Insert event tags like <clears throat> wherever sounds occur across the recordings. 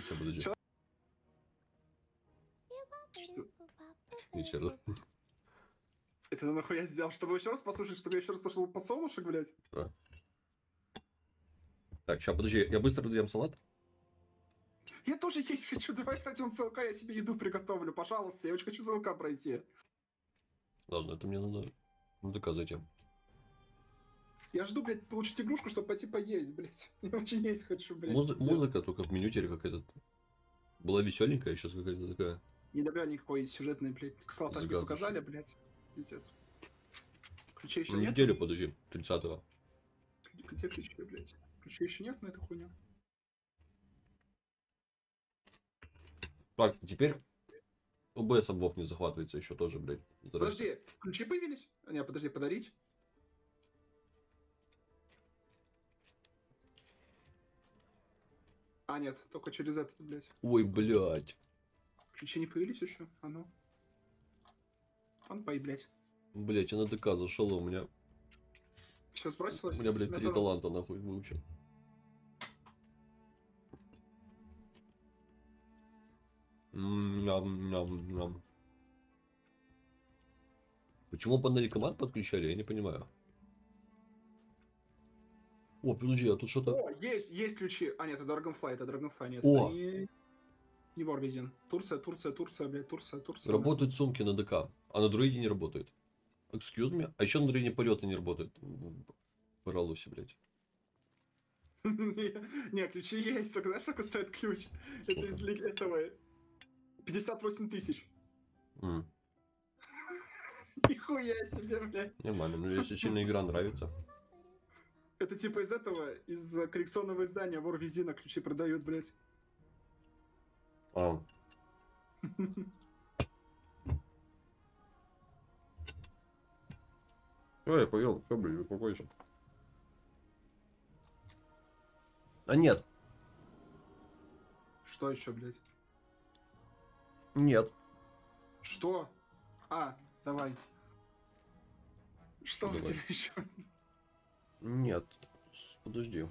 Сейчас, подожди. Чё? Ни черта. Это ты нахуя сделал? Чтобы еще раз послушать, чтобы я еще раз пошел подсолнушек, блядь? Так, сейчас, подожди, я быстро доем салат. Я тоже есть хочу. Давай пройдем ЦЛК, я себе еду приготовлю. Пожалуйста, я очень хочу ЦЛК пройти. Ладно, это мне надо... Ну, доказать им. Я жду, блядь, получить игрушку, чтобы пойти поесть, блядь. <laughs> Я очень есть хочу, блядь. Пиздец. музыка только в меню теперь какая-то... Была веселенькая, сейчас какая-то такая... Не добавил никакой сюжетной, блядь. Кстати, не показали, блядь. Пиздец. Ключей еще Ну, нет? неделю, подожди, 30-го. Где ключи, блядь? Ключей еще нет на эту хуйню? Так, теперь ОБС обвов не захватывается еще тоже, блядь. Подожди, ключи появились? А, Не, подожди, подарить? А, нет, только через этот, блядь. Ой, блядь. Ключи не появились еще? А ну. Анпай, блядь. Блядь, я на ДК зашел, а у меня... Все У сбросилось? меня, блядь, три таланта нахуй выучил. М, Ням, ням, ням. Почему панели команд подключали, я не понимаю. О, подожди, а тут что-то... О, есть, есть ключи. А, нет, это Dragonfly, это Dragonfly, нет. О! Не, не Ворвизин. Турция, Турция, Турция, блядь, Турция, Турция. Работают сумки на ДК, а на дроиде не работают. Excuse me? А еще на дроиде полеты не работают. В Ралусе, блядь. <laughs> Не, ключи есть, только знаешь, сколько стоит ключ? Это из этого. 58 тысяч. <laughs> Нихуя себе, блядь. Нормально, ну если сильно игра нравится. Это типа из этого, из э, коллекционного издания Вор Визина ключи продают, блядь. А, Ой, я поел, все, блядь, успокойся. А нет, Что еще, блядь? нет. Что? А, давай. Что у Давай. тебя еще? Нет. Подожди.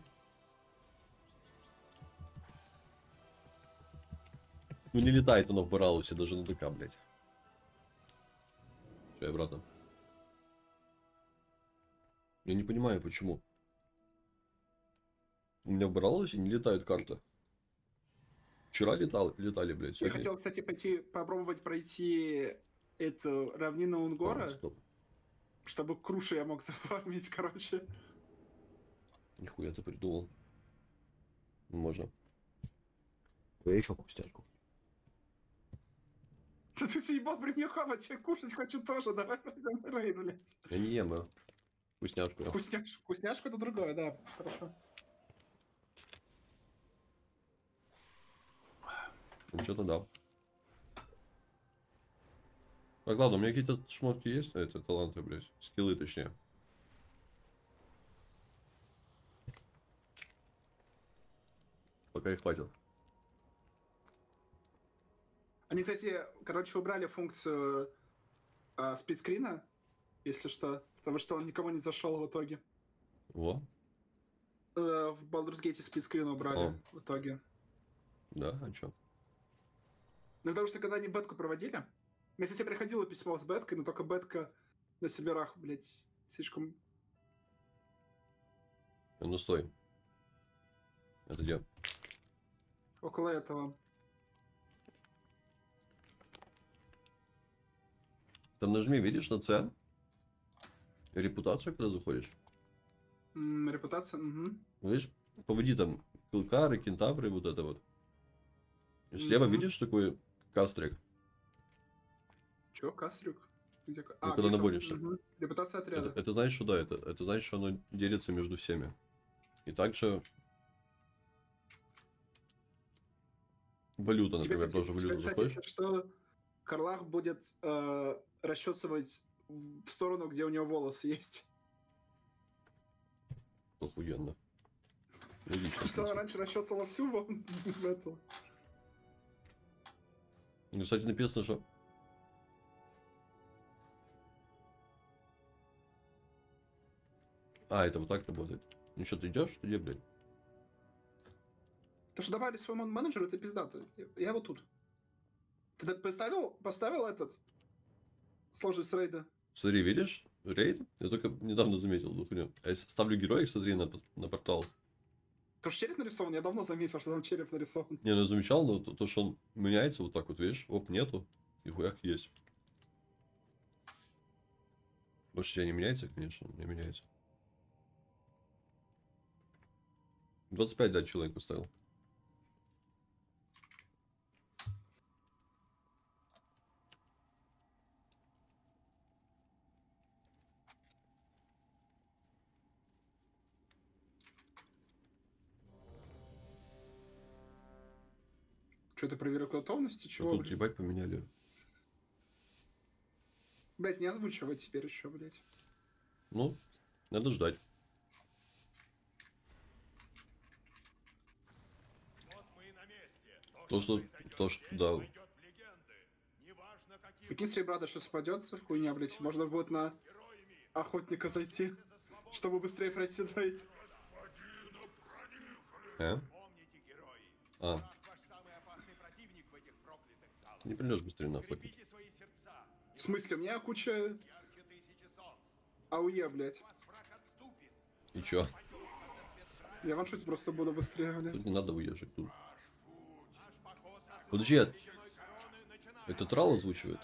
Ну не летает оно в Баралусе, даже на ДК, блядь. Все, обратно. Я не понимаю, почему. У меня в Баралусе не летают карты. Вчера летал, летали, блядь. Я хотел, кстати, пойти попробовать пройти эту равнину А, Унгора, стоп. чтобы круши я мог <laughs> зафармить, короче. Нихуя ты придумал. Можно. Я еще вкусняшку. Да ты съебал, блин, не хавать, я кушать хочу тоже, давай пойдем на рейд, блядь. Я не ем, а вкусняшку. я. Вкусняшку, вкусняшку это другое, да, хорошо. Ну, что-то да. Так, ладно, у меня какие-то шмотки есть, а это таланты, блядь. Скиллы, точнее. Пока их хватит. Они, кстати, короче, убрали функцию а, сплитскрина, если что, потому что он никому не зашел в итоге. Во, Э, в Baldur's Gate сплитскрин убрали О. в итоге. да, а чё? Ну, потому что когда они бетку проводили, мне, кстати, приходило письмо с беткой, но только бетка на серверах, блядь, слишком... Ну, стой. Это где? Около этого. Там нажми, видишь, на С. Репутацию, когда заходишь. М, репутация, угу. Видишь, поводи там килкары, кентавры, вот это вот. И слева Мгм. видишь такой кастрик? Чё, Кастрюк? Где... ка- Ну, когда вижу. наводишься. Мгм. Репутация отряда. Это, это значит, что да, это, это значит, что оно делится между всеми. И также валюта, Тебе, например, кстати, тоже тебе, валюту кстати, если что Карлах будет э, расчесывать в сторону, где у него волосы есть. Охуенно. Логично, Что она раньше расчесывала всю вон эту. Ну, кстати, написано, что... А, это вот так работает. Ну что, ты идешь? Где, блядь? То, что добавили свой менеджер, это пиздато. Я, вот тут. Ты поставил, поставил этот сложность рейда? Смотри, видишь? Рейд? Я только недавно заметил эту хуйню. А если ставлю героя, смотри, на, на портал. То, что череп нарисован, я давно заметил, что там череп нарисован. Не, ну замечал, но то, то, что он меняется вот так вот, видишь? Оп, нету. И хуяк есть. У тебя не меняется, конечно, не меняется. 25, да, человек поставил. Что, ты проверил готовности? А Чего, тут, блядь? ебать, поменяли. Блядь, не озвучивать теперь еще, блядь. Ну, надо ждать. Вот мы и на месте. То, что- то, что- да. Прикинь, серебра сейчас упадется, хуйня, блядь. Можно будет на охотника зайти, чтобы быстрее пройти рейд. А? Помните, герои. А, Враг ваш самый опасный противник в этих проклятых залах. ты не придешь быстрее на охотник. В смысле, у меня куча. АУЕ, блядь. И чё? Я ваншотить просто буду быстрее, блядь. Тут не надо уезжать. Тут. Подожди, а это Трал озвучивает?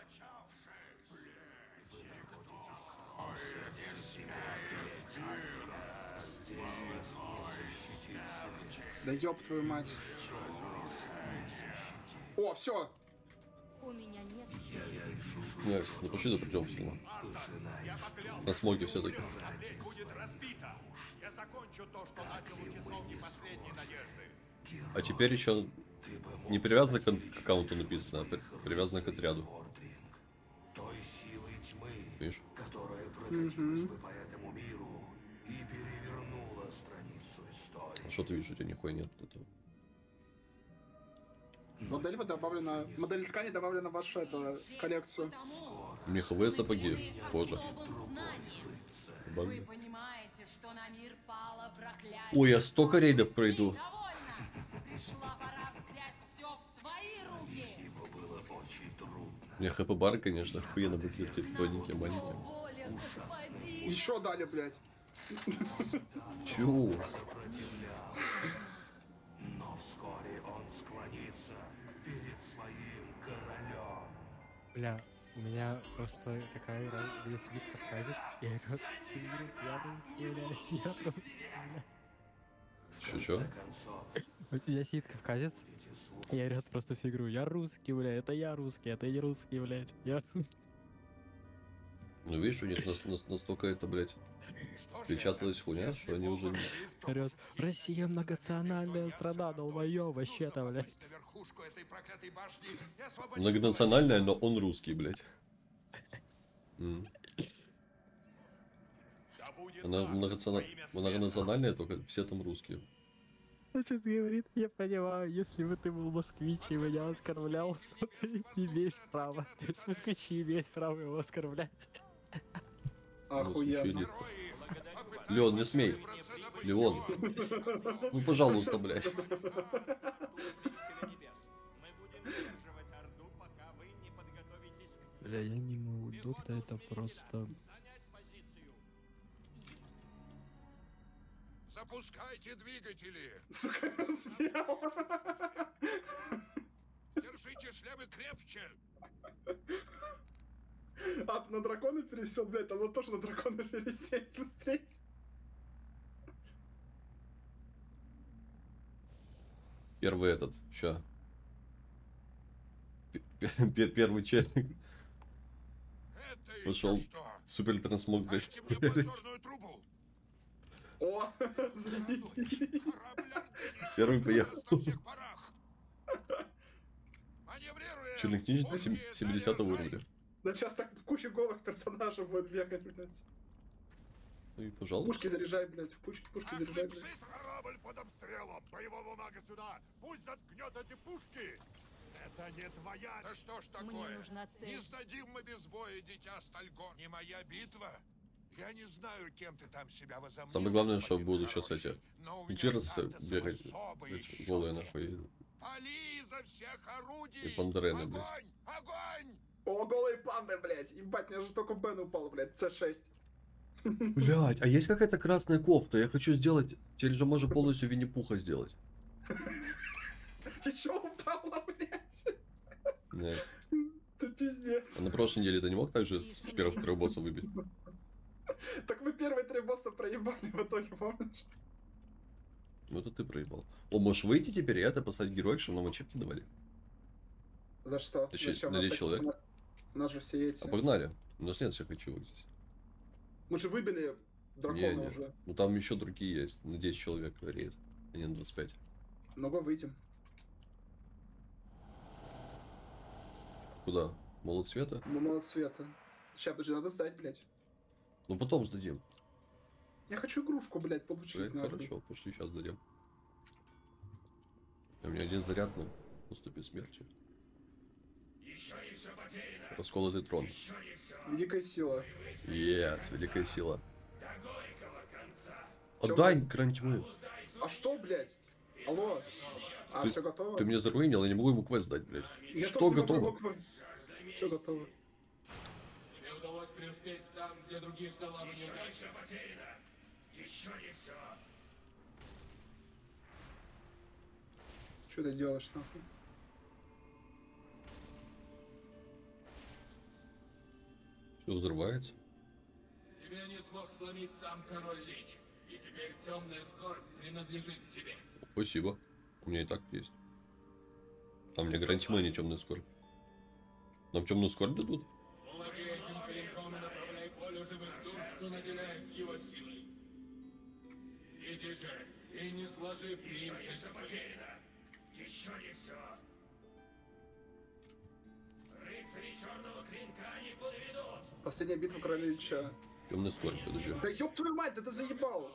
Да ёб твою мать. О, все. У меня нет Не, пошли да придем сюда. На смоге все-таки. А теперь еще не привязано к, аккаунту написано, а при- привязано к отряду. Видишь? которая прокатилась бы по этому миру и перевернула страницу истории. А что ты видишь, у тебя нихуя нет этого. Модель вот добавлена... Модель ткани добавлена в вашу это, коллекцию. Меховые сапоги, кожа. Вы понимаете, что на мир пало проклятие. Ой, я столько рейдов пройду. Пришла пора взять все в свои руки. Его было очень трудно. У меня хп-бары, конечно, охуенно будет вертеть тоненькие, маленькие. Еще дали, блядь. Чё? Бля, у меня просто такая где сидит кавказец, и орёт, «Сингру, я русский, бля, я русский, бля». Чё, чё? тебя сидит кавказец, и орёт просто всю игру, я русский, бля, это я русский, это не русский, блядь, я русский. Ну видишь, у них нас- нас- настолько это, блядь, печаталась хуйня, что они уже... Орёт, Россия многонациональная страна, долбоёб, вообще-то, блядь. Многонациональная, но он русский, блядь. Она многонациональная, только все там русские. Значит, говорит, я понимаю, если бы ты был москвич и меня оскорблял, то ты не имеешь права. Ты с москвичи имеешь право его оскорблять. Охуенно. Леон, не смей. Леон. Ну, пожалуйста, блядь. Бля, я не могу, доктор, это просто... Запускайте двигатели! Сука, успел. Держите шлемы крепче! А, ты на дракона пересел, блядь, там надо тоже на дракона <laughs> пересесть быстрее. Первый этот, ща. Первый челик. Пошел. Супер трансмог, блядь. О, <laughs> Первый поехал. Маневрируем! Челик книжница сем- Пушки 70 заряжай! уровня. Да сейчас так куча голых персонажей будет бегать, блядь. Ну и пожалуйста. Пушки заряжай, блядь. Пушки, пушки заряжай, блядь. Корабль под обстрелом! Боевого мага сюда! Пусть заткнет эти пушки! Это не твоя... Да что ж Мне такое? нужна Не цель. сдадим мы без боя, дитя Стальгор. Не моя битва. Я не знаю, кем ты там себя возомнил. Самое главное, что буду сейчас эти Сантос бегать, голые нахуй. Пали изо всех орудий! И пандерены, блядь. Огонь! Огонь! О, голые панды, блядь. Ебать, мне же только Бен упал, блядь. С6. Блять, а есть какая-то красная кофта? Я хочу сделать. Теперь же можно полностью Винни-Пуха сделать. Еще упала, блядь. Блядь. Ты пиздец. А на прошлой неделе ты не мог также с первых трех боссов выбить? Так мы первые три босса проебали в итоге, помнишь? Ну это ты проебал. О, можешь выйти теперь и это поставить героя, чтобы нам ачивки давали? За что? Чё, Зачем? на У нас 10 так- человек? Нас, у нас же все эти. А погнали. У нас нет всех ачивок здесь. Мы же выбили дракона Не-не. уже. Ну там еще другие есть. На 10 человек рейд, а не на 25. Много выйдем. Куда? Молот света? Ну, мало света. Сейчас, подожди, надо сдать, блядь. Ну потом сдадим. Я хочу игрушку, блядь, получить Блядь, надо. хорошо, пошли сейчас дадим. У меня один заряд на поступе смерти. Расколотый трон. Великая сила. Yes, великая сила. Отдай грань тьмы. А что, блядь? Алло? А, Ты- все готово? Ты меня заруинил, я не могу ему квест дать, блядь. Я Что готово? Что готово? Тебе удалось преуспеть там, где других ждала бы неудача. Что ты делаешь, нахуй? Все взрывается. Тебя не смог сломить сам король Лич. И теперь темная скорбь принадлежит тебе. Спасибо. У меня и так есть. А мне грань тьмы, не темная скорбь. Нам темную скорбь дадут? Владей этим клинком и направляй волю живых душ, что наделяет его силой. Иди же, и не сложи потеряно. Еще не все. Рыцари черного клинка не. Последняя битва короля Ильича. Темная скорбь, подожди. Да ёб твою мать, да ты заебал!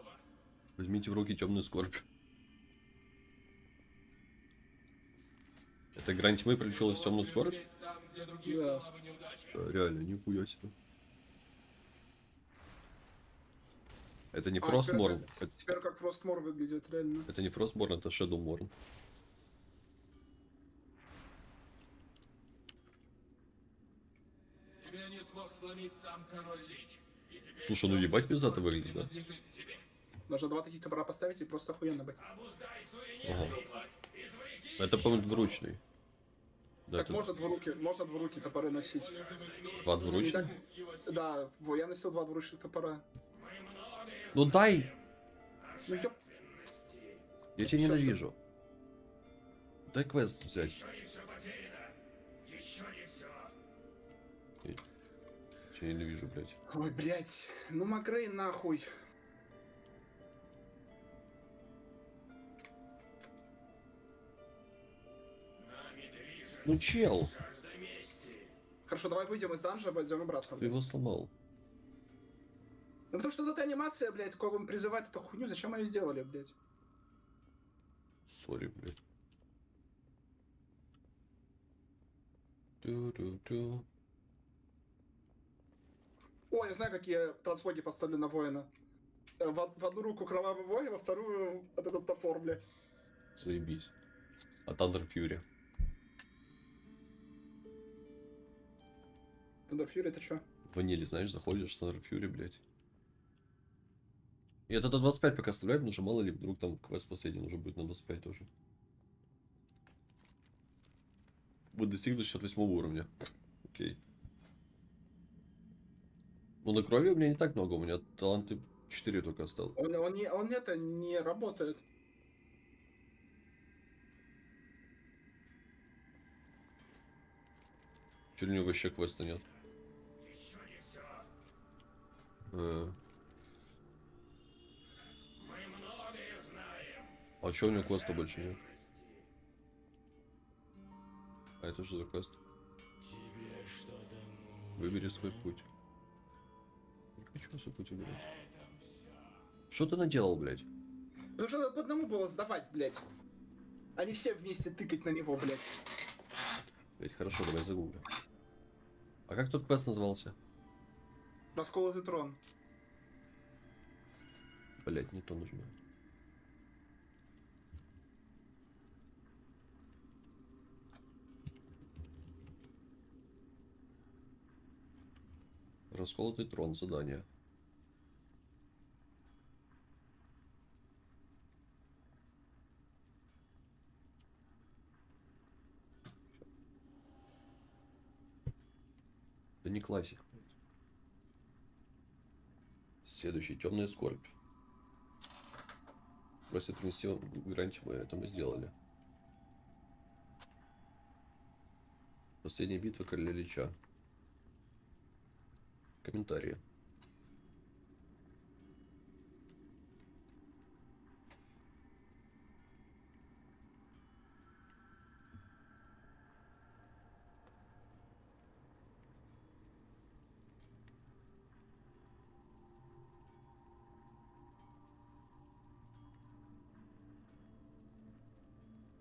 Возьмите в руки темную скорбь. Это грань тьмы прилетела в темную скорбь? Да. Да, реально, нихуя себе. Это не А, Фростморн. теперь, Это, как- теперь как Фростмор выглядит, реально. это не Фростморн, это Shadowmorn. Тебя не смог сломить сам король Лич. И теперь Слушай, ну ебать пиздато выглядит, да? Можно два таких топора поставить и просто охуенно быть. Ага. Это, по-моему, двуручный. Да, так это можно двуруки, можно двуруки топоры носить. два двуручных. Да, во, я носил два двуручных топора. Ну дай! Ну ёб... Я тебя ненавижу. Дай квест взять. Тебя ненавижу, блядь. Ой, блядь. Ну Макрей нахуй. Ну чел, Хорошо, давай выйдем из данжа, пойдем обратно. ты его сломал. Ну потому что вот эта анимация, блядь, как он призывает эту хуйню, зачем ее сделали, блядь? Сори, блядь. Ту-ту-ту. О, я знаю, какие трансфоги поставлю на воина. Э, В, в одну руку кровавый воин, во вторую вот этот топор, блядь. Заебись. А Thunder Fury? Thunder это что? Ванили, знаешь, заходишь в Thunder Fury, блядь. И это до 25 пока оставляю, потому что мало ли вдруг там квест последний уже будет на 25 тоже. Вот достиг до 68 уровня. Окей. Ну на крови у меня не так много, у меня таланты 4 только осталось. Он, он, не, он это не работает. Чё у него вообще квеста нет? Э. А чё у него квеста больше нет? А это что за квест? Выбери свой путь хочу высыпать убирать. Что ты наделал, блядь? Ну, Потому что надо по одному было сдавать, блядь. А Они все вместе тыкать на него, блядь. Блядь, хорошо, давай загуглим. А как тот квест назывался? Расколотый трон. Блять, не то нажимаю. Расколотый трон, задание. Это не классик. Следующий. Темная скорбь. Просто принести вам гарантию, мы это мы сделали. Последняя битва короля Лича. Комментарии.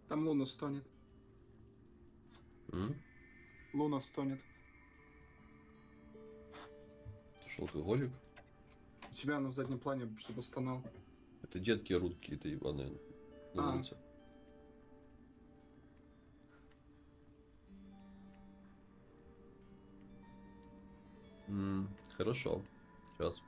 Там Луна стонет. М? Луна стонет. Алкоголик? У тебя на заднем плане что-то стонал. Это детки орут какие-то ебаные на А. улице. М, Хорошо. Сейчас.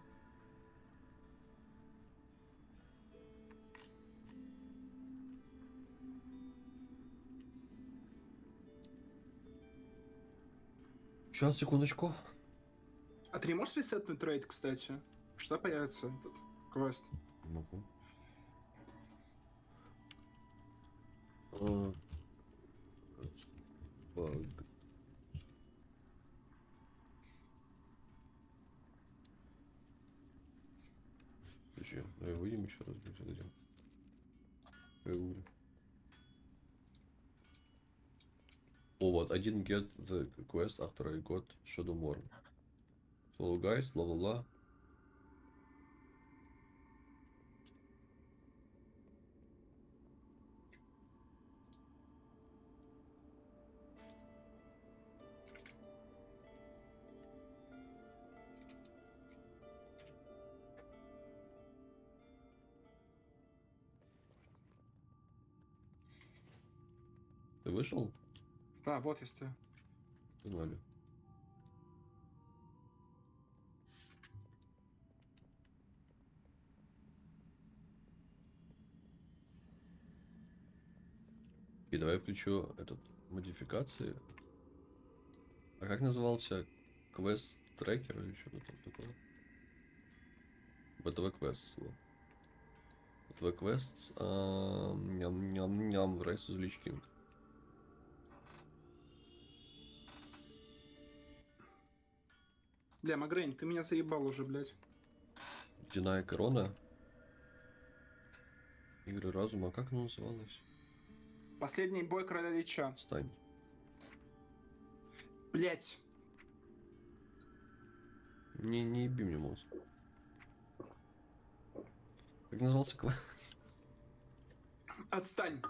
Сейчас, секундочку. А ты не можешь ресетнуть трейд, кстати? Что появится этот квест? Могу. А, баг. Подожди, давай выйдем еще раз, блядь, зайдем. Эу. О, вот, didn't get the quest after I got Shadowborn. Hello guys, бла-бла-бла. Ты вышел? А, вот я стою. Погнали. Давай я включу этот модификации. А как назывался квест трекер или что-то там такое? БТВ квест. вот. БТВ квест. Ням-ням-ням. Рейс из Лич Кинг. Бля, Магрейн, ты меня заебал уже, блядь. Ледяная корона. Игры разума. А как она называлась? Последний бой короля Лича. Стань. Блять. Не, не еби мне мозг. Как назывался квест? Отстань.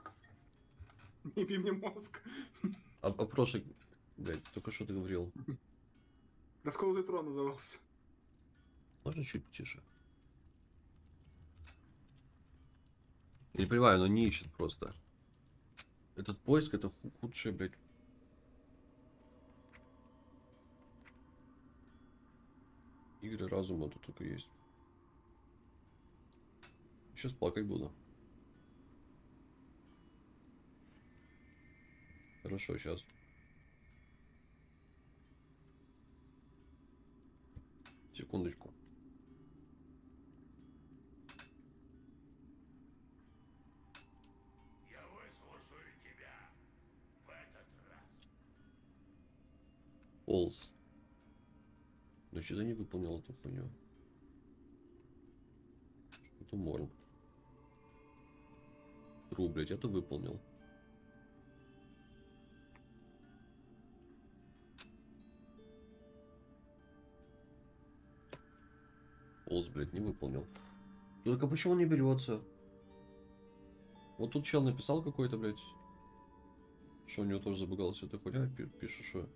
Не би мне мозг. А, а прошлый... Блядь, только что ты говорил. Расколотый трон назывался. Можно чуть тише? Не понимаю, оно не ищет просто. Этот поиск это ху- худшее, блядь. Игры разума тут только есть. Сейчас плакать буду. Хорошо, сейчас. Секундочку. Полз. Ну что-то не выполнил эту хуйню. Что-то морн. Тру, блядь, это выполнил. Полз, блядь, не выполнил. А почему он не берется? Вот тут чел написал какой-то, блядь. Что у него тоже забагалась эта хуйня, пи- пишу, что...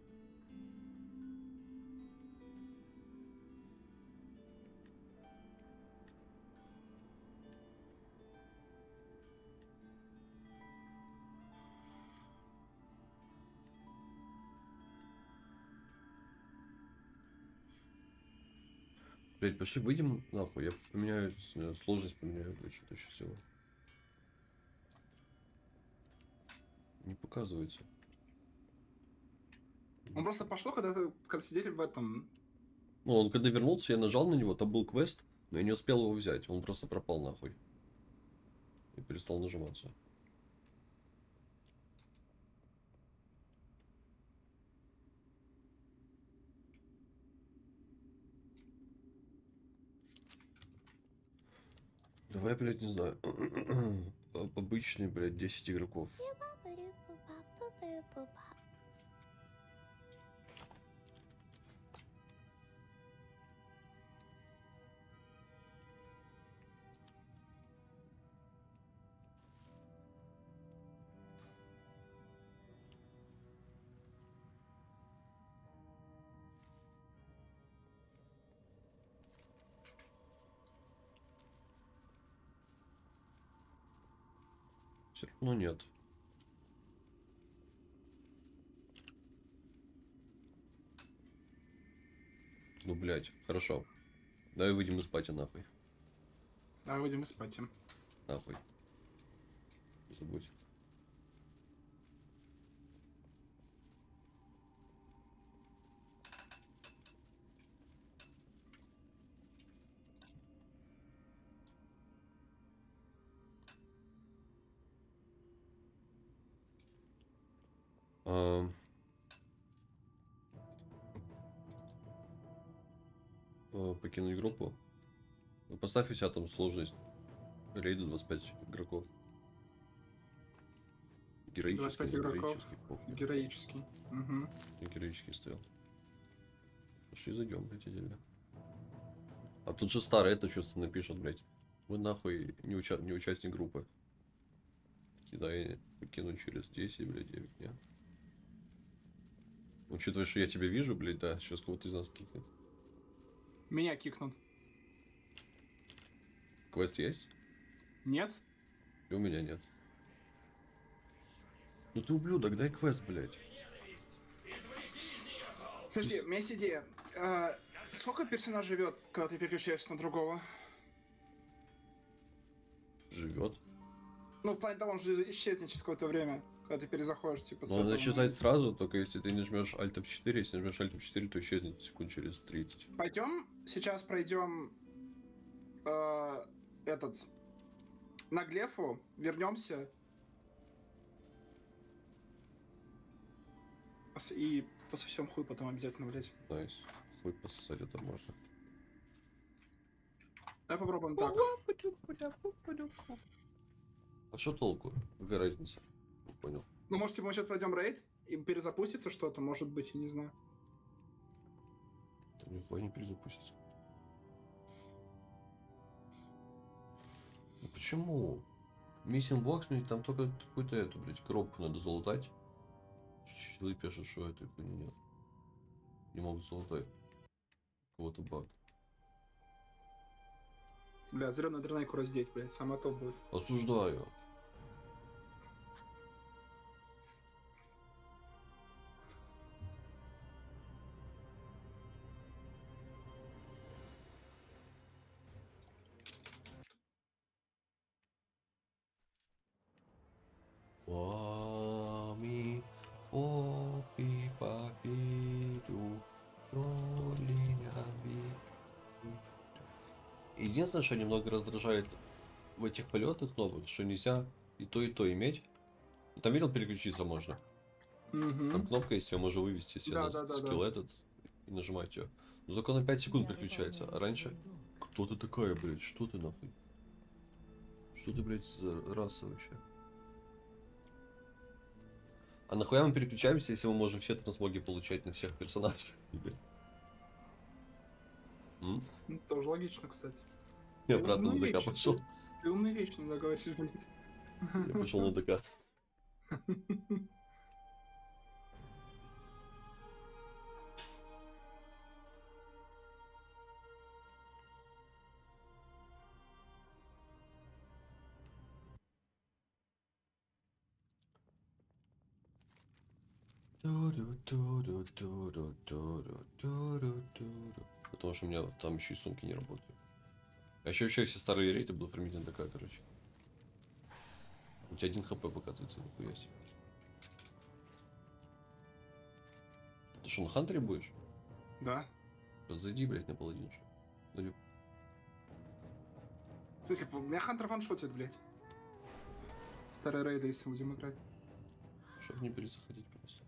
Блять, пошли выйдем нахуй, я поменяю, э, сложность поменяю, блядь, что-то еще всего. Не показывается. Он просто пошло, когда, ты- когда сидели в этом... Ну, он когда вернулся, я нажал на него, там был квест, но я не успел его взять, он просто пропал нахуй. И перестал нажиматься. Давай, блядь, не знаю. Об- <clears throat> Обычный, блядь, 10 игроков. Равно нет. Ну, блядь, хорошо. Давай выйдем из пати нахуй. Давай выйдем и спать. им. Нахуй. Не забудь. Э, Покинуть группу. Ну, Поставь у себя там сложность. Рейду 25 игроков. Героический, 25 не игроков. героический. Героический. Угу. Я героический стоял. Пошли зайдем, блядь, отдельно. А тут же старый это чувство напишет, блядь. Вы нахуй не, уча- не участник группы. Кидай, покину через 10, блядь, 9 дня. Учитывая, что я тебя вижу, блядь, да, сейчас кого-то из нас кикнет. Меня кикнут. Квест есть? Нет? И у меня нет. Ну ты ублюдок, дай квест, блядь. Подожди, у меня есть идея. А, сколько персонаж живет, когда ты переключаешься на другого? Живет. Ну, в плане того, он же исчезнет через какое-то время, когда ты перезаходишь, типа, с Но он исчезает сразу, только если ты нажмешь Alt F4, если нажмешь Alt F4, то исчезнет секунд через 30. Пойдем сейчас пройдем э, этот на Глефу, вернемся и пососем хуй потом обязательно, блять. Nice. Хуй пососать это можно. Давай попробуем так. А что толку? Какая разница? Понял. Ну, может, типа, мы сейчас пройдем рейд, и перезапустится что-то, может быть, я не знаю. Нихуя не перезапустится. Ну почему? Missing Box, мне там только какую-то эту, блядь, коробку надо залутать. Челы пишут, что этой хуйни нет. Не могут залутать. Кого-то баг. Бля, зря на дернайку раздеть, блядь, самое то будет. Осуждаю. Единственное, что немного раздражает в этих полетах новых, что нельзя и то, и то иметь. Там видел, переключиться можно. Там Угу. кнопка есть, ее можно вывести себе Да, на да, да, скилл да. этот и нажимать ее. Но только на 5 секунд переключается. А раньше. Кто ты такая, блядь? Что ты нахуй? Что ты, блядь, за раса вообще? А нахуя мы переключаемся, если мы можем все трансмоги получать на всех персонажей? Ну, <laughs> тоже логично, кстати. Я обратно на ДК пошел. Ты умный вещь иногда говоришь, блядь. Я пошел на ДК. Потому что у меня там еще и сумки не работают. А еще вообще все старые рейды буду фармить на такая, короче. У тебя один хп показывается, нихуя себе. Ты что, на хантере будешь? Да. Зайди, блядь, на паладиншу. Ну, В смысле, у меня Хантер ваншотит, блядь. Старые рейды, если будем играть. Чтоб не перезаходить просто.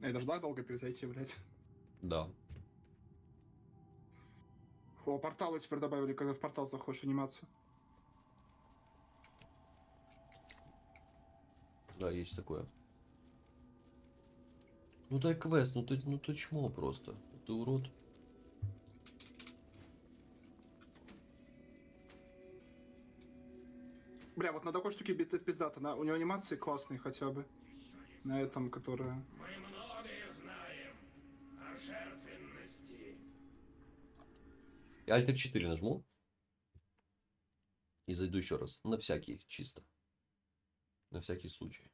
Я должна долго перезайти, блядь. Да. О, порталы теперь добавили, когда в портал заходишь анимацию. Да, есть такое. Ну дай квест, ну ты, ну ты чмо просто. Ты урод. Бля, вот на такой штуке бит пиздата. На, у него анимации классные хотя бы. На этом, которая... Alt 4 нажму. И зайду еще раз. На всякий, чисто. На всякий случай.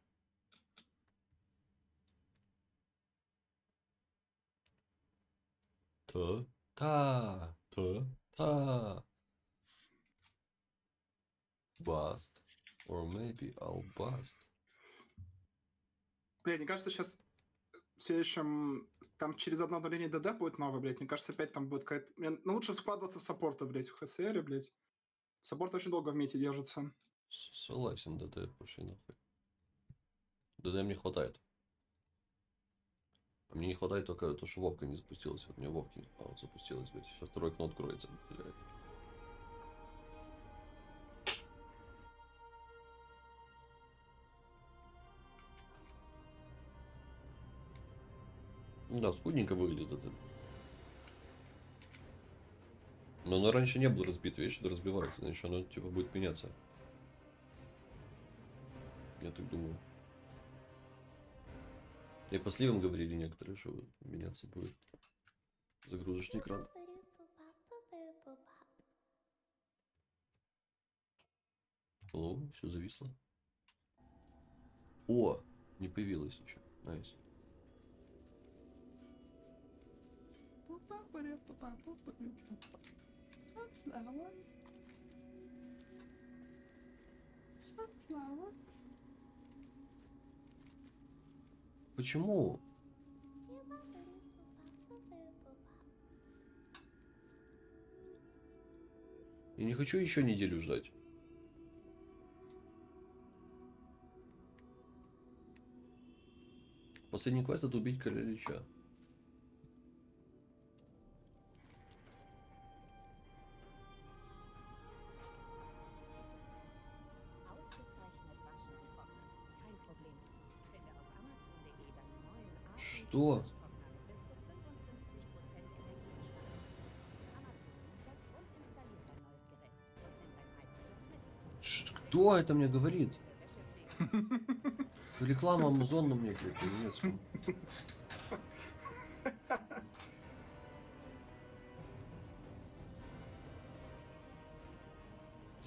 Та, та, та, та. Bust. Or maybe I'll bust. Бля, мне кажется, сейчас в следующем... Там через одно обновление ДД будет новое, блядь. Мне кажется, опять там будет какая-то... Ну, лучше складываться в саппорта, блядь, в ХСР, блядь. Саппорт очень долго в мете держится. Согласен, ДД пошли нахуй. ДД мне хватает. А мне не хватает только то, что Вовка не запустилась. Вот у меня Вовки. А, вот запустилась, блядь. Сейчас второе окно откроется, блядь. Да, скудненько выглядит это. Но оно раньше не было разбито, видишь, это разбивается, значит оно типа будет меняться. Я так думаю. И по сливам говорили некоторые, что меняться будет. Загрузочный экран. О, все зависло. О, не появилось еще. Nice. Почему? Я не хочу еще неделю ждать. Последний квест это убить короля Ш- Кто это мне говорит? <laughs> Реклама Амазон на мне, блядь, по-немецкому.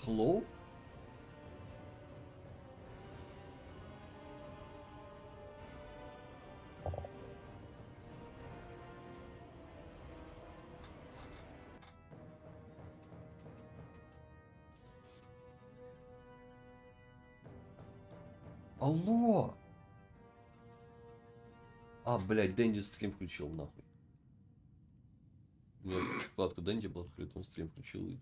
Hello? А, блядь, Дэнди стрим включил, нахуй. У меня вкладка Дэнди была открыта, он стрим включил и...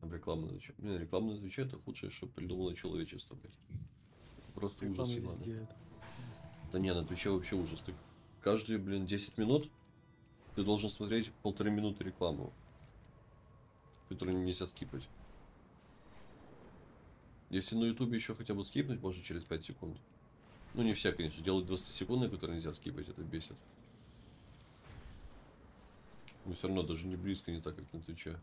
Там реклама на Твиче. Блин, реклама на Твиче это худшее, что придумало человечество, блядь. Просто ужас Реклама ебаный. везде. Да не, на Твиче вообще ужас. Ты каждые, блин, 10 минут ты должен смотреть полторы минуты рекламу, которую нельзя скипать. Если на Ютубе еще хотя бы скипнуть, можно через 5 секунд. Ну, не все, конечно. Делать 20 секунд, которые нельзя скипать, это бесит. Но все равно даже не близко, не так, как на Твиче.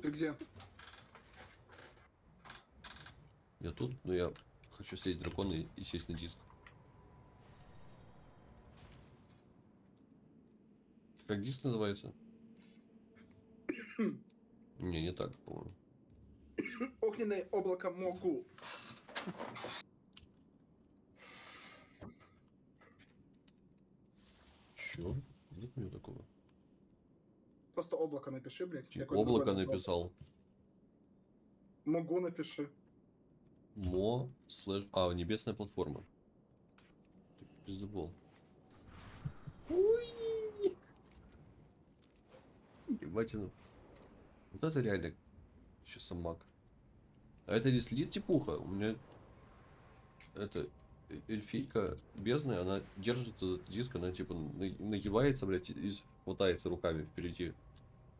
Ты где? Я тут, но я хочу съесть дракона и, и сесть на диск. Как диск называется? Не, не так, по-моему. Огненное облако могу. Чё? Нет у меня такого. Просто облако напиши, блядь. Облако написал. Могу напиши. Мо слэш... А, небесная платформа. Ты пиздобол. Уи. Ебать, ну. Вот это реально сейчас маг. А это здесь лид типуха. У меня это эльфийка бездная, она держится за диск, она типа на- нагибается, блядь, и с- хватается руками впереди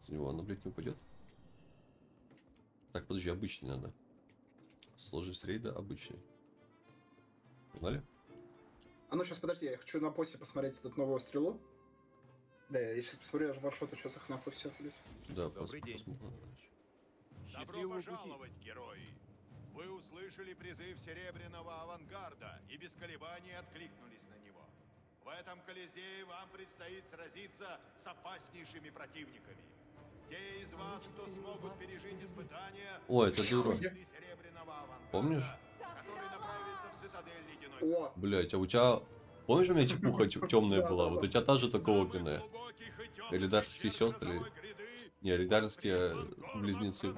за него. Она, блядь, не упадет. Так, подожди, обычный надо. Сложность рейда обычный. Погнали? А ну сейчас подожди, я хочу на посте посмотреть эту новую стрелу. Бля, я сейчас посмотрю, аж маршруты что их нахуй всех, блядь. Да, Добрый пос- день. Добро пожаловать, герои! Вы услышали призыв Серебряного Авангарда и без колебаний откликнулись на него. В этом Колизее вам предстоит сразиться с опаснейшими противниками. Те из вас, кто смогут пережить испытания, О, это дура. жители Серебряного Авангарда, Помнишь? который направится в цитадель Ледяной О, Блять, а у тебя... Помнишь, у меня <laughs> типуха темная была? Вот у тебя та же такая огненная. Элидарские сестры. Не, элидарские город близнецы.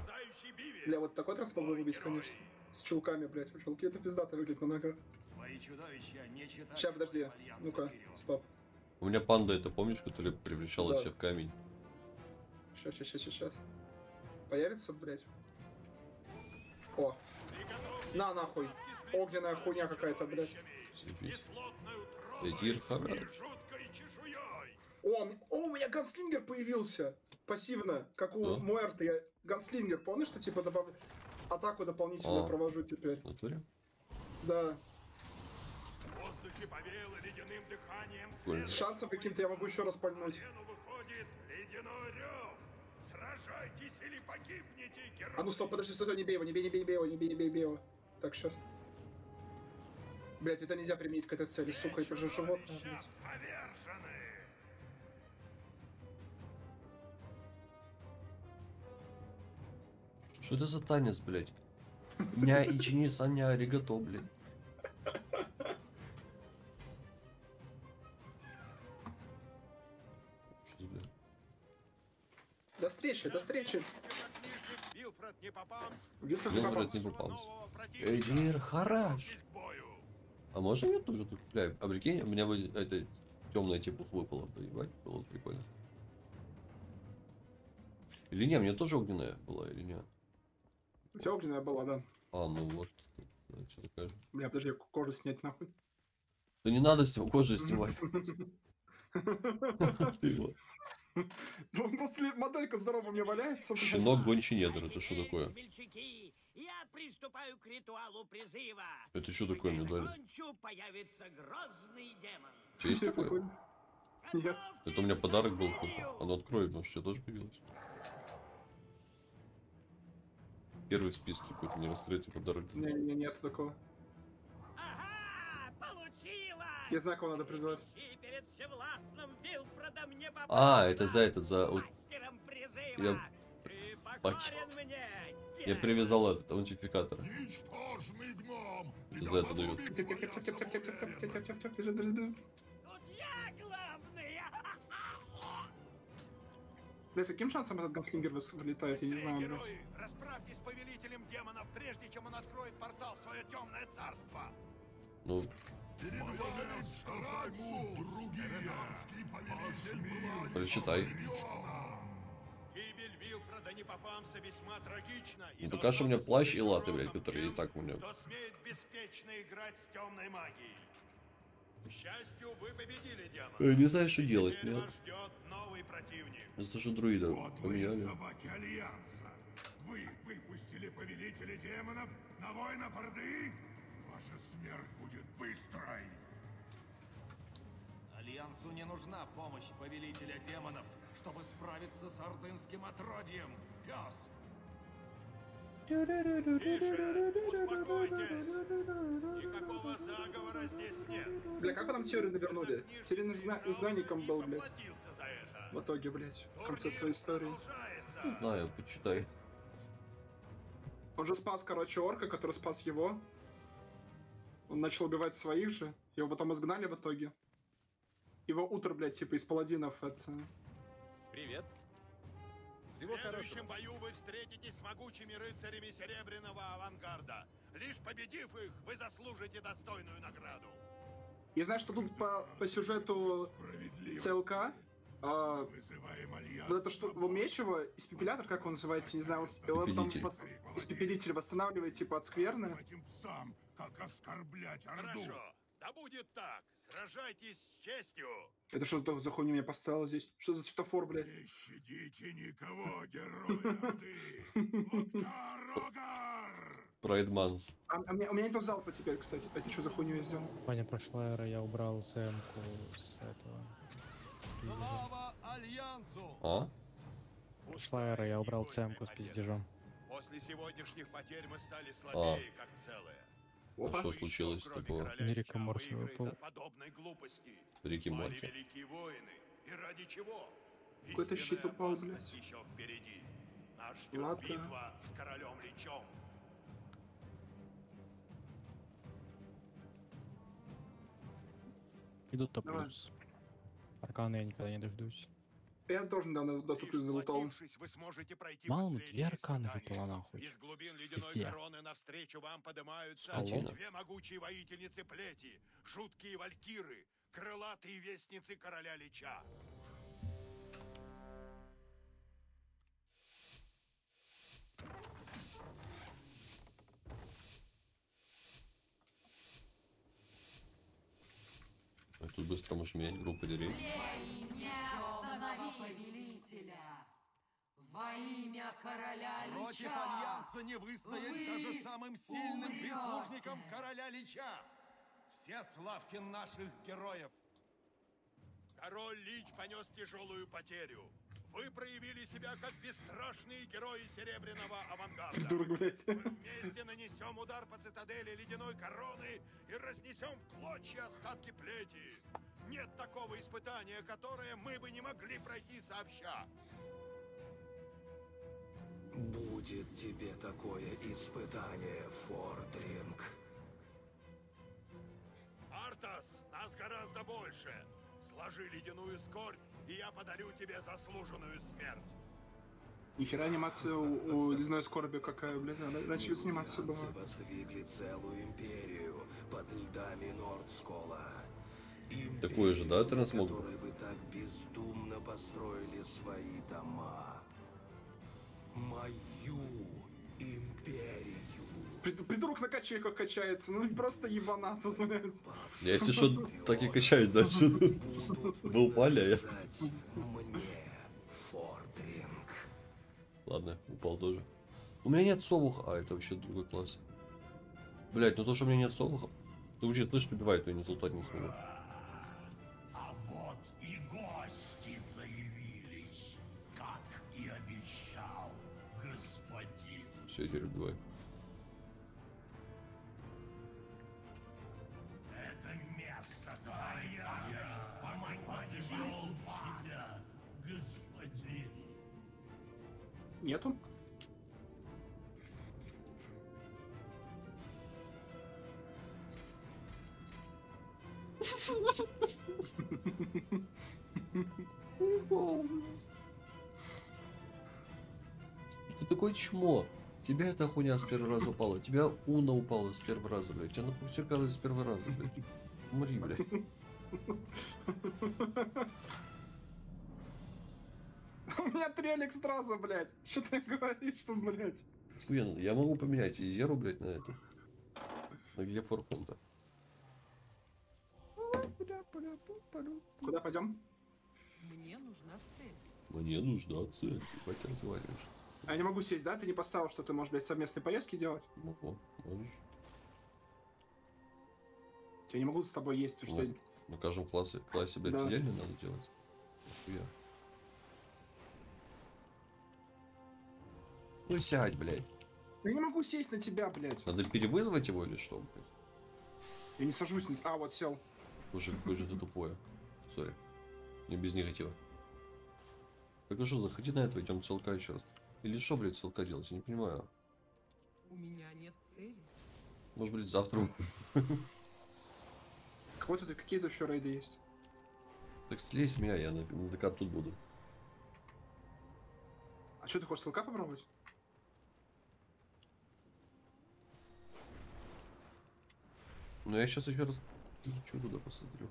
бля, вот такой раз могу выбить, конечно. С чулками, блядь. Чулки это пиздато выглядит на ногах. Сейчас, подожди. Ну-ка, стоп. У меня панда это, помнишь, которая превращала Да. всех в камень? Сейчас, сейчас, сейчас, сейчас. Появится, блядь. О, на нахуй. Огненная хуйня какая-то, блядь. Заебись. Эдир чешуей. О, у меня ганслингер появился. Пассивно, как у Да? Муэрта. Я ганслингер, помнишь, что типа добав... атаку дополнительную А. провожу теперь? В натуре? Да. В воздухе повеяло ледяным дыханием Прикольно. С света. шансом каким-то я могу еще раз пальнуть. арену выходит ледяной рев. Сражайтесь или погибнете, герои. А ну стоп, подожди, стой, стой, не бей его, не бей, не бей, не бей его, не бей, не бей, не бей его. Так, сейчас. Блять, это нельзя применить к этой цели, сука, это же животное, блядь. Что это за танец, блядь? Ня и чини саня аригато, блядь. Что за, блядь? До встречи, до встречи. Вилфред не попамс. Вилфред Вилфред попался. не попамс. Нового А можно мне тоже тут, бля, а прикинь, у меня бы это темная типа выпала, поебать, было бы прикольно. Или не, мне тоже огненная была, или не? У тебя огненная была, да. А, ну вот, что такая же. Бля, подожди, кожу снять нахуй. Да не надо с него кожу снимать. <laughs> Ты вот. Ну, После моделька здорово мне валяется. Щенок гончий недр, это что такое? Я приступаю к ритуалу призыва. Это что такое мне дали? Закончу, появится грозный демон. Тебя есть Что такое? Нет. Это у меня подарок был. Оно откроет, может, у тебя тоже появилось? Первый в списке какой-то нераскрытый подарок. Не, не, нет такого. Ага, получила! Я знаю, кого надо призвать. Не А, это за это, за... вот Мастером призыва! Я- покорен мне, я привязал этот аутификатор. За это дают. Бля, с каким шансом этот ганслингер вылетает, я не знаю, блядь. Расправьтесь с повелителем демонов, прежде чем он откроет портал в свое темное царство. Ну, Прочитай. Гибель Вилфреда Непопамса весьма трагична. и Ну, пока что у меня плащ и латы, блядь, которые и так у меня. Кто смеет беспечно играть с темной магией. К счастью, вы победили демона. Я не знаю, что делать. Теперь вас ждет новый противник. вместо что друида Вот вы поменяли. собаки Альянса. Вы выпустили повелителя демонов на воинов Орды? Ваша смерть будет быстрой. Альянсу не нужна помощь повелителя демонов, чтобы справиться с ордынским отродьем. Пес! Тише, успокойтесь. Никакого заговора здесь нет. Бля, как вы там Тирина вернули? Тирин изгна- изгнанником был, блядь. Поплатился за это. В итоге, блядь, в конце своей истории. Не знаю, почитай. Он же спас, короче, орка, который спас его. Он начал убивать своих же. Его потом изгнали в итоге. Его утро, блядь, типа из паладинов это... Привет. В следующем бою вы встретитесь с могучими рыцарями Серебряного Авангарда. Лишь победив их, вы заслужите достойную награду. Я знаю, что тут по, по сюжету ЦЛК а, вот это что, его мечево, испепелятор, как он называется, не знаю, он, с- его потом Испепелитель. пос- испепелитель восстанавливает, типа, от скверны. Этим псам, как оскорблять Орду. Хорошо, да будет так. Сражайтесь с честью. Это что за за хуйню меня поставил здесь? Что за светофор, блядь? Не щадите никого, герои Рогар! Прайдманс. А, а меня- у меня нету залпа теперь, кстати. Это что за хуйню я сделал? Ваня прошла эра, я убрал ЦМ-ку с этого. Слава Альянсу! А? Прошла эра, я убрал ЦМ-ку с пиздежом. После сегодняшних потерь мы стали слабее, как целое. А Опа. что случилось Кроме такого? Рика Морти выпал. Рики Морти. великие воины. И ради чего? Какой-то щит упал, блядь. еще впереди. Нас ждет Ладно. битва с королем Личом. Идут топ плюс. Аркана я никогда не дождусь. Я тоже недавно доту плюс залутал. Ну, последние две арканы выпало нахуй. Из глубин ледяной Фифе. короны навстречу вам поднимаются Скотина. две могучие воительницы плети, жуткие валькиры, крылатые вестницы короля Лича. А Тут быстро можешь менять группы деревьев. Повелителя! Во имя короля Против Лича! Альянса не выстоять Вы даже самым сильным умрете. прислужникам короля Лича! Все славьте наших героев! Король Лич понес тяжелую потерю. Вы проявили себя как бесстрашные герои Серебряного Авангарда. Придурок, блядь. Мы вместе нанесем удар по цитадели ледяной короны и разнесем в клочья остатки плети. Нет такого испытания, которое мы бы не могли пройти сообща. Будет тебе такое испытание, Фордринг. Артас, нас гораздо больше. Сложи ледяную скорбь, и я подарю тебе заслуженную смерть. Нихера анимация у, у ледяной скорби какая, без анимации Нуянцы была. воздвигли целую империю под льдами Нордскола. Такое же, да, трансмог? которой вы так бездумно построили свои дома. Мою империю. Прид- Придурок на качельках качается. Ну просто ебанатус, блядь. Я, если что, так и качаюсь дальше. Вы упали, а я... Ладно, упал тоже. У меня нет совуха. А, это вообще другой класс. Блять, ну то, что у меня нет совуха... Ты вообще слышишь, убивает, но я не залутать не смогу. А вот и гости заявились, как и обещал господин. Все, теперь убиваю. Нету? Ты такой чмо. Тебя эта хуйня с первого раза упала. Тебя Уна упала с первого раза, блядь. Тебя нахуй все первое с первого раза, блядь. Умри, блядь. <laughs> У меня трелик сразу, блядь. Что ты говоришь, что, блядь? Охуенно. Я могу поменять Изеру, блядь, на эту. На где Форхунта? Куда пойдем? Мне нужна цель. Мне нужна цель. Ты разговариваешь. А я не могу сесть, да? Ты не поставил, что ты можешь, блядь, совместные поездки делать? Могу, можешь. Я не могу с тобой есть, что Вот. На каждом классе, классе, блядь, Да. надо делать. Нахуя? Ну сядь, блядь. я не могу сесть на тебя, блядь. Надо перевызвать его или что, блядь? Я не сажусь на... А, вот сел. Боже, какой же ты тупое. Сори. Не без негатива. Так а что, заходи на это, идем целка еще раз. Или что, блядь, целка делать? Я не понимаю. У меня нет цели. Может, блядь, завтра. Какой-то <laughs> какие-то еще рейды есть. Так слезь меня, я на, на ДК тут буду. А что, ты хочешь СЛК попробовать? Ну я сейчас еще раз что туда посмотрю.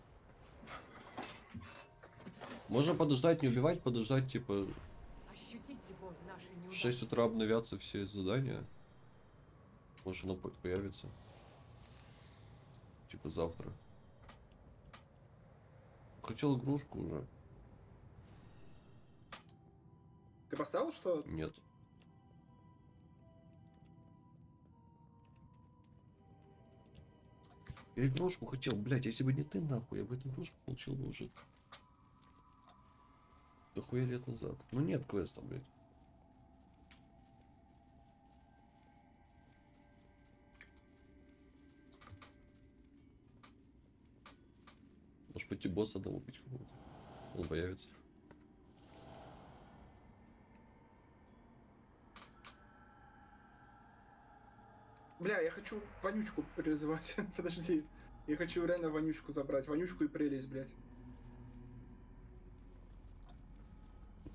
Можно подождать, не убивать, подождать, типа, в неудачи. 6 утра обновятся все задания. Может оно по- появится. Типа завтра. Хотел игрушку уже. Ты поставил, что Нет. Я игрушку хотел, блядь, если бы не ты, нахуй, я бы эту игрушку получил бы уже. Дохуя лет назад. Ну нет квеста, блядь. Может пойти босса одного убить какого-то. Он появится. Бля, я хочу вонючку призывать. <laughs> Подожди. Я хочу реально вонючку забрать. Вонючку и прелесть, блядь.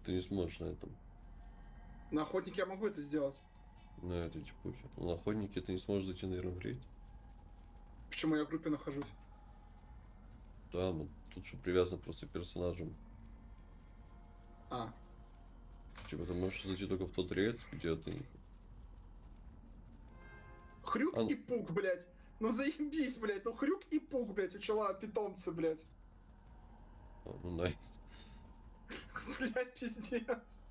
Ты не сможешь на этом. На охотнике я могу это сделать. На этой типухе. На охотнике ты не сможешь зайти на рейд. Почему я в группе нахожусь? Да, ну тут же привязан просто к персонажам. А, Типа ты можешь зайти только в тот рейд, где ты... хрюк ну. и пук, блядь. Ну заебись, блядь. Ну хрюк и пук, блядь. У чела питомцы, блядь. Ну найс. <laughs> Блядь, пиздец.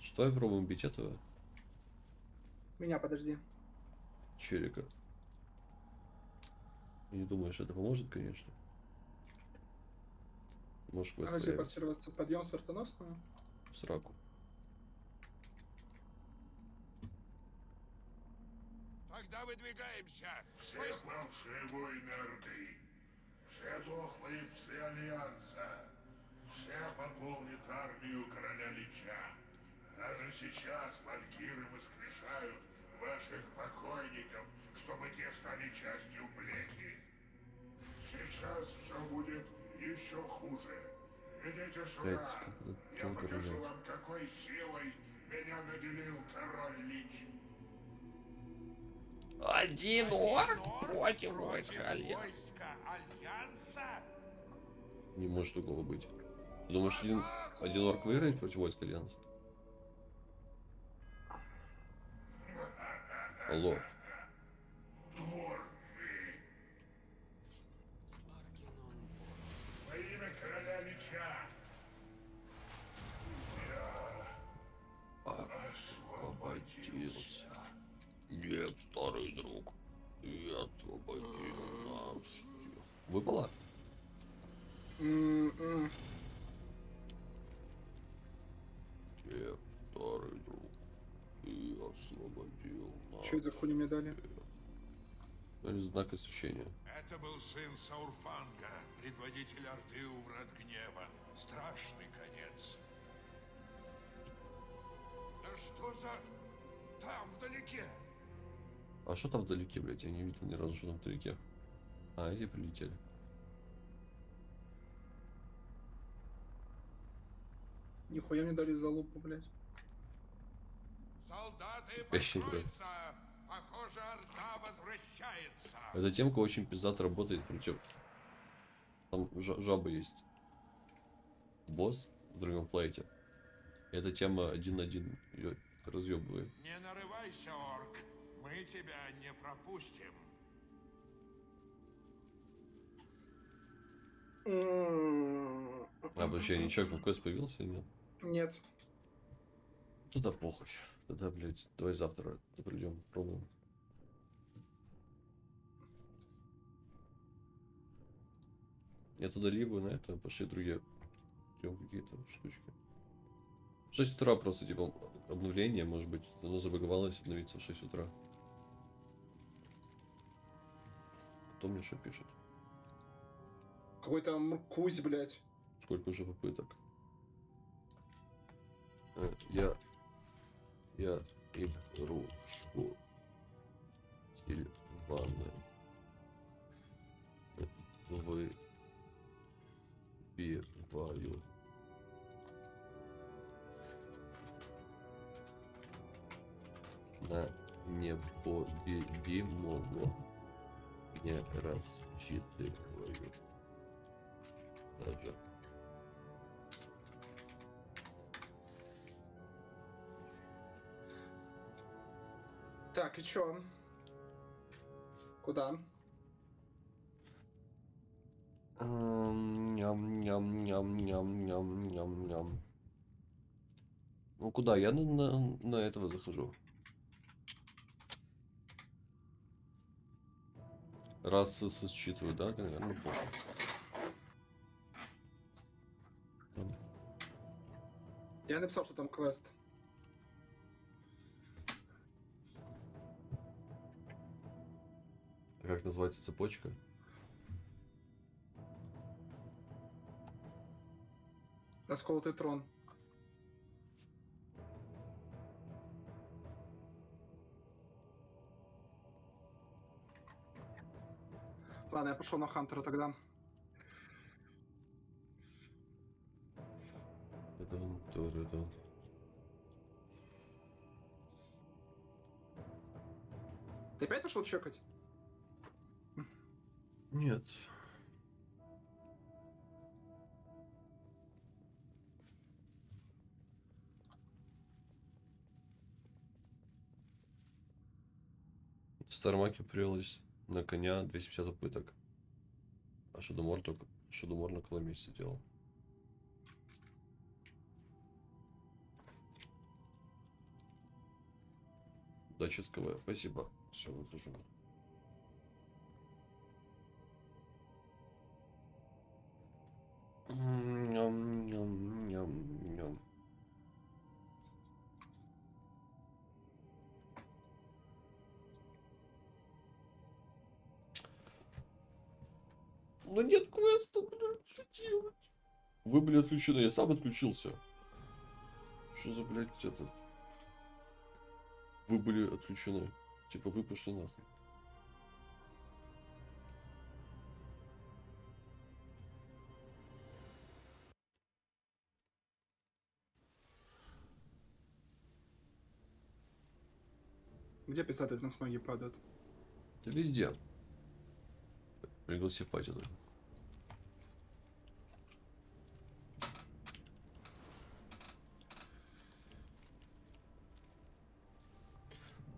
Что, давай пробуем бить этого Меня, подожди. челика. Я не думаю, что это поможет, конечно. Может квест. Разрепортироваться. Подъем смертоносного. В сраку. Тогда выдвигаемся. Все павшие воины Орды, все дохлые псы Альянса, все пополнят армию короля Лича. Даже сейчас валькиры воскрешают ваших покойников, чтобы те стали частью Блеки. Сейчас все будет еще хуже. Идите сюда. Я покажу вам, какой силой меня наделил король Лич. Один орк против войска Войска Альянса? Не может такого быть. Ты думаешь, один, один орк выиграет против войск Альянса? Алло. Выпало? Нет, старый друг. Ты освободил нас. Что это хуйня мне дали? Дали знак освещения. Это был сын Саурфанга, предводитель Орды у врат гнева. Страшный конец. Да что за... Там, вдалеке. А что там вдалеке, блядь? Я не видел ни разу, что там вдалеке. А, эти прилетели. Нихуя мне дали за лупу, блядь. Солдаты построятся. Похоже, Орда возвращается. Эта темка очень пиздато работает против... Там жа- жаба есть. Босс в Dragonflight. И эта тема один на один ее разъебывает. Не нарывайся, орк. Мы тебя не пропустим. М, А, не чекнул, квест появился или нет? Нет. Тогда похуй. Тогда, блядь, давай завтра придем, пробуем. Я туда ливаю на это, пошли другие. Ждем какие-то штучки. В 6 утра просто, типа, обновление, может быть, оно забаговалось обновиться в 6 утра. Кто мне что пишет? Какой-то Мркусь, блядь. Сколько уже попыток? Я... Я игрушку Сильваны выбиваю. На непобедимого не рассчитываю. Даже. Так, и чё? Куда? Ам, Ням-ням-ням-ням-ням-ням-ням. Ну куда? Я на, на, на этого захожу. Раз считываю, да? наверное, Ну, понял. Я написал, что там квест. Как называется цепочка? Расколотый трон. Ладно, я пошел на Хантера тогда. Тудун, тудун. Ты опять пошел чекать? Нет. Стармаки привелась на коня 250 попыток. А Шадумор только Шадумор на коломейсе делал. Удачи с КВ. Спасибо. Все, Ням-ням-ням-ням. Ну нет квеста, блядь, что делать? Вы, блядь, отключены, я сам отключился. Что за, блядь, это? Вы были отключены. Типа, вы Где писатели трансмаги падают? Да везде. Пригласи в пати даже.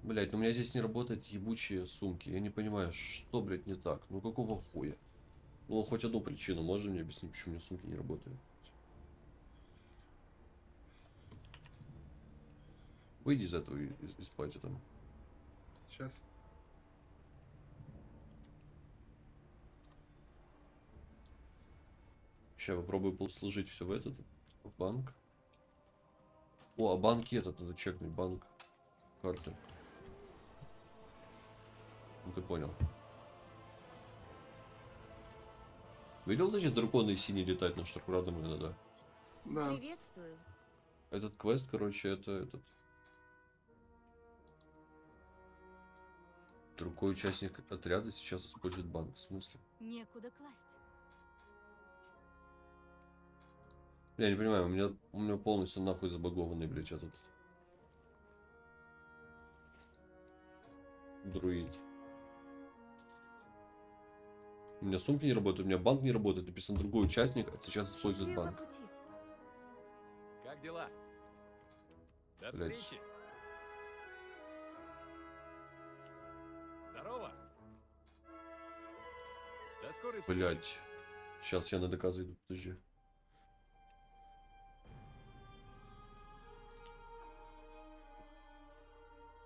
Блять, ну у меня здесь не работают ебучие сумки. Я не понимаю, что, блядь, не так. Ну какого хуя? Ну хоть одну причину можно мне объяснить, почему у меня сумки не работают? Выйди из этого, из, из пати там. Сейчас. Сейчас попробую сложить все в этот в банк. О, а банки этот надо чекнуть, банк карты. Ну ты понял. Видел эти драконы синие летать на штурмрадом иногда? Да. Приветствую. Этот квест, короче, это этот. Другой участник отряда сейчас использует банк. В смысле? Некуда класть. Я не понимаю, у меня, у меня полностью нахуй забагованный, блядь, этот. Друид. У меня сумки не работают, у меня банк не работает, написан другой участник, а сейчас использует банк. Как дела? До Блядь. встречи. Здорово. Блять. Сейчас я на доказы иду, подожди.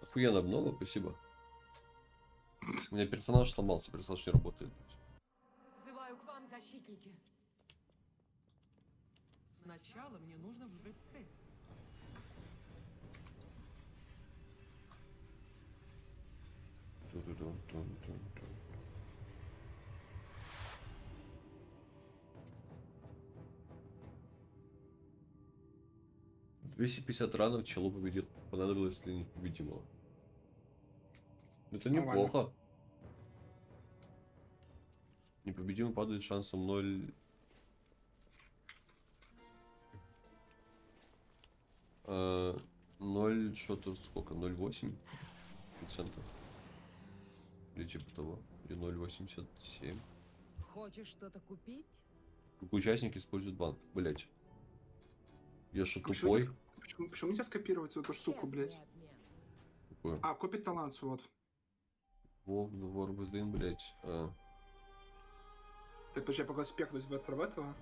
Охуенно обнова, спасибо. У меня персонаж сломался, персонаж не работает. Взываю к вам, защитники. Сначала мне нужно выбрать цель. Ту-ду-дум-дум-дум-дум. 250 ранов челу победил. Понадобилось ли непобедимого. Это Нормально. неплохо. Непобедимый падает шансом 0... Э, 0 что-то сколько? 0,8 процентов. Или типа того. Или 0,87. Хочешь что-то купить? Как участник использует банк. Блять. Я что, тупой? Почему, почему нельзя скопировать эту штуку, блядь? Какое? А, копить талант, вот. Вов, двор within, блять. А, Так, подожди, я пока спекнусь в этого, в этого.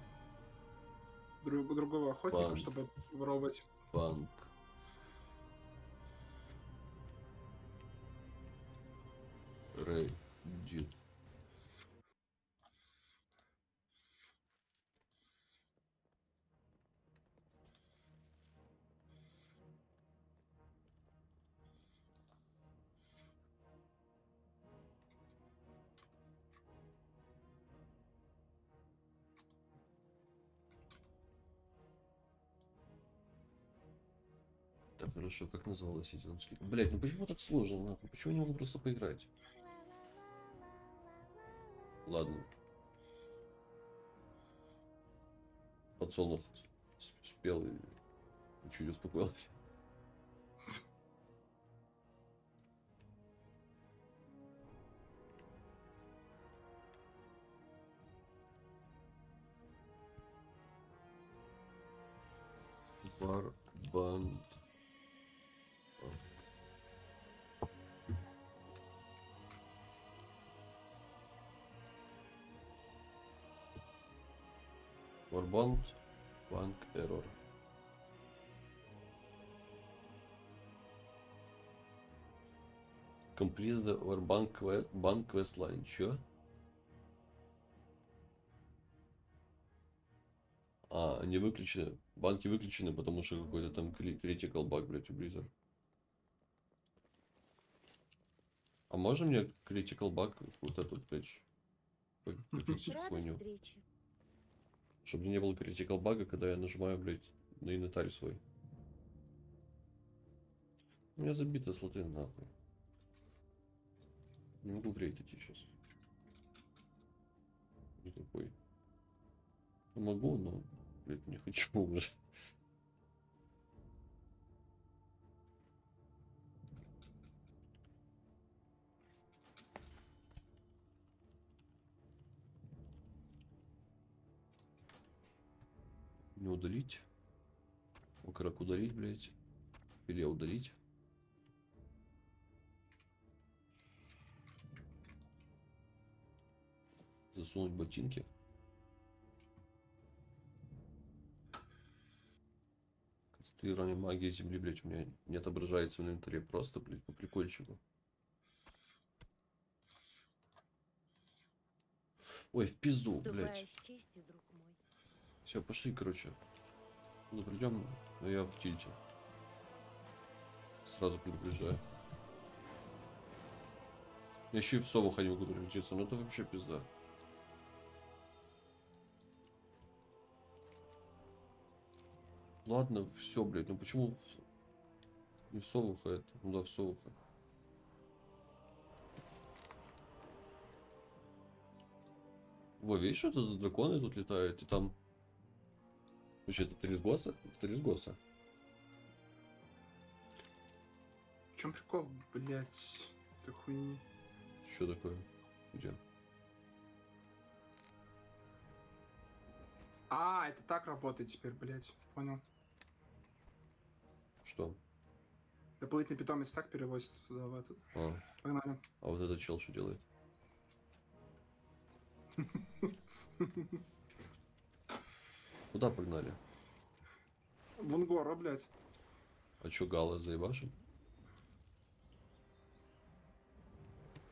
Друг- другого охотника, Банк. чтобы воровать. банк. Reddit. Хорошо, как называлась эти носки? Блять, ну почему так сложно, нахуй? Почему не могу просто поиграть? Ладно. Подсолнух спел и чуть успокоился. Warband, bank error. Complete the Warbank que- bank quest line. Чё? А, они выключены. Банки выключены, потому что какой-то там critical баг, блядь, у Blizzard. А можно мне critical баг вот этот, блядь, по- пофиксить хуйню? встрече. Чтобы не было критикал бага, когда я нажимаю, блядь, на инвентарь свой. У меня забиты слоты нахуй. Не могу в рейд идти сейчас. Никакой. Ну, Могу, но, блядь, не хочу уже. Не удалить. Окорок удалить, блядь. Или удалить. Засунуть ботинки. Концентрирование магии земли, блядь, у меня не отображается в инвентаре. Просто, блядь, по прикольчику. Ой, в пизду, блядь. Ступай с честью, друг. Все, пошли, короче. Ну, придем, но я в тильте. Сразу предупреждаю. Я еще и в совуха не могу превратиться, ну это вообще пизда. Ладно, все, блядь, ну почему не в совуха это? Ну да, в совуха. Во, видишь, что это драконы тут летают, и там... Слушай, это Трисгоса? Это Трисгоса. В чем прикол, блядь, этой хуйни? Что такое? Где? А, это так работает теперь, блядь. Понял. Что? Дополнительный питомец так перевозится туда, в этот. А, Погнали. а вот этот чел что делает? <laughs> Куда погнали? Вунгора, блядь. А чё Гала заебашим?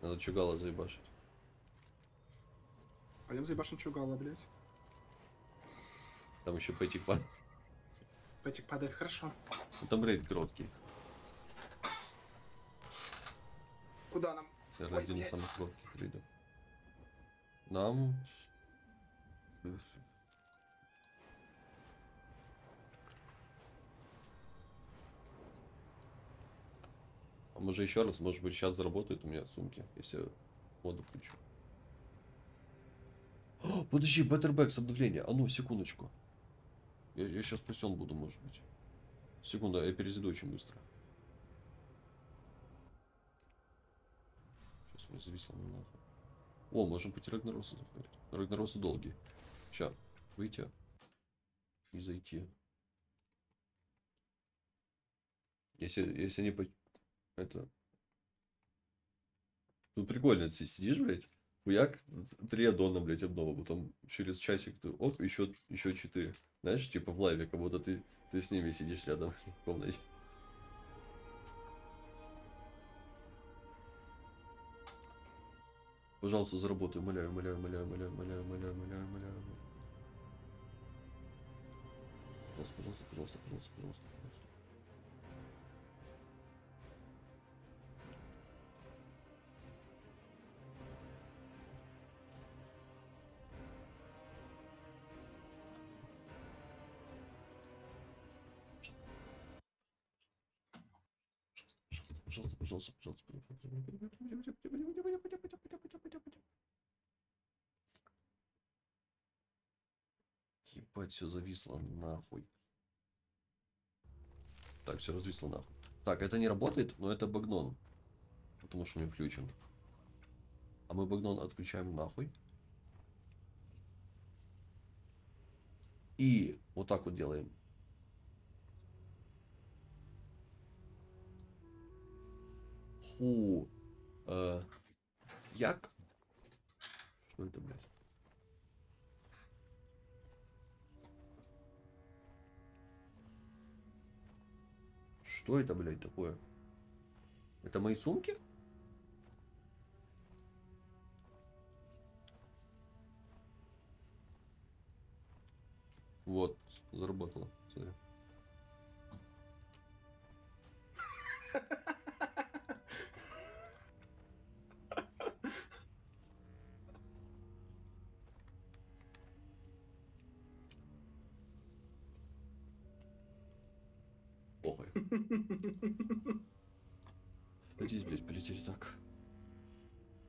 Надо чё Гала заебашить. Пойдем заебашим Чугала, блядь. Там еще пэтик пад. Пэтик падает, хорошо. Ну, Там рейд короткий. Куда нам? Наверное, Ой, один из самых коротких рейдов. Нам... А может еще раз, может быть сейчас заработают у меня сумки, если моду включу. О, подожди, Betterback с обновления. А ну, секундочку. Я, я сейчас спасен буду, может быть. Секунда, я перезайду очень быстро. Сейчас мне зависло ну нахуй. О, можем пойти Рагнаросу заходить. Рагнаросы долгие. Сейчас, выйти и зайти. Если, если по... Это... Ну прикольно, си- сидишь, блядь, хуяк, три аддона, блядь, обнова, потом через часик ты, оп, еще, еще четыре. Знаешь, типа в лайве, как будто ты, ты с ними сидишь рядом <laughs> в комнате. Пожалуйста, заработай, умоляю, умоляю, умоляю, умоляю, умоляю, умоляю, умоляю, умоляю. Пожалуйста, пожалуйста, пожалуйста, пожалуйста, пожалуйста, пожалуйста. Пожалуйста, пожалуйста. Ебать, все зависло нахуй. Так, все развисло нахуй. Так, это не работает, но это багнон. Потому что у него включен. А мы багнон отключаем нахуй. И вот так вот делаем. Ху. Э, як? Что это, блядь? Что это, блядь, такое? Это мои сумки? Вот, заработало. Смотри. <laughs> Надеюсь, блядь, полетели так.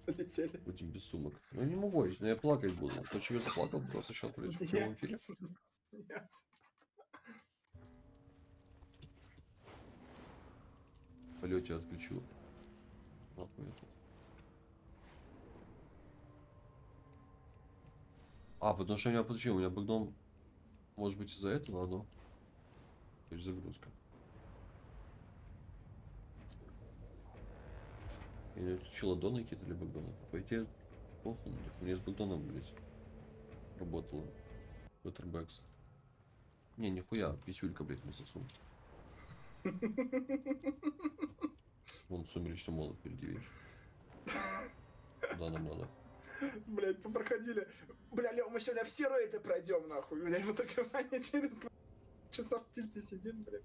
Полетели. Будем без сумок. Ну не могу, я плакать буду. Почему я заплакал просто сейчас, блядь, в прямом эфире? Нет. В полете отключу. Нахуй это. А, потому что у меня, подожди, у меня бэкдом, может быть, из-за этого оно. Перезагрузка. Я не отключил аддоны какие-то или бэкдоны. По идее, похуй, на у меня с бэкдоном, блядь, работало. Беттербэкс. Не, нихуя, писюлька, блядь, вместо сумки. Вон сумеречный молот впереди, видишь? Да, нам надо. Блять, попроходили. Бля, Лёва, мы сегодня все рейды пройдем, нахуй. Бля, вот так Ваня <laughs> через часов в тильте сидит, блядь.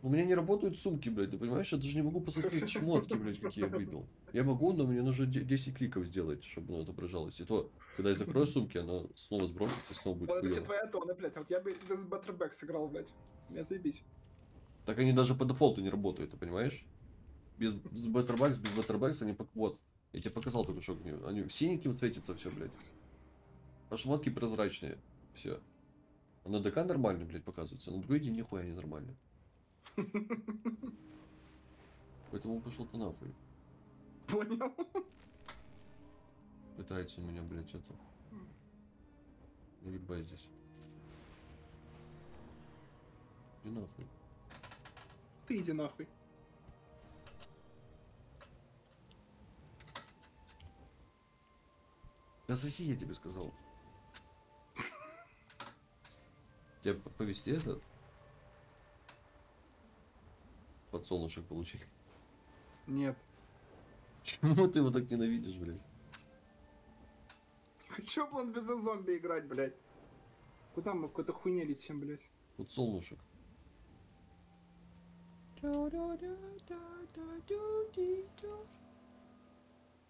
У меня не работают сумки, блядь, ты понимаешь? Я даже не могу посмотреть шмотки, блядь, какие я выбил. Я могу, но мне нужно де- 10 кликов сделать, чтобы оно отображалось. И то, когда я закрою сумки, оно снова сбросится и снова будет Вот это твоя тона, блядь. А вот я бы без Баттербэк сыграл, блядь. Меня заебись. Так они даже по дефолту не работают, ты понимаешь? Без, с Betterbox, без Betterbox они... Вот, я тебе показал только что. они- синеньким светится все, блядь. А шмотки прозрачные. Все. А на ДК нормально, блядь, показывается. а На другой день нихуя не нормально. Поэтому пошел ты нахуй. Понял? Пытается меня, блядь, это. Ебать здесь. Иди нахуй. Ты иди нахуй. Да соси, я тебе сказал. Тебе п- повести это? Подсолнушек получить. Нет. Почему ты его так ненавидишь, блядь? Хочу план без зомби играть, блядь. Куда мы в какой-то хуйне летим, блядь? Подсолнушек.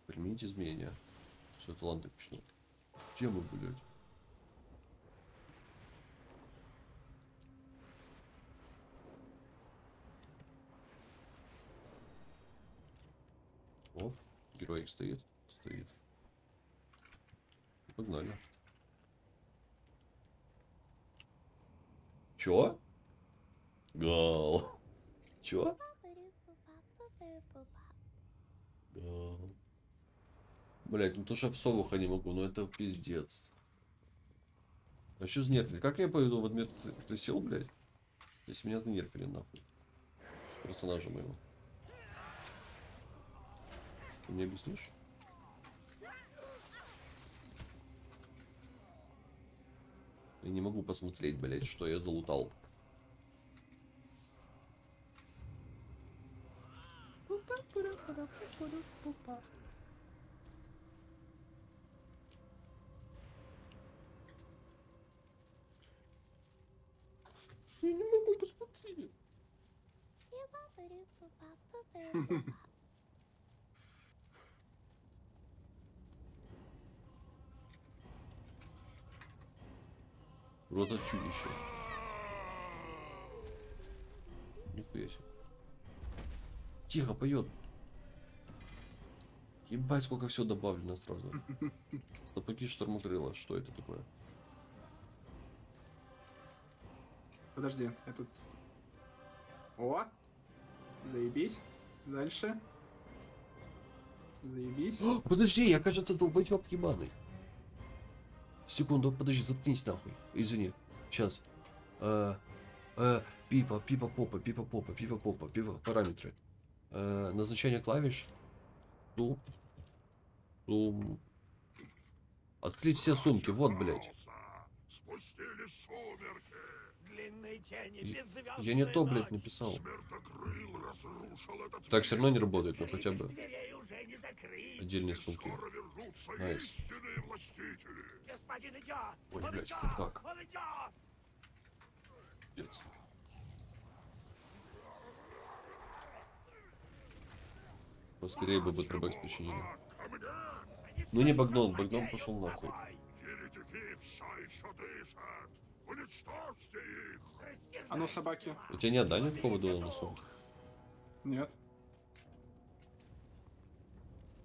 Применить изменения. Все, таланты пишут. Где мы, блядь? Героик стоит? Стоит. Погнали. Чё? Гал. <laughs> Чё? Гал. Блять, ну то, что в совуха не могу, ну это пиздец. А что занерфили? Как я пойду в адмир присел, блядь? Если меня занерфили, нахуй. Персонажа моего. Ты мне объяснишь? Я не могу посмотреть, блядь, что я залутал. Я не могу посмотреть. Вот это чудище. Нихуя себе. Тихо, поет. Ебать, сколько всего добавлено сразу. <laughs> Стопаки штормокрыла. Что это такое? Подожди, я тут... О! Заебись. Дальше. Заебись. О, <gasps> подожди, я, кажется, долбоёб ебаный. Секунду, подожди, заткнись нахуй. Извини. Сейчас. Э, э, пипа, пипа попа, пипа попа, пипа попа, пипа параметры. Э, назначение клавиш. Сум. Сум. Открыть все сумки, вот, блядь. Спустились сумерки. Длинные тени, беззвездная Я не то, блядь, написал. Так все равно не работает, но хотя бы отдельные сумки. Nice. Ой, блядь, как так? Пиздец. Поскорее бы Батребекс починили. Ну не Богдан, Богдан пошел нахуй. Еретики все еще дышат. Уничтожьте их. А ну, собаки. У тебя нет, да, никакого дула на сумке? Нет.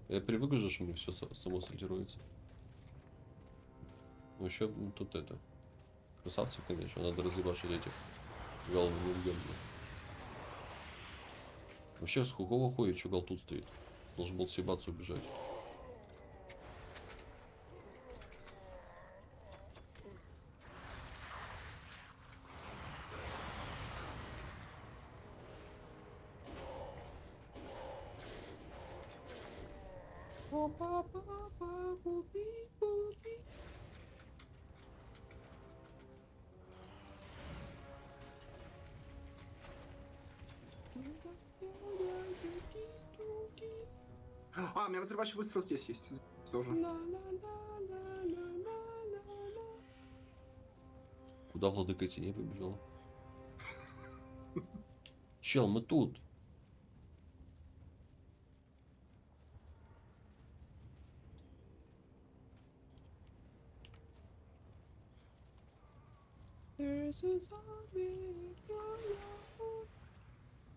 Я привык же, что у меня все само сортируется. Ну еще ну, тут это. Красавцы, конечно, надо разъебашить этих гал неуемных. Вообще, с какого хуя что гал тут стоит? Должен был съебаться убежать. Разрывающий выстрел здесь есть. Здесь Тоже. Куда владыка теней побежал? Чел, мы тут.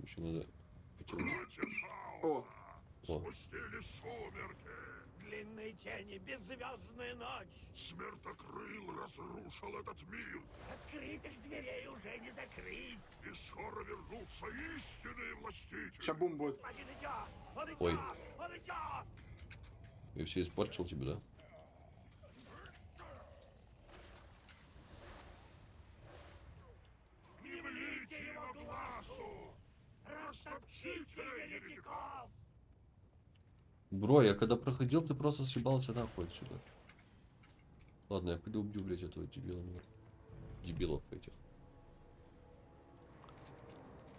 Еще надо потянуть. О, О, Спустились сумерки. Длинные тени, беззвездная ночь. Смертокрыл разрушил этот мир. Открытых дверей уже не закрыть. И скоро вернутся истинные властители. Чабум будет. Господин идет! Он идет! Ой. Он идет! я все испортил тебе, да? Не млите его глазу. Растопчите еретиков. Бро, я когда проходил, ты просто съебался нахуй отсюда. Ладно, я пойду убью, блядь, этого дебила. Дебилов этих.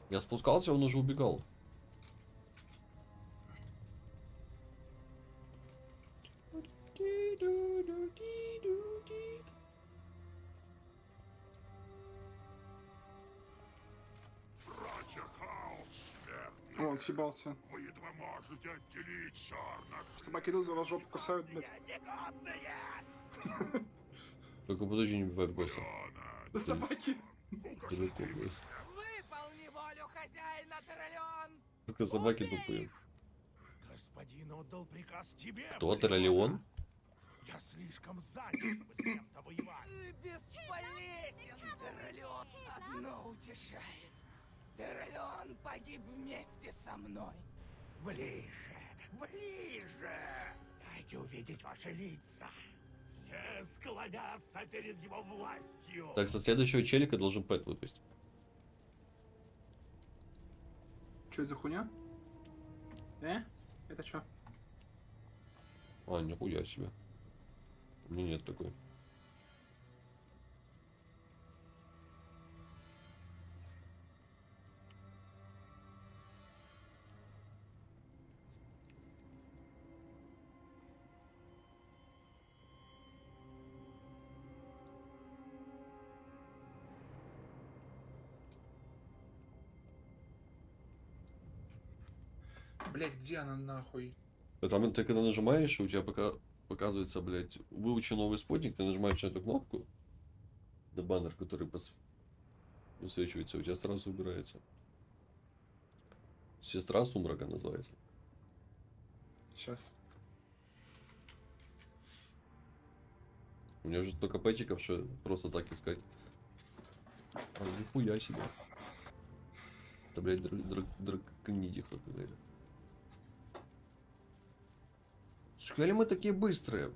Я спускался, он уже убегал. Братья он съебался. Вы едва можете отделить черных. Собаки идут за вас жопу кусают, блядь. Только подожди, не убивай босса. Да собаки. Выполни волю хозяина, Тарален! Только собаки тупые. господин отдал приказ тебе. Кто. Терралион? Я слишком занят, чтобы с кем-то воевать. Ты бесполезен, Терралион. Одно утешает. Терралион погиб вместе со мной. Ближе, ближе! Дайте увидеть ваши лица. Все склонятся перед его властью. Так, со следующего челика должен пэт выпасть. Что это за хуйня? Э? Это что? А, нихуя себе. У меня нет такой. Где она нахуй? Там ты когда нажимаешь, у тебя пока показывается, блядь, выучи новый спутник, ты нажимаешь на эту кнопку, на баннер, который пос... высвечивается, у тебя сразу убирается. Сестра сумрака называется. Сейчас. У меня уже столько пэтчиков, что просто так искать. А, нихуя себе. Это, блядь, др- др- драконидиха Скали мы такие быстрые?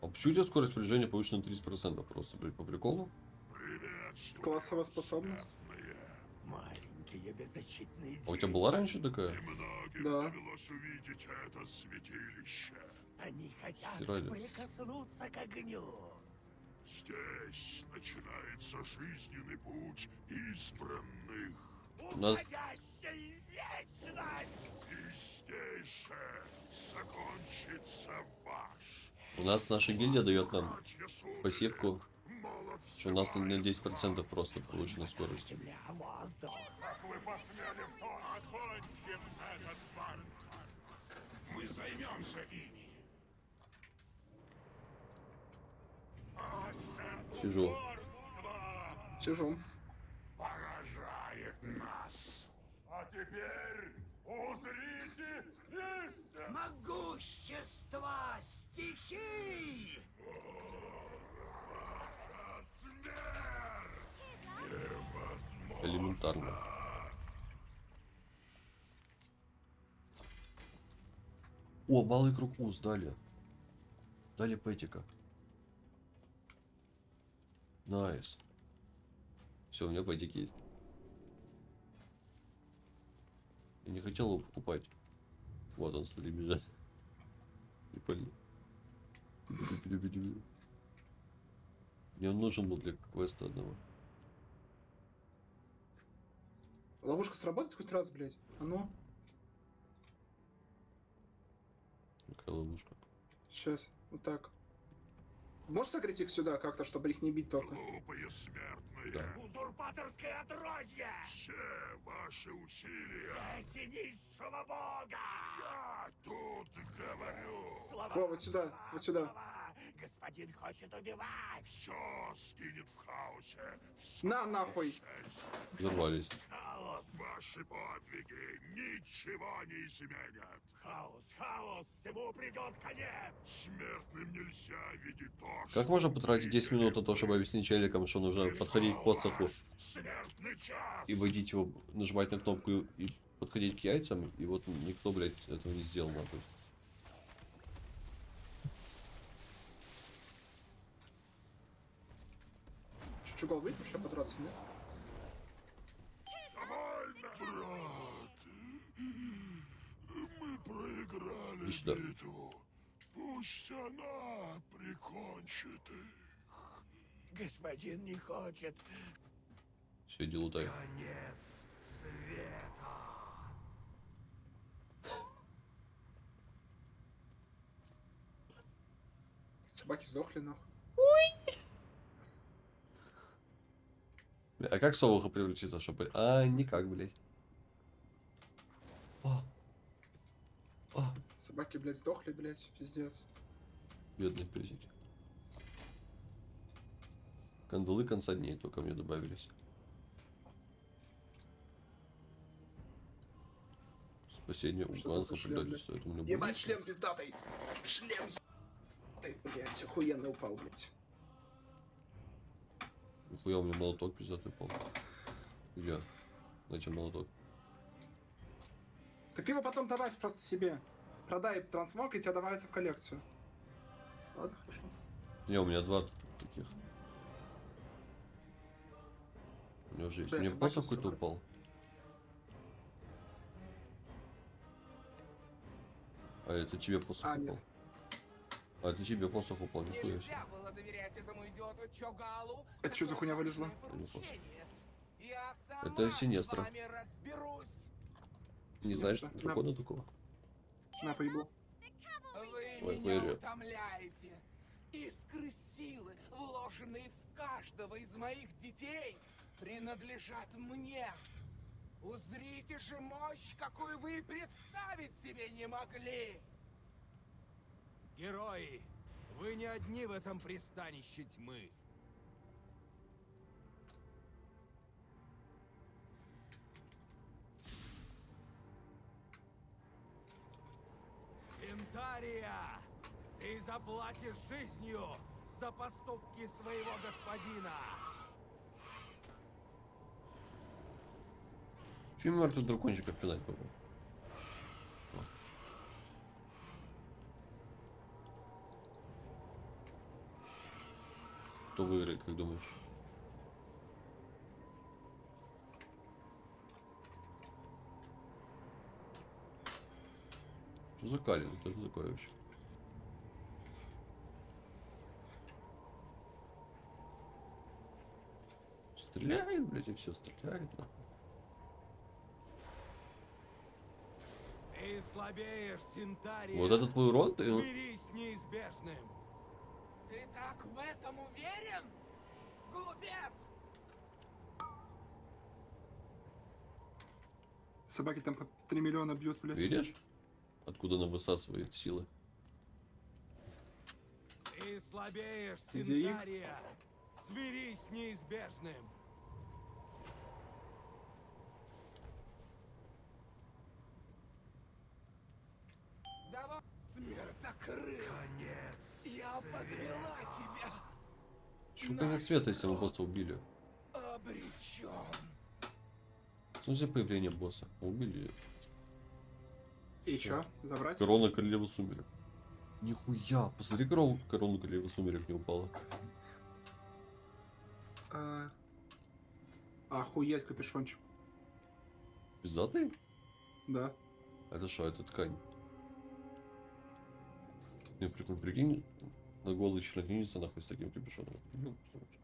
А почему у тебя скорость передвижения повышена на 30% просто, блядь, по приколу? Классовая способность. Маленькие беззащитные А у тебя была раньше такая? Да. довелось увидеть это святилище. Они хотят Ради. прикоснуться к огню. Здесь начинается жизненный путь избранных. Уходящей вечность! Же закончится ваш. У нас наша гильдия дает нам пассивку, что у нас на мои. на 10% просто повышена скорость. Как вы посмели в то окончим этот бардак? Мы займемся ими. Сижу. Сижу. поражает нас. А теперь узрите истину. Могущество стихий! Элементарно. О, малый уз дали. Дали пэтика. Nice. Все, у меня пэтик есть. Я не хотел его покупать. Вот он, смотри, бежит. Понял. Мне он нужен был для квеста одного. Ловушка сработает хоть раз, блядь. А ну, Какая ловушка. сейчас. Вот так. Можешь согреть их сюда как-то, чтобы их не бить только? Глупые смертные. Да. Узурпаторское отродье! Все ваши усилия. Эти низшего бога! Я тут говорю. Слова, Во, вот сюда, слова, вот сюда. слова. Господин хочет убивать! Все скинет в хаосе. В На, нахуй. Взорвались. Хаос! Ваши подвиги ничего не изменят. Хаос! Хаос! Всему придет конец! Смертным нельзя видеть то, Как можно потратить 10 видели минут на то, чтобы объяснить челикам, что нужно подходить к посоху и водить его, нажимать на кнопку и, и подходить к яйцам, и вот никто, блядь, этого не сделал, нахуй. Чуть-чуть гол выйти вообще подраться, нет? Довольно, брат. Мы проиграли Иди битву. Пусть она прикончит их. Господин не хочет. Все, иди лутай. Конец света. Собаки сдохли, нахуй. Бля, А как совуха превратиться, чтобы... А, никак, блядь. О. О, Собаки, блядь, сдохли, блядь, пиздец. бедные песики. Кандалы конца дней только мне добавились. За шлем, предательство. Это мне Ебать, шлем пиздатый! Шлем ебатый, блядь, охуенно упал, блядь. Нихуя у меня молоток пиздатый. Я. На тебе молоток. Так ты его потом добавь просто себе. Продай трансмог, и тебе добавится в коллекцию. Ладно, хорошо. Не, у меня два таких. У меня уже есть. Бля, Мне собаки, посох какой-то упал. А это тебе посох А, упал. нет. А это тебе посох упал, нихуя себе. Нельзя было доверять этому идиоту Чогалу. Это что за хуйня вылезла? Я Это Синестра. с вами разберусь. Не знаешь Синестра, дракона такого? На, поебу. Вы Ой, меня утомляете. Искры силы, вложенные в каждого из моих детей, принадлежат мне. Узрите же мощь, какую вы и представить себе не могли. Герои, вы не одни в этом пристанище тьмы. Фентария, ты заплатишь жизнью за поступки своего господина. Чего мертвых дракончиков пинать попал? Кто выиграет, как думаешь? Что за калин? Что это такое вообще? Стреляет, блядь, и все, стреляет, нахуй. Ты слабеешь, Синтария. Вот это твой урон? Ты... Смирись с неизбежным. Ты так в этом уверен? Глупец! Собаки там по 3 миллиона бьют, блядь. Видишь? Откуда она высасывает силы? Ты слабеешь? Синтария. Смирись с неизбежным. Давай, смертокрыл! Подвела тебя! Чё конец света, если мы босса убили? Обречен! Смысле появление босса? Убили. И чё, забрать? Корона королевы сумерек. Нихуя, посмотри, корона, корона королевы сумерек не упала. А... Охуеть, капюшончик. Пиздатый? Да. Это что, это ткань? Не, прикольно, прикинь, на голый чернокнижница нахуй с таким капюшоном. Ну, ж.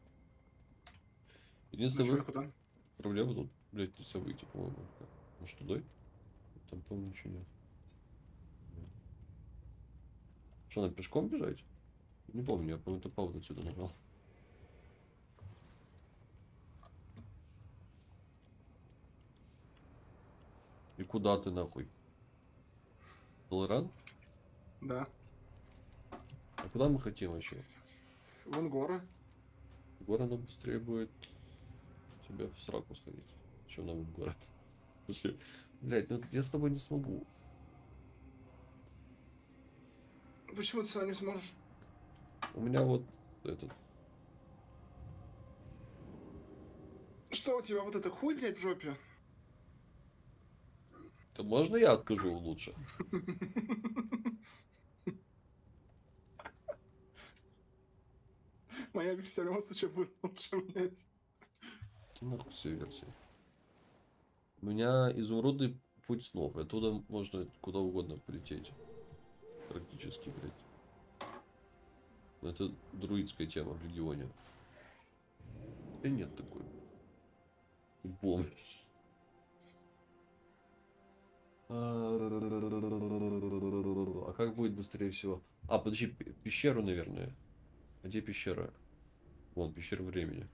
Единственная Ну, вы- куда? проблема тут, блядь, нельзя выйти, по-моему. Может, туда? Там, по-моему, ничего нет. Что, нам пешком бежать? Не помню, я, по-моему, топа вот отсюда нажал. И куда ты нахуй? Толеран? Да. А куда мы хотим вообще? Вон горы. Гора нам быстрее будет тебя в сраку сходить, чем нам в город. <laughs> Слушай, блядь, ну я с тобой не смогу. Почему ты сюда не сможешь? У меня вот этот. Что у тебя вот это хуй, блядь, в жопе? То можно я скажу лучше? <laughs> Моя версия в любом случае будет лучше, блядь. Ты нахуй все версии. У меня изумрудный путь снов. Оттуда можно куда угодно полететь. Практически, блядь. Но Это друидская тема в регионе. И нет такой. Бомб. А как будет быстрее всего? А, подожди, пе- пещеру, наверное. А где пещера? Вон, пещера времени.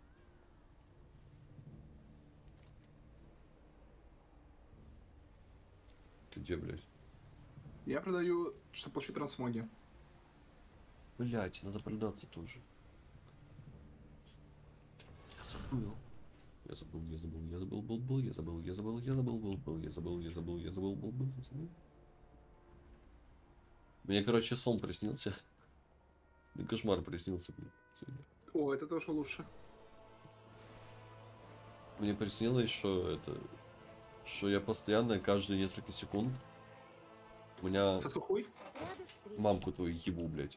Ты где, блядь? Я продаю, чтобы получить трансмоги. Блять, надо продаться тоже. Я забыл. Я забыл, я забыл, я забыл, был, был, я забыл, я забыл, я забыл, был, был, я забыл, я забыл, я забыл, был, был, я забыл. Мне, короче, сон приснился. Кошмар приснился, блин, сегодня. О, это тоже лучше. Мне приснилось, что это... Что я постоянно, каждые несколько секунд... У меня Сосухуй? мамку твою ебу, блядь.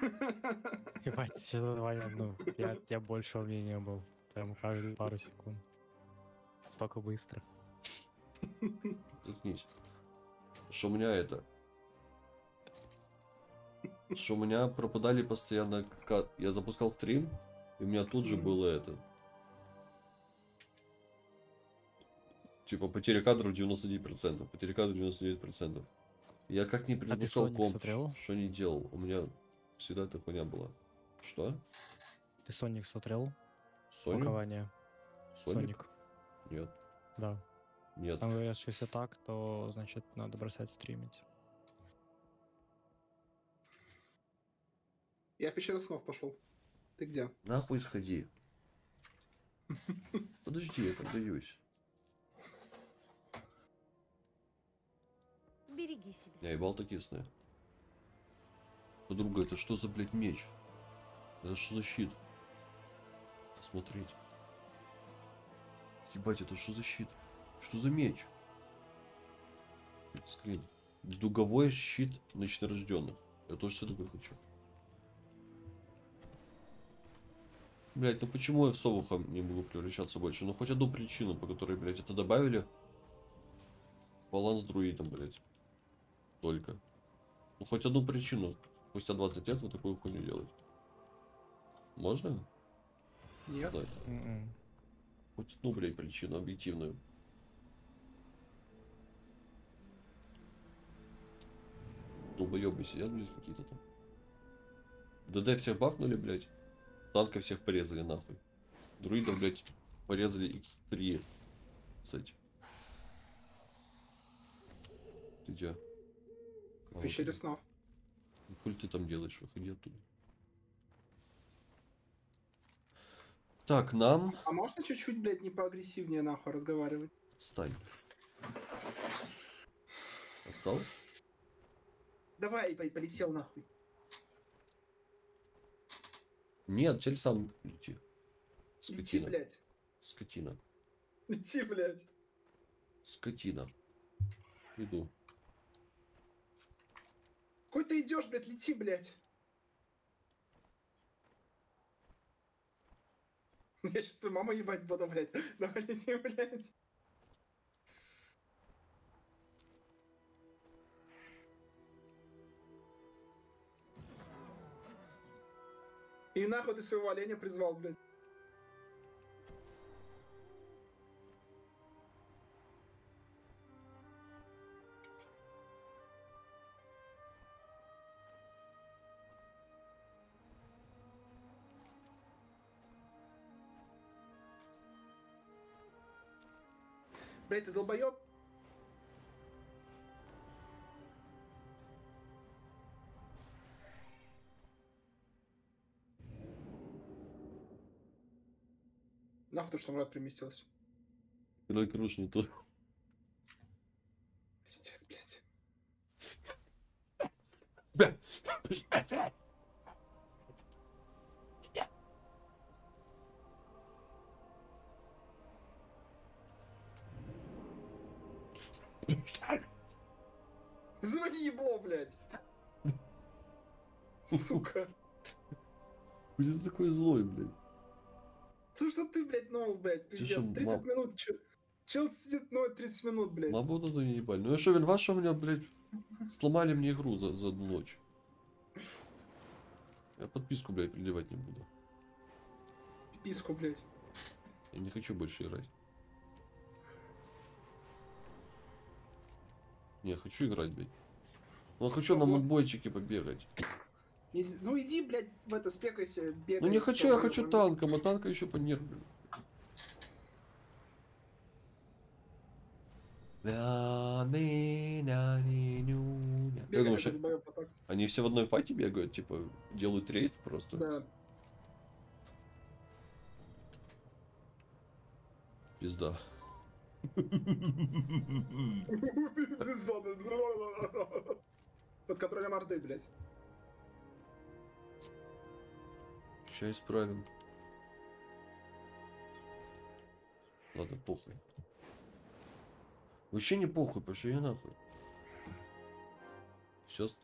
<laughs> Ебать, что-то Ваня, ну, я, я большего мнения был. Прям каждые пару секунд. Столько быстро. Заткнись. Что у меня это... Что у меня пропадали постоянно... Я запускал стрим, и у меня тут же было это... Типа потеря кадров 99%, потеря кадров 99%. Я как не перезапускал Соник комп, смотрел? что не делал, у меня всегда эта хуйня была. Что? Ты Соник смотрел? Соник? Соник? Соник. Нет. Да. Нет. Там говорят, что если так, то значит надо бросать стримить. Я в пещеру снов пошел. Ты где? Нахуй сходи. Подожди, я продаюсь. Береги себя. Я ебал такие сны. Подруга, это что за, блядь, меч? Это что за щит? Смотреть. Ебать, это что за щит? Что за меч? Скрин. Дуговой щит ночнорожденных. Я тоже себе такой хочу. Блять, ну почему я в совуха не могу превращаться больше? Ну хоть одну причину, по которой, блядь, это добавили. Баланс друидом, блядь. Только. Ну хоть одну причину. Спустя 20 лет вот такую хуйню делать. Можно? Нет. Знать. М-м. Хоть одну, блядь, причину объективную. Долбоебы сидят, блядь, какие-то там. ДД всех бафнули, блядь. Танка всех порезали, нахуй. Друидов, блядь, порезали x3. Кстати. Ты где? В пещере снов. Ну, Коль ты там делаешь, выходи оттуда. Так, нам... А можно чуть-чуть, блядь, не поагрессивнее нахуй разговаривать? Отстань. Осталось? Давай, по- полетел нахуй. Нет, теперь сам лети. Лети, Скотина. блядь. Скотина. Лети, блядь. Скотина. Иду. Какой ты идешь, блядь, лети, блядь. <laughs> Я сейчас маму ебать буду, блядь. <laughs> Давай лети, блядь. И нахуй ты своего оленя призвал, блядь. Блядь, ты долбоеб? Ты что, Мурат, переместился? Крой круш не тут. Пиздец, блядь. Звони ебло, блядь. Сука. Ты такой злой, блядь. Потому что ты, блядь, нол, блядь, пиздец. что, 30 мам? минут, чел, чел сидит, ну, 30 минут, блядь. Маму тут не ебали. Ну я что, виноват, что у меня, блядь, сломали мне игру за, за одну ночь. Я подписку, блядь, приливать не буду. Писку, блядь. Я не хочу больше играть. Не, я хочу играть, блядь. Ну, я хочу на мудбойчике побегать. Не Ну иди, блядь, в это спекайся, бегай. Ну не хочу, я хочу танком, а танка еще понервлю. Я думаю, что они все в одной пати бегают, типа, делают рейд просто. Да. Пизда. <laughs> Под контролем Орды, блядь. Сейчас исправим. Ладно, похуй. Вообще не похуй, пошли я нахуй. Сейчас.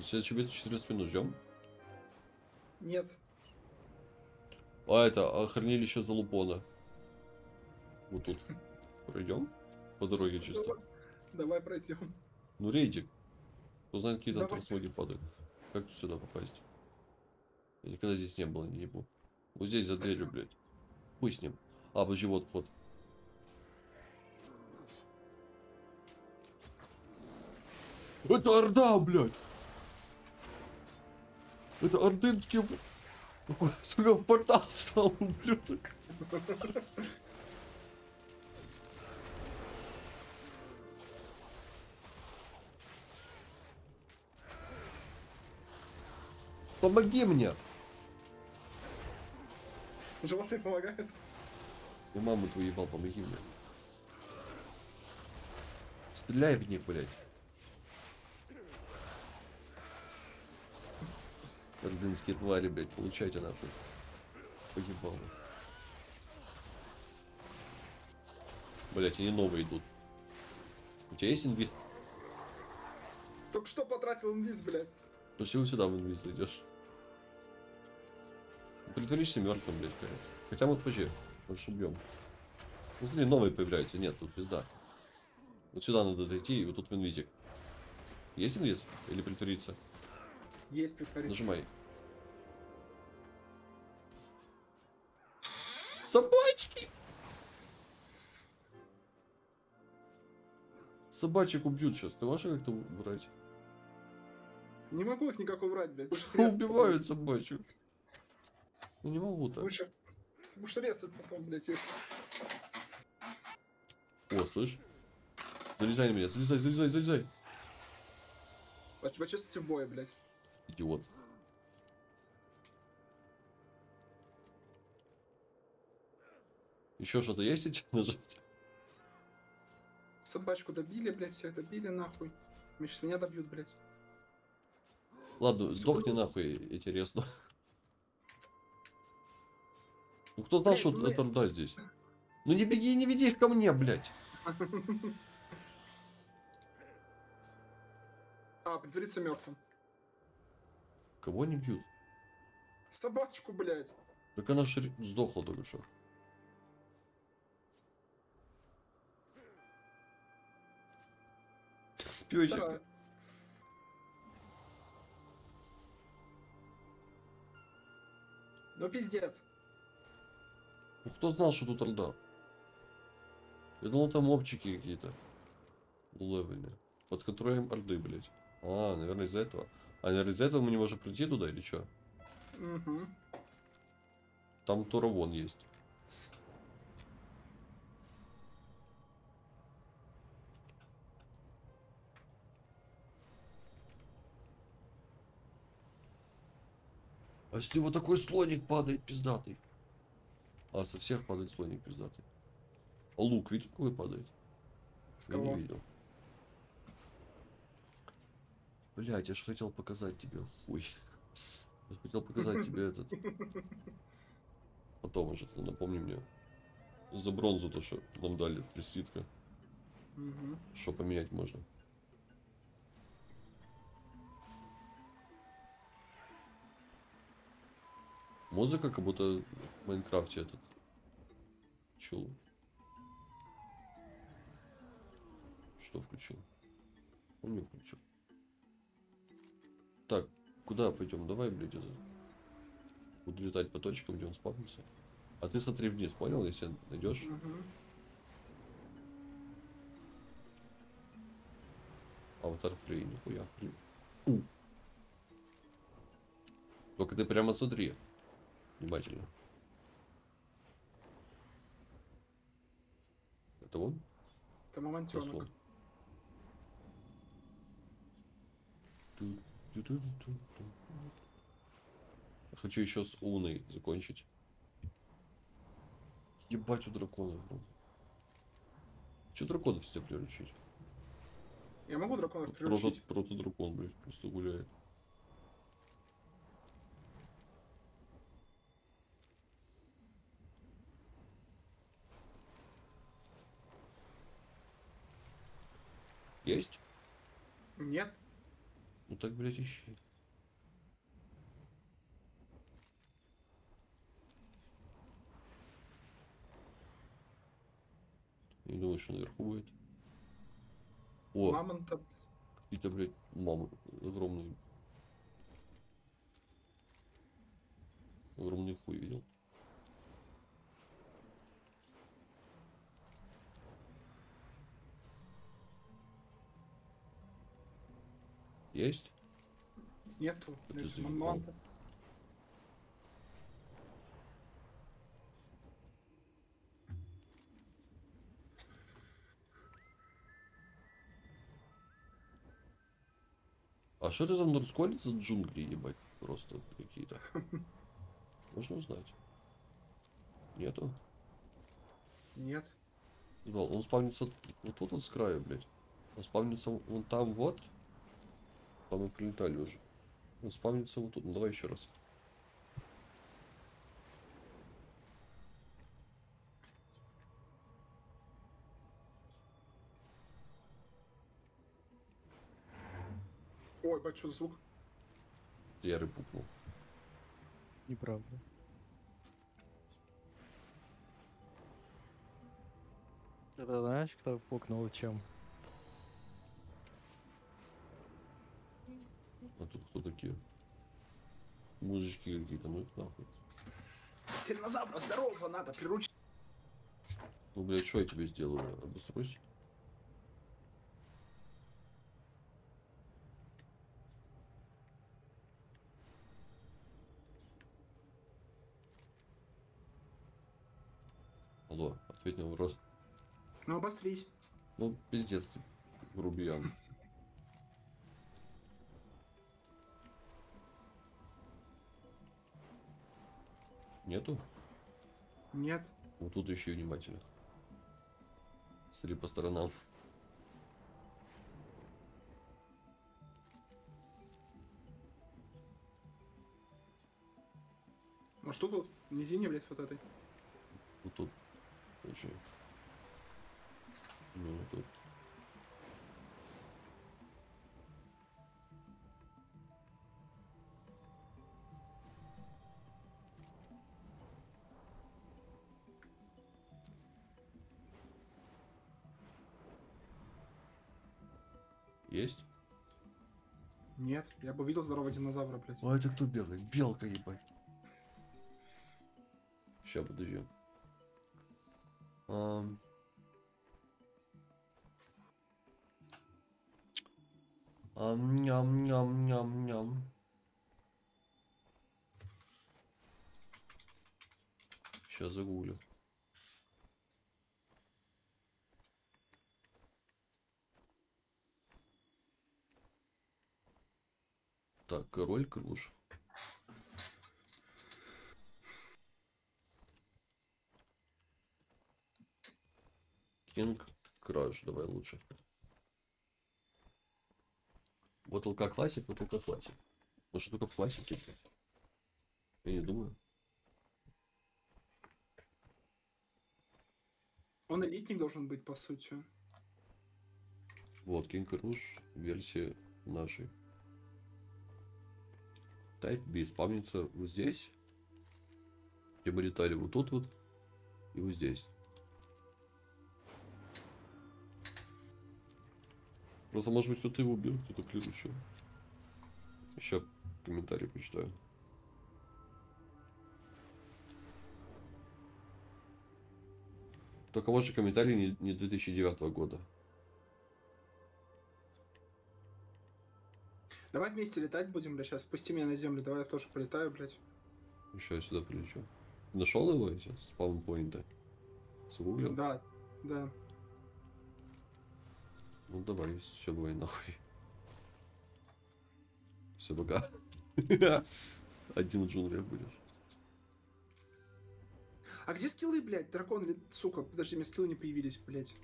Следующий бит 14 минут ждем. Нет. А это, а хранилище Залупона. Вот тут. Пройдем? По дороге чисто. Давай пройдем. Ну рейдик. Кто знает, какие там Давай. трансмоги падают. Как сюда попасть? Никогда здесь не было, не ебу. Вот здесь за дверью, блядь. Хуй с ним. А, подожди, вот вход. Это Орда, блядь! Это ордынский... Сука, портал стал, <laughs> ублюдок. Помоги мне! Животные помогают. Я маму твою ебал, помоги мне. Стреляй в них, блядь. Ордынские твари, блядь, получайте нахуй. Поебало. Блять, они новые идут. У тебя есть инвиз? Только что потратил инвиз, блядь. То всего сюда в инвиз зайдешь. Притворишься мертвым, блядь, блядь. Хотя вот позже. Лучше убьем. Ну смотри, новые появляются. Нет, тут пизда. Вот сюда надо дойти, и вот тут в инвизик. Есть инвиз? Или притвориться? Есть притвориться. Нажимай. Собачки! Собачек убьют сейчас. Ты можешь как-то убрать? Не могу их никак убрать, блядь. <laughs> Убивают собачек. Ну не могу так. Лучше. Лучше резать потом, блядь. их. О, слышь? Залезай на меня, залезай, залезай, залезай. Поч- Почувствуйте в бое, блядь. Идиот. Еще что-то есть эти нажать? Собачку добили, блядь, всех добили, нахуй. Меня сейчас меня добьют, блядь. Ладно, сдохни нахуй, интересно. Ну кто знал, Блядь, что ну это Орда здесь? Ну не беги и не веди их ко мне, блядь. А, притвориться мертвым. Кого не бьют? Собачку, блядь. Так она же сдохла только что. Пёсик. Вторая. Ну пиздец. Ну кто знал, что тут Орда? Я думал, там мобчики какие-то. Левельные. Под контролем Орды, блядь. А, наверное, из-за этого. А, наверное, из-за этого мы не можем прийти туда или что? Угу. Там Тора вон есть. А с него такой слоник падает пиздатый. А со всех падает слоник пиздатый. А лук, видишь, какой падает? С Я не видел. Блять, я же хотел показать тебе, хуй. <laughs> Я хотел показать тебе этот. Потом уже, напомни мне. За бронзу то, что нам дали, тряситка. Угу. Что поменять можно. Музыка как будто в Майнкрафте этот. Чул. Что включил? Он не включил. Так, куда пойдем? Давай, блядь, это. Буду летать по точкам, где он спавнится. А ты смотри вниз, понял? Если найдешь. Угу. Аватар Фрей, нихуя. Только ты прямо смотри. Внимательно. Это он? Это мамонтенок. Я хочу еще с Уной закончить. Ебать у драконов, бро. Че драконов все приручить? Я могу драконов приручить? прото дракон, блядь, просто гуляет. Есть? Нет. Ну так, блядь, ищи. Не думаю, что наверху будет. О, Мамонта. какие-то, блядь, мамы огромные. Огромный хуй видел. Есть? Нету. заебал. мамонта. А что это за Нурсколец за джунгли, ебать? Просто какие-то. Можно узнать? Нету? Нет. Ебал, он спавнится вот тут вот с краю, блядь. Он спавнится вон там вот. Там мы прилетали уже. Он спавнится вот тут. Ну давай еще раз. Ой, бать, что за звук? Я рыпукнул. Неправда. Это знаешь, кто пукнул чем? А тут кто такие? Мужички какие-то, ну их нахуй. Тиранозавра, здорово, надо приручить. Ну, блядь, что я тебе сделаю? Обосрусь? Алло, ответь на вопрос. Ну, обострись. Ну, пиздец ты, грубиян. Нету? Нет. Вот тут еще и внимательно. Смотри по сторонам. Может, тут вот? В низине, блядь, вот этой. Вот тут. Очень. Ну, вот тут. Нет. Я бы видел здорового динозавра, блядь. А это кто белый? Белка, ебать. Сейчас, подожди. Ам. Ам, ням, ням, ням, ням. Сейчас загуглю. Так, король круж. Кинг Краш, давай лучше. Вот ЛК классик, вот ЛК классик. Может только в классике? Я не думаю. Он элитник должен быть, по сути. Вот, Кинг Руш, версия нашей. Type B спавнится вот здесь. Где мы летали вот тут вот. И вот здесь. Просто, может быть, кто-то его убил, кто-то приручил. Еще комментарий почитаю. Только вот же комментарий не, не 2009 года. Давай вместе летать будем, блядь, сейчас. Пусти меня на землю, давай я тоже полетаю, блядь. Еще я сюда прилечу. Нашел его эти спаунпоинты? Сгуглил? Да, да. Ну давай, все бой нахуй. Все, пока. <laughs> Один в джунглях будешь. А где скиллы, блядь, дракон или... Сука, подожди, у меня скиллы не появились, блядь.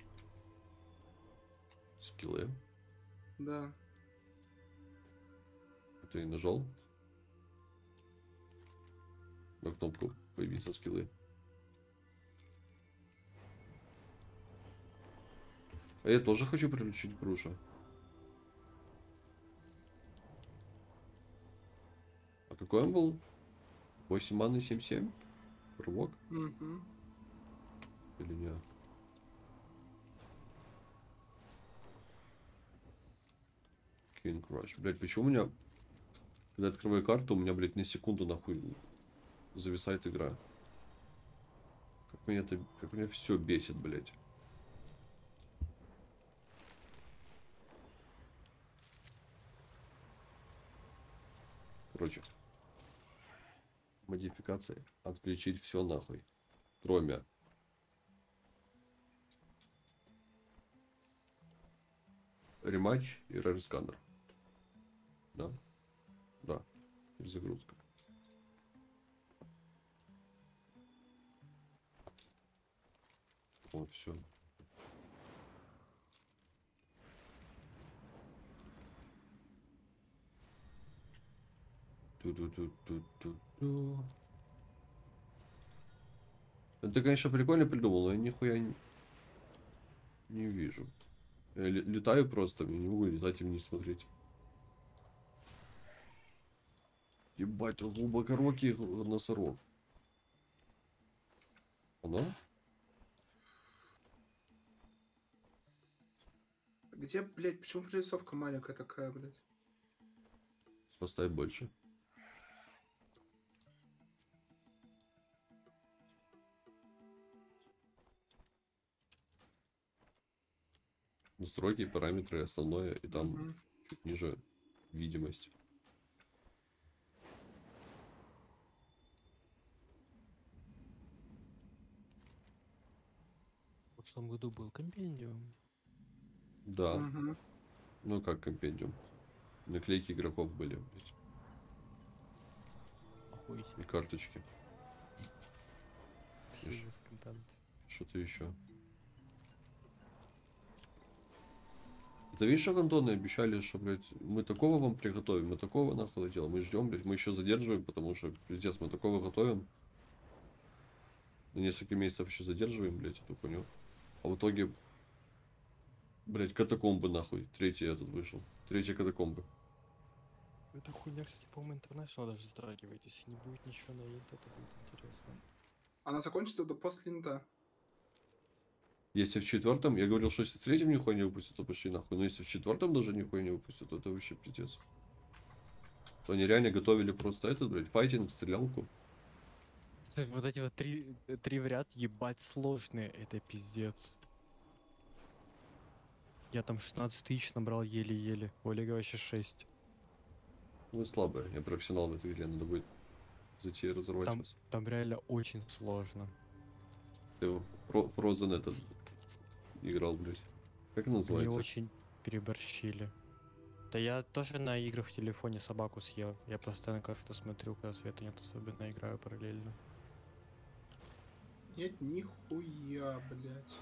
Скиллы. Да. Ты нажал? На кнопку появиться скиллы. А я тоже хочу приручить груша. А какой он был? 8 маны 7-7? Рывок? Мгм. Или нет? King Crush. Блять, почему у меня... Когда я открываю карту, у меня, блядь, на секунду нахуй зависает игра. Как меня это... Как меня все бесит, блядь. Короче. Модификации. Отключить все нахуй. Кроме рематч и. Да? Да. Перезагрузка. О, все. Ту-ду-ду-ду-ду-ду. Это, конечно, прикольно придумал, я нихуя не, не вижу. Я ле- летаю просто, не могу летать и вниз смотреть. Ебать, тут глубокорокий носорог. Оно? Где, блядь, почему прорисовка маленькая такая, блядь? Поставь больше. Настройки, параметры, основное, и там Мгм. чуть ниже видимость. Прошлом году был компендиум. Да. Мгм. Ну как компендиум. Наклейки игроков были, блядь, Охуеть. и карточки. Что-то еще. Это видишь, как Антоны обещали, что, блядь, мы такого вам приготовим, мы такого нахуй делаем, мы ждем, блядь, мы еще задерживаем, потому что, пиздец, мы такого готовим. На несколько месяцев еще задерживаем, блядь, эту хуйню. А в итоге, блядь, катакомбы нахуй, третий этот вышел. Третья катакомбы. Эта хуйня, кстати, по-моему, интернешнл даже затрагивает. Если не будет ничего на инт, это будет интересно. Она закончится до после инта. Если в четвертом, я говорил, что если в третьем нихуя не выпустят, то пошли нахуй. Но если в четвертом даже нихуя не выпустят, то это вообще пиздец. То они реально готовили просто этот, блядь, файтинг, стрелялку. Вот эти вот три, э, три в ряд, ебать, сложные, это пиздец. Я там 16 тысяч набрал еле-еле. У Олега вообще 6. Ну, слабая. Я профессионал в этой игре, надо будет зайти и разорвать Там, вас. там реально очень сложно. Ты Fro- Frozen этот играл, блядь. Как Они называется? очень переборщили. Да я тоже на играх в телефоне собаку съел. Я постоянно как-то смотрю, когда света нет, особенно играю параллельно. Нет, нихуя, блядь.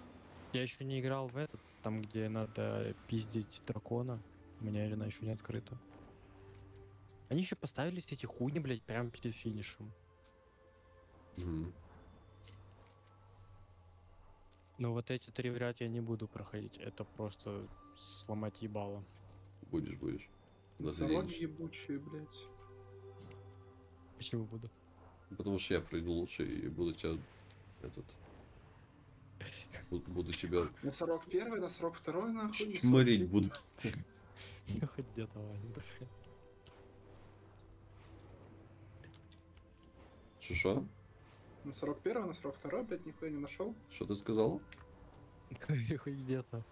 Я еще не играл в этот, там где надо пиздить дракона. У меня арена еще не открыта. Они еще поставили эти хуйни, блядь, прямо перед финишем. Мгм. Но вот эти три в ряд я не буду проходить. Это просто сломать ебало. Будешь, будешь. Денешь? ебучие, блядь. Почему буду? Потому что я пройду лучше и буду тебя этот. Буду, буду тебя Носорог первый, носорог второй, нахуй. чморить буду. Ну хоть где-то. Что, что? Носорог первый, носорог второй, блядь, нихуя не нашел. Что ты сказал? Хоть где-то.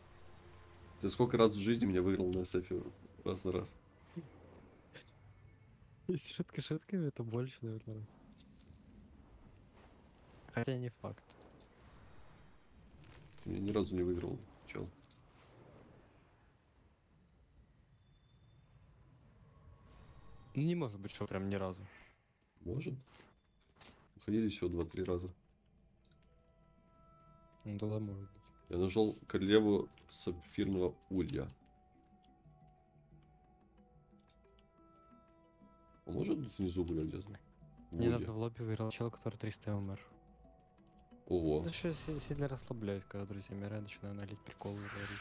Ты сколько раз в жизни меня выиграл на SF раз на раз? Если шутка шутками, это больше, наверное, раз. Хотя не факт. Ты меня ни разу не выиграл, чел. Ну не может быть, что прям ни разу. Может. Ходили всего 2-3 раза. Ну, тогда может быть. Я нашел королеву сапфирного улья. А может внизу, бля, где-то? Недавно в лобби выиграл чел, который 300 МР. Ого. Это что си- сильно расслабляет, когда друзья умирают, начинаю налить приколы говорить.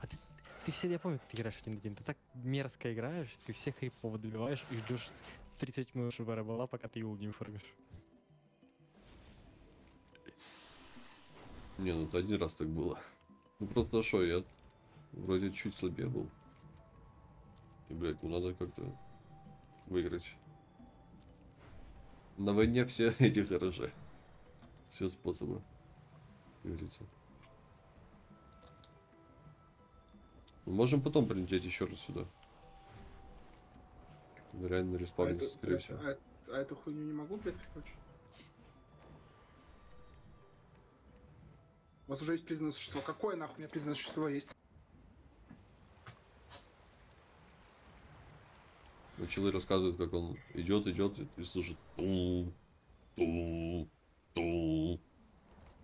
А ты, ты все, я помню, ты играешь один на один. Ты так мерзко играешь, ты всех крипов добиваешь и ждешь 30 минут, чтобы она была, пока ты его не оформишь. Не, ну это один раз так было. Ну просто что, я вроде чуть слабее был. И, блядь, ну надо как-то выиграть. На войне все <laughs> эти хороши. Все способы. Как говорится. Мы можем потом прилететь еще раз сюда. Реально А респавнится, эту- скорее а- всего. а- а эту хуйню не могу, блядь, прикручивать? У вас уже есть признанное существо. Какое нахуй у меня признанное существо есть? Ну, челы рассказывают, как он идет, идет и, слушает. Тум, тум, тум.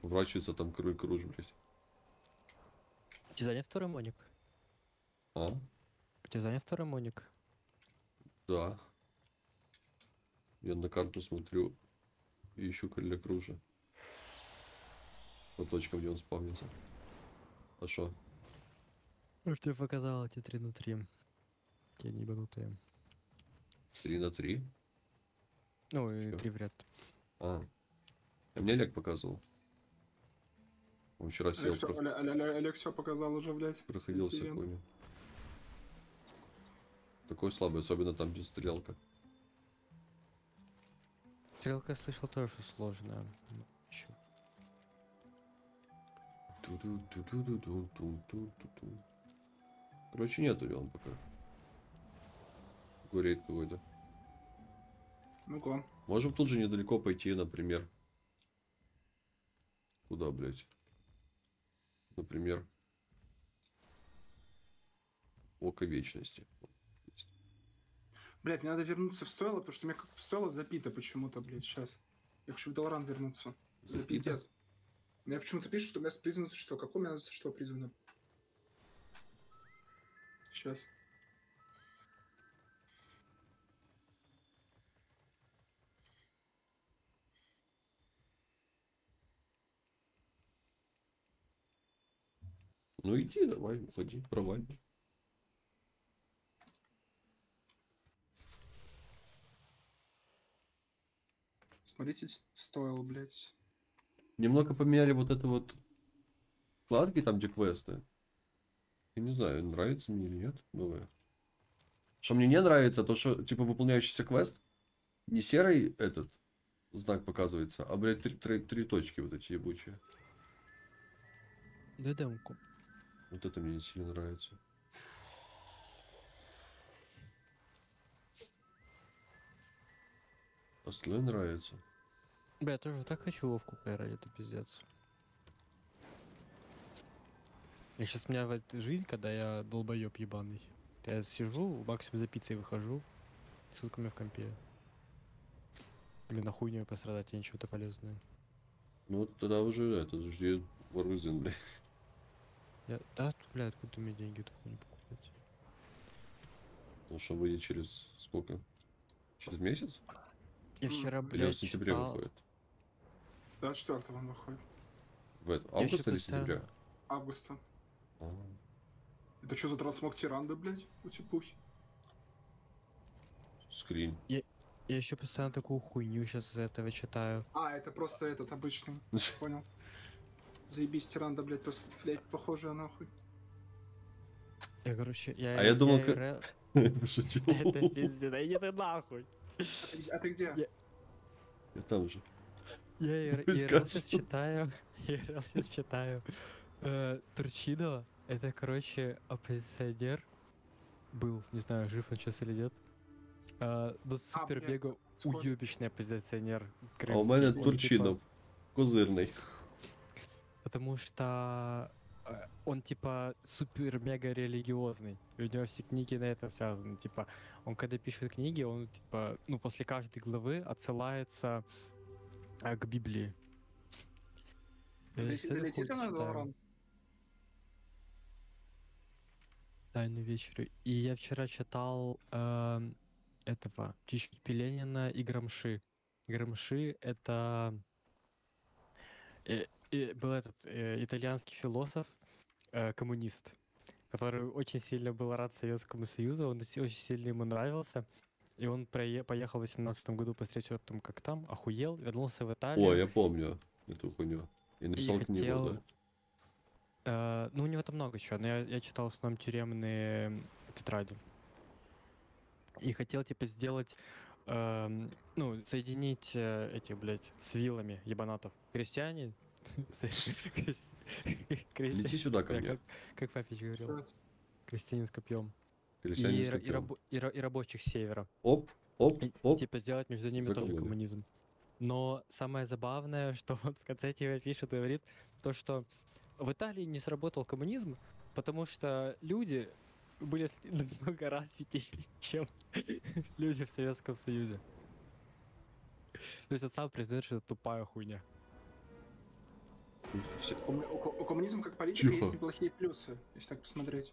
Вращается там крыль круж, блядь. У тебя второй моник? А? У тебя второй моник? Да. Я на карту смотрю и ищу короля кружа. По точкам, где он спавнится. А что? Ну, тебе показала эти 3 на 3. Те небанутые. Три на три. Ну, и Чё? в ряд. А. а мне Олег показывал. Он вчера сел. Олег, проходил... Олег, Олег, Олег все показал уже, блядь. Проходил все хуйню. Такой слабый, особенно там, где стрелка. Стрелка, я слышал, тоже сложная. Ну, еще. Короче, нету он пока. Такой рейд какой-то. Ну-ка. Можем тут же недалеко пойти, например. Куда, блядь? Например. Око Вечности. Блядь, мне надо вернуться в стойло, потому что у меня как стойло запито почему-то, блядь, сейчас. Я хочу в Долран вернуться. Запито? пиздец. Меня почему-то пишет, что у меня призвано существо. Какое у меня существо призвано? Сейчас. Ну иди, давай, уходи, проваливай. Смотрите, стоило, блядь. Немного поменяли вот это вот вкладки там, где квесты. Я не знаю, нравится мне или нет, новое. Что мне не нравится, то что, типа, выполняющийся квест, не серый этот знак показывается, а, блядь, три, три- три точки вот эти ебучие. Да демку. Вот это мне не сильно нравится. Остальное нравится. Бля, я тоже так хочу Вовку поиграть, это пиздец. И сейчас у меня в этой жизнь, когда я долбоеб ебаный. Я сижу, максимум за пиццей выхожу, сутками в компе. Или на хуйню пострадать, я ничего-то полезное. Ну, тогда уже это, жди Warzone, блядь. Я, да, бля, откуда мне деньги эту хуйню покупать? Ну, что выйдет через сколько? Через месяц? Я вчера, Или он в сентябре читал- выходит? 24 он выходит. В это, август или сентября? Августа. А, Это что за трансмог тиранда, блядь? У типухи. скрин. Я, я еще постоянно такую хуйню сейчас из этого читаю. А, это просто этот обычный. <laughs> Понял. Заебись тиранда, блядь, просто, блядь, похожая нахуй. Я, короче, я... А я думал, я как- ИРЛ <laughs> Пошутил. Это пиздец, да иди ты нахуй. А ты- А где? Я там же. Я ИРЛ сейчас читаю. <laughs> ИРЛ сейчас читаю. Э, Турчинова, это, короче, оппозиционер. Был, не знаю, жив он сейчас или нет. Э, Но супер блядь, мега скоро. уебищный оппозиционер. А у мене типа, Турчинов. Козирний. Потому что э, он типа супер мега религиозный. И у него все книги на этом связаны. Типа, он когда пишет книги, он типа, ну, после каждой главы отсылается э, к Библии. Я Залетит- всегда залетит хуй она в читаю. Valorant? Тайну вечера. И я вчера читал эм, этого чуть-чуть Пеленина и Грамши. Грамши это э, э, был этот э, итальянский философ, э, коммунист, который очень сильно был рад Советскому Союзу, он очень сильно ему нравился. И он прое- поехал в 18 году посмотреть, что там, как там, охуел, вернулся в Италию. О, я помню эту хуйню. И написал книгу, хотел- да? Э, ну, у него там много чего, но я, я читал в основном тюремные тетради. И хотел, типа, сделать, эм, ну, соединить э, этих, блядь, с вилами ебанатов. Крестьяне. Лети сюда ко мне. как- Папич говорил. Крестьянин с копьем. И, рабочих севера. Оп, оп, оп. типа сделать между ними тоже коммунизм. Но самое забавное, <laughs> что вот в конце тебя пишет и говорит, то, что в Италии не сработал коммунизм, потому что люди были <laughs> намного развитее, чем <laughs> люди в Советском Союзе. То есть он сам признает, что это тупая хуйня. Все- У, коммунизма как политика Тихо. есть неплохие плюсы, если так посмотреть.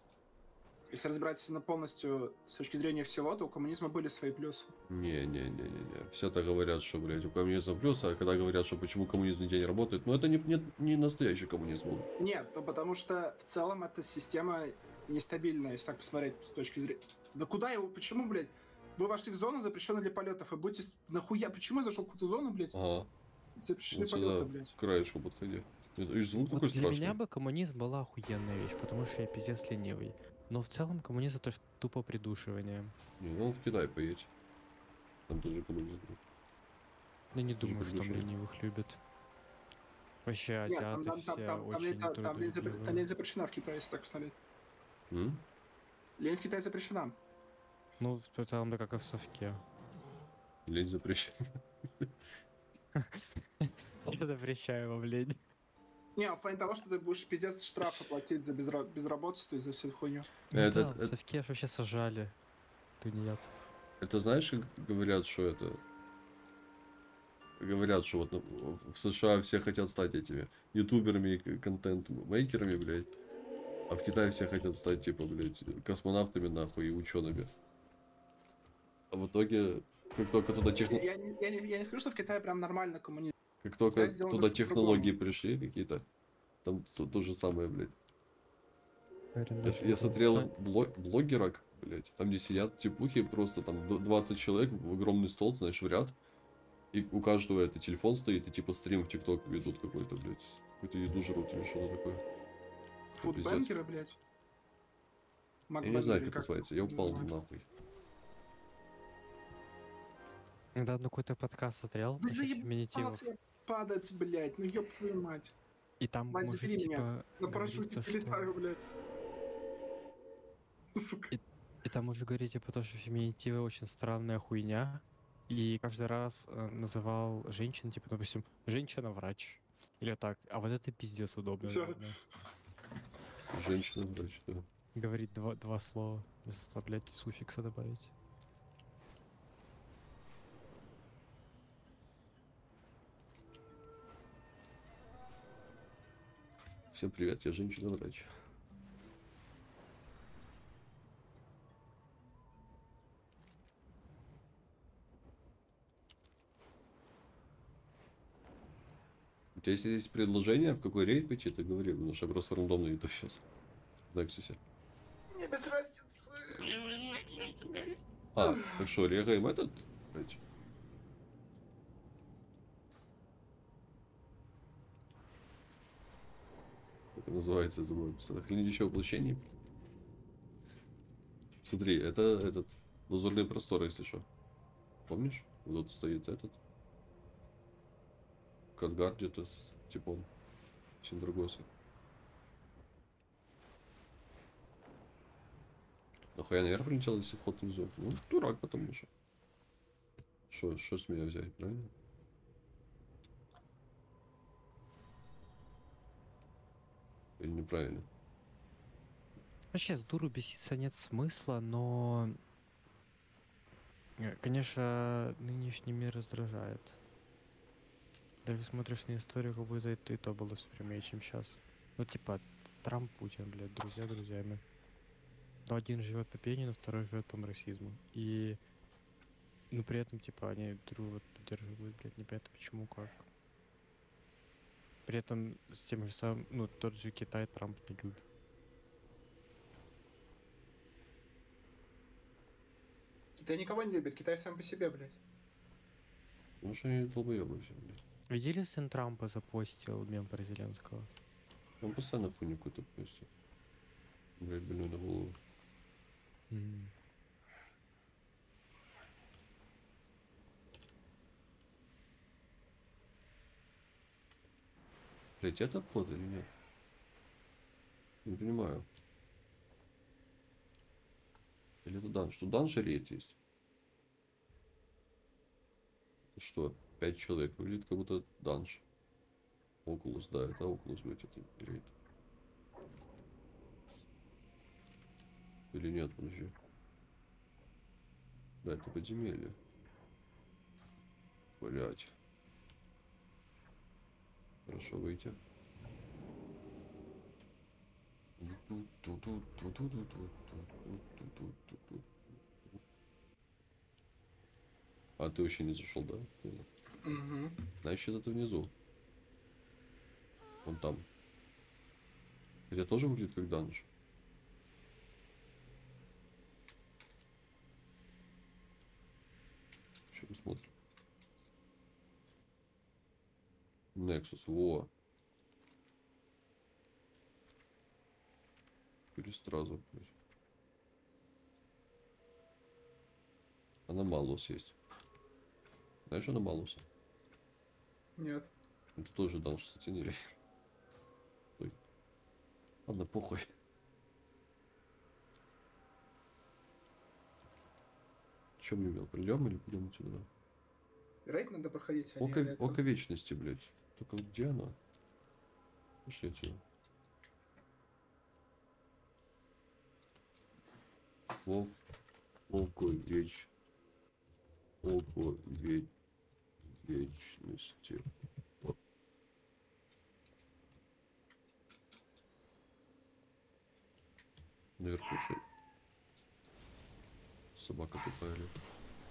Если разбирать на полностью с точки зрения всего, то у коммунизма были свои плюсы. Не-не-не-не-не. Все так говорят, что, блядь, у коммунизма плюс, а когда говорят, что почему коммунизм нигде не работает, ну это не, не, не настоящий коммунизм. Нет, ну потому что в целом эта система нестабильная, если так посмотреть с точки зрения... Да куда его, почему, блядь? Вы вошли в зону, запрещенную для полетов, и будете... Нахуя? Почему я зашел в какую-то зону, блядь? Ага. Запрещены Вот полеты, блядь. краешку подходи. И звук Вот такой для страшный. меня бы коммунизм была охуенная вещь, потому что я пиздец ленивый. Но в целом коммунизм это ж тупо придушивание. Не, ну он в Китай поедь. Там тоже коммунизм. Я не Тоже думаю, что там ленивых любят. Вообще Нет, там, азиаты там, все там, там, там, очень лень- там, там лень запре- там трудолюбивые. лень запрещена в Китае, если так посмотреть. М? Лень в Китае запрещена. Ну, в целом, да как и в совке. Лень запрещена. <laughs> Я запрещаю вам лень. Не, в плане того, что ты будешь пиздец штрафы платить за безра- безработицу и за всю эту хуйню. Этот- да, в это- аж вообще сажали тунеядцев. Это знаешь, как говорят, что это... Говорят, что вот ну, в США все хотят стать этими ютуберами и контент-мейкерами, блядь. А в Китае все хотят стать, типа, блядь, космонавтами, нахуй, и учеными. А в итоге, как только туда, техно... Я, не, я, не, я не скажу, что в Китае прям нормально коммунизм. Как только туда технологии пришли какие-то, там то, то же самое, блядь. Я, я смотрел бло- блогерок, блядь, там где сидят типухи, просто там д- 20 человек в огромный стол, знаешь, в ряд. И у каждого это телефон стоит, и типа стрим в ТикТок ведут какой-то, блядь. Какую-то еду жрут или что-то такое. Пиздец. Фудбэнкеры, блядь. Я не знаю, как это называется, я упал называется? нахуй. Недавно какой-то подкаст смотрел. Да заебался падать, блядь, ну ёб твою мать. И там Мать, мужик меня. типа На говорит парашюте то, что- прилетаю, блядь. <laughs> Сука. И там уже говорит, типа, то, что феминитивы очень странная хуйня. И каждый раз э, называл женщин, типа, допустим, женщина-врач. Или так. А вот это пиздец удобно. Всё. наверное. Женщина, врач, да. Говорить два, два слова, заставлять суффикса добавить. Всем привет, я женщина-врач. У тебя есть предложение, в какой рейд пойти, ты говори, потому что я просто рандомно иду сейчас. Так, все. Мне без разницы. А, так что, регаем этот? блядь? Называется, я забыл. Хранилище воплощений. Смотри, это этот лазурный простор, если что. Помнишь? Тут стоит этот. Кадгар где-то с типом. Синдрагоса. Нахуя наверх прилетел, если вход внизу? Ну, дурак, потому что. Что, что с меня взять, правильно? Или неправильно? Вообще, с дуру беситься нет смысла, но... э, Конечно, нынешний мир раздражает. Даже смотришь на историю, как бы за это и то было все прямее, чем сейчас. Ну, типа, Трамп, Путин, блядь, друзья друзьями. Но один живет по Пенину, второй живет по марксизму. И, ну, при этом, типа, они друг друга поддерживают, блядь, непонятно почему, как. При этом с тем же самым, ну, тот же Китай Трамп не любит. Китай никого не любит, Китай сам по себе, блядь. Ну что они долбоебы все, блядь. Видели, сын Трампа запостил мем про Зеленского? Он постоянно хуйню какую-то постит. Блядь, больной на голову. М. Блять, это вход или нет? Не понимаю. Или это данж? Что данж рейд есть? Что? Пять человек. Выглядит как будто данж. Окулус, да, это Окулус, блять, это рейд. Или нет, подожди. Да, это подземелье. Блять. Хорошо выйти. А ты вообще не зашел, да? Угу. Значит, это внизу. Вон там. Хотя тоже выглядит как данж. Сейчас посмотрим. Nexus, во. Или сразу. Аномалус есть. Знаешь Аномалуса? Нет. Это тоже данж сатинили. Ой. Ладно, похуй. Чем мел? Придем или пойдем отсюда? Рейд надо проходить, а око вечности, блядь. Только где она? Отсюда. Вов. Око веч. Око веч. Вечности. Наверху что? Собака тупая?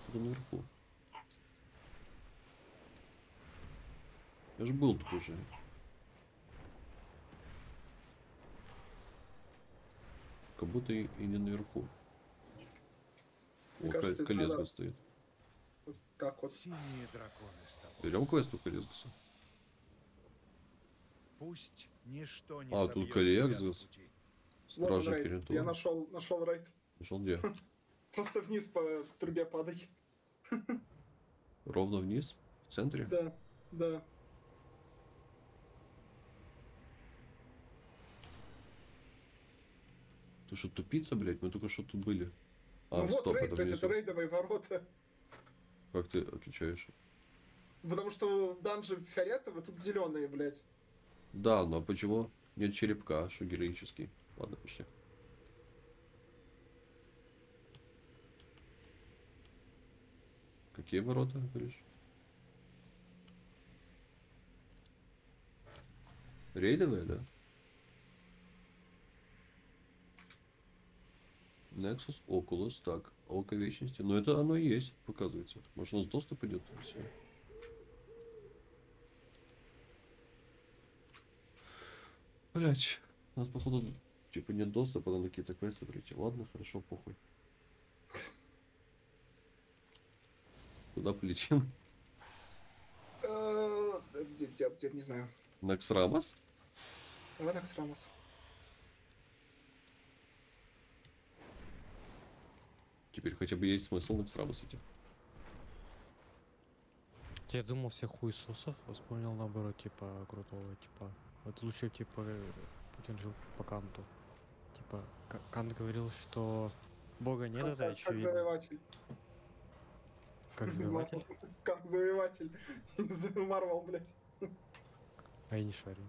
Что наверху? Я же был тут уже. Как будто и, и не наверху. О, Мне ка- кажется, это колезга надо- стоит. Вот так вот. Синие драконы с тобой. Берем квест у колезгаса. Пусть ничто не А, тут собьет коллегзас. тебя с пути. Вот он Стража рейд. Киринтура. Я нашел, нашел рейд. Нашел где? <laughs> Просто вниз по трубе падай. <laughs> Ровно вниз? В центре? Да, да. Ты что, тупица, блядь? Мы только что тут были. А, ну вот стоп, рейд, это это рейдовые ворота. Как ты отличаешь? Потому что данжи фиолетовые, тут зеленые, блядь. Да, но почему нет черепка, что героический? Ладно, пошли. Какие ворота, говоришь? Рейдовые, да? Nexus, Oculus, так, Око Вечности. Ну это оно и есть, показывается. Может у нас доступ идет? Все. Блять, у нас походу типа нет доступа на какие-то квесты прийти. Ладно, хорошо, похуй. Куда полетим? Э, Где, где, где, не знаю. Наксрамас? Давай Накс Рамос. Теперь хотя бы есть смысл Наксрамас идти. Я думал всех хуесосов, вспомнил наоборот, типа, крутого, типа. Вот лучше, типа, э, Путин жил по Канту. Типа, К- Кант говорил, что Бога нет, Как, это как- как очевидно. завоеватель. Как завоеватель? Как <laughs> завоеватель из Марвел, блядь. А я не шарю.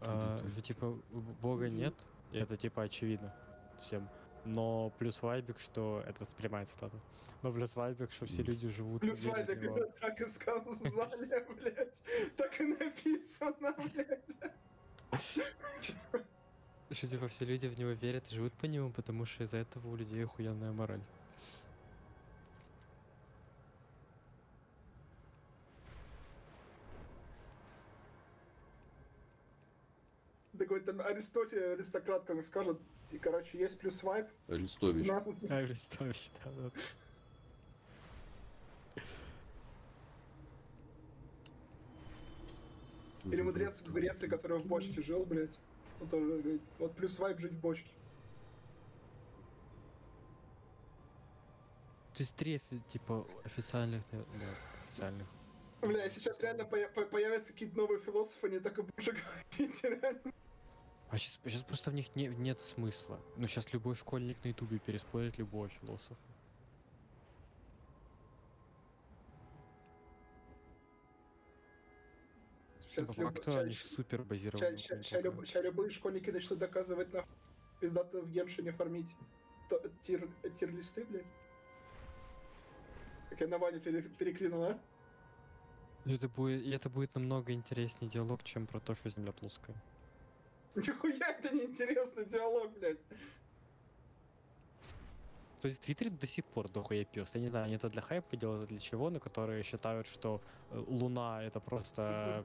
А, что типа Бога нет, это типа очевидно всем. Но плюс вайбик, что это прямая цитата. Но плюс вайбик, что все люди живут Плюс Вайбик, него. так <laughs> и сказали, <laughs> блядь. Так и написано, блядь. Что типа все люди в него верят и живут по нему, потому что из-за этого у людей охуенная мораль. Такой там Аристотель, аристократ, как скажет. И, короче, есть плюс вайп. Арестович. На- <laughs> Арестович, да, да. Или мудрец в Греции, который в бочке жил, блядь. Он тоже говорит, вот плюс вайп жить в бочке. То есть три типа официальных, да, официальных. Бля, сейчас реально поя- по- появятся какие-то новые философы, они так и будут говорить, <laughs> реально. А сейчас, просто в них не- нет смысла. Ну сейчас любой школьник на ютубе переспорит любого философа. Сейчас По люб- факту ща- они супер базированы. на ща- люб- любые школьники начнут доказывать нахуй пиздато в Геншине фармить то- тир, тир-листы, блядь. Как я на Ване пере- переклинул, а? И Это будет, это будет намного интереснее диалог, чем про то, что Земля плоская. Нихуя это неинтересный диалог, блядь. То есть в Твиттере до сих пор дохуя пёс. Я не знаю, они это для хайпа делают, для чего, но которые считают, что э, Луна это просто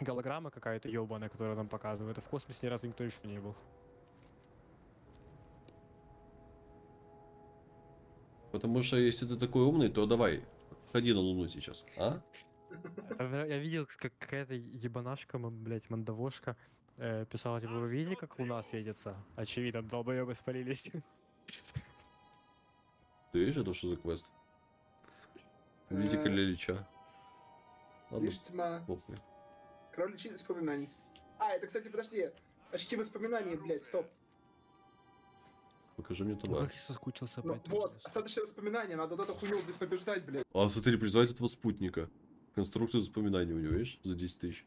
голограмма какая-то ебаная, которая нам показывает. А в космосе ни разу никто еще не был. Потому что если ты такой умный, то давай, входи на Луну сейчас, а? Я видел, как какая-то ебанашка, блядь, мандавошка э, писала, типа, вы видели, как Луна светится? Очевидно, долбоебы спалились. Ты видишь, это что за квест? Видите Э. Ладно, Лишь тьма. похуй. Лечит воспоминаний. А, это, кстати, подожди. Очки воспоминаний, блядь, стоп. Покажи мне товар. как я соскучился по Ну, этому. вот, остаточные воспоминания, надо вот эту хуйню побеждать, блядь. А, смотри, призывает этого спутника. Конструкцию запоминаний у него, видишь? За 10 тысяч.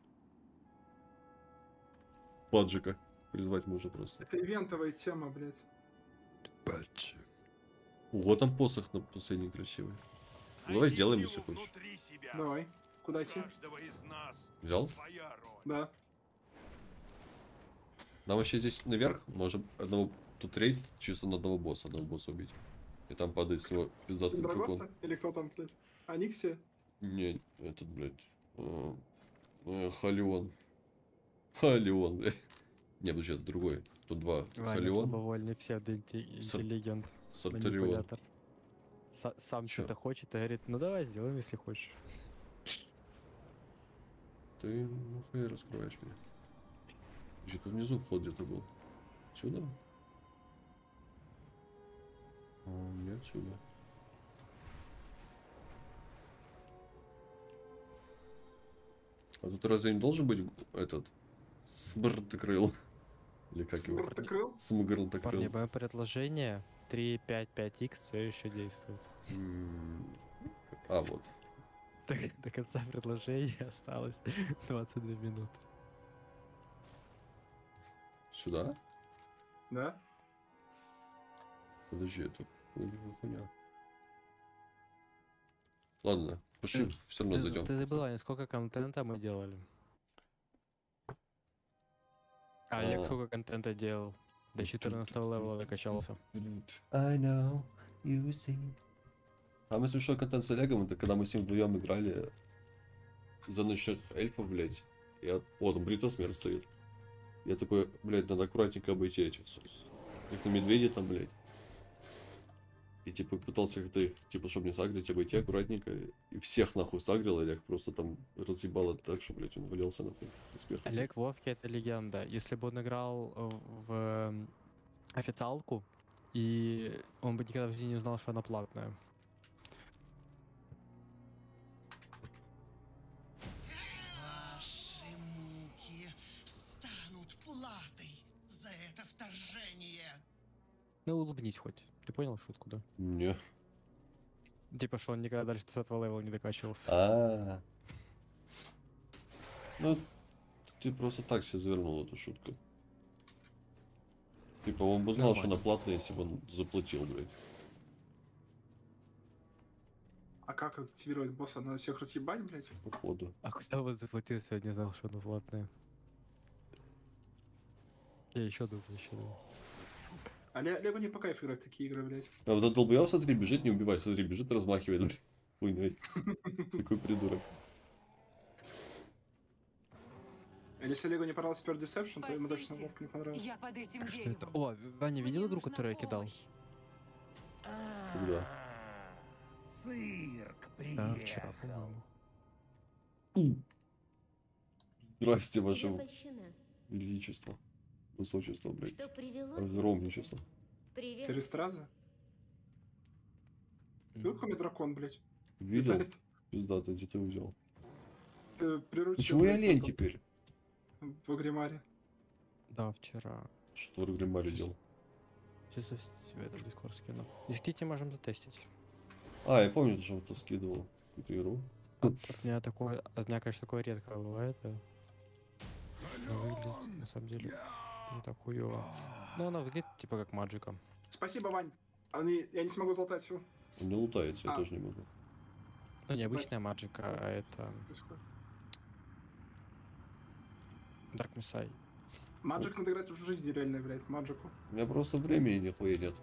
Паджика. Призвать можно просто. Это ивентовая тема, блядь. Паджик. Ого, там посох на последний красивый. Ну, давай сделаем, если хочешь. Давай. Куда идти? Взял? Да. Нам вообще здесь наверх можем одного тут рейд чисто на одного босса, одного босса убить. И там падает с него пиздатый дракон. Или кто там, блядь? Аниксия? Не, этот, блядь. э, э, Халион. Халион, блядь. Не, подожди, это другой. Тут два. Халион. слабовольный псевдоинтеллигент. Сартарион. Сам что-то хочет и говорит, ну давай сделаем, если хочешь. Ты нахуй раскрываешь меня. Подожди, тут внизу вход где-то был. Отсюда? А, не отсюда. А тут разве не должен быть этот смртокрыл? Или как его? Смртокрыл? Смгрлтокрыл. Парни, мое предложение 355x все еще действует. А, вот. До, до конца предложения осталось <laughs> 22 минуты. Сюда? Да? Подожди, это хуйня. Ладно, пошли, все равно зайдем. ты забыла, сколько контента мы делали? А, А. сколько контента делал? До 14 левела докачался. I know, you see. Самый смешной контент с Олегом, это когда мы с ним вдвоем играли за ночных эльфов, блядь. Я... О, там Брита смерть стоит. Я такой, блядь, надо аккуратненько обойти этих сус. Их на медведи там, блядь. И типа пытался как-то их, типа, чтобы не сагрить, обойти аккуратненько. И всех нахуй сагрил, Олег просто там разъебало так, что, блядь, он валялся нахуй смеха. Олег Вовки это легенда. Если бы он играл в эм, официалку, и он бы никогда в жизни не узнал, что она платная. Ваши муки станут платой за это вторжение. Ну, улыбнись хоть. Ты понял шутку, да? Не. Типа, что он никогда дальше 30 левела не докачивался. А. Ну, ты просто так себе завернул эту шутку. Типа он бы знал, что она платная, если бы он заплатил, блядь. А как активировать босса? Надо всех разъебать, блядь? Походу. А куда вот заплатил сегодня, знал, что оно платное? Я еще думаю, еще думаю. А Ле- Лего не по кайфу играть в такие игры, блядь. А вот этот долбоёб, смотри, бежит, не убивай, смотри, бежит, размахивает, блядь. Хуйней. <laughs> Такой придурок. А Если Лего не понравился Fair Deception, то ему точно Вовка не понравился. Я под этим Что это? О, Ваня, видел игру, которую я кидал? Когда? Цирк Да, вчера, по-моему. Здрасте, ваше величество. Высочество, блядь. Что привело тебя Огромничество. Привет. Церистраза? Какой дракон, блядь? Видел? Летает. Пиздато, где ты взял? Ты приручил, Почему я лень потом теперь? В Агримаре. Да, вчера. Что в Гримаре делал? Сейчас я тебе это в Discord скину. Если хотите, можем затестить. А, я помню, ты что-то скидывал. Эту игру. От, от меня такое, от меня, конечно, такое редко бывает. а. Но выглядит, на самом деле, не так хуёво. Но она выглядит типа как маджика. Спасибо, Вань. А не- я не смогу золотать его. Он не лутается, я А. тоже не могу. Ну, не обычная маджика, а это Dark Messiah. Маджик надо играть в жизни реально, блядь, маджику. У меня просто времени нихуя нет.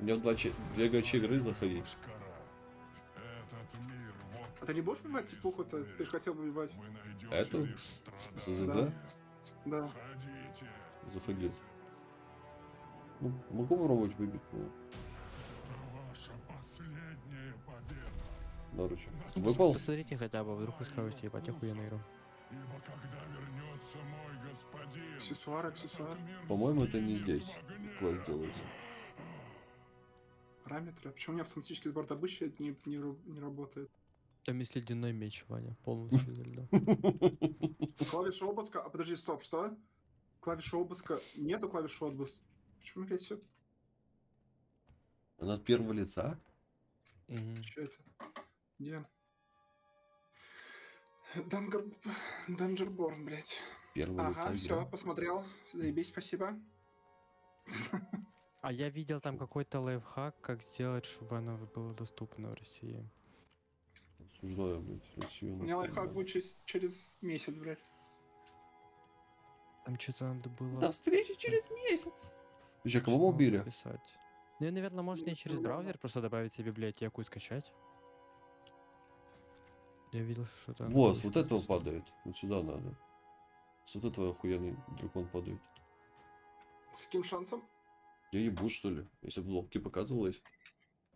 Мне в два че... две гачи игры заходить. А ты не будешь убивать типуху-то? Ты же хотел бы убивать. Эту? ЗЗД? Да. Да. Заходи. Ну, могу попробовать выбить, ну. Наручу. Выпал? Посмотрите хотя бы, вдруг вы скажете, ебать, охуенная игра. Аксессуар, аксессуар. По-моему, это не здесь. Квест делается. Параметры. Почему у меня автоматический сбор добычи не, не, не работает? Там есть ледяной меч, Ваня, полностью изо льда. Клавиша обыска. А подожди, стоп, что? Клавиша обыска. Нету клавиши обыска. Почему, блядь, все? Она от первого лица? Что это? Где? Дангер... Данжерборн, блядь. Первого лица Ага, игра. все, посмотрел. Заебись, спасибо. А я видел там какой-то лайфхак, как сделать, чтобы она была доступна в России. Осуждаю, блядь, Россию. У меня лайфхак будет через, через месяц, блядь. Там что-то надо было... До встречи через месяц. А кого мы убили? написать? Ну, и, наверное, можно и через браузер просто добавить себе библиотеку и скачать. Я видел, что там... Вот, вот этого падает. Вот сюда надо. С вот этого охуенный дракон падает. С каким шансом? Я ебу, что ли? Если бы лобки показывалось.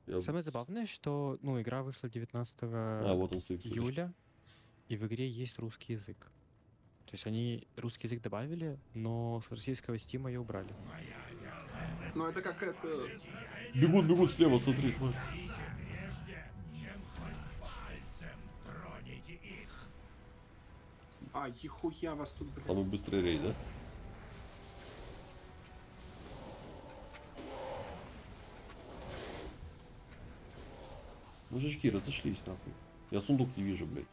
Я... Самое забавное, что, ну, игра вышла 19 А, вот он июля, и в игре есть русский язык. То есть они русский язык добавили, но с российского стима ее убрали. Ну, это как это... Бегут, бегут слева, смотри. А, ехуя вас тут, блядь. А ну быстрее рей, да? Мужички, разошлись нахуй. Я сундук не вижу, блядь.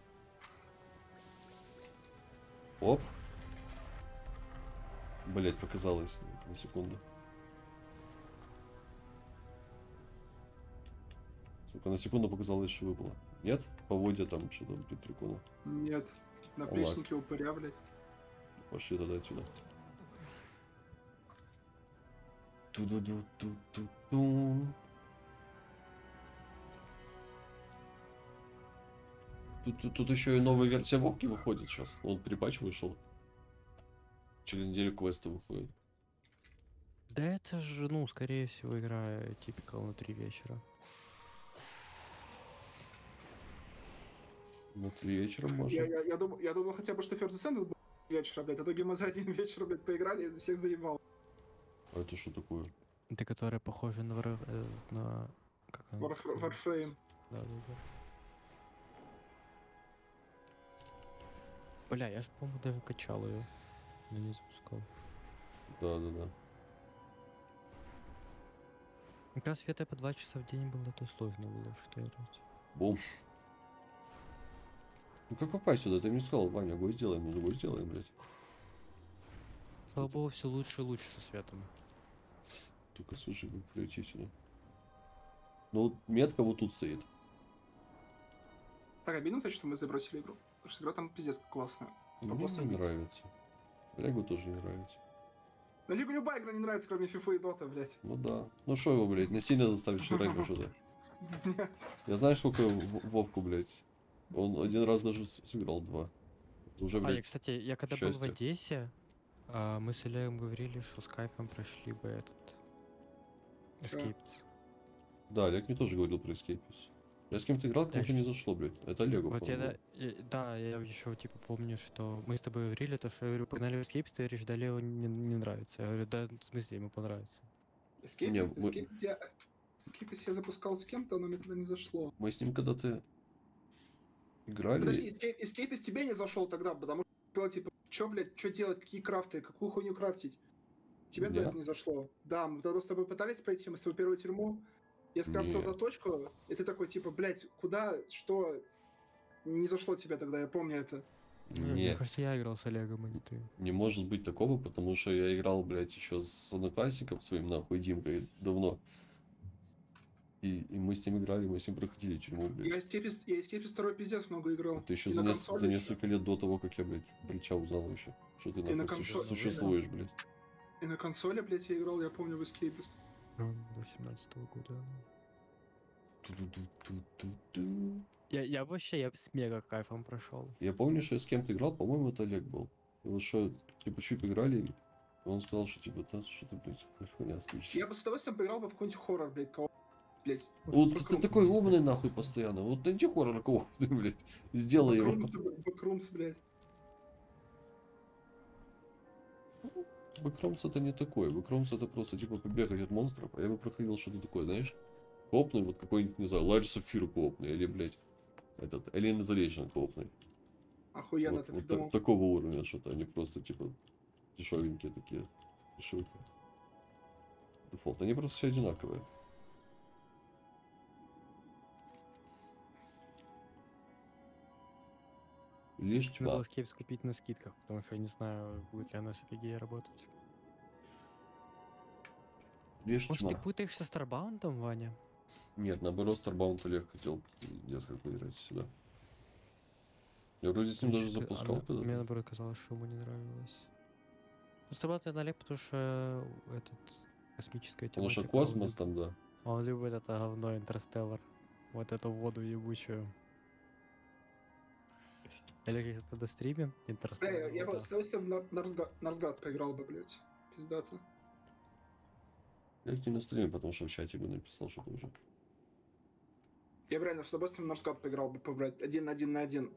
Оп. Блять, показалось на секунду. Сука, на секунду показалось, что выпало. Нет? Поводья там что-то, дракона. Нет. Наплечники упыря, блядь. Пошли тогда отсюда. Ту-ду-ду-ту-ту-тун. Тут, тут, тут еще и новая версия Вовки выходит сейчас. Он припач вышел. Через неделю квесты выходит. Да это же, ну, скорее всего, игра типикал на три вечера. На три вечера можно. Я, я, я, думал, я думал хотя бы, что First Descendant был вечера, блядь. А то мы за один вечер, блядь, поиграли и всех заебал. А это что такое? Это которая похожа на... Вар- э, на... Как она? Warfra- Warframe. Да, да, да. Бля, я же, по-моему, даже качал ее. Но не запускал. Да, да, да. Когда света по два часа в день было, то сложно было что играть. Бум. Ну как попасть сюда? Ты мне сказал, Ваня, гой сделаем, ну гой сделаем, блядь. Слава богу, все лучше и лучше со светом. Только слушай, как пройти сюда. Ну, вот метка вот тут стоит. Так обидно, что мы забросили игру. Потому что игра там пиздец классная. Мне не нравится. Лего тоже не нравится. На Лигу любая игра не нравится, кроме FIFA и Dota, блядь. Ну да. Ну что его, блядь, насильно заставишь <laughs> играть во что-то. Нет. Я знаю, сколько Вовку, блядь. Он один раз даже сыграл два. Уже, А, я, блядь, кстати, я когда был в счастье. Одессе, а, мы с Олегом говорили, что с кайфом прошли бы этот... Escaped. Да, Олег мне тоже говорил про Escapist. Я с кем-то играл, кому-то не зашло, блядь. Это Лего, Вот я, да, я- да, я еще типа помню, что мы с тобой говорили, то, что я говорю, погнали в Escaped, ты говоришь, да, Лео не, не нравится. Я говорю, да, в смысле, ему понравится. Escape, Не, мы- Escape, я... Escape я запускал с кем-то, но мне тогда не зашло. Мы с ним когда-то играли. Подожди, Escape, Escape из тебе не зашел тогда, потому что типа, что, блядь, что делать, какие крафты, какую хуйню крафтить? Тебе тогда это не зашло. Да, мы тогда с тобой пытались пройти, мы с тобой первую тюрьму, я скрафтил Не. заточку, и ты такой, типа, блядь, куда, что... Не зашло тебе тогда, я помню это. Мне Не, кажется, я играл с Олегом, а не ты. не может быть такого, потому что я играл, блядь, еще с одноклассником своим, нахуй, Димкой, давно. И, и мы с ним играли, мы с ним проходили тюрьму, блядь. Я Escape, я Escape второй пиздец много играл. Это еще И за, на нес- консоли за несколько лет до того, как я, блядь, тебя узнал еще. Что ты на нахуй суще- консоли, существуешь, блядь. И на консоли, блядь, я играл, я помню, в Он 18 года. Я, я вообще, я с мега кайфом прошел. Я помню, что я с кем-то играл, по-моему, это Олег был. И вот что, типа, чуть играли, он сказал, что, типа, да, что ты, блядь, хуйня скучная. Я бы с удовольствием поиграл бы в какой-нибудь хоррор, блядь, кого блядь. Вот ты такой умный, нахуй, постоянно. Вот найди хоррор кого ты, блядь, сделай его. Backrooms, блядь. Backrooms это не такое. Backrooms это просто, типа, побегать от монстров. А я бы проходил что-то такое, знаешь? Копный, вот какой-нибудь, не знаю, Layers of Fear копный, или, блядь, этот, Alien Isolation копный. Охуенно Вот, ты вот та- придумал. такого уровня что-то, они просто, типа, дешевенькие такие, дешевые. Дефолт. Они просто все одинаковые. Лишь Надо было. Escape купить на скидках, потому что я не знаю, будет ли она с APG работать. Лишь Может, ты тьма. путаешься с Starbound, Ваня? Нет, наоборот, Starbound Олег хотел несколько поиграть сюда. Я вроде с ним даже запускал она-. Мне наоборот казалось, что ему не нравилось. Ну, я Олег, потому что этот космическая Потому что космос там, да. Он любит это говно Интерстеллар. Вот эту воду ебучую. Олег, если ты до стриме, Бля, я, Интерстеллар. я бы с удовольствием на, на, Рсга- на Рсгад поиграл бы, блядь. Пиздато. Я не на стриме, потому что в чате бы написал что-то уже. Я бы реально с удовольствием на Рсгад поиграл бы, побрать. Один на один на один.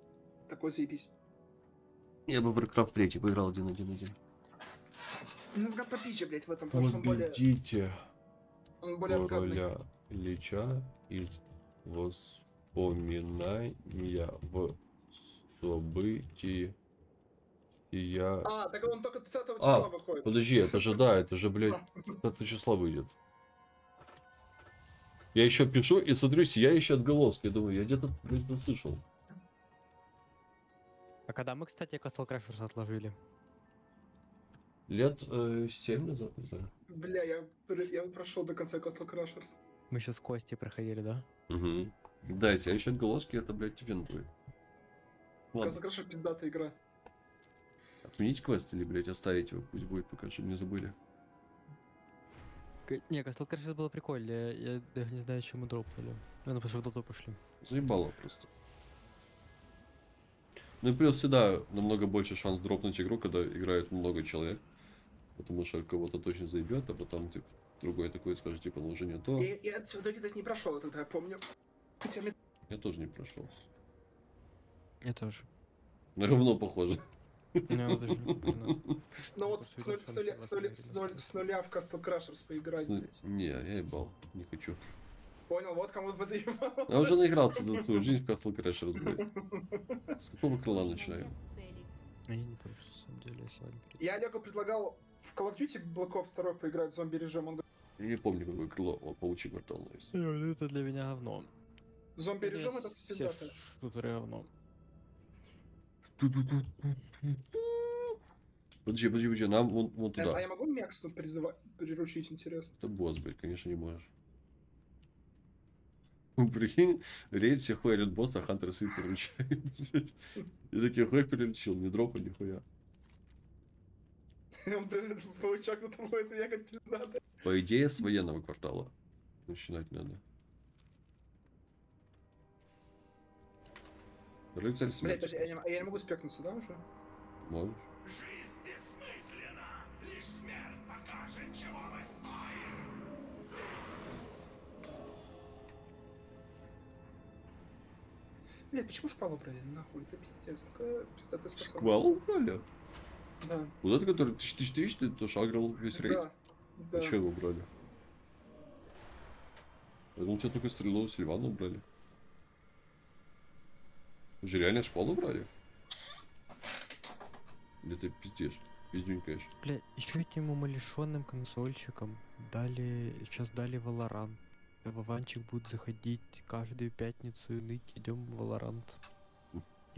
Такой заебись. Я бы в Warcraft 3 поиграл 1-1-1. На Рсгад попиче, блядь, в этом, потому что он более... Победите Он более короля Лича из воспоминания в событии. Я... А, так он только 30 числа А, выходит. подожди, это же да, это же, блядь, <laughs> 30 числа выйдет. Я еще пишу и смотрю сияющие отголоски. Я думаю, я где-то, блядь, слышал. А когда мы, кстати, Castle Crashers отложили? Лет э, 7 назад, не знаю. Бля, я, я прошел до конца Castle Crashers. Мы еще с Костей проходили, да? Угу. Да, сияющие отголоски, это, блядь, вен будет. Crashers пиздатая игра. отменить квест или, блядь, оставить его, пусть будет пока, чтобы не забыли. К- Не, Castle Crashers было прикольно, я, я даже не знаю, чем мы дропнули. Ну, потому что в доту пошли. Заебало просто. Ну и плюс всегда намного больше шанс дропнуть игру, когда играет много человек. Потому что кого-то точно заебет, а потом, типа, другой такой скажет, типа, ну уже не то. Я, я в итоге так не прошел, тогда я помню. Хотя мне... Я тоже не прошел. Я тоже. На говно похоже. Ну. Ну вот с, нуля, в Castle Crashers поиграть. Не, я ебал, не хочу. Понял, вот кому бы заебал. Я уже наигрался за свою жизнь в Castle Crashers, блядь. С какого крыла начинаем? Я не помню, что на самом деле, я сегодня Я Олегу предлагал в Call of Duty Black Ops 2 поиграть в зомби-режим. Он говорит, Я не помню, какое крыло. О, паучий квартал ну Это для меня говно. зомби-режим Мне это Все шутеры говно. Подожди, подожди, подожди, нам вон, вон А туда. я могу Мексу призывать, приручить, интересно? Это босс, блядь, конечно, не можешь. Ну, Прикинь, рейд все хуярят босса, а Хантер сын приручает, <laughs> блядь. Я такие, хуй переручил, не дропа, нихуя. <laughs> Паучок за тобой бегать пиздато. По идее, с военного квартала начинать надо. Рыцарь Блять, смерти. подожди, я не, я не могу спекнуться, да, уже? Можешь. Жизнь бессмысленна. Лишь смерть покажет, чего мы стоим. Блять, почему шкалу брали? Нахуй, это пиздец, такая пиздатая способность. Шквал убрали? Да. Вот это, который тысяч тысяч тысяч, ты то шаграл весь рейд. Да, да. А че его убрали? Я думал, тебя только стрелу Сильвана убрали. Вы же реально школу убрали? Или ты пиздишь? Пиздюнькаешь? Бля, еще этим умалишенным консольщикам дали, сейчас дали Валорант. Вованчик будет заходить каждую пятницу и ныть, идем в Валорант.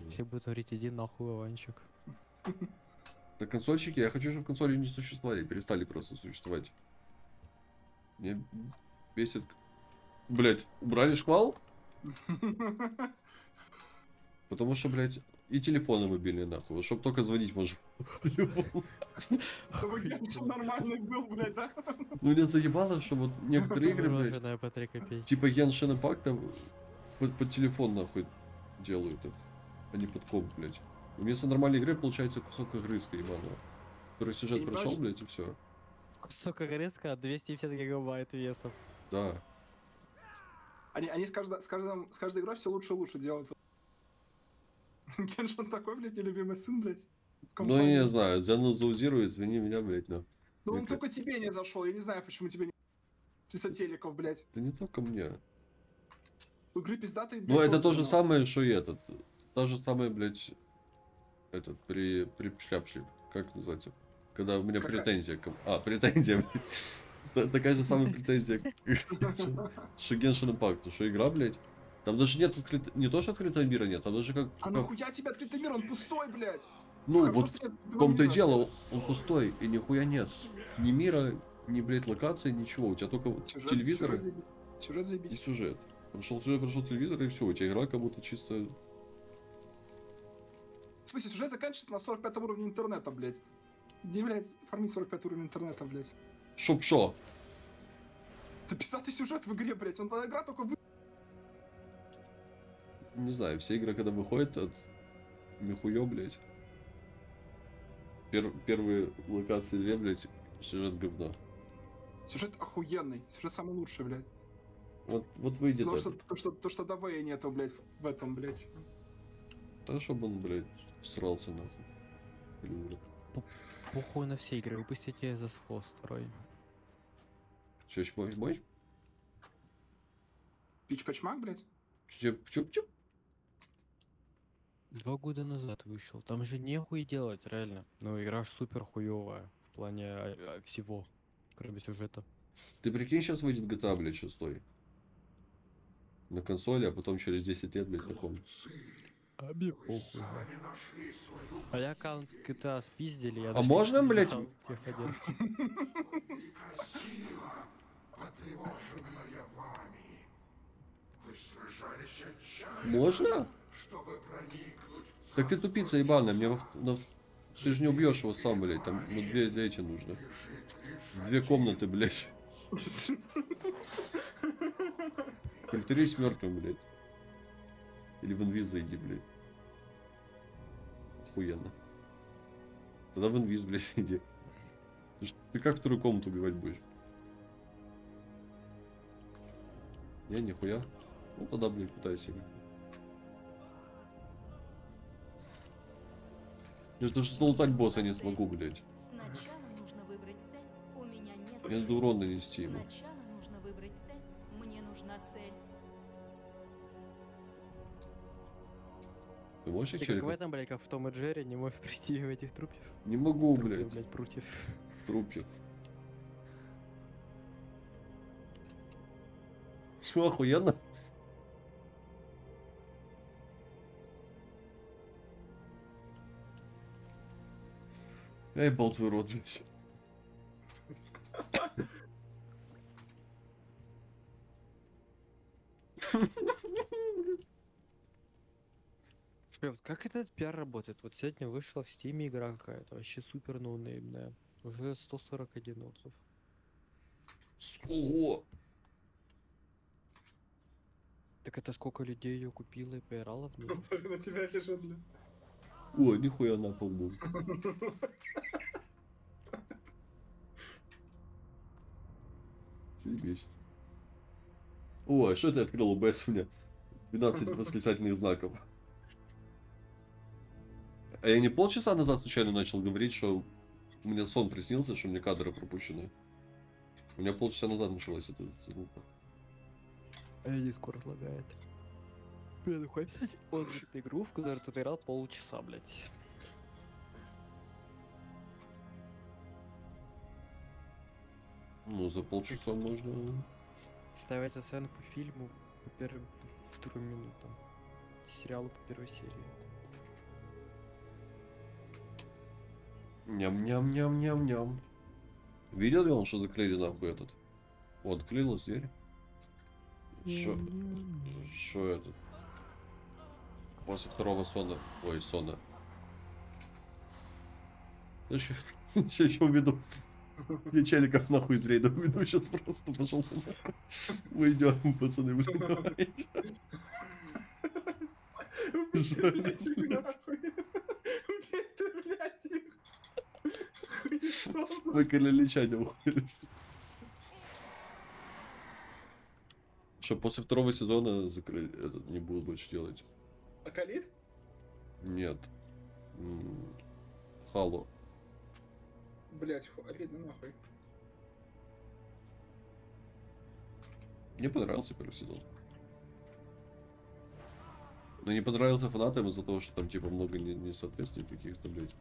Все будут говорить, иди нахуй, Вованчик. Так консольщики, я хочу, чтобы консоли не существовали, перестали просто существовать. Мне бесит... Блять, убрали шквал? <laughs> Потому что, блядь, и телефоны мобильные нахуй. Чтоб только звонить можно. Чтобы Геншин нормальный был, блядь, да? Ну меня заебало, что вот некоторые игры, блядь, Мороженое по 3 копейки. типа Genshin Impact там под, телефон нахуй делают их, а не под комп, блядь. Вместо нормальной игры получается кусок игры ебаного. Который сюжет прошел, блядь, и все. Кусок огрызка 250 гигабайт весов. Да. Они, они с, каждо- с, каждым, с каждой игрой все лучше и лучше делают. <laughs> Геншин такой, блядь, нелюбимый сын, блядь. Ну, я не знаю, Зена заузирую, извини меня, блядь, но... Ну он только тебе не зашел, я не знаю, почему тебе не... Писателиков, блядь. Да не только мне. У игры пиздатый, Ну, это то же самое, что и этот. Та же самая, блядь, этот, при, при шляпшлип. Как называется? Когда у меня Какая? претензия. к- А, претензия, блядь. Та- Такая же самая претензия, к- <laughs> Genshin <laughs> Impact, что игра, блядь. Там даже нет открыт- не то, что открытого мира нет, там даже как... А как- нахуя тебе открытый мир, он пустой, блядь. Ну, Хорошо, вот в том-то и дело, он пустой, и нихуя нет. Ни мира, ни, блядь, локации, ничего. У тебя только Сюжет- телевизоры Сюжет заебись. Сюжет и заебись. сюжет. Прошел сюжет, прошел телевизор, и все, у тебя игра как будто чисто... В смысле, сюжет заканчивается на 45 уровне интернета, блядь. Где, блядь, фармить 45 уровень интернета, блядь? Шоп шо? Это пиздатый сюжет в игре, блядь. Он та игра только вы... Не знаю, все игры, когда выходят от Михуё, блядь. Пер- первые локации две, блядь, сюжет говно. Сюжет охуенный. Сюжет самый лучший, блядь. Вот, вот выйдет Потому что, то, что, то, что Давея нету, блядь, в этом, блядь. Да, чтобы он, блядь, всрался нахуй. Или- Похуй на все игры, выпустите за Force 2. Чё, еще можешь, можешь? Пич Пачмак, блядь? Чё, чё, чё? Два года назад вышел. Там же нехуй делать, реально. Ну, игра ж супер хуевая в плане а, а, всего, кроме сюжета. Ты прикинь, сейчас выйдет GTA, блядь, шестой. На консоли, а потом через 10 лет, блядь, на ком. А я аккаунт GTA спиздили, я А можно, блядь? Можно? чтобы проникнуть Так ты тупица ебаная, мне во на- Ты же не убьешь его сам, блядь, там ну, две эти нужно. Две комнаты, блядь. Притворись мертвым, блядь. Или в инвиз зайди, блядь. Охуенно. Тогда в инвиз, блядь, <laughs> иди. Ты как вторую комнату убивать будешь? Не, нихуя. Ну тогда, блядь, пытайся. Я же даже слутать босса не смогу, блядь. Сначала нужно выбрать цель. У меня нет. Мне надо урон нанести ему. Сначала нужно выбрать цель. Мне нужна цель. Ты можешь Ты как в этом, блядь, как в Том и Джерри, не можешь <laughs> прийти в этих трупев? Не могу, Трупев, блядь. блядь, прутьев. Трупьев. Что, охуенно? Я ебал твой рот, блядь. Как этот пиар работает? Вот сегодня вышла в стиме игра какая-то, вообще супер ноунеймная. Уже 141 отзыв. Ого! Так это сколько людей ее купило и поиграло в нее? <laughs> На тебя лежит, бля. О, нихуя на пол был. <laughs> Заебись. О, а что ты открыл ОБС у меня? 12 <laughs> восклицательных знаков. А я не полчаса назад случайно начал говорить, что у меня сон приснился, что у меня кадры пропущены. У меня полчаса назад началась эта звука. А я Дискорд лагает. Бля, ну хуй писать отзыв на игру, в которую ты играл полчаса, блядь. Ну, за полчаса можно... Ставить оценку фильму по первым вторым минутам. Сериалу по первой серии. Ням-ням-ням-ням-ням. Видел ли он, что закрыли нахуй этот? Вот, открылась дверь. Что? Что это? После второго сона. Ой, сона. Еще, еще, еще уведу. Я челиков нахуй из рейда уведу, сейчас просто пошел. Мы идем, пацаны, блин, давайте. Блядь, их нахуй. Убей ты, блядь, их. Мы Лича не уходились. Что, после второго сезона закрыли, этот не будут больше делать? Акалит? Нет. Хало. Блять, обидно нахуй. Мне понравился первый сезон. Но не понравился фанатам из-за того, что там типа много не- несоответствий каких-то, блядь.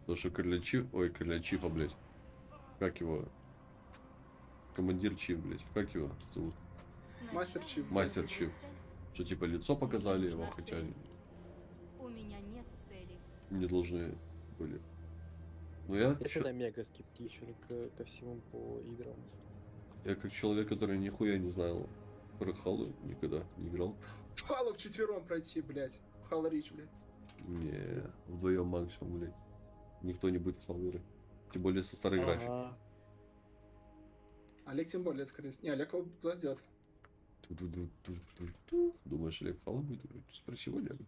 Потому что Короля Чиф... Ой, Короля Чифа, блядь. Как его? Командир Чиф, блядь. Как его зовут? Мастер Чиф. Мастер Чиф. Что типа лицо показали его, хотя У меня нет цели. не должны были. Ну я, Я чё- всегда мега скептичен к, ко всему по играм. я как человек, который нихуя не знал про Халу, никогда не играл. В Хало вчетвером пройти, блядь. В Хало Рич, блядь. Не, вдвоем максимум, блядь. Никто не будет в Халу играть. Тем более со старой графикой. Ага. Олег тем более, скорее всего. Не, Олег его подождет. Думаешь, Олег в Халу будет играть? Спроси у Олега.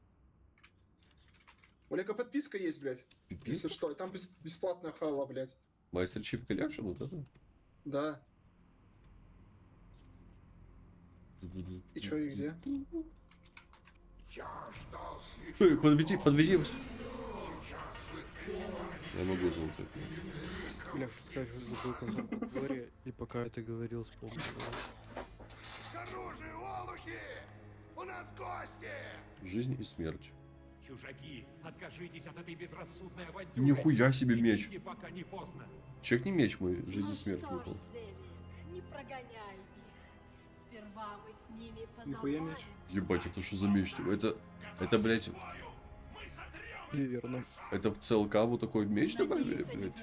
У Олега подписка есть, блядь. Если что, и там бес- бесплатная Хало, блядь. Master Chief Collection, вот это? Да. И чё, и где? Я ждал Эй, подведи, подведи. Я могу золотой. Бля, что скажу, забыл концовку и пока ты говорил, вспомнил. У нас гости! Жизнь и смерть. Чужаки, откажитесь от этой безрассудной авантюры. Нихуя себе меч. Идите, пока не поздно. Чекни меч мой, жизнь и Ну смерть что ж, выпал. Зевик, не прогоняй их. Сперва мы с ними Нихуя меч. Ебать, это что за меч? Это, это, блядь, Верно. это в ЦЛК вот такой меч добавили, блядь?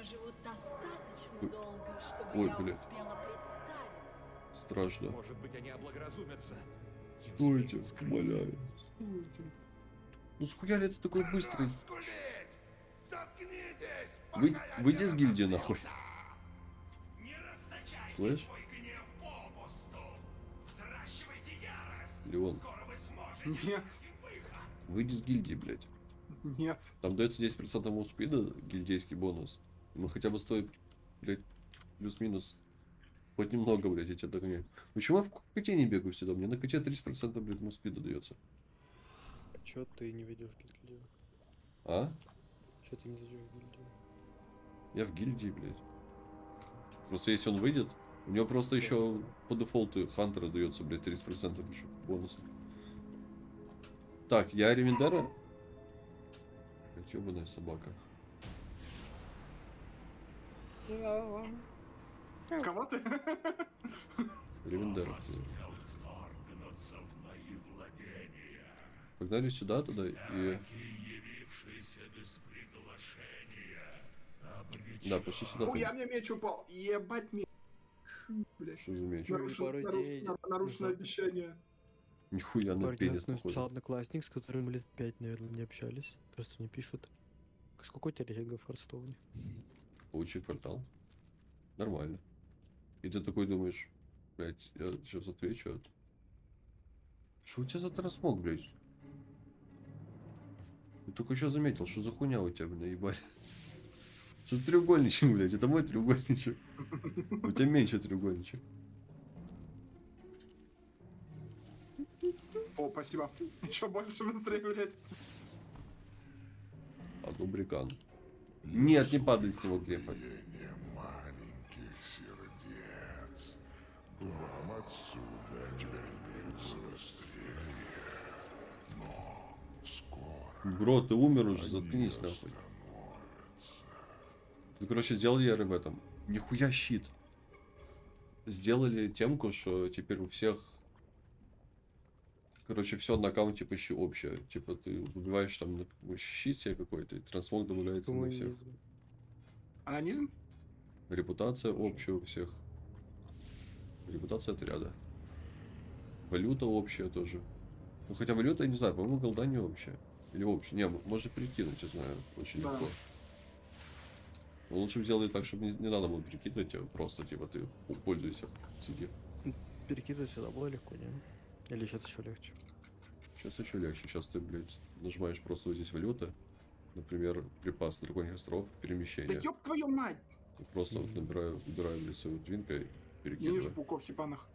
Ой. долго, чтобы Ой, блядь. Страшно. Может быть, они облагоразумятся. Стойте, умоляю. Стойте. Ну схуя ли это такой быстрый? Вы, выйди из гильдии нахуй. Слышь? Леон, Скоро вы сможете Нет. выйди из гильдии, блядь. Нет. Там дается 10% мув спида, гильдейский бонус. Мы хотя бы стоит, блядь, плюс-минус хоть немного, блядь, я тебя догоняю. Почему я в коте не бегаю всегда? Мне на коте 30% блядь, мув спида дается. Чё ты не ведешь гильдию? А? Чё ты не ведешь гильдию? Я в гильдии, блядь. Просто если он выйдет, у него просто еще по дефолту Хантера дается, блядь, 30% еще бонуса. Так, я Ремендера. Блядь, ебаная собака. Кого ты? Владения. Погнали сюда тогда и... Да, пошли сюда. Ой, я мне меч упал. Ебать меч. Блядь. Что за меч? Нарушено, нарушено- обещание. Нихуя на пенис написал одноклассник, с которым лет пять, наверное, не общались. Просто не пишут. Сколько у тебя рейтинга в Хардстоуне? Получи квартал. Нормально. И ты такой думаешь, блядь, я сейчас отвечу. а Что у тебя за трансмог, блядь? Я только что заметил, что за хуйня у тебя, блядь, ебать. Что треугольничек, блядь? Это мой треугольничек. У тебя меньше треугольничек. О, спасибо. Еще больше быстрее, блядь. А ну брикан. Нет, не падай с него клефа. Вам отсюда теперь биться быстрее. Но скоро Бро, ты умер уже, заткнись нахуй. Ты, короче, сделали я в этом. Нихуя щит. Сделали темку, что теперь у всех... Короче, все на аккаунте почти общее. Типа ты выбиваешь там на щит себе какой-то, и трансмог добавляется на всех. Коммунизм. Анонизм? Репутация общая у всех. Репутация отряда. Валюта общая тоже. Ну хотя валюта, я не знаю, по-моему, голда не общая. Или общая. Не, можно перекинуть, я знаю, очень Да. легко. Но лучше сделать так, чтобы не, не надо было перекидывать, а просто типа ты пользуйся, сиди. Перекидывать сюда было легко, не? Или сейчас еще легче? Сейчас еще легче. Сейчас ты, блядь, нажимаешь просто вот здесь валюта. Например, припас драконьих остров, Да перемещение. ёб твою мать! И просто вот набираю, выбираю лицевую двинкой, Я не перекидываю. вижу пауков ебаных.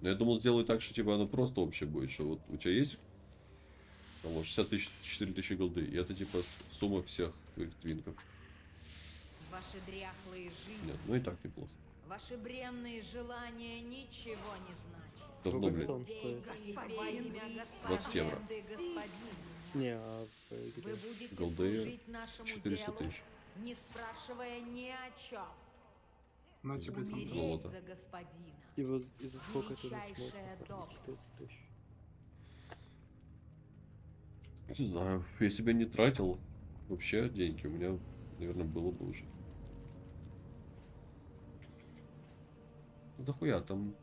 Но я думал сделать так, что типа оно просто общее будет, что вот у тебя есть там, вот, 60 тысяч, 4 тысячи голды, и это типа сумма всех твоих твинков. Ваши дряхлые жизни, Нет, ну и так неплохо. ваши бренные желания ничего не значат. Давно? Бейте во имя 20 евро. Не, а в Вы игре? будете Голды служить нашему 400 делу, тысяч. не спрашивая ни о чем. На тебе там. Умереть Золото. за господина. И вот и за сколько ты нас Величайшая сможешь доблесть. 400 тысяч. Не знаю, я не тратил вообще деньги, у меня, наверное, было бы уже. Ну да хуя, там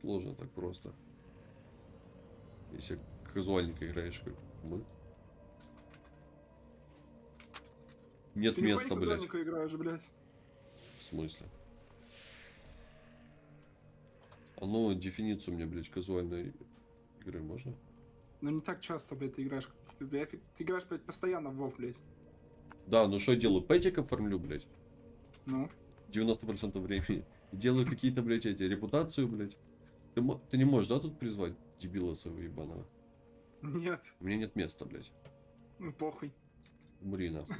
сложно так просто. Если казуальненько играешь, как мы. Нет Ты не места, блядь. казарника играешь, блядь. В смысле? А ну, дефиницию мне, блядь, казуальной игры можно? Но не так часто, блядь, ты играешь. Ты, блядь, ты играешь, блядь, постоянно в Вов, блядь. Да, ну что я делаю? Пэтик оформлю, блядь. Ну? 90% времени. Делаю какие-то, блядь, эти, репутацию, блядь. Ты, ты не можешь, да, тут призвать дебила своего ебаного? Нет. У меня нет места, блядь. Ну, похуй. Умри, нахуй.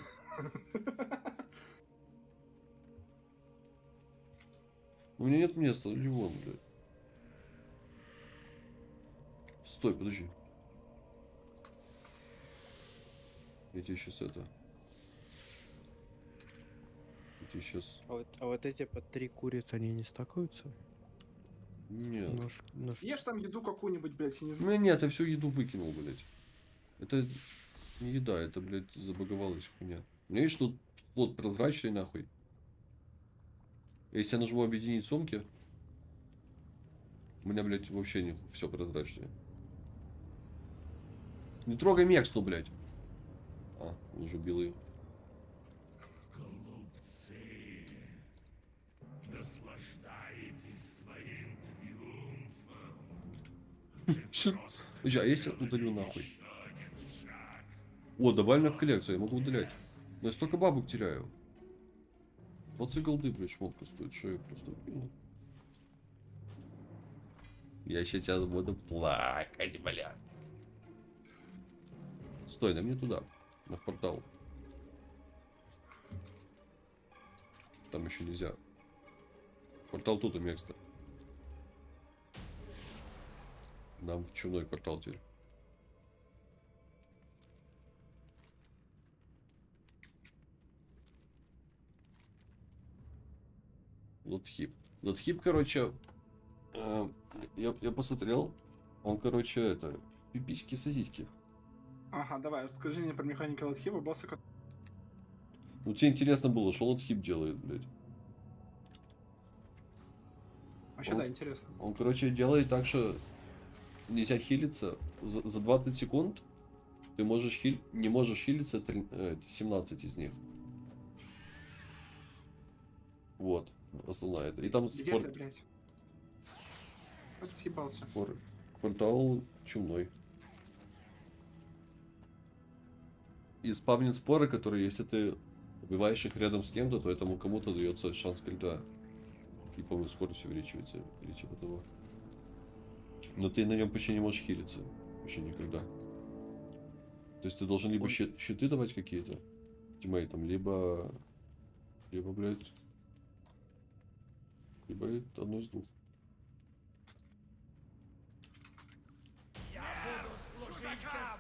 У меня нет места, иди вон, блядь. Стой, подожди. Я тебе сейчас это... Я тебе сейчас... А вот, а вот эти по три курицы, они не стакаются? Нет. Нож- нож- Съешь там еду какую-нибудь, блядь, я не У знаю. меня нет, я всю еду выкинул, блядь. Это не еда, это, блядь, забаговалась хуйня. Есть тут плод прозрачный, нахуй. Если я нажму объединить сумки, у меня, блядь, вообще не все прозрачное. Не трогай Мексну, блядь. А, он уже ее. Глупцы, наслаждаетесь своим триумфом. Подожди, а если я удалю нахуй? О, добавлено в коллекцию, я могу удалять. Но я столько бабок теряю. 20 голды, блядь, шмотка стоит, что я просто выкинул. Я сейчас буду плакать, бля. Стой, да мне туда. На в портал. Там еще нельзя. Портал тут у Мекста. Нам в чумной квартал теперь. Лотхип. Лотхип, короче, э, я, я посмотрел, он, короче, это, пиписьки сосиски. Ага, давай, расскажи мне про механики Латхива, босса, ко- Ну тебе интересно было, что Лотхип делает, блядь. Вообще, Он- да, интересно. Он, короче, делает так, что нельзя хилиться. За, за 20 секунд ты можешь хиль... не можешь хилиться три- э, 17 из них. Вот, основная это. И там Где спорт... ты, блядь? Вот съебался. спор- Квартал чумной. И спавнит споры, которые, если ты убиваешь их рядом с кем-то, то этому кому-то дается шанс крита. И, по-моему, скорость увеличивается, или типа того. Но ты на нем почти не можешь хилиться. Вообще никогда. То есть ты должен либо щит- щиты давать какие-то тиммейтам, либо... Либо, блядь... Либо одно из двух.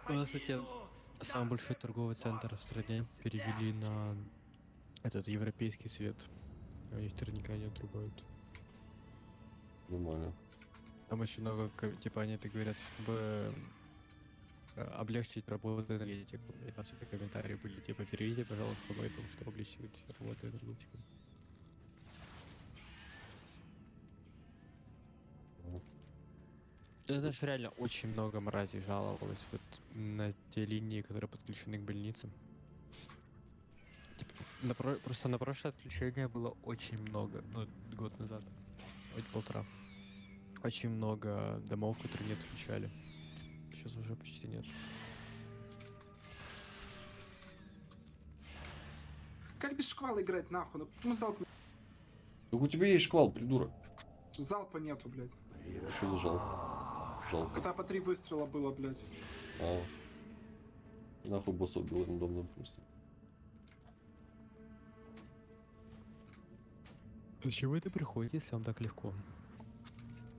У нас, кстати, самый большой торговый центр в стране перевели на этот европейский свет. У них теперь никогда не отрубают. Нормально. Там очень много, типа, они это говорят, чтобы э, облегчить работу энергетику. И там всякие комментарии были, типа, переведите, пожалуйста, мой дом, чтобы облегчить работу энергетику. Ты знаешь, реально очень много мразей жаловалось вот на те линии, которые подключены к больницам. Типа, на про- просто на прошлое отключение было очень много, ну, год назад, хоть полтора. Очень много домов, которые не отключали. Сейчас уже почти нет. Как без шквала играть, нахуй? Ну почему залп... Так у тебя есть шквал, придурок. залпа нету, блядь? Что за жалко? Жалко. Когда по три выстрела было, блядь. А. Нахуй босса убил рандомно просто. Зачем вы это приходите, если вам так легко?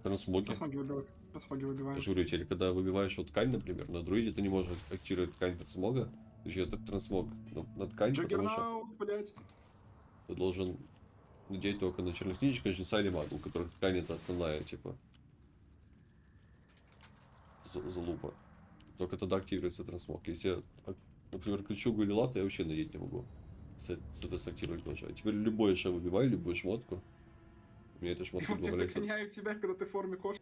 Трансмоги. Трансмоги выбивают. Трансмоги Я выбивают. же говорю тебе, когда выбиваешь вот ткань, например, на друиде ты не можешь активировать ткань трансмога, то есть это трансмог на, на ткань, потому что Джаггернаут, блядь. ты должен надеть только на черносничника, жнеца или магу, у которых ткань это основная, типа, залупа. Только тогда активируется трансмог. Если я, а, например, ключугу или лату, я вообще надеть не могу. С, с это сактировать тоже. А теперь любое что я выбиваю, любую шмотку. У меня эта <laughs> шмотка добавляется. догоняют тебя, когда ты в форме кошки.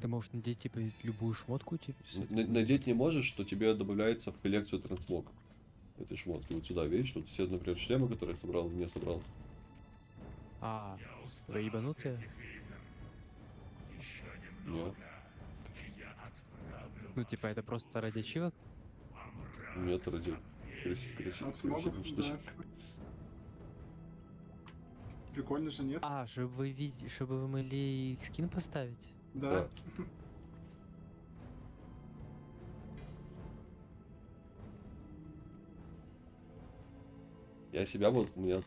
Ты можешь надеть, типа, любую шмотку, типа, Надеть не можешь, что тебе добавляется в коллекцию трансмог. Этой шмотки. Вот сюда, видишь, тут все, например, шлемы, которые я собрал, не собрал. А, вы ебанутые? Нет. Ну, типа, это просто ради ачивок? Нет, ради краси- краси- Трансмогов, красивых штучек. да. Прикольно же, нет? А, чтобы вы видели, чтобы вы могли их скин поставить? Да. Я себя вот, у меня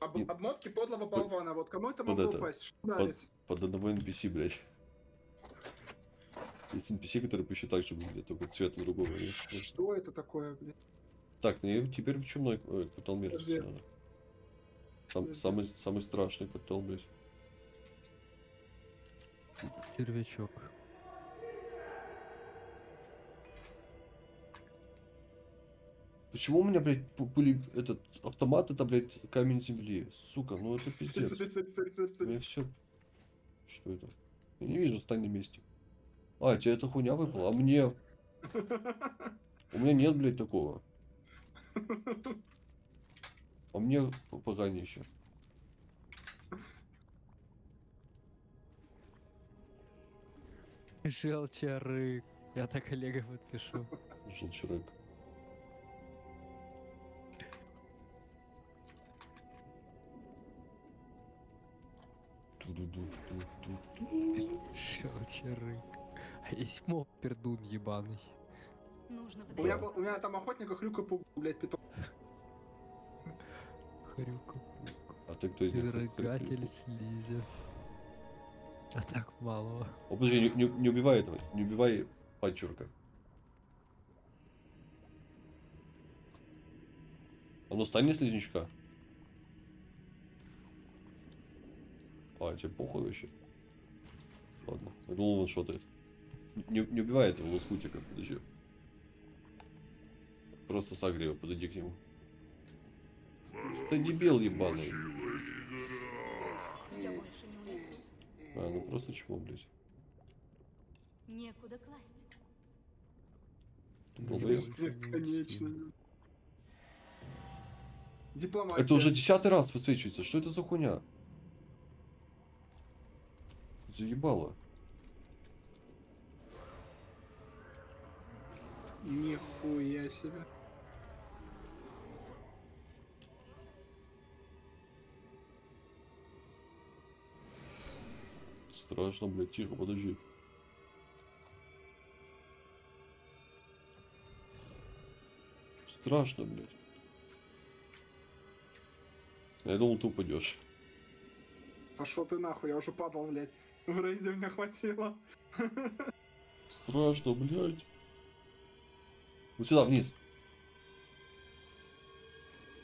Об- обмотки подлого болвана. Вот кому это могло это, упасть? Под, под одного NPC, блядь. Есть NPC, который посчитает, что выглядит только цвета другого. Что это такое, блядь? Так, ну и теперь в чумной э, квартал мерзости надо. Сам, самый, самый страшный квартал, блядь. Червячок. Почему у меня, блядь, пули... этот автомат, это, блядь, камень земли? Сука, ну это <laughs> пиздец. У меня все. Что это? Я не вижу, стань на месте. А, тебе эта хуйня выпала? А мне? У меня нет, блядь, такого. А мне поганище. Желчарык. Я так Олега подпишу. Желчерык. Желчарык. Есть моб пердун ебаный. Нужно У меня, был- у меня там охотника хрюка пугал, блядь, питон. Хрюка. А ты кто из них? Изрыгатель слизи. А так мало. О, подожди, не, не, не убивай этого. Не убивай панчурка. А ну стань слизнячка. А, тебе похуй вообще. Ладно, я думал, он шотает. Не, не убивай этого лоскутика, подожди. Просто сагри его, подойди к нему. Ты дебил ебаный. А, ну просто чего, блядь. Некуда класть. Конечно. Дипломатия. Это уже десятый раз высвечивается. Что это за хуйня? Заебало. Нихуя себе. Страшно, блядь, тихо, подожди. Страшно, блядь. Я думал, ты упадешь. Пошел ты нахуй, я уже падал, блядь. В рейде меня хватило. <laughs> Страшно, блядь. Вот сюда, вниз.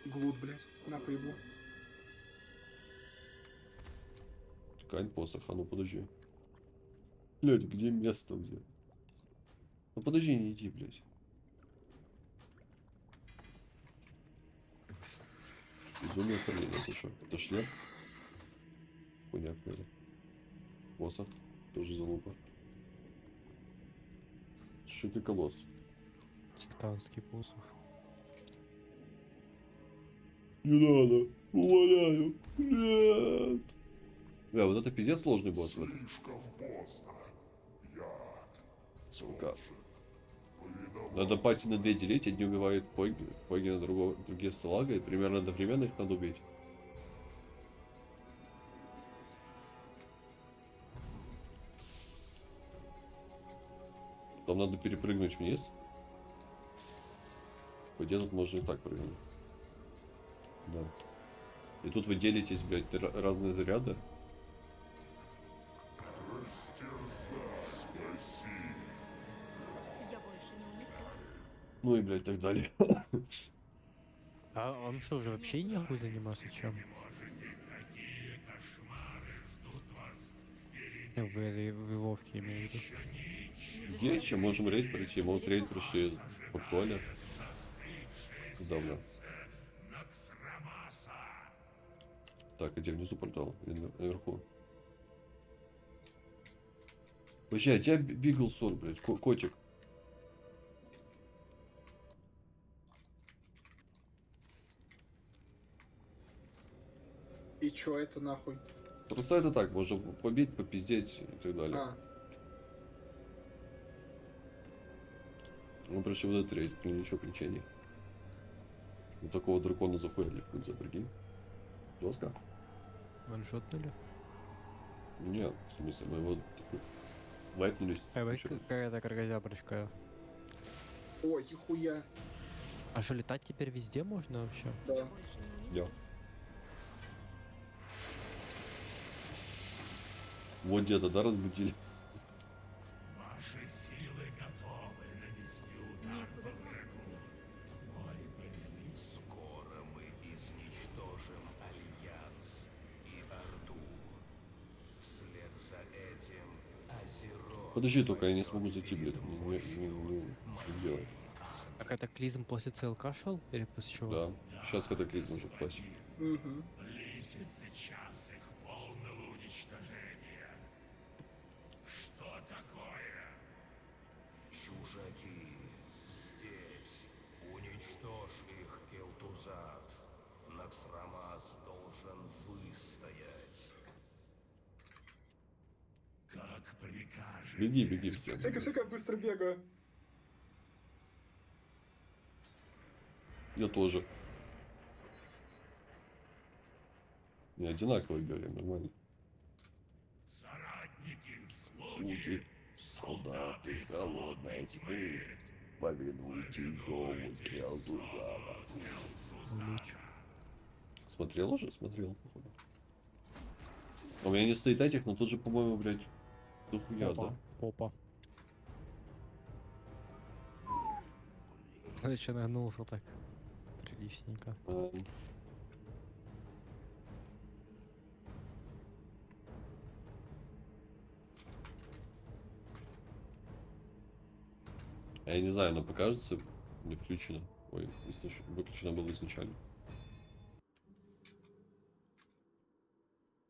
Глут, блядь. На поебу. Ткань посоха, ну подожди. Блядь, где место взять? Ну подожди, не иди, блядь. Безумие это что? Это шлем? Хуйня какая-то. Посох. Тоже залупа. И колосс. Сектантский посох. Не надо, умоляю. Нет. Бля, вот это пиздец сложный босс в этом. Сука. Надо пати на две делить, одни убивают поги, поги на другого, другие салага, и примерно одновременно их надо убить. Там надо перепрыгнуть вниз. По идее, тут можно и так прыгнуть. Да. И тут вы делитесь, блядь, ра- разные заряды. Ну и, блядь, так далее. А он что, уже вообще не будет заниматься чем? В, этой- в Вовке имею в виду. Есть чем, можем рейд пройти. Вот рейд прошли в актуале. Давно. Так, где внизу портал? Или на- наверху? Вообще, а тебя бигл сор, блядь, ко- котик. И чё это нахуй? Просто это так, можно побить, попиздеть и так далее. А, Мы прошли вот этот рейд, ну ничего, приключений. Вот такого дракона захуяли в конце, прикинь. Жестко? Ваншотнули? Нет, в смысле, мы его лайкнулись. А, какая-то крокозяброчка. ой, хихуя. А что, летать теперь везде можно вообще? Да. Я. Вот деда, да, разбудили? Подожди, только я не смогу зайти, блядь. Не, не, не, не, не делай. А катаклизм после ЦЛК шел? Или после чего? Да. Сейчас катаклизм уже в классе. Угу. Близится час их полного уничтожения. Что такое? Чужаки здесь. Уничтожь их, Келтузат. Наксрамас должен выстоять. Как прикажете. Беги, беги все. Сека, сека, быстро бегаю. Я тоже. Не одинаково бегаем, нормально. Соратники, Слуги, солдаты холодной тьмы, повинуйте зову Келтузара. Смотрел уже? Смотрел, походу. А у меня не стоит этих, но тут же, по-моему, блядь, дохуя, да? Попа. Еще нагнулся так. Приличненько. А я не знаю, она покажется не включено. Ой, изнач- выключено было изначально.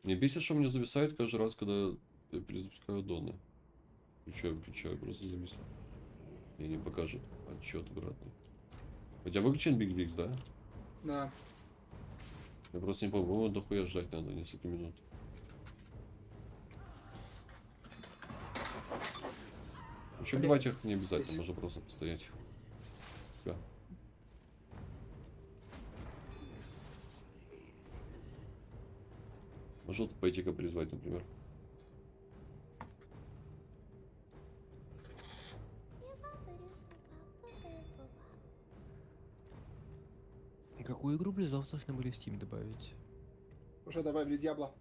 Мне бесит, что мне зависает каждый раз, когда я перезапускаю доны. Включаю, выключаю, просто завис. Мне не покажет отчет обратный. У тебя выключен Big Vix, да? Да. Я просто не помню, дохуя ждать надо несколько минут. Еще убивать их не обязательно, можно просто постоять. Да. Можно пойти-ка призвать, например. Какую игру Близов должны были в Steam добавить? Уже добавили Диабло.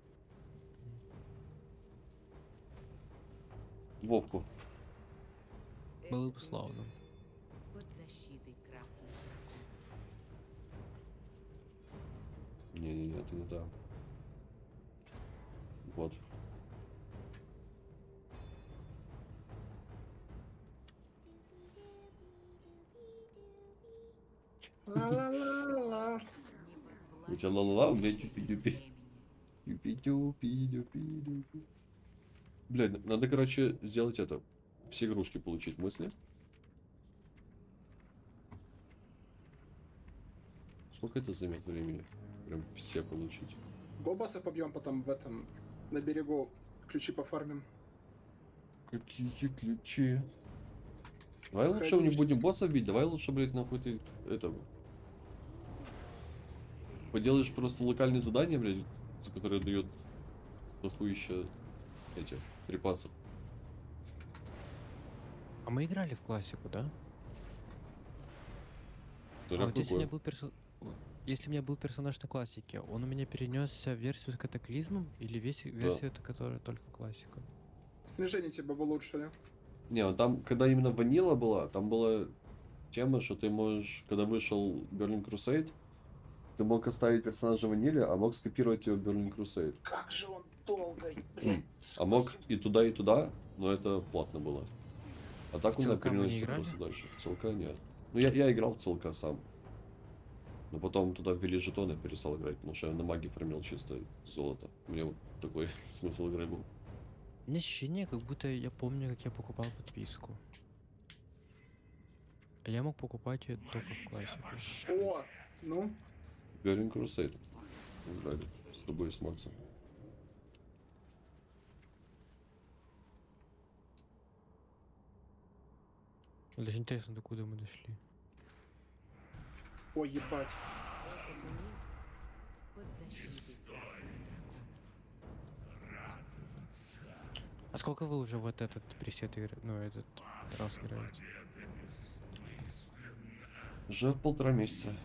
Вовку. Было бы славно. Под защитой красных Не-не-не, это не там. Вот. Ла-ла-ла-ла. У тебя ла-ла-ла, у меня тюпи-дюпи. Тюпи-тюпи-дюпи-дюпи. Блядь, надо, короче, сделать это. Все игрушки получить мысли. Сколько это займет времени? Прям все получить. Гобаса побьем потом в этом, на берегу, ключи пофармим. Какие ключи? Давай лучше не будем боссов бить, давай лучше, блядь, нахуй ты это... Поделаешь просто локальные задания, блядь, за которые дает дохуища этих припасов. А мы играли в классику, да? Да а вот если у меня был персо... Если у меня был персонаж на классике, он у меня перенесся в версию с катаклизмом или весь версию, это которая только классика? Снижение тебе бы улучшили. Не, вот там, когда именно ванила была, там была тема, что ты можешь, когда вышел Berlin Crusade, ты мог оставить персонажа ванили, а мог скопировать ее в Berlin Crusade. Как же он долгой, блядь. А мог и туда, и туда, но это платно было. А так он переносится просто дальше. ЦЛК нет. Ну я, я играл ЦЛК сам. Но потом туда ввели жетоны, перестал играть, потому что я на магии фармил чисто золото. Мне вот такой <laughs> смысл игры был. У меня ощущение, как будто я помню, как я покупал подписку. А я мог покупать ее только в классику. О, ну, Berlin Crusade. Играли с тобой и с Максом. Даже интересно, до куда мы дошли. ой, ебать. А сколько вы уже вот этот пресет ну этот раз играете? Уже полтора месяца.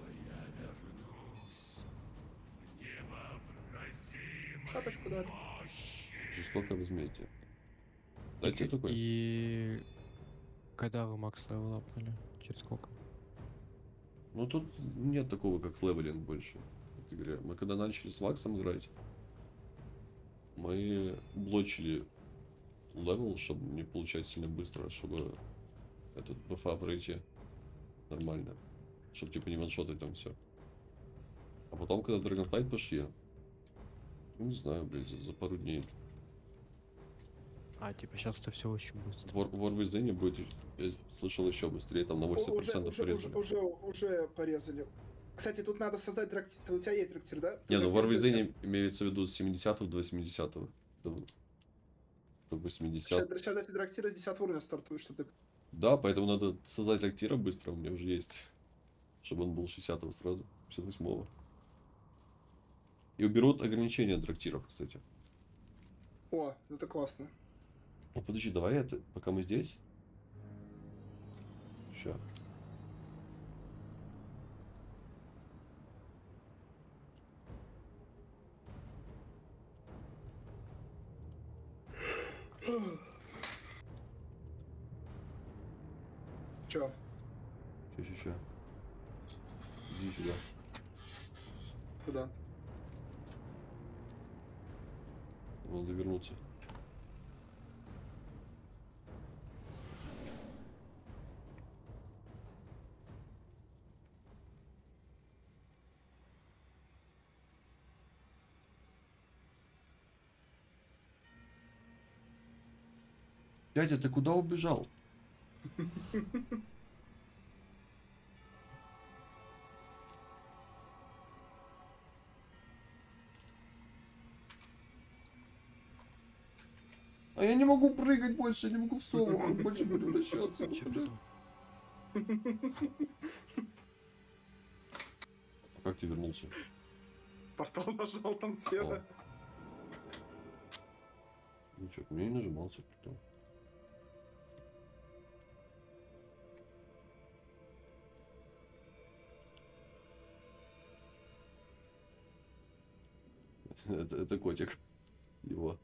Шапочку дали. Жестокое возмездие. Дайте и, такой. и когда вы max level апнули? Через сколько? Ну тут нет такого, как левелинг больше в игре. Мы когда начали с Максом играть, мы блочили level, чтобы не получать сильно быстро, чтобы этот BFA пройти нормально. Чтобы типа не ваншотать там все. А потом, когда Dragonflight пошли, ну не знаю, блядь, за, за пару дней. А, типа сейчас это все очень быстро. War, War Within будет, я слышал, еще быстрее, там на 80% Уже, уже, уже, порезали. уже, уже порезали. Кстати, тут надо создать драктир. У тебя есть драктир, да? Не, ну War. Within имеется в виду с 70 до 80 до, до 80 Сейчас, сейчас эти драктиры с 10 уровня стартуют, что ты... Да, поэтому надо создать актира быстро, у меня уже есть. Чтобы он был 60 сразу, 68 -го. И уберут ограничения трактиров, кстати. О, это классно. О, подожди, давай это, пока мы здесь. Ща. Чё? Ща, ща, ща. Иди сюда. Куда? Надо вернуться. Дядя, ты куда убежал? <laughs> А я не могу прыгать больше, я не могу в сову больше превращаться. А как ты вернулся? Портал нажал, там села. Ну что, мне не нажимался потом. <laughs> Это, это котик. Его.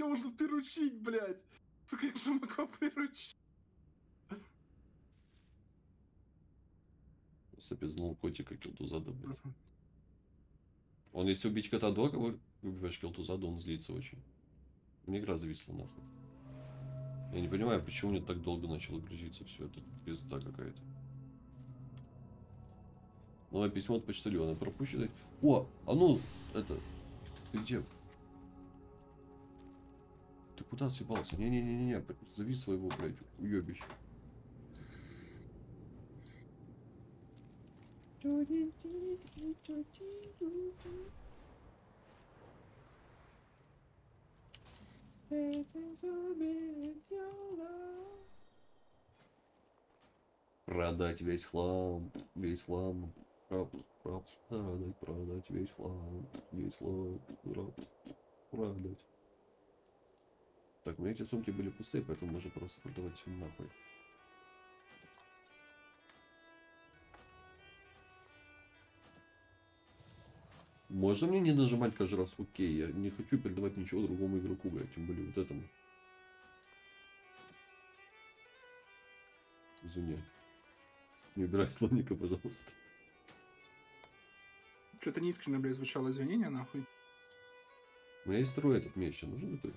Его можно приручить, блять. Сука, я же могу приручить. Запизнул котика Килтузада, блядь. Он если убить кота до, кого убиваешь Килтузада, он злится очень. Мне игра зависла нахуй. Я не понимаю, почему мне так долго начало грузиться все это. Пизда какая-то. Новое письмо от почтальона. Пропущено. О, а ну, это... Ты где? Куда съебался? Не-не-не-не, зови своего, блядь, уебища. Продать весь хлам, весь хлам, раб, раб, продать, продать весь хлам, весь хлам, раб, продать. Так, у меня эти сумки были пустые, поэтому можно просто продавать все нахуй. Можно мне не нажимать каждый раз ОК? Я не хочу передавать ничего другому игроку, блядь, тем более вот этому. Извини. Не убирай слоника, пожалуйста. Что-то неискренне, блядь, звучало извинения, нахуй. У меня есть второй этот меч, а нужен такой?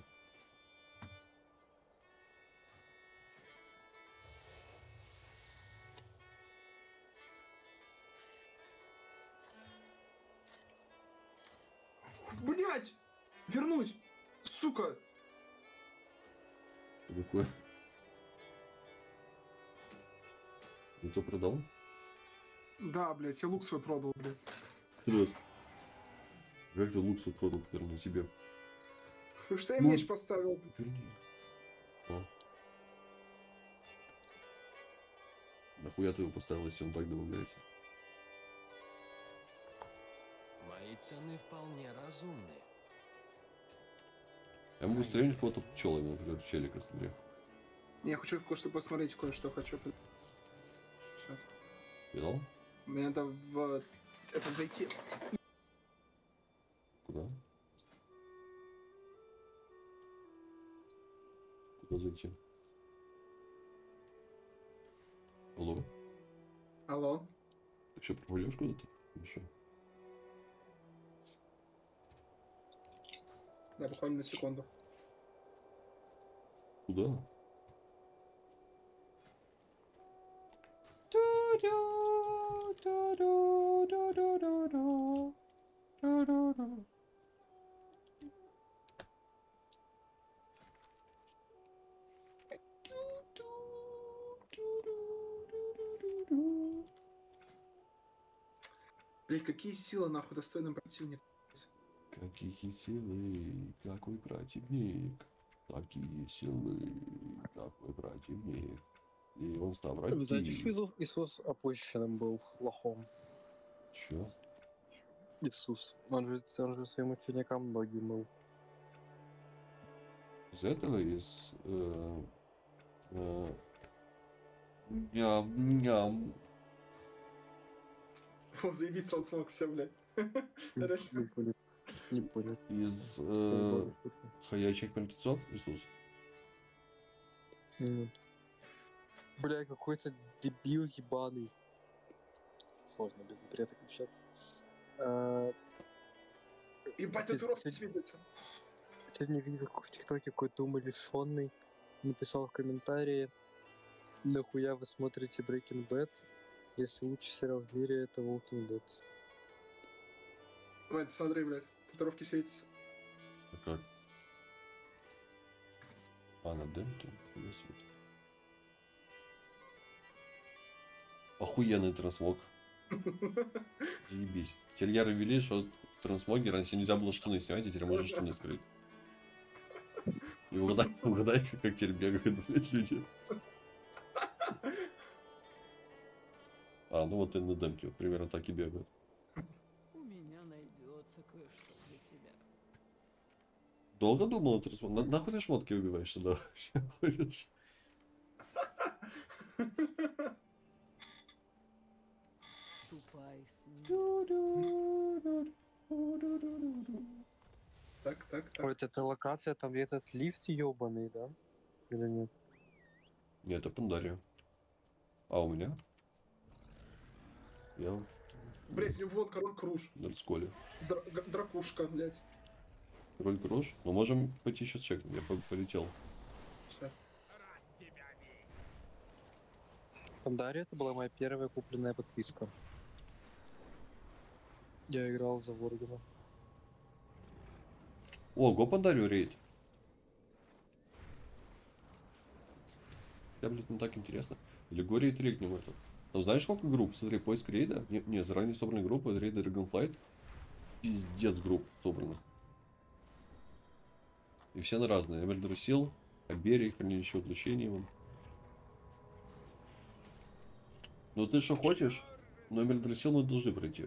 Вернуть! Сука! Что такое? Ты то продал? Да, блять, я лук свой продал, блять. Вперед. Как ты лук свой продал, который на тебе? Что я Ну, меч поставил? Верни. О. Нахуя ты его поставил, если он так добавляется? Мои цены вполне разумны. Я могу стрелять кого-то пчелами, например, челика. Не, я хочу кое-что посмотреть, кое-что хочу. Сейчас. Видал? Мне надо в... Это зайти. Куда? Куда зайти? Алло? Алло? Ты что, пропадешь куда-то? Еще? Да, буквально на секунду. Куда? Блять, какие силы нахуй достойным противник. Какие силы, какой противник, такие силы, какой противник. И он стал Вы знаете, что. Иисус, Иисус опущенным был лохом? Чё? Иисус. Он же, он же своим ученикам ноги мыл. Из этого, из... Э, э, ням, ням. О, заебись трансформация, блядь. Не понял. Из э, ходячих мертвецов Иисус. М. Бля, какой-то дебил ебаный. Сложно без запреток общаться. А, Ебать, ты- ты- светится. Сегодня видел в ТикТоке какой-то умалишенный написал в комментарии, нахуя вы смотрите Breaking Bad, если лучший сериал в мире это Walking Dead. Давай, смотри, блядь. Татуировки светятся. А как? А, на демке? Хуя себе. Охуенный трансмог. <laughs> Заебись. Теперь ввели, что трансмоги раньше нельзя было штаны снимать, а теперь можно штаны скрыть. И угадай, <laughs> угадай, как теперь бегают, блядь, люди. А, ну вот и на демке примерно так и бегают. У меня найдется кое-что для тебя. Долго думал это трансмог? На- нахуй ты шмотки убиваешь сюда? Ходишь? Смерть. Так, так, так. Ой, это локация, там где этот лифт ебаный, да? Или нет? Нет, это Пандария. А у меня? Я Блять, вот король Круш. Г- дракушка, блять. Роль Крош? Ну, можем пойти сейчас чекнуть. Я по- полетел. Сейчас. Пандария это была моя первая купленная подписка. Я играл за Воргана. О, го Пандарию рейд. Я, блядь, ну так интересно. Или го рейд рейднем это. Там знаешь сколько групп? Смотри, поиск рейда. Не, не заранее собранные группы. Рейда Dragonflight. Пиздец групп собранных. И все на разные. Эмельдер Сил, Аберий, Хранилище Отлучений. Вон. Ну ты что хочешь? Но Эмельдер Сил мы должны пройти.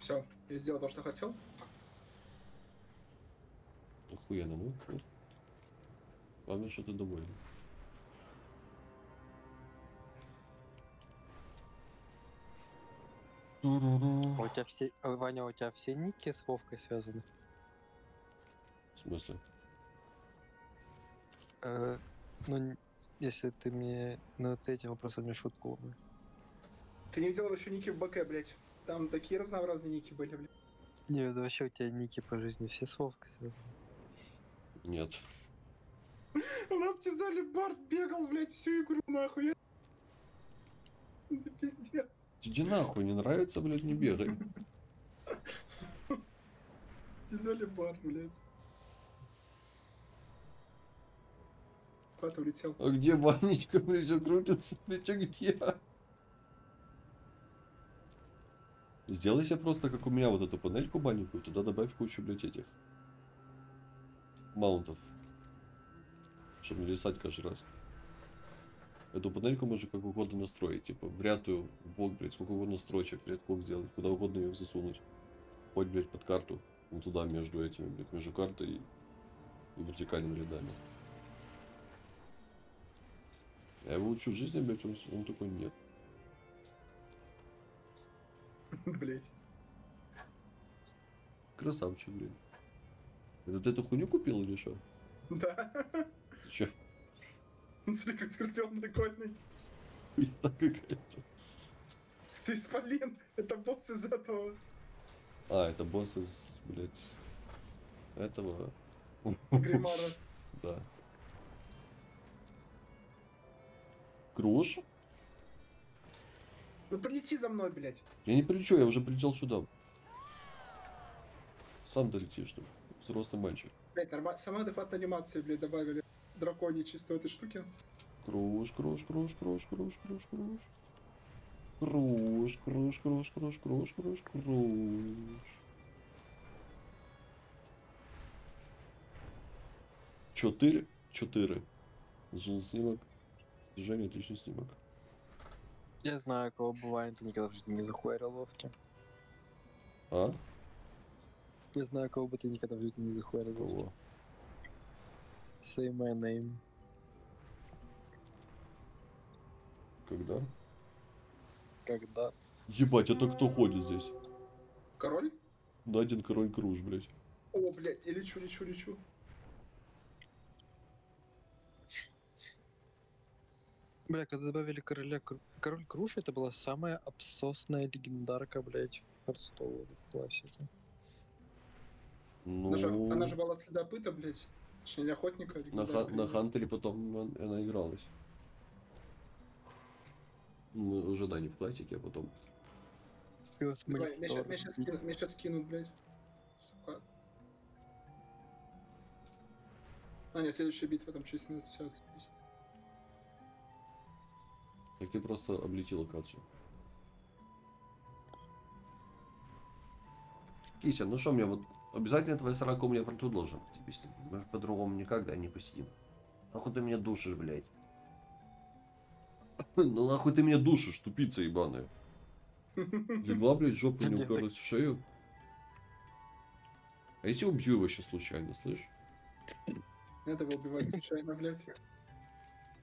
Все, я сделал то, что хотел. Охуенно, ну. вот. Главное, что ты доволен. А у тебя все, а, Ваня, у тебя все ники с Вовкой связаны? В смысле? Э, ну, если ты мне, ну, ты этим вопросом мне шутку ломай. Ты не видел еще ники в БК, блять. Там такие разнообразные ники были, блядь. Не, это вообще у тебя ники по жизни все с Вовкой связаны. Нет. <laughs> У нас Тизали Барт бегал, блядь, всю игру нахуй. Это пиздец. Иди нахуй, не нравится, блядь, не бегай. Тизали Барт, блядь. Куда-то улетел. А где Ванечка, блядь, все крутится, блядь, а где? Сделай себе просто, как у меня, вот эту панельку маленькую, туда добавь кучу, блядь, этих маунтов. Чтобы не лисать каждый раз. Эту панельку можно как угодно настроить, типа, в ряд ее, в бок, блядь, сколько угодно строчек, блядь, бок сделать, куда угодно ее засунуть. Хоть, блядь, под карту, вот туда, между этими, блядь, между картой и, и вертикальными рядами. Я его учу жизни, блядь, он, он такой, нет. <laughs> Блять. Красавчик, блин. Это ты эту хуйню купил или что? Да. Ты чё? Смотри, как скорпион прикольный. Хуета какая-то. Ты исполин. Это босс из этого. А, это босс из, блядь, этого. Гримара. <laughs> Да. Круш? Ну прилети за мной, блядь. Я не прилечу, я уже прилетел сюда. Сам долетишь, ли? Взрослый мальчик. Блять, нормально. Сама дефат анимации, блядь, добавили. Драконий чисто этой штуки. Круш, круш, круш, круш, круш, круш, круш. Круш, круш, круш, круш, круш, круш, круш. Чотири? Чотири. Зон снимок. Движение, отличный снимок. Я знаю, кого бывает, ты никогда в жизни не захуярил Вовки. А? Я знаю, кого бы ты никогда в жизни не захуярил Вовки. Кого? Say my name. Когда? Когда? Ебать, это кто ходит здесь? Король? Да, один король круж, блядь. О, блядь, я лечу, лечу, лечу. Бля, когда добавили короля Король Круш, это была самая обсосная легендарка, блядь, в Хардстоуне, в классике. Ну, Она, же, она же была следопыта, блядь. Точнее, не охотника. на, рекомендую. ха- на Хантере потом он- она игралась. Ну, уже, да, не в классике, а потом. Щас- меня щас скинут, блядь. Сука. А, нет, следующая битва, там через минут все. Так ты просто облетел локацию. Кися, ну что мне вот обязательно твоя сорока у меня фронту должен быть объяснить. Мы же по-другому никогда не посидим. Нахуй ты меня душишь, блядь. <laughs> Ну нахуй ты меня душишь, тупица ебаная. Легла, блядь, жопу не уперлась в шею. А если убью его сейчас случайно, слышь? Надо его убивать случайно, блядь.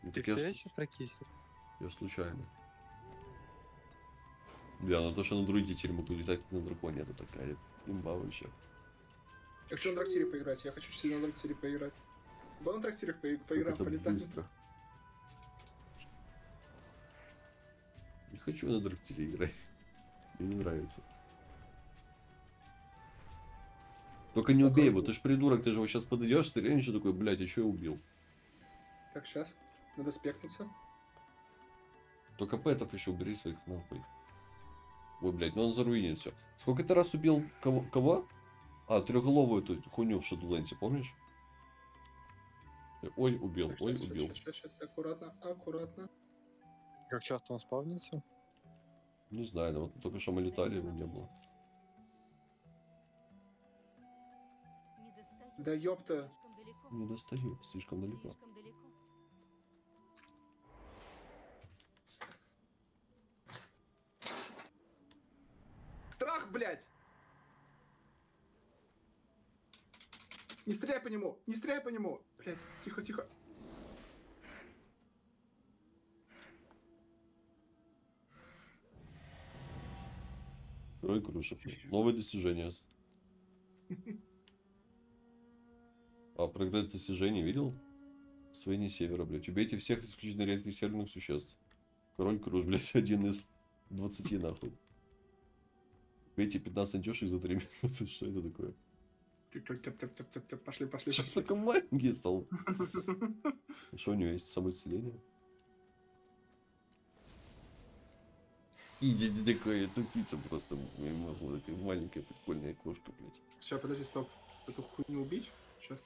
Ну, Ты я, все еще прокисил? я случайно. Бля, ну то, что на друиде теперь могу летать на драконе, это такая имба вообще. Я хочу на трактире поиграть, я хочу сильно на трактире поиграть. Давай на трактире по- поиграем, полетаем. быстро. Не хочу на драктире играть. Мне не нравится. Только не убей его, ты ж придурок, ты же его сейчас подойдешь, стрельнешь и такой, блядь, а что я убил? Так, сейчас. Надо спекнуться. Только пэтов еще убери своих нахуй. Ой, блядь, ну он заруинит все. Сколько ты раз убил кого? кого? А, трехголовую эту хуйню в Шадуленте, помнишь? Ой, убил, ой, щас, убил. щас, щас, аккуратно, аккуратно. Как часто он спавнится? Не знаю, но вот только что мы летали, его не было. Да ёпта. Не достаю, слишком далеко. Страх, блядь! Не стреляй по нему! Не стреляй по нему! Блядь, тихо, тихо. Ой, Крушев. Новые достижения. А прогресс достижений видел? Освоение севера, блядь. Убейте всех исключительно редких северных существ. Король Круш, блядь, <laughs> один из 20 нахуй. Убейте 15 антюшек за 3 минуты. <laughs> Что это такое? Тяп-тяп-тяп-тяп-тяп. Пошли, пошли, Что пошли. такой маленький стал? <laughs> Что у него есть самоисцеление? Иди, ты такой, тупица просто. Такая маленькая прикольная кошка, блядь. Сейчас, подожди, стоп. Эту хуйню убить? Сейчас.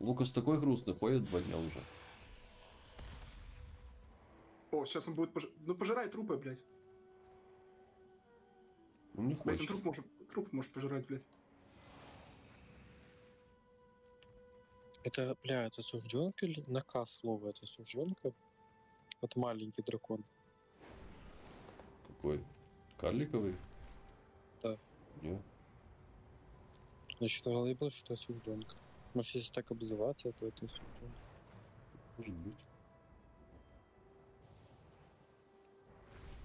Лукас такой грустный, ходит два дня уже. О, сейчас он будет пож... Ну, пожирай трупы, блядь. Ну не Блядь, он хочет. труп может, труп может пожирать, блядь. Это, бля, это сужденка или наказ слово? Это сужденка? Вот маленький дракон. Какой? Карликовый? Да. Не. Я считал, лейбл, что это сужденка. Может, если так обзываться, то это сужденка. Может быть.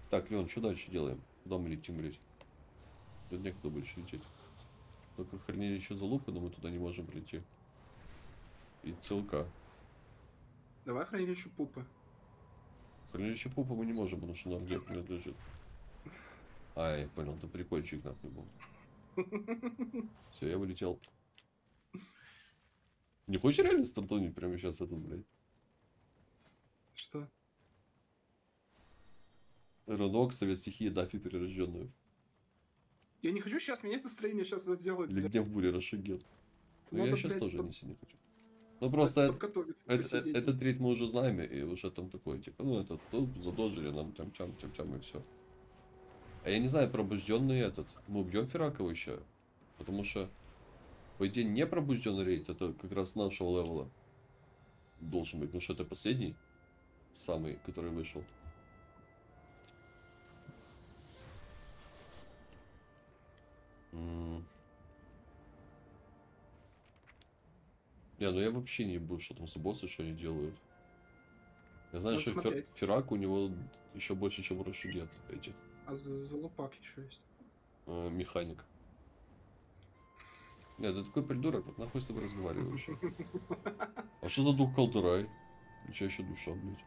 Так, Леон, что дальше делаем? Куда мы летим, блядь? Тут некуда больше лететь. Только хранилище залупы, но мы туда не можем прийти. И целка. Давай хранилище пупы. Хранилище пупа мы не можем, потому что нам где принадлежит. А, я понял, это прикольчик нахуй был. <laughs> Все, я вылетел. Не хочешь реально стартануть прямо сейчас этот, блядь? Что? Ранок, совет стихии, дафи перерожденную. Я не хочу сейчас менять настроение, сейчас это делать. Или блядь. гнев бури расшигел. Надо, я сейчас тоже под- не сильно хочу. Ну просто это- этот рейд мы уже знаем, и уже там такой, типа, ну это тут задолжили нам тям тям тям тям и все. А я не знаю, пробужденный этот. Мы убьем Феракова еще. Потому что, по идее, не пробужденный рейд, это как раз нашего левела. Должен быть, потому что это последний, самый, который вышел. М. Не, ну я вообще не буду, что там с боссы что они делают. Я знаю, Надо что Фер- смотреть. Ферак у него еще больше, чем у Рашигет этих. А за- залупак еще есть. э, механик. Нет, ты такой придурок, вот нахуй с тобой разговариваю вообще. <laughs> А что за дух колдурай? Включающая душа, блядь.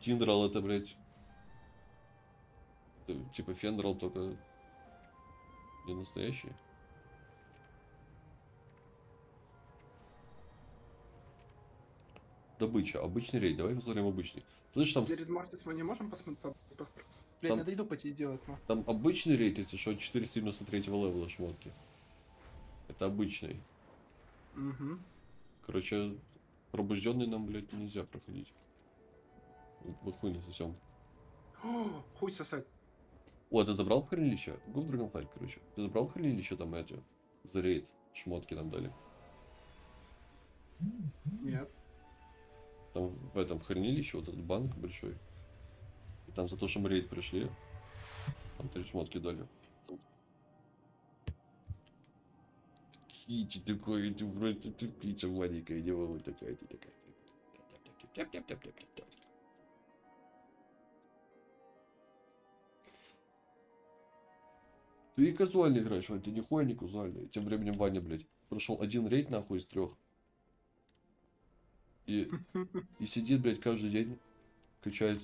Тиндрал это, блядь. это, типа Фендрал только Не настоящий? Добыча. Обычный рейд. Давай посмотрим обычный. Слышь, там, с- Зерид Мортис мы не можем посмотреть? по- по- Блядь, Там- надо еду пойти сделать, ну. там обычный рейд, если что, 493 левела шмотки. Это обычный. Угу. Короче, пробужденный нам, блядь, нельзя проходить. Мы хуй насосем. О, хуй сосать. О, ты забрал хранилище? Go в Dragonflight, короче. Ты забрал хранилище там эти? За рейд. Шмотки нам дали. Нет. Там в этом в хранилище вот этот банк большой. И там за то, что мы рейд пришли, там три шмотки дали. Кити такой, ты просто тупица маленькая, не такая, ты такая. Ты и казуально играешь, Вань, ты нихуя не казуальный. Тем временем Ваня, блядь, прошел один рейд нахуй из трех. И, и сидит, блядь, каждый день, качает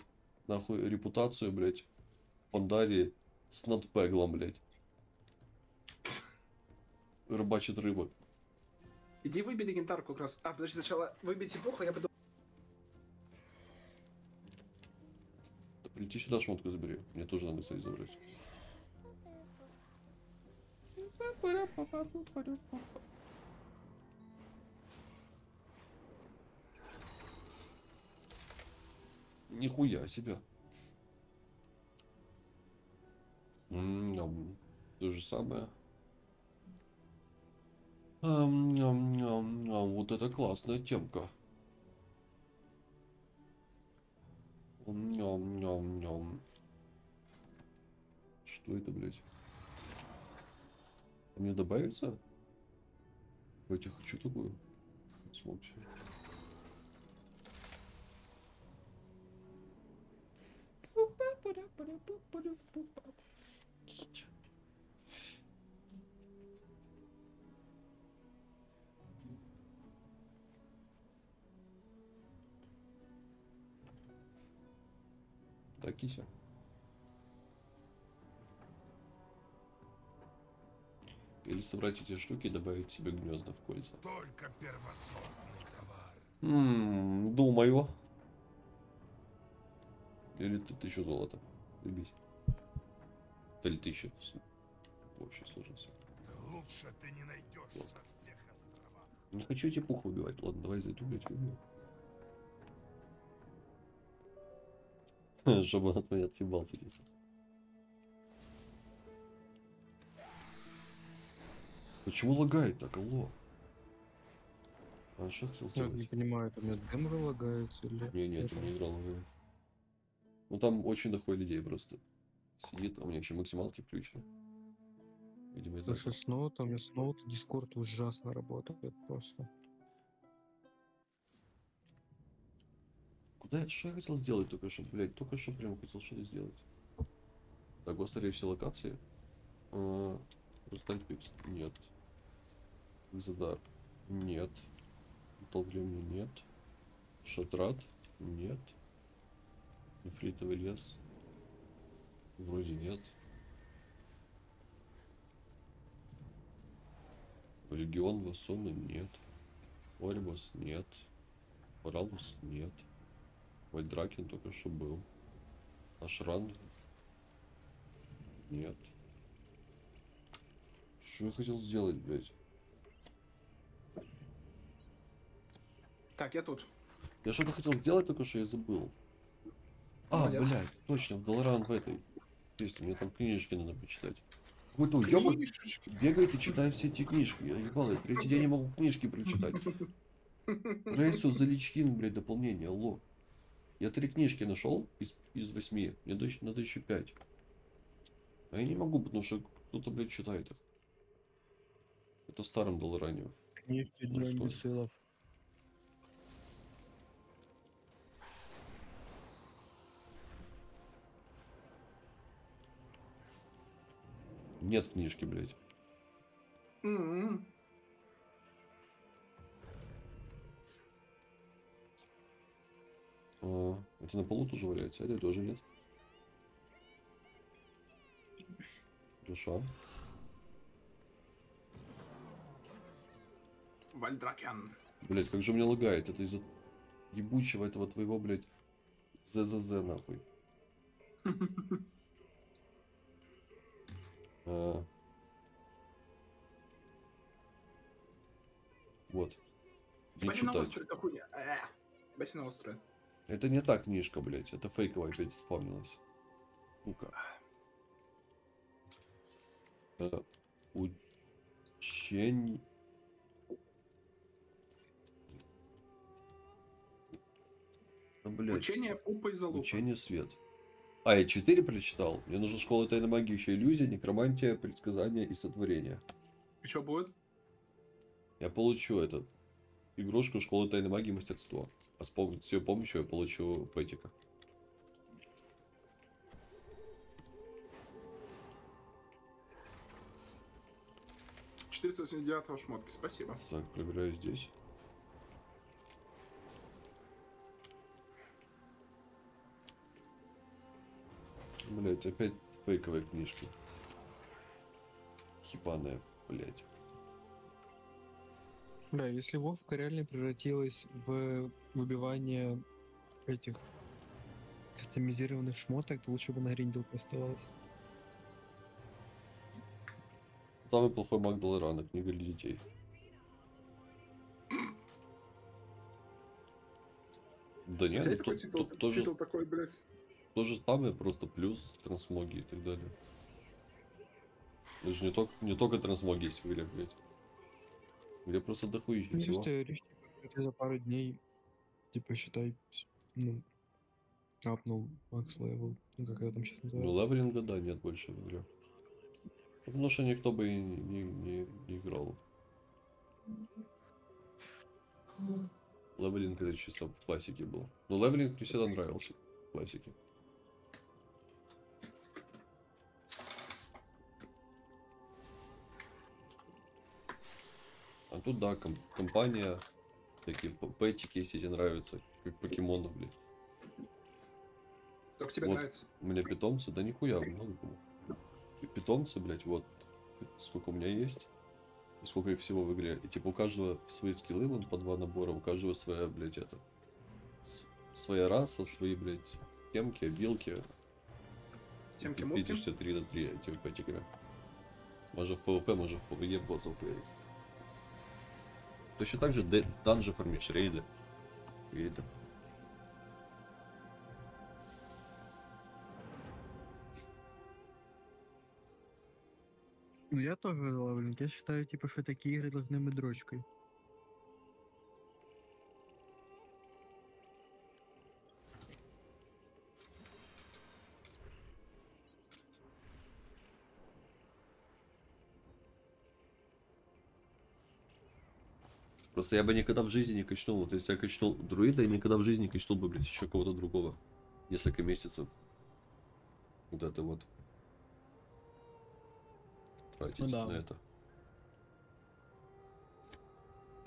нахуй репутацию, блядь, в Пандарии с надпеглом, блядь. Рыбачит рыбу. Иди выбей легендарку как раз. А, подожди, сначала выбейте пуху, я буду... Да Прийти сюда шмотку забери. Мне тоже надо цель забрать. Нихуя себя. М-ням. То же самое. Ам, ням, ням. Вот это классная темка. Ням, ням, ням. Что это, блядь? А Мне добавится? Блять, я хочу такую. Смогся. Да, кися. Или собрать эти штуки и добавить себе гнезда в кольца. Только первосортный товар. М, думаю. Или ты тысячу золота. Любить. Или тысяча в, общей сложности. Лучше ты не найдешь на всех островах. Не хочу эти пух убивать. Ладно, давай зайду, блядь, убью. <laughs> Чтобы он от меня отъебался, честно. Почему лагает так, алло? А что хотел Я не сделать? понимаю, это у меня дембры лагаются или... Не, нет, это? не играл лагает. Ну там очень дохуй людей просто. Сидит, а у меня еще максималки включены. Видимо, из-за Слушай. Сноут, у меня Сноут и Дискорд ужасно работает просто. Куда я, что я хотел сделать только что, блядь, только что прям хотел что-то сделать. Так, восстановили все локации. А, Рустальпикс, нет. Задар, нет. Толкремни, нет. Шатрат, нет. Нефритовый лес. Вроде нет. Регион Вассона нет. Ольбас нет. Паралус нет. Вальдракин только что был. Ашран нет. Что я хотел сделать, блядь? Так, я тут. Я что-то хотел сделать, только что я забыл. А, Молодец. блядь, точно, в Долоран в этой. Есть, мне там книжки надо почитать. Какой-то уёбок бегает и читает все эти книжки. Я ебал, я третий день не могу книжки прочитать. Рейсу за Личкин, блядь, дополнение, алло. Я три книжки нашел из, из восьми. Мне надо, надо еще пять. А я не могу, потому что кто-то, блядь, читает их. Это в старом Долоране. Книжки для Нет книжки, блядь. Mm-hmm. А, это на полу тоже валяется, а это тоже нет. Душа? Вальдракян. Блять, как же мне лагает, это из-за ебучего этого твоего, блядь, ЗЗЗ нахуй. <laughs> А. Вот. Не Ебать, на читать. хуйня. Э, острове. Это не та книжка, блять. Это фейковая опять вспомнилась. Ну-ка. Э, Учень... А, блядь. Учение пупа и залупа. Учение свет. А, я 4 прочитал. Мне нужна школа тайной магии, еще иллюзия, некромантия, предсказания и сотворение. И что будет? Я получу этот игрушку школы тайной магии и мастерство. А с, ее помощью я получу пэтика. — 489 шмотки, спасибо. Так, проверяю здесь. Блять, опять фейковые книжки. Хибаная, блять. Бля, если Вовка реально превратилась в выбивание этих кастомизированных шмоток, то лучше бы на гринделку оставалось. Самый плохой маг Долорана, книга для детей. Да нет, ну, то- титул, то- тоже, титул такой, блядь. То же самое, просто плюс трансмоги и так далее. Даже не только, не только трансмоги есть в игре, блядь. Игре просто дохуища Ну, всего. это за пару дней, типа, считай, ну, апнул max level, ну, как его там сейчас Ну, называют. левелинга, да, нет больше в игре. Ну, Потому что никто бы и не, не, не- не играл. Левелинг это чисто в классике был. Но левелинг мне всегда нравился в классике. Тут, да, ком- компания, такие пэтики, если тебе нравятся, как покемонов, блядь. Только тебе Вот нравится. У меня питомцы, да нихуя, много кому. Питомцы, блядь, вот сколько у меня есть, и сколько их всего в игре. И типа у каждого свои скиллы, вон по два набора, у каждого своя, блядь, это. с- своя раса, свои, блядь, темки, билки. Темки, мутки? питишься 3 на 3 этими пэтиками. Може в PvP, може в PvE боссов появить. Точно так же данжи формишь, рейды. Рейды. Ну, я тоже левелинг, я считаю, типа, что такие игры должны быть дрочкой. Просто я бы никогда в жизни не качнул. Вот если я качнул друида, я никогда в жизни не качнул бы, блядь, еще кого-то другого. Несколько месяцев. Вот это вот. Тратить да. на это.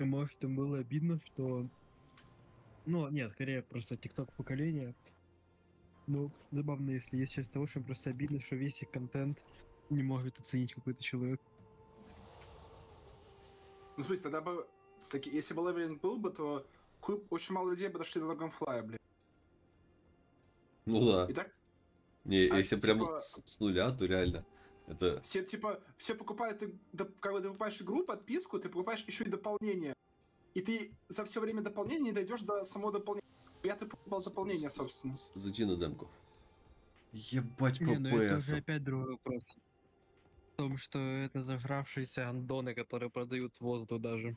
И может им было обидно, что... Ну, нет, скорее просто тикток поколения. Ну, забавно, если есть часть того, что им просто обидно, что весь их контент не может оценить какой-то человек. Ну, в смысле, тогда бы... с таки- Если бы левелинг был бы, то хуй- очень мало людей бы дошли до Dragonfly, блядь. Ну да. И так Не, а если прям типа- с, с нуля, то реально. Это. все, типа, все покупают, и доп- когда ты покупаешь игру, подписку, ты покупаешь еще и дополнение. И ты за все время дополнения не дойдешь до самого дополнения. Я ты покупал дополнение, собственно. Зайти на демку. Ебать Не, ну это уже опять другой вопрос. В том, что это зажравшиеся андоны, которые продают воздух даже.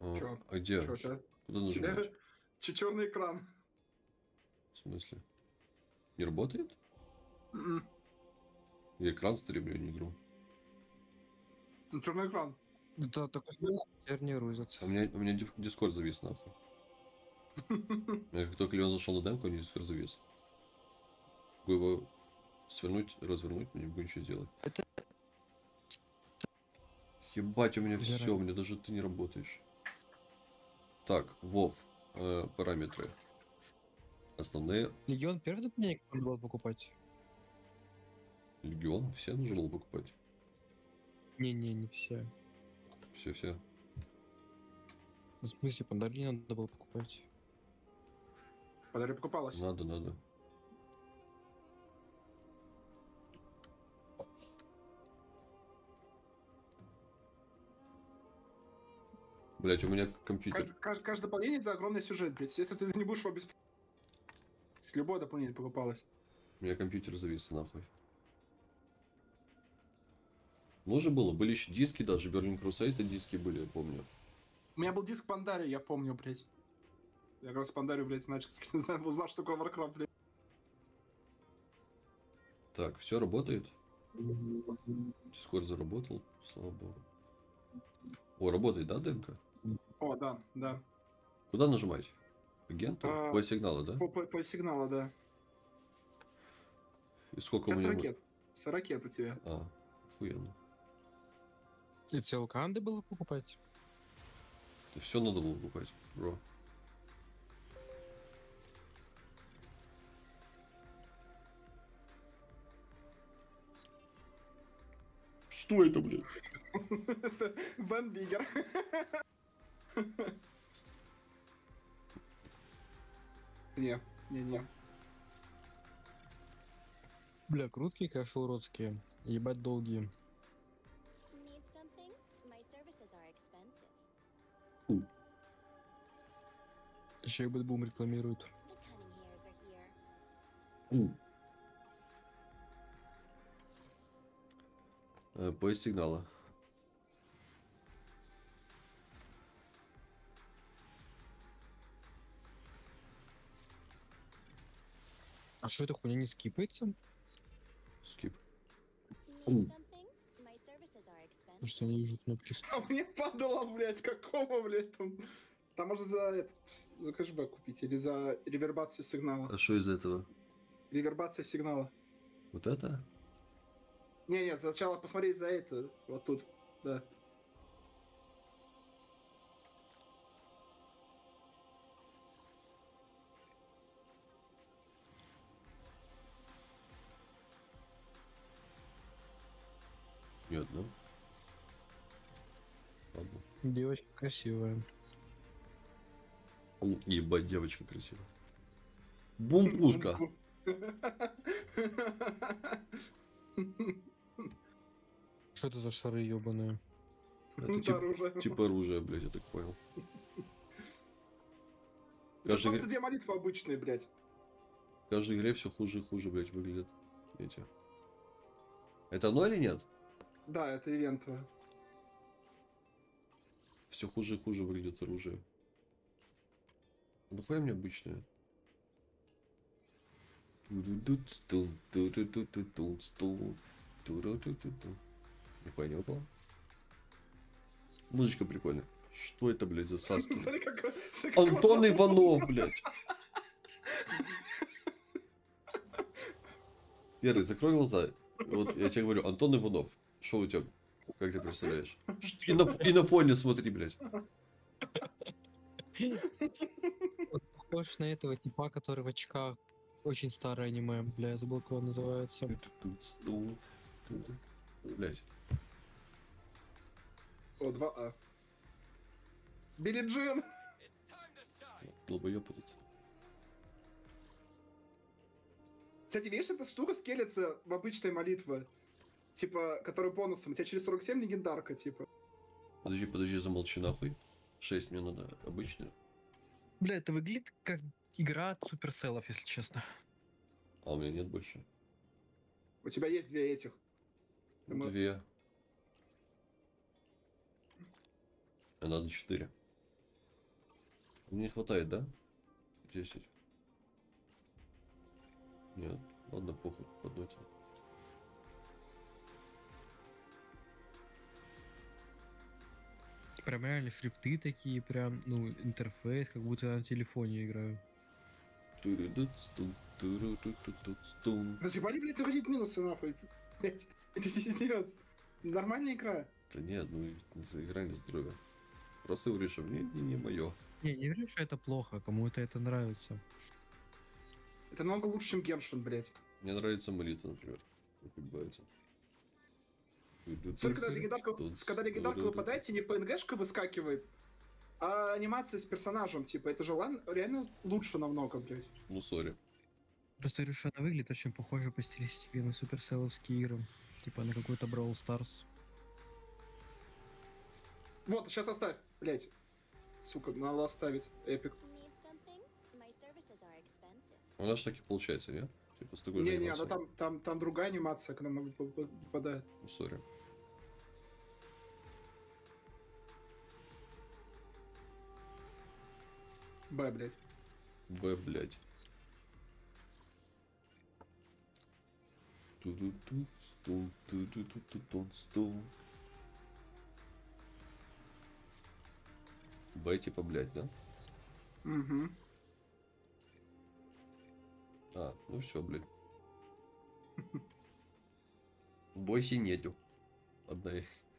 А, <laughs> Чё? а где? Чё, тебя- Куда Тебе нажимать? черный экран. В смысле? Не работает? М-м. Я экран стримлю, а не игру. Ну, черный экран. Да, только теперь не грузится. А у меня, у меня див- дискорд завис нахуй. <laughs> Я как только Леон зашел на демку, у него дискорд завис. Могу его свернуть, развернуть, но не могу ничего сделать. Ебать, у меня все, Заранее. у меня даже ты не работаешь. Так, Вов, э, параметры. Основные Легион первый дополнение надо было покупать. Легион, все нужно было покупать. Не-не, не все. Все-все. В смысле, подарки надо было покупать. Подари покупалась. Надо, надо. Блять, у меня компьютер. Кажд- кажд- Каждое дополнение это огромный сюжет, блядь. Если ты не будешь его без... С любое дополнение покупалось. У меня компьютер завис нахуй. Нужно было, были еще диски даже, Берлин Crusade диски были, я помню. У меня был диск Пандари, я помню, блядь. Я как раз Пандарию, блядь, начал, <laughs> не знаю, узнал, что такое Warcraft, блядь. Так, все работает. Дискорд заработал, слава богу. О, работает, да, демка? О, да, да. Куда нажимать? Агенту? А, По сигналу, да? По, по- по сигналу, да. И сколько у Сейчас меня... ракет. С ракет у тебя. А, охуенно. И целка надо было покупать. все надо было покупать, бро. Что это, блядь? <laughs> Бен Бигер. <laughs> Не, не, не. Бля, круткие, конечно, уродские. Ебать долгие. Expensive. Еще и Бэтбум рекламируют. Поиск сигнала. А что эта хуйня не скипается? Скип. Потому что я не вижу кнопки. А мне падало, блядь, какого, блядь, там... Там можно за этот, за кэшбэк купить или за ревербацию сигнала. А что из этого? Ревербация сигнала. Вот это? Не-не, сначала посмотреть за это, вот тут, да. Нет, да? Ладно. Девочка красивая. М, Ебать, девочка красивая. Бум-пушка. Что это за шары ебаные? Это тип- оружие. типа оружие, блядь, я так понял. Просто игре, две молитвы обычные, блядь. в каждой игре все хуже и хуже, блядь, выглядят эти. Это оно или нет? Да, это ивент. Все хуже и хуже выглядит оружие. А Нахуя мне обычное? Не выпало? Музычка прикольная. Что это, блядь, за <laughs> Саски? Антон он- <laughs> Иванов, блядь. Ярый, закрой глаза. Вот я тебе говорю, Антон Иванов. Что у тебя? Как ты представляешь? И на, и на фоне смотри, блядь. Вот похож на этого типа, который в очках. Очень старое аниме, бля, я забыл, как он называется. Блядь. О, 2А. Билли Джин! Долбоёб этот. Кстати, видишь, эта штука скелется в обычной молитве. Типа, которая бонусом. У тебя через 47 легендарка, типа. Подожди, подожди, замолчи нахуй. 6 мне надо обычно. Бля, это выглядит как игра от суперселлов, если честно. А у меня нет больше. У тебя есть две этих. Ты Две. А надо четыре. Мне не хватает, да? Десять. Нет, ладно, похуй, одной Прям реально шрифты такие, прям, ну, интерфейс, как будто я на телефоне играю. Туру-дут-стун, туру-ту-ту-ту-стун. Да ебали, блядь, находить минусы, нахуй. Блядь, это пиздец. Нормальная игра. Да нет, ну игра не здоровье. Просто говорю, что мне не, не мое. Не, не говорю, что это плохо, кому-то это нравится. Это намного лучше, чем Геншин, блядь. Мне нравится молитва, например. Как Только когда легендарка, когда легендарка выпадает, не PNG-шка выскакивает, а анимация с персонажем, типа, это же лан- реально лучше намного, блядь. Ну, сори. Просто она выглядит очень похоже по стилистике на суперселовские игры. Типа на какой-то Brawl Stars. Вот, сейчас оставь, блядь. Сука, надо оставить. Эпик. У нас так и получается, нет? Типа с такой же Не, не, анимацией. она там, там, там другая анимация, когда она вып- вып- выпадает. Ну, сори. Б, блядь. Б, блядь. Ту-ду-ду, стул, ту-ду-ду-ду-дун, стул. Б типа, блядь, да? Угу. А, ну все, блядь. Бойся нету. Одна есть.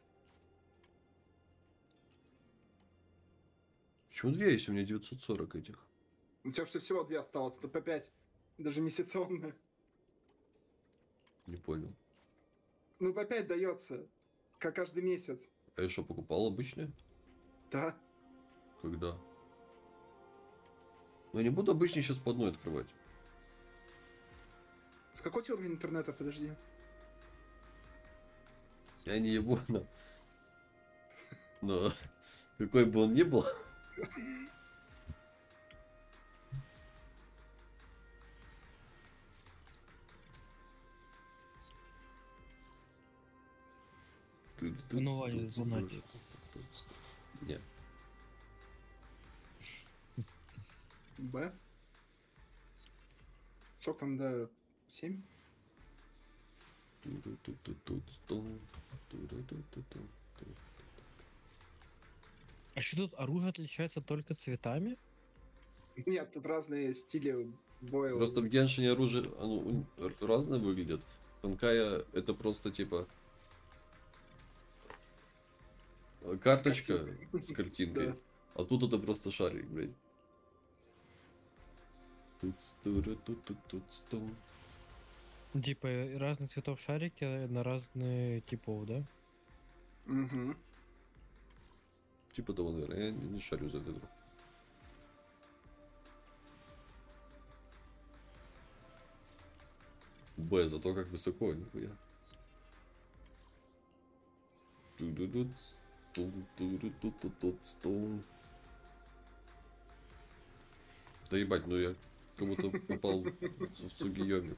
Почему две, если у меня 940 этих? У тебя что всего две осталось, это П5. Даже не секционная. Не понял. Ну, П5 дается. Как каждый месяц. А я что, покупал обычные? Да. Когда? Ну, я не буду обычные сейчас по одной открывать. С какой у тебя уровень интернета, подожди? Я не его, но... Но <laughs> какой бы он ни был, Ну, Ваня, донатит. Не. Б. Сколько там до 7? А что тут оружие отличается только цветами? Нет, тут разные стили боя. Просто в Геншине оружие оно разное выглядит. Тонкая это просто типа карточка с картинкой. Да. А тут это просто шарик, блядь. Тут стура, тут тут тут сту. Ну, Типа разных цветов шарики на разные типов, да? Угу. Типа того, наверное, я не шарю за это. Б, зато как высоко, нихуя. Да ебать, ну я как будто попал в, в Цугиёми.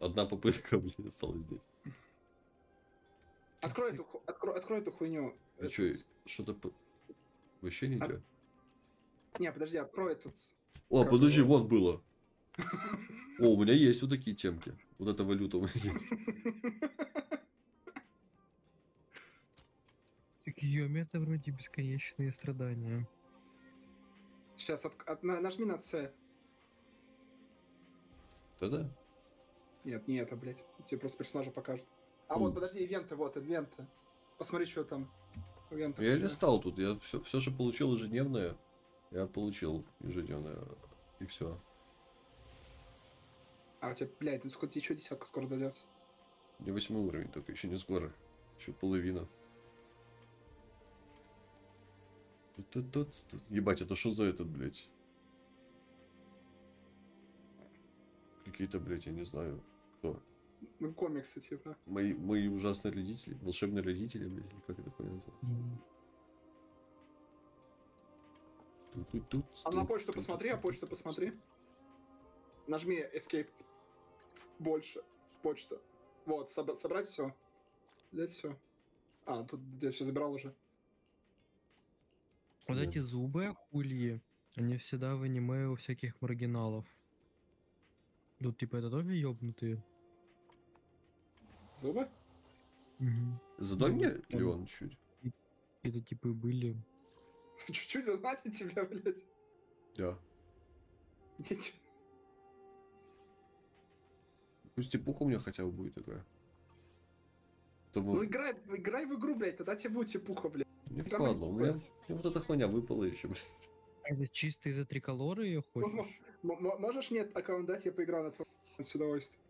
Одна попытка, <laughs> блин, осталась здесь. Открой эту, ху- открой, эту хуйню. А чё, что-то по- вообще не идет? Не, подожди, открой этот. О, как подожди, вот было. <laughs> О, у меня есть вот такие темки. Вот эта валюта у меня есть. <laughs> Так Йоми это вроде бесконечные страдания. Сейчас от, от- на- нажми на С. Да-да. Нет, не это, блядь. Тебе просто персонажа покажут. А М. вот, подожди, ивенты, вот, ивенты. Посмотри, что там. в ивентах Я тебя. листал тут, я все, все, что получил ежедневное, я получил ежедневное. И все. А у тебя, блядь, ну сколько тебе еще десятка скоро дается? Не восьмой уровень, только еще не скоро. Еще половина. Тут-тут-тут, тут. Ебать, это что за этот, блядь? Какие-то, блядь, я не знаю, кто. Ну, комиксы, типа. Мои, мои ужасные родители, волшебные родители, блядь, как это хуйня называется? Тут-тут-тут, А на тут, почту тут, посмотри, а тут, почту тут, посмотри. Нажми Escape. Больше. Почта. Вот, собра- собрать все. Взять все. А, тут я все забирал уже. Вот эти зубы акульи, они всегда в аниме у всяких маргиналов. Тут типа это тоже ёбнутые? Зубы? Угу. Задой Ну, мне, там Леон, чуть. Это типа были. <laughs> Чуть-чуть задать тебя, блядь. Да. Нет. Пусть эпуха у меня хотя бы будет такая. Чтобы... Ну играй, играй в игру, блядь, тогда тебе будет типуха, блядь. Не впадло. У меня, мне вот эта хуйня выпала еще, блядь. Это чисто из-за триколора ее хочешь? М- м- можешь мне аккаунт дать, я поиграю на твой с удовольствием.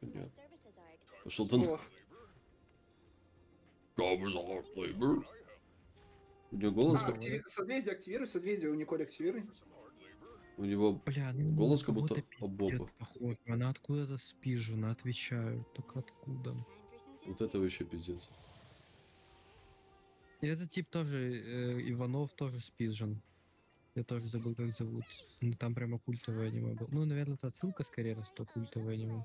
Нет. Пошел ты. У него голос А, как... активи- Созвездие активируй, созвездие у Николи активируй. У него Бля, ну голос как будто это об Боба. пиздец, похоже. Она откуда-то спижена, отвечаю. Только откуда? Вот это вообще пиздец. И этот тип тоже, э, Иванов тоже спизжен. Я тоже забыл, как зовут. Ну, там прямо культовое аниме было. Ну, наверное, это отсылка скорее раз, то культовое аниме.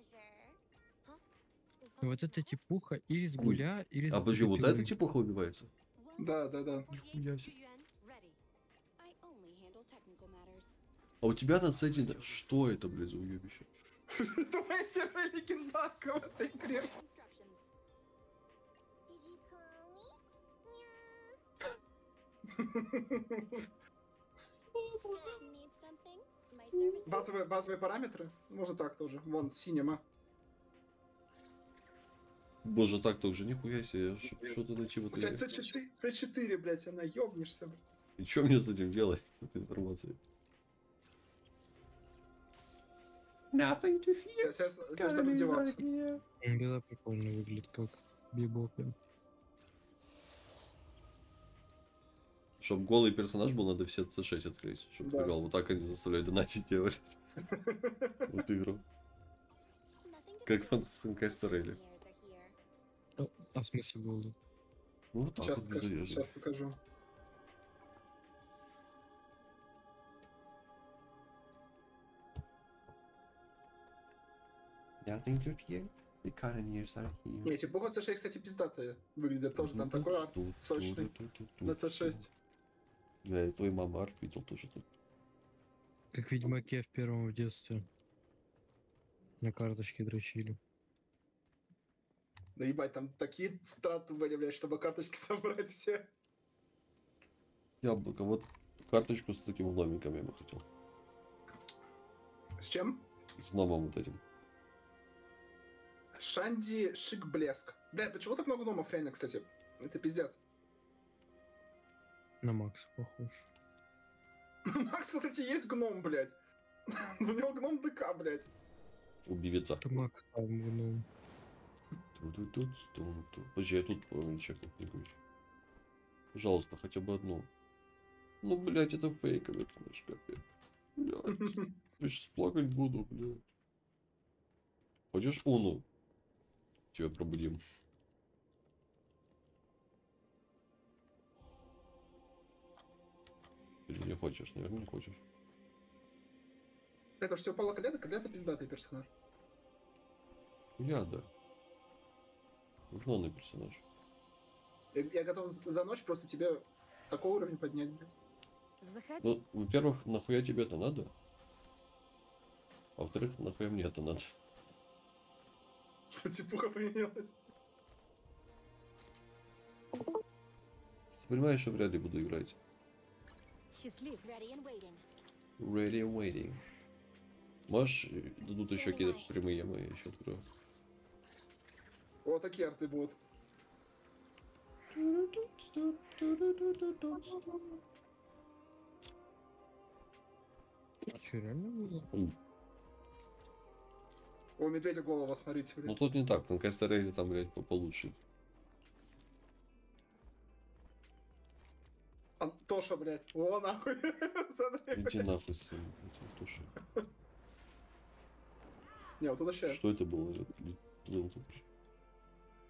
Вот эта типуха или с гуля, или с А подожди, вот эта типуха убивается? Да, да, да. Нихуя себе. А у тебя на сайте... Что это, блядь, за уебище? Это моя первая легендарка в этой игре. <laughs> Базовые, базовые параметры? Можно так тоже. Вон, синема. Боже, так тоже, нихуя себе. Ш- Что ты найти в У этой тебя игре? C4, C4, блядь, она ёбнешься. И что мне с этим делать, <laughs> с этой информацией? Nothing to fear. Сейчас, сейчас надо раздеваться. Да, прикольно выглядит, как бибопе. Чтоб голый персонаж был, надо все C6 открыть. Чтоб ты Да. играл. Вот так они заставляют донатить <laughs> делать. Вот игру. Как в Фанкастер Рейли. А, а в смысле голый? Ну вот так Сейчас вот сейчас покажу. Nothing to fear. The cannoneers are here. Не, типуха C6, кстати, пиздатые выглядят тоже. Там такой арт сочный на C6. Да, и твой мама арт видел тоже тут. Как в Ведьмаке в первом в детстве. На карточке дрочили. Да ебать, там такие страты были, блядь, чтобы карточки <laughs> собрать все. Яблоко, вот карточку с таким ломиком я бы хотел. С чем? С гномом вот этим. Шанди Шик Блеск. Блядь, почему так много гномов реально, кстати? Это пиздец. На Макса похож. <laughs> У Макса, кстати, есть гном, блядь. <laughs> У него гном ДК, блядь. Убивица. Это Макс там. Ту-ту-ту-ту-ту. Подожди, я тут помню чекнуть какую Пожалуйста, хотя бы одну. Ну, блядь, это фейковый, конечно, капец. Блядь. <laughs> Я сейчас плакать буду, блядь. Хочешь Уну? Тебя пробудим. Или не хочешь? Наверное, не хочешь. Это что, упала колено? Колено пиздатый персонаж. Я, да. Гнонный персонаж. Я, я готов за ночь просто тебе такой уровень поднять, блядь. Заходи. Ну, во-первых, нахуя тебе это надо? А во-вторых, нахуя мне это надо? Что типуха появилась. Ты понимаешь, что вряд ли буду играть. Счастлив. Ready and waiting. Можешь, э, дадут еще какие-то прямые, мы еще открою. Вот такие арты будут. А что, реально было? О, медведя голова, смотрите, блядь. Ну тут не так, на Кастереле там, блядь, по- получше. Антоша, блядь. О, нахуй. <laughs> Смотри, Иди блядь. нахуй с этим туши. Не, вот тут вообще. Что это было? лил тут?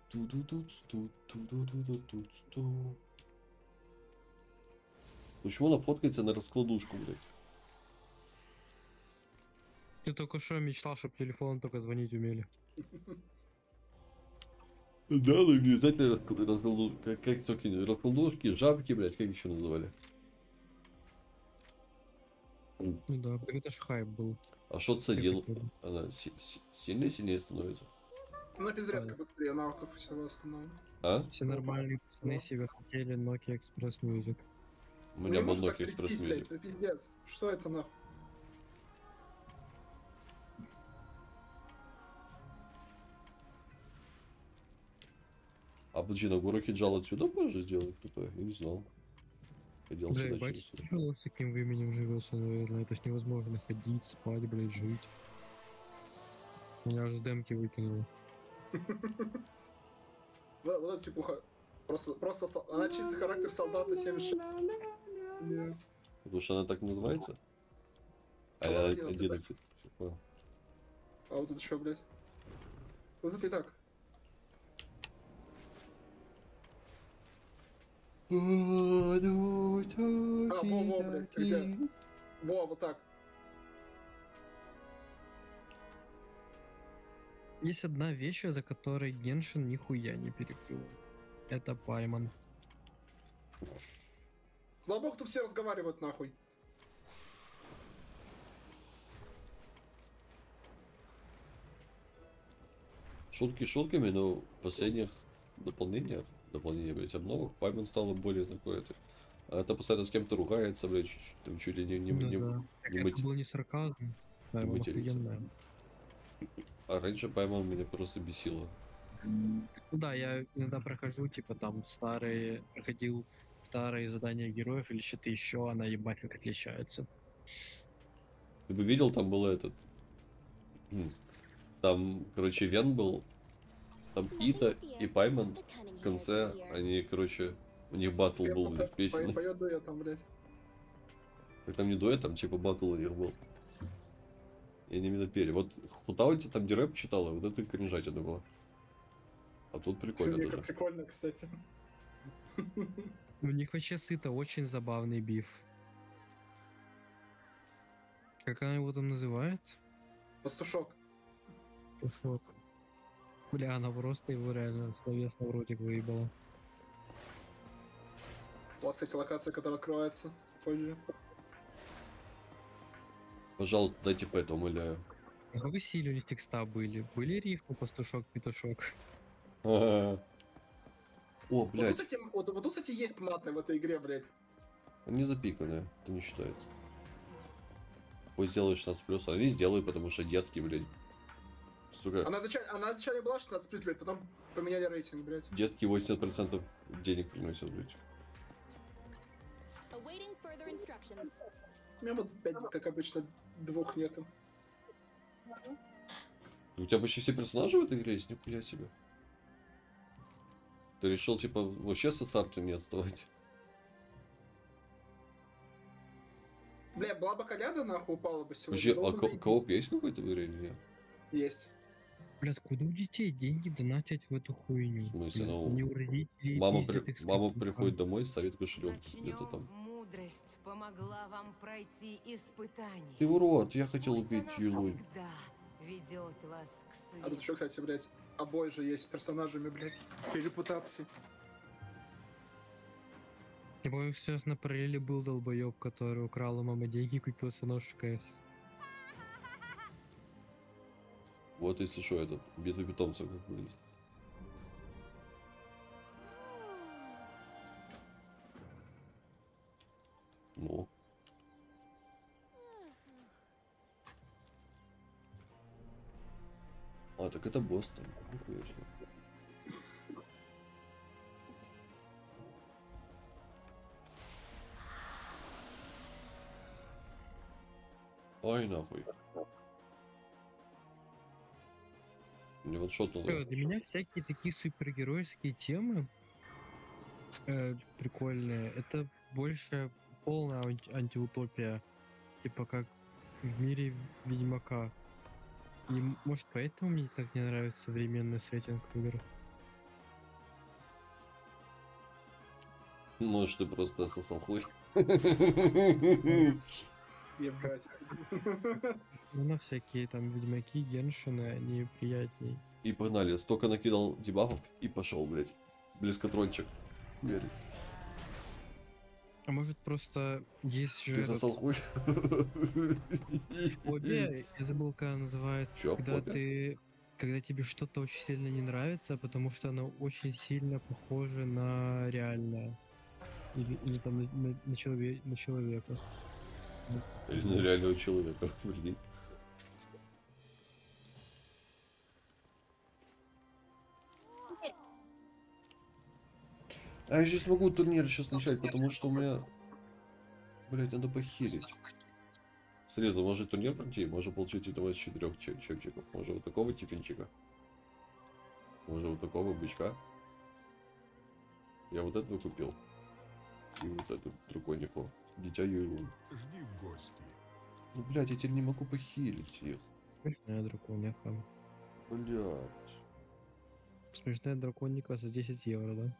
Ту-ду-тут-сту, ту-ду-ду-ду-тут-сту. Почему она фоткается на раскладушку, блядь? Ты только что мечтал, чтобы телефон только звонить умели. <laughs> Да, ну не обязательно раскл- раскладушки, как, как всякие раскладушки, жабки, блядь, как еще называли? Ну да, это ж хайп был. А что C1? Она си- си- сильнее-сильнее становится? Ну, пиздредка быстрее навыков всего остального. А? Все нормальные пацаны себе хотели Nokia Express Music. У Ну, меня был Nokia Express блядь, Music. это пиздец. Что это нахуй? А подожди, на гору Хиджал отсюда позже сделать кто-то? Я не знал. Хотел Бля, сюда через... тяжело с таким временем живется, наверное. Это ж невозможно ходить, спать, блядь, жить. Меня аж с демки выкинуло. <laughs> Вот, эта типуха. Просто, просто она чистый характер солдата 76. Да. Потому что она так называется? А Салат я делать, 11. Понял. А вот это что, блядь? Вот это и так. А, во, во, блядь, где? Во, вот так. Есть одна вещь, за которой Геншин нихуя не переплюнул. Это Пайман. Слава богу, тут все разговаривают нахуй. Шутки шутками, но в последних дополнениях, дополнение, блядь, обновок, Паймен стало более такое это. А это постоянно с кем-то ругается, блядь, чуть- чуть- там чуть ли не, не, Ну не- да. не это мати- был не сарказм. Пайман материться. охуенная. А раньше Пайман меня просто бесило. Ну да, я иногда прохожу, типа там старые, проходил старые задания героев или что-то еще, она ебать как отличается. Ты бы видел, там был этот... м, Там, короче, Вен был, там Ита и Пайман конце, они, короче, у них батл был, блядь, По- песен. Поет дуэт там, блядь. Так там не дуэт, там типа батл у них был. И они именно пели. Вот Хутаути там дирэп читала, вот это кринжатина была. А тут прикольно Мне даже. прикольно, кстати. У них вообще сыто очень забавный биф. Как она его там называет? Пастушок. Пушок. Бля, она просто его реально словесно в ротик выебала. Вот, кстати, локация, которая открывается позже. Пожалуйста, дайте Пэта, умоляю. Сколько силы у них текста были? Были рифмы пастушок, петушок? <laughs> О, Вот тут, блядь, кстати, вот, вот тут, кстати, есть маты в этой игре, блядь. они запиканные, это не считается. Пусть сделают 16 плюс, они сделают, потому что детки, блядь. Сука, Она изначально, она изначально была 16 плюс, блядь, потом поменяли рейтинг, блядь. детки 80% денег приносят, блядь. У меня вот опять, как обычно, двух нету. У тебя почти все персонажи в этой игре есть? Нихуя себе. Ты решил, типа, вообще со старта не отставать? Бля, была бы коляда, нахуй, упала бы сегодня. Вообще, было а ко- кооп есть какой-то в игре или нет? Есть. Бля, откуда у детей деньги донатить в эту хуйню? В смысле, ну, Не у родителей Мама, при- их мама приходит домой, ставит кошелек где-то там. Мудрость помогла вам пройти испытание. Ты урод, я хотел убить Юлу. Ведет вас к А тут еще, кстати, блядь, обои же есть с персонажами, блядь, и репутацией. Я помню, сейчас на параллели был долбоеб, который украл у мамы деньги и купился нож в КС. Вот если что, этот, битва питомцев как выглядит. Ну. А, так это босс там. Себе. Ой, нахуй. Что-то... Э, Для меня всякие такие супергеройские темы э, прикольные. Это больше полная анти- антиутопия. Типа как в мире Ведьмака. И может поэтому мне так не нравится современный сеттинг игр. Может, ты просто сосал хуй. Ебать. Ну, на всякие там Ведьмаки, Геншины, они приятней. И погнали. Столько накидал дебафов и пошел, блядь. Близкотрончик. Верить. А может просто есть же Ты этот- сосал хуй? Фобия, я забыл, как она называется. Чё, когда фобия? ты когда тебе что-то очень сильно не нравится, потому что оно очень сильно похоже на реальное. Или, или там на, на- на челове- на человека. Реального человека, <laughs> прикинь. А я же смогу турнир сейчас начать, потому что у меня... Блять, надо похилить. Ну может турнир пройти, можно получить этого из четырех чек чекчиков. Может вот такого типенчика. Может вот такого бычка. Я вот этого купил. И вот эту драконику. Дитя Юйлун. Жди в гости. Ну, блядь, я теперь не могу похилить их. Смешная драконяха. Блядь. Смешная драконика за 10 евро, да?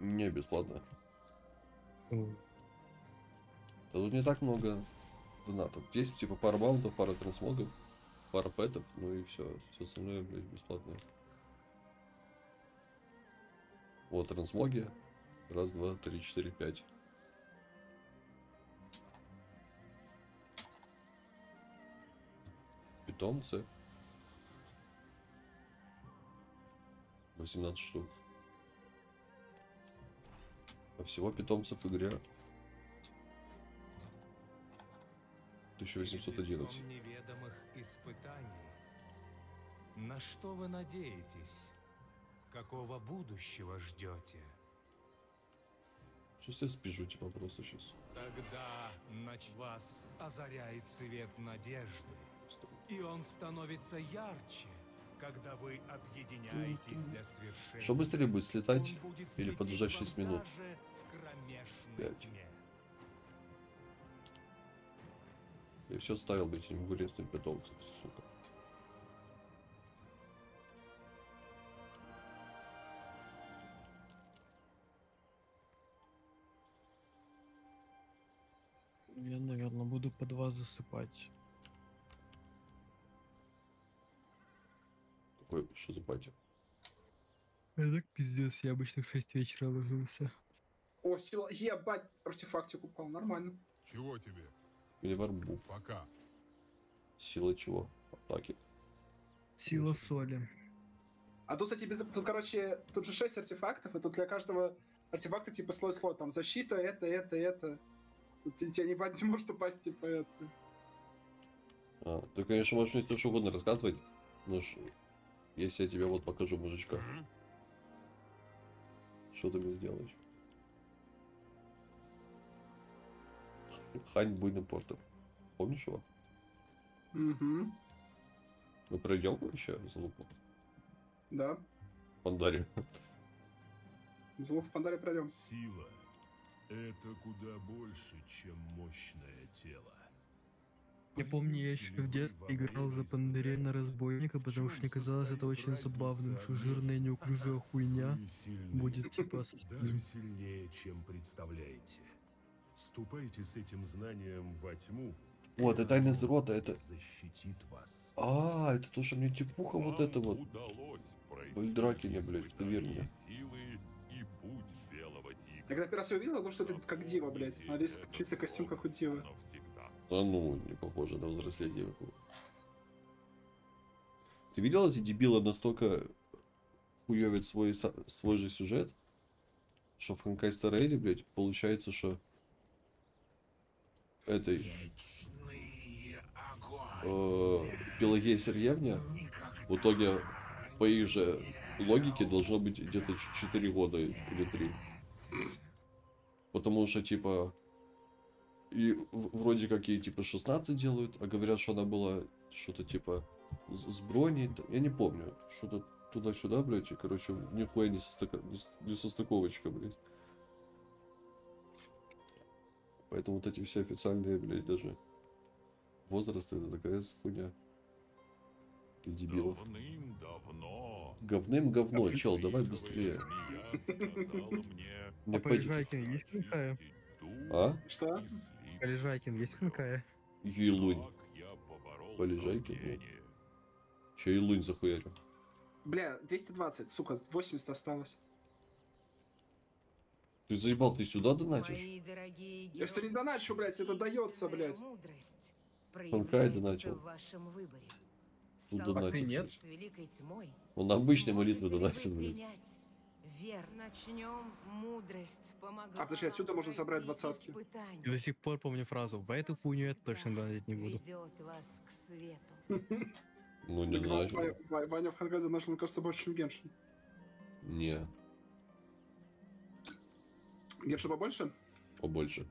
Не, бесплатно. О, Да тут не так много донатов. Есть типа пара баунтов, пара трансмогов, пара пэтов, ну и все. Все остальное, блядь, бесплатное. Вот трансмоги. Раз, два, три, четыре, пять. Питомцы. 18 штук. А всего питомцев в игре 1811. Лицом неведомых испытаний. На что вы надеетесь? Какого будущего ждете? Сейчас я спижу, типа, просто сейчас. Тогда нач вас озаряет свет надежды, и он становится ярче, когда вы объединяетесь для свершения. Что быстрее будет, слетать или подождать вам 6 минут? даже в кромешной Пять. тьме. Я все ставил, блядь, не могу резать питомцев, сука. Я, наверное, буду по два засыпать. Какой, что за пати? Я так пиздец, я обычно в 6 вечера ложился. О, сила, ебать, артефактик упал, нормально. Чего тебе? Или варбуф? Пока. Сила чего? Атаки. Сила соли. А тут, кстати, без... тут, короче, тут же 6 артефактов, и тут для каждого артефакта типа слой-слой, там защита, это, это, это. Тут те- тебе не, не может упасть, типа, это. А, ты, конечно, можешь мне все что угодно рассказывать, но ж, если я тебе вот покажу мужичка, что ты мне сделаешь? Хань буйным портом. Помнишь его? Угу. Мы пройдем еще за лупу? Да. Пандаре. Звук в Пандаре пройдем. Сила — это куда больше, чем мощное тело. Я помню, я еще в детстве играл за Пандарена разбойника, потому что мне казалось это очень забавным, что жирная неуклюжая хуйня будет типа Даже сильнее, чем представляете. Ступайте с этим знанием во тьму. Вот, это тайна рота, это... Защитит вас. А, это то, что мне типуха вот это вот. Эльдракене, блядь, в таверне. силы и путь Я когда первый раз её увидел, думал, что это как Дива, блядь. Здесь чисто костюм, как у Дивы. Да ну, не похоже на взросление. Ты видел эти дебилы настолько хуёвят свой, свой же сюжет, что в Ханкай Rail, блядь, получается, что этой э, Пелагея Сергеевне в итоге по их же логике должно быть где-то 4 года или 3. Потому что, типа, и вроде как ей, типа, 16 делают, а говорят, что она была что-то, типа, с, с броней. Я не помню. Что-то туда-сюда, блядь, и, короче, нихуя не, состыка... не, не состыковочка, блядь. Поэтому вот эти все официальные, блядь, даже возрасты, это такая хуйня. Для дебилов. Давным-давно Говным говно, чел, давай быстрее. А по пэдики- Лежайкину есть хинкая? А? Что? По Лежайкину есть хинкая? Юйлунь. Полежайки, блядь. Че Юйлунь захуярил? Бля, 220, сука, 80 осталось. Ты заебал, ты сюда донатишь? Я что не доначу, блядь, это дается, блядь. Проявляется донатил. в вашем выборе. Тут донатит. с великой тьмой, Он обычной сможете молитве ли вы донатит, блядь. Вер, начнем. Мудрость помогла А, подожди, отсюда можно забрать пройти двадцатки. И до сих пор помню фразу «В эту хуйню я точно донатить не буду». Ведет вас к свету. <laughs> Ну, не Так Ва- знаю. Ва- Ваня в Хангазе наш, мне кажется, больше, чем Геншин. Не, Герша побольше? побольше.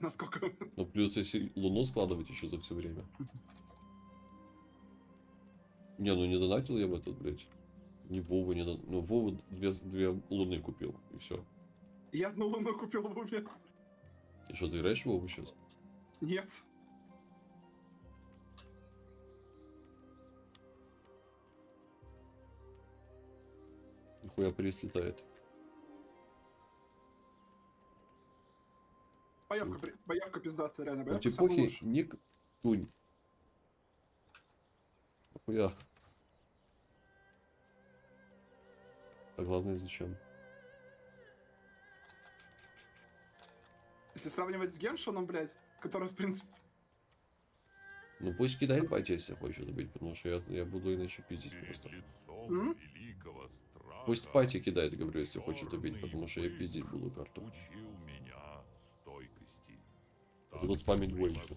Насколько? Ну, плюс если луну складывать еще за все время. <laughs> Не, ну не донатил я в этот, блядь. Ни Вова не дон... Ну, Вова две, две луны купил, и все. Я одну луну купил в уме. И что, ты играешь в Вову сейчас? Нет. Нихуя приз летает. Боявка, при- боявка пиздатая, реально. Ну, Боявка похи, лучшая. ник, тунь. Нихуя. А главное зачем? Если сравнивать с Геншином, блядь, который, в принципе... Ну пусть кидает пати, если хочет быть, потому что я, я буду иначе пиздить просто. Страха Пусть пати кидает, говорю, если хочет убить, потому что я пиздить буду карту. учил меня стойкости. А тут память больше.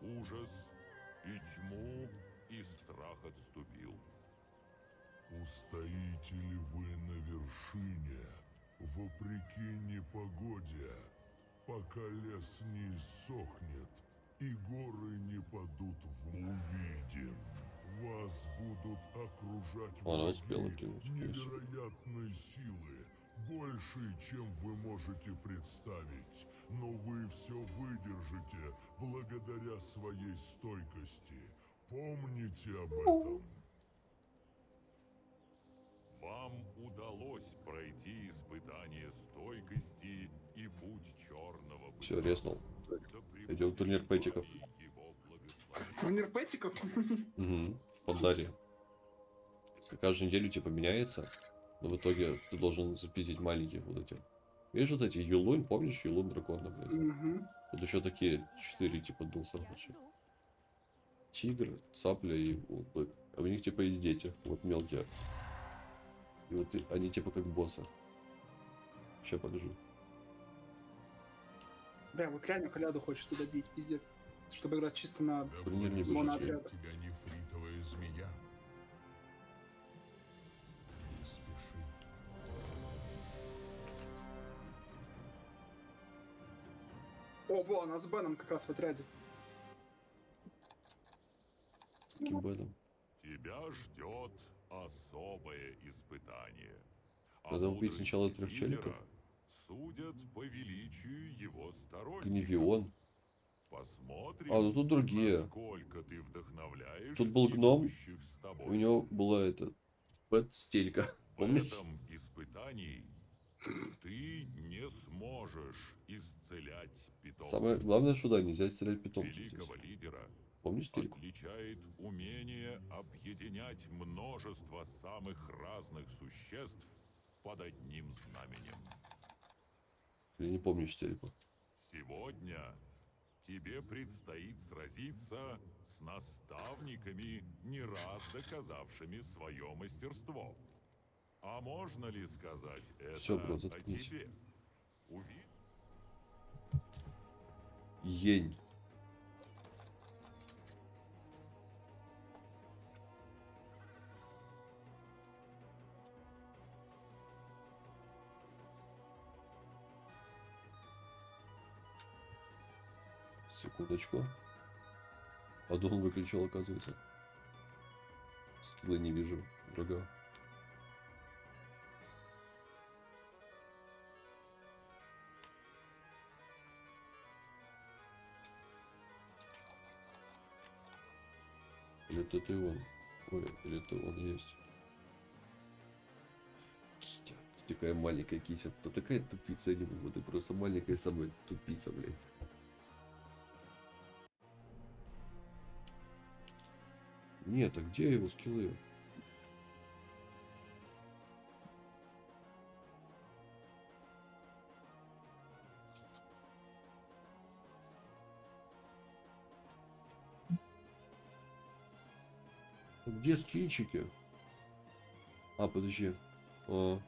Ужас и тьму, и страх отступил. Устоите ли вы на вершине, вопреки непогоде, пока лес не иссохнет и горы не падут в увидим? Вас будут окружать Она успела невероятной силы, больше, чем вы можете представить. Но вы все выдержите благодаря своей стойкости. Помните об этом. Вам удалось пройти испытание стойкости и путь черного Все, резнул. Идем в турнир пэтиков. Турнир пэтиков? <laughs> Угу. Подари. Каждую неделю типа меняется, но в итоге ты должен запиздить маленьких вот эти. Видишь вот эти Юлунь, помнишь Юлунь дракона, блядь? Мгм. Вот еще такие четыре типа духа, короче. Тигр, цапля и вот бык. А у них типа есть дети, вот мелкие. И вот они типа как боссы. Сейчас покажу. Бля, вот реально коляду хочется добить, пиздец. Чтобы играть чисто на Турнир не моноотряда. тебя нефритовая змея. Не спеши. О, во, она с Беном как раз в отряде. Каким бэдом? Тебя ждет особое испытание. А Надо убить сначала трех челиков. Судят по величию его сторонников. Гневион. Посмотрим, А, ну тут другие. ты вдохновляешь Тут был гном, у него была эта пэт стелька. В Помнишь? этом испытании ты не сможешь исцелять питомцев. Самое главное, что да, нельзя стрелять питомцев здесь. Великого лидера Помнишь стельку? отличает умение объединять множество самых разных существ под одним знаменем. Или не помнишь стельку? Сегодня тебе предстоит сразиться с наставниками, не раз доказавшими свое мастерство. А можно ли сказать это Всё, бро, о тебе? Уви... Ень. Секундочку. Аддон выключил, оказывается. Скилла не вижу, врага. Или это ты он? Ой, или это он есть? Китя. Ты такая маленькая кися. Ты такая тупица, я не могу. Ты просто маленькая самая тупица, блядь. Нет, а где его скиллы? Где скинчики? А, подожди. А,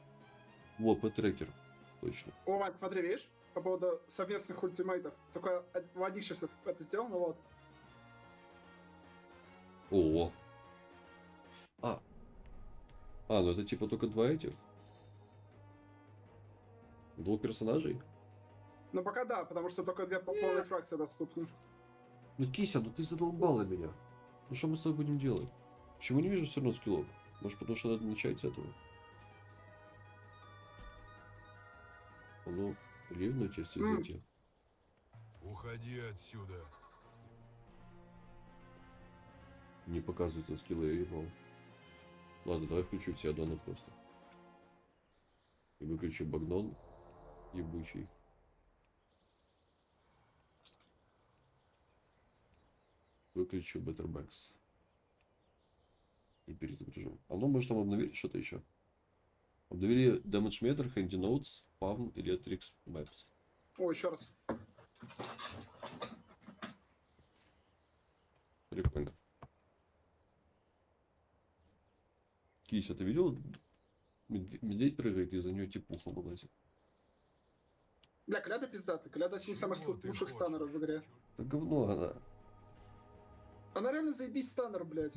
вот, трекер. Точно. О, Вань, смотри, видишь? По поводу совместных ультимейтов. Только в одних сейчас это сделано, вот. О. А. А, ну это типа только два этих? Двух персонажей? Ну пока да, потому что только две по- полные фракции доступны. Ну, Кися, ну ты задолбала меня. Ну что мы с тобой будем делать? Почему не вижу все равно скиллов? Может потому что надо начать с этого? А ну, ливнуть, если зайти. Уходи отсюда. Не показывается скиллы, ебал. Ладно, давай включу все аддоны просто. И выключу багнон ебучий. Выключу Betterbanks. И перезагружу. А ну, может, там обновили что-то еще? Обновили Damage Meter, Handy Notes, Pavn, Electric Maps. О, еще раз. Прикольно. Кися, ты видел? Медве- Медведь прыгает, и за нее типуха вылазит. Бля, Кляда пиздатый. Кляда один из самых лу- лучших станеров в игре. Да говно она. Она реально заебись станер, блядь.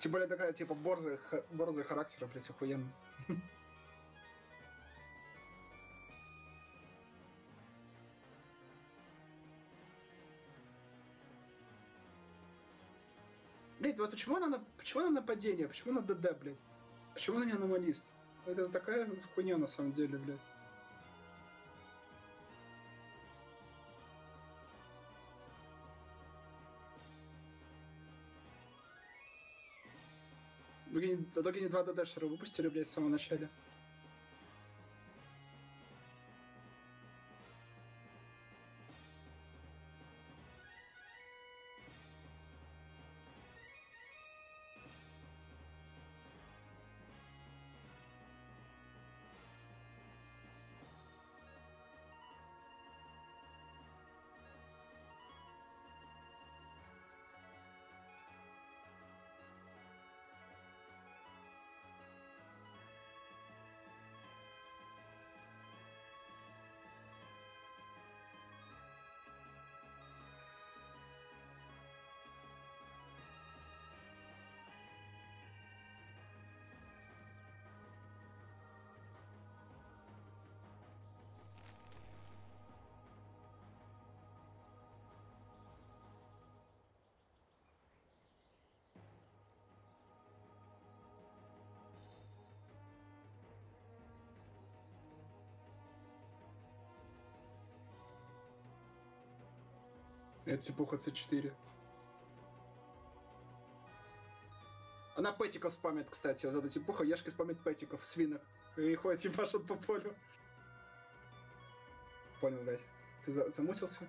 Тем более такая, типа, борзая, борзая характера, блядь, охуенно. Блядь, вот почему она, на, почему она нападение? Почему она ДД, блядь? Почему она не аномалист? Это такая хуйня на самом деле, блядь. Итоге не два ДДшера выпустили, блядь, в самом начале. Это типуха C4. Она пэтиков спамит, кстати. Вот эта типуха Яшка спамит пэтиков, свинок. И ходит ебашит по полю. Понял, блядь. Ты за- замутился?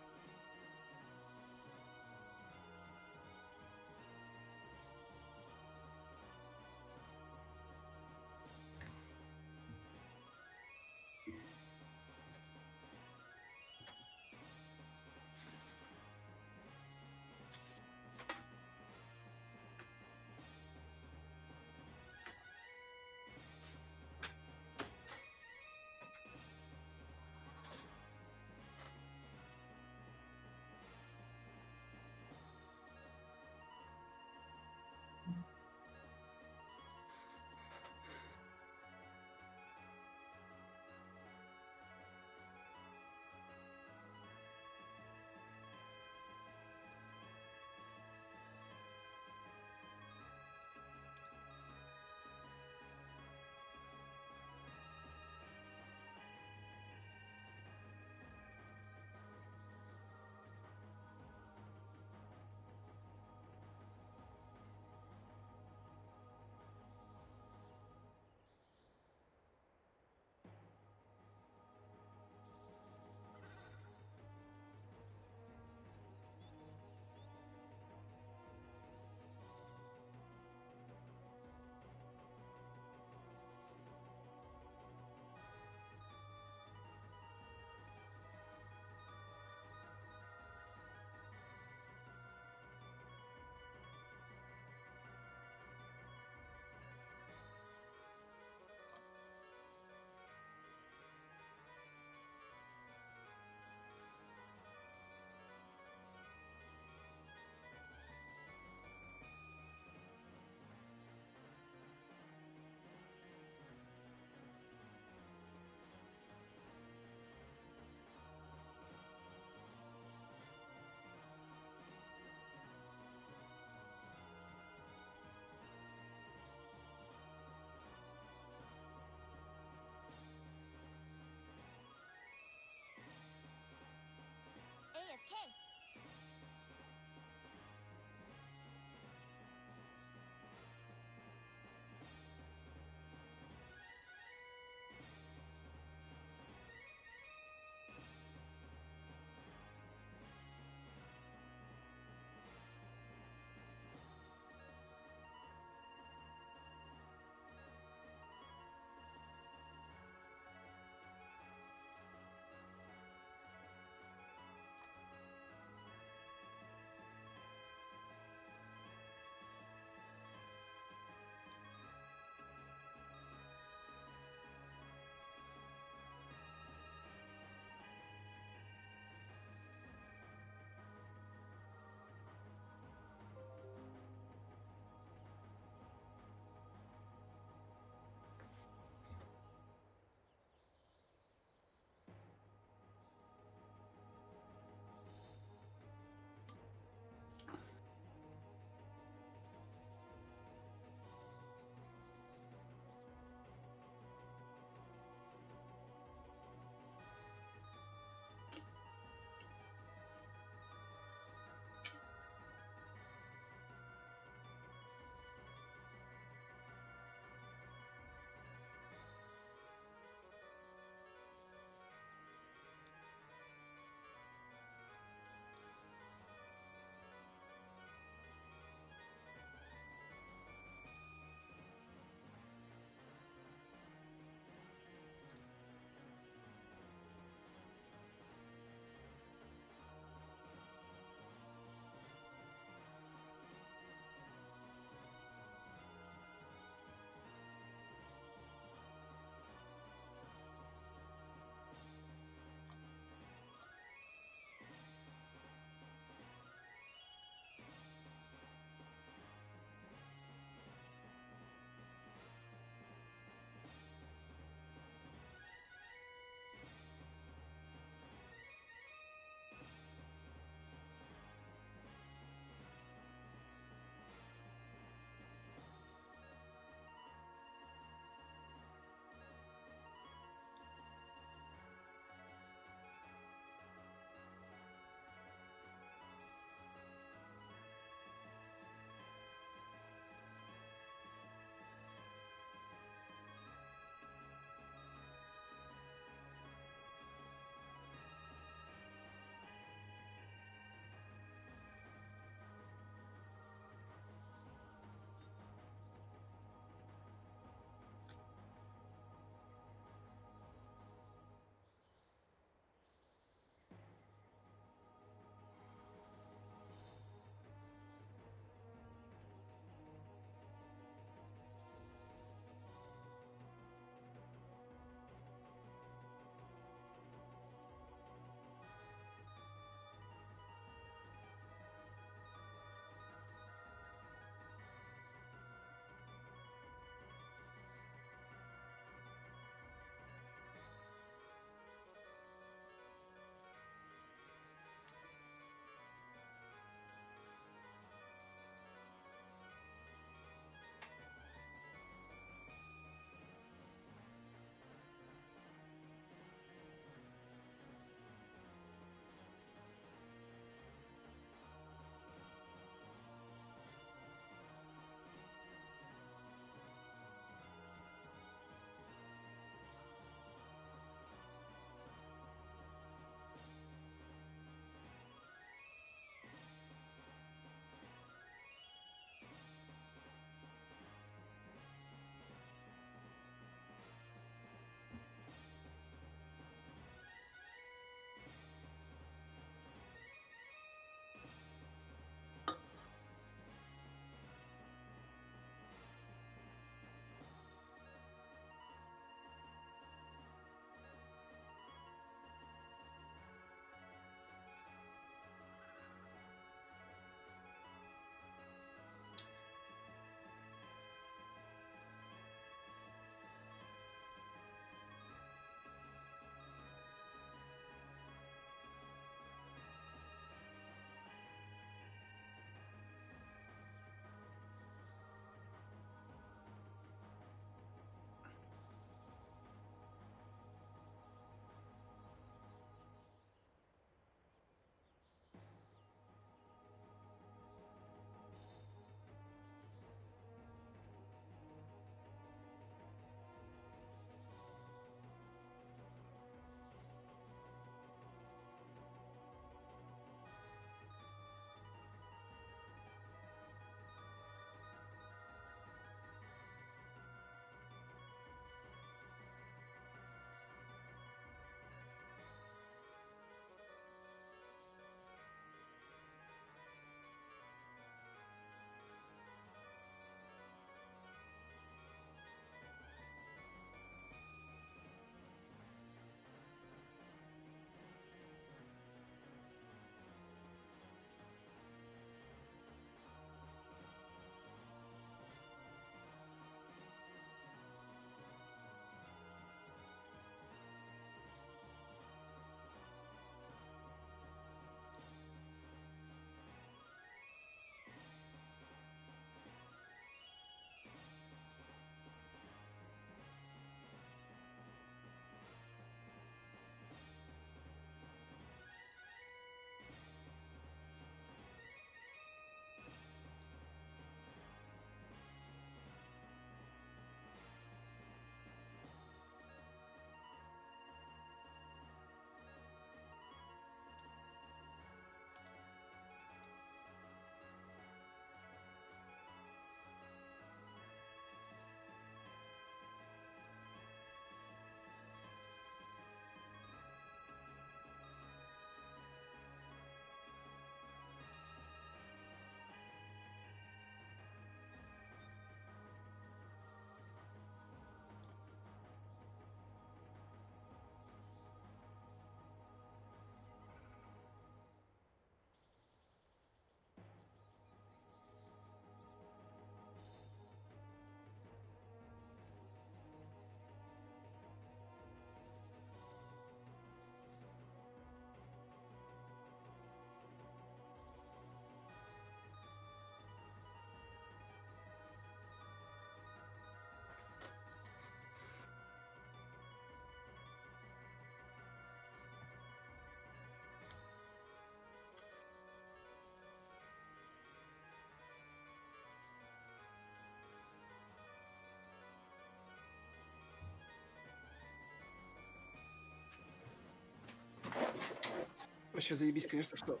Вообще заебись, конечно, что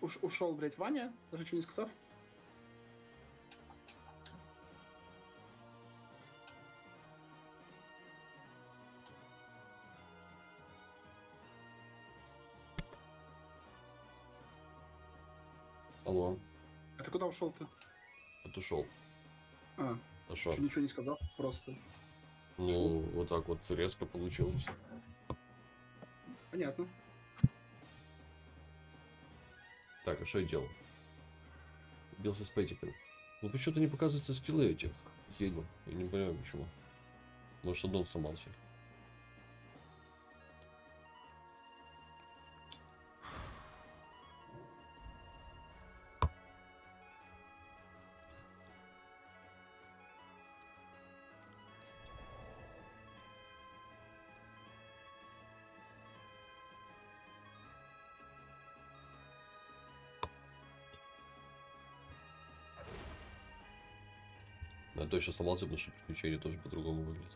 уш- ушел, блядь, Ваня, даже ничего не сказав. Алло, А ты куда ушел-то? отошел. А, А что? ничего не сказал, просто. Ну, вот так вот резко получилось. Понятно. Так, а что я делал? Бился с Пэтиком. Ну почему-то не показываются скиллы этих ведьм. Я не понимаю почему. Может, аддон сломался. Точно сломался, потому что приключение тоже по-другому выглядит.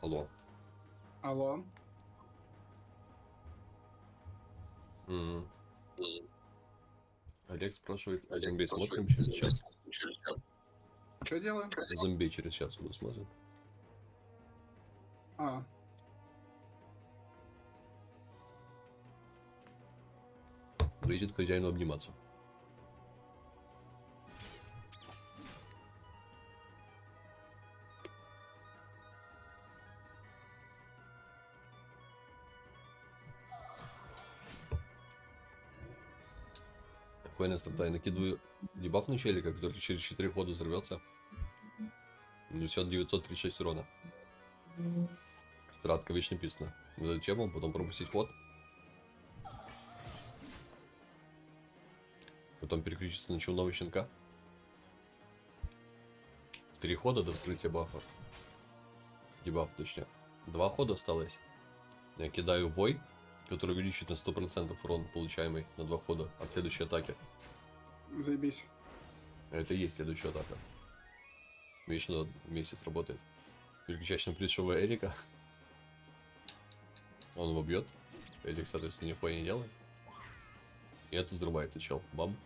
Алло. Алло. М. Олег спрашивает, а зомби смотрим через час? Что делаем? Зомби через час буду смотреть. А, Лезет к хозяину обниматься. Тогда? Я накидываю дебаф на челика, который через 4 хода взорвется. Несет 936 урона. Стратка вечно написано. За тему, потом пропустить ход. Потом переключиться на челного щенка. Три хода до вскрытия бафа. Дебаф, точнее. Два хода осталось. Я кидаю вой, который увеличивает на 100% урон, получаемый на два хода от следующей атаки. заебись. Это и есть следующая атака. Вечно месяц работает. Переключаешь на плюшевого Эрика. Он его бьет. Эрик, соответственно, нихуя не делает. И это взрывается, чел. Бам.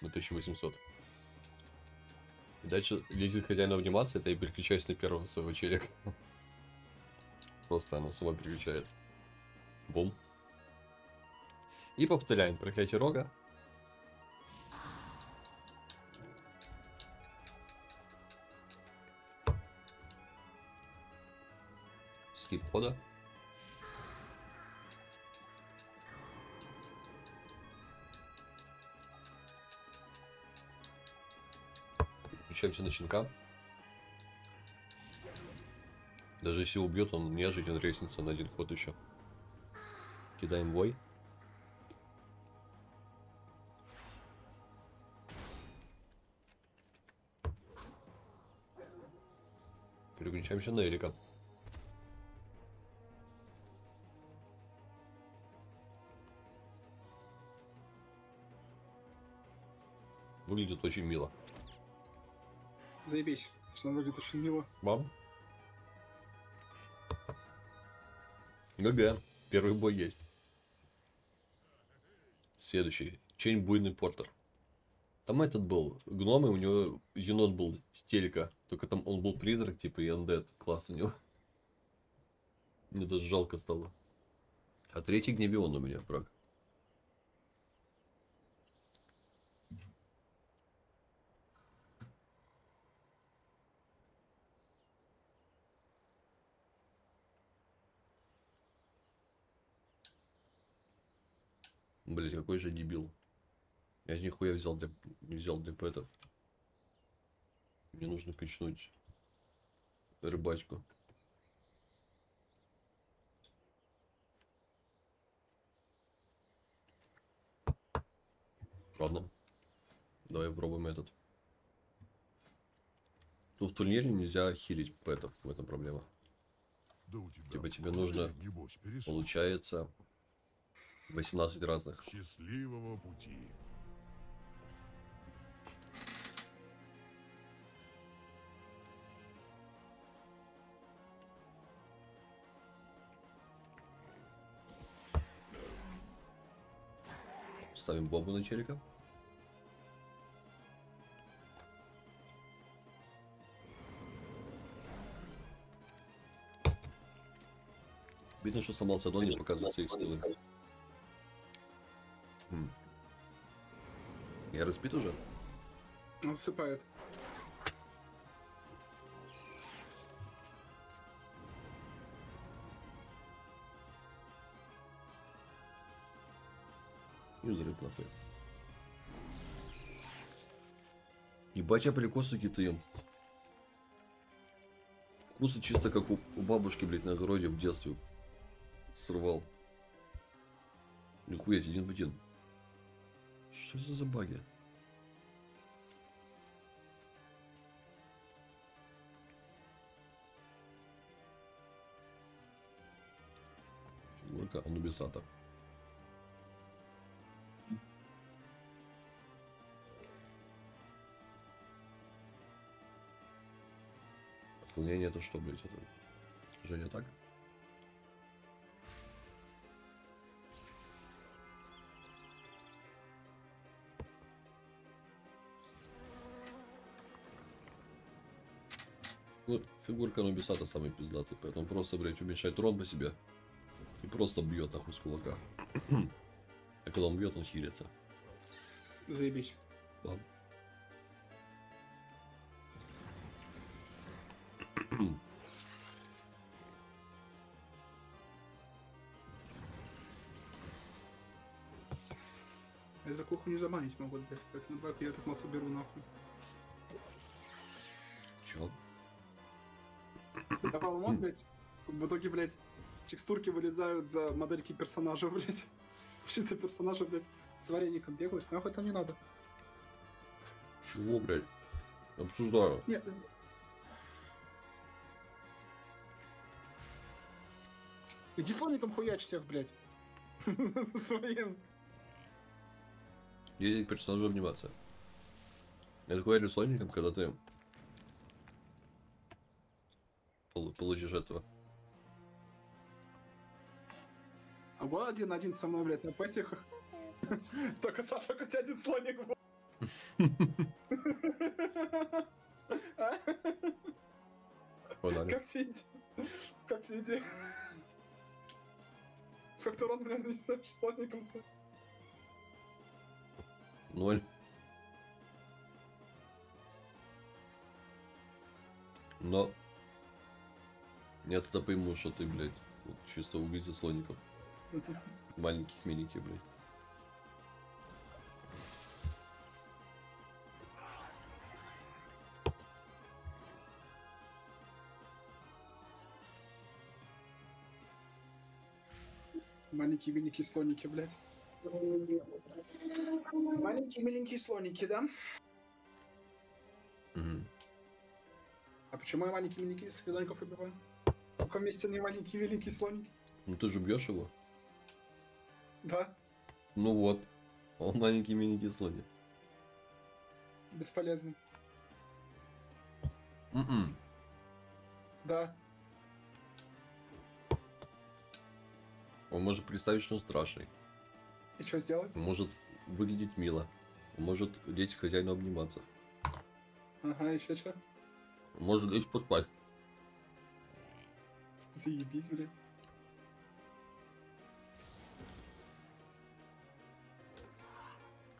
На 1800. И дальше лезет хозяин обниматься, это я переключаюсь на первого своего челика. <laughs> Просто оно само переключает. Бум. И повторяем проклятие рога. Скип хода. Переключаемся на щенка. Даже если убьет, он нежить, он резнится на один ход еще. Кидаем вой. Переключаемся на Эрика. Выглядит очень мило. Заебись. Что он выглядит очень мило. Вам? GG. Первый бой есть. Следующий. Чейн Буйный Портер. Там этот был гном, и у него енот был с телека. Только там он был призрак, типа, и undead. Класс у него. Мне даже жалко стало. А третий гневион у меня, враг. Блять, какой же дебил. Я нихуя взял для, не взял для пэтов. Мне нужно качнуть рыбачку. Ладно. Давай попробуем этот. Тут в турнире нельзя хилить пэтов, в этом проблема. Да у тебя Типа тебе нужно, небось, получается, 18 разных. Счастливого пути. Ставим бомбу на челика. Видно, что сломался Дон, не показывает свои скиллы. Хм. Я распит уже? Он нахуй. Ебать, я прикосы какие-то ем. Вкусы чисто как у, бабушки, блядь, на огороде в детстве. Срывал. Нихуя, один в один. Что это за баги? Фигурка Анубисата. Отклонение это что, блядь, это? Женя так? Ну, фигурка Нубисата самый пиздатый, поэтому просто, блядь, уменьшает урон по себе. И просто бьет нахуй с кулака. <clears throat> а когда он бьет, он хилится. Заебись. Да. Я кухню не забанить могут, блядь. Поэтому давай я этот мод уберу нахуй. Чё? Добавил мод, блядь. В итоге, блядь, текстурки вылезают за модельки персонажа, <laughs> блядь. Чисто персонажа, блядь, с вареником бегают. Нахуй там не надо. Чего, блядь? Обсуждаю. Нет. Иди слоником хуяч всех, блядь. <laughs> Своим ездить к персонажу обниматься. Это хуярю слоником, когда ты получишь этого. А был один один со мной, блядь, на пэтихах. <laughs> Только сам, только у тебя один слоник был. Как тебе Как тебе идея? Сколько урона, блядь, не знаешь, слоником слоником. Ноль. Но я тогда пойму, что ты, блядь, вот чисто убийца слоников. Маленьких миленьких, блядь. Маленькие великие слоники, блядь. Маленькие миленькие слоники, да? Мгм. А почему я маленькие миленькие слоников убиваю? В каком месте они маленькие миленькие слоники? Ну ты же бьешь его. Да, Ну вот. Он маленький миленький слоник. бесполезно. М-м. Да. Он может представить, что он страшный. И что сделать? Может выглядеть мило. Может лезть к хозяину обниматься. Ага, еще что? Может лечь поспать. Заебись, блядь.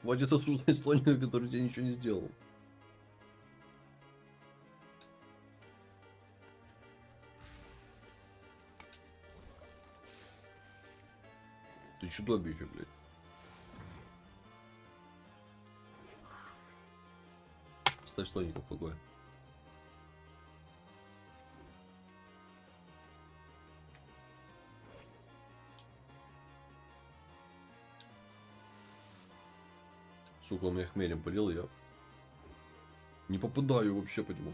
Хватит осуждать слоника, который тебе ничего не сделал. Ты чудовище, блядь. Слоника в покое. Сука, он меня хмелем полил, я не попадаю вообще по нему.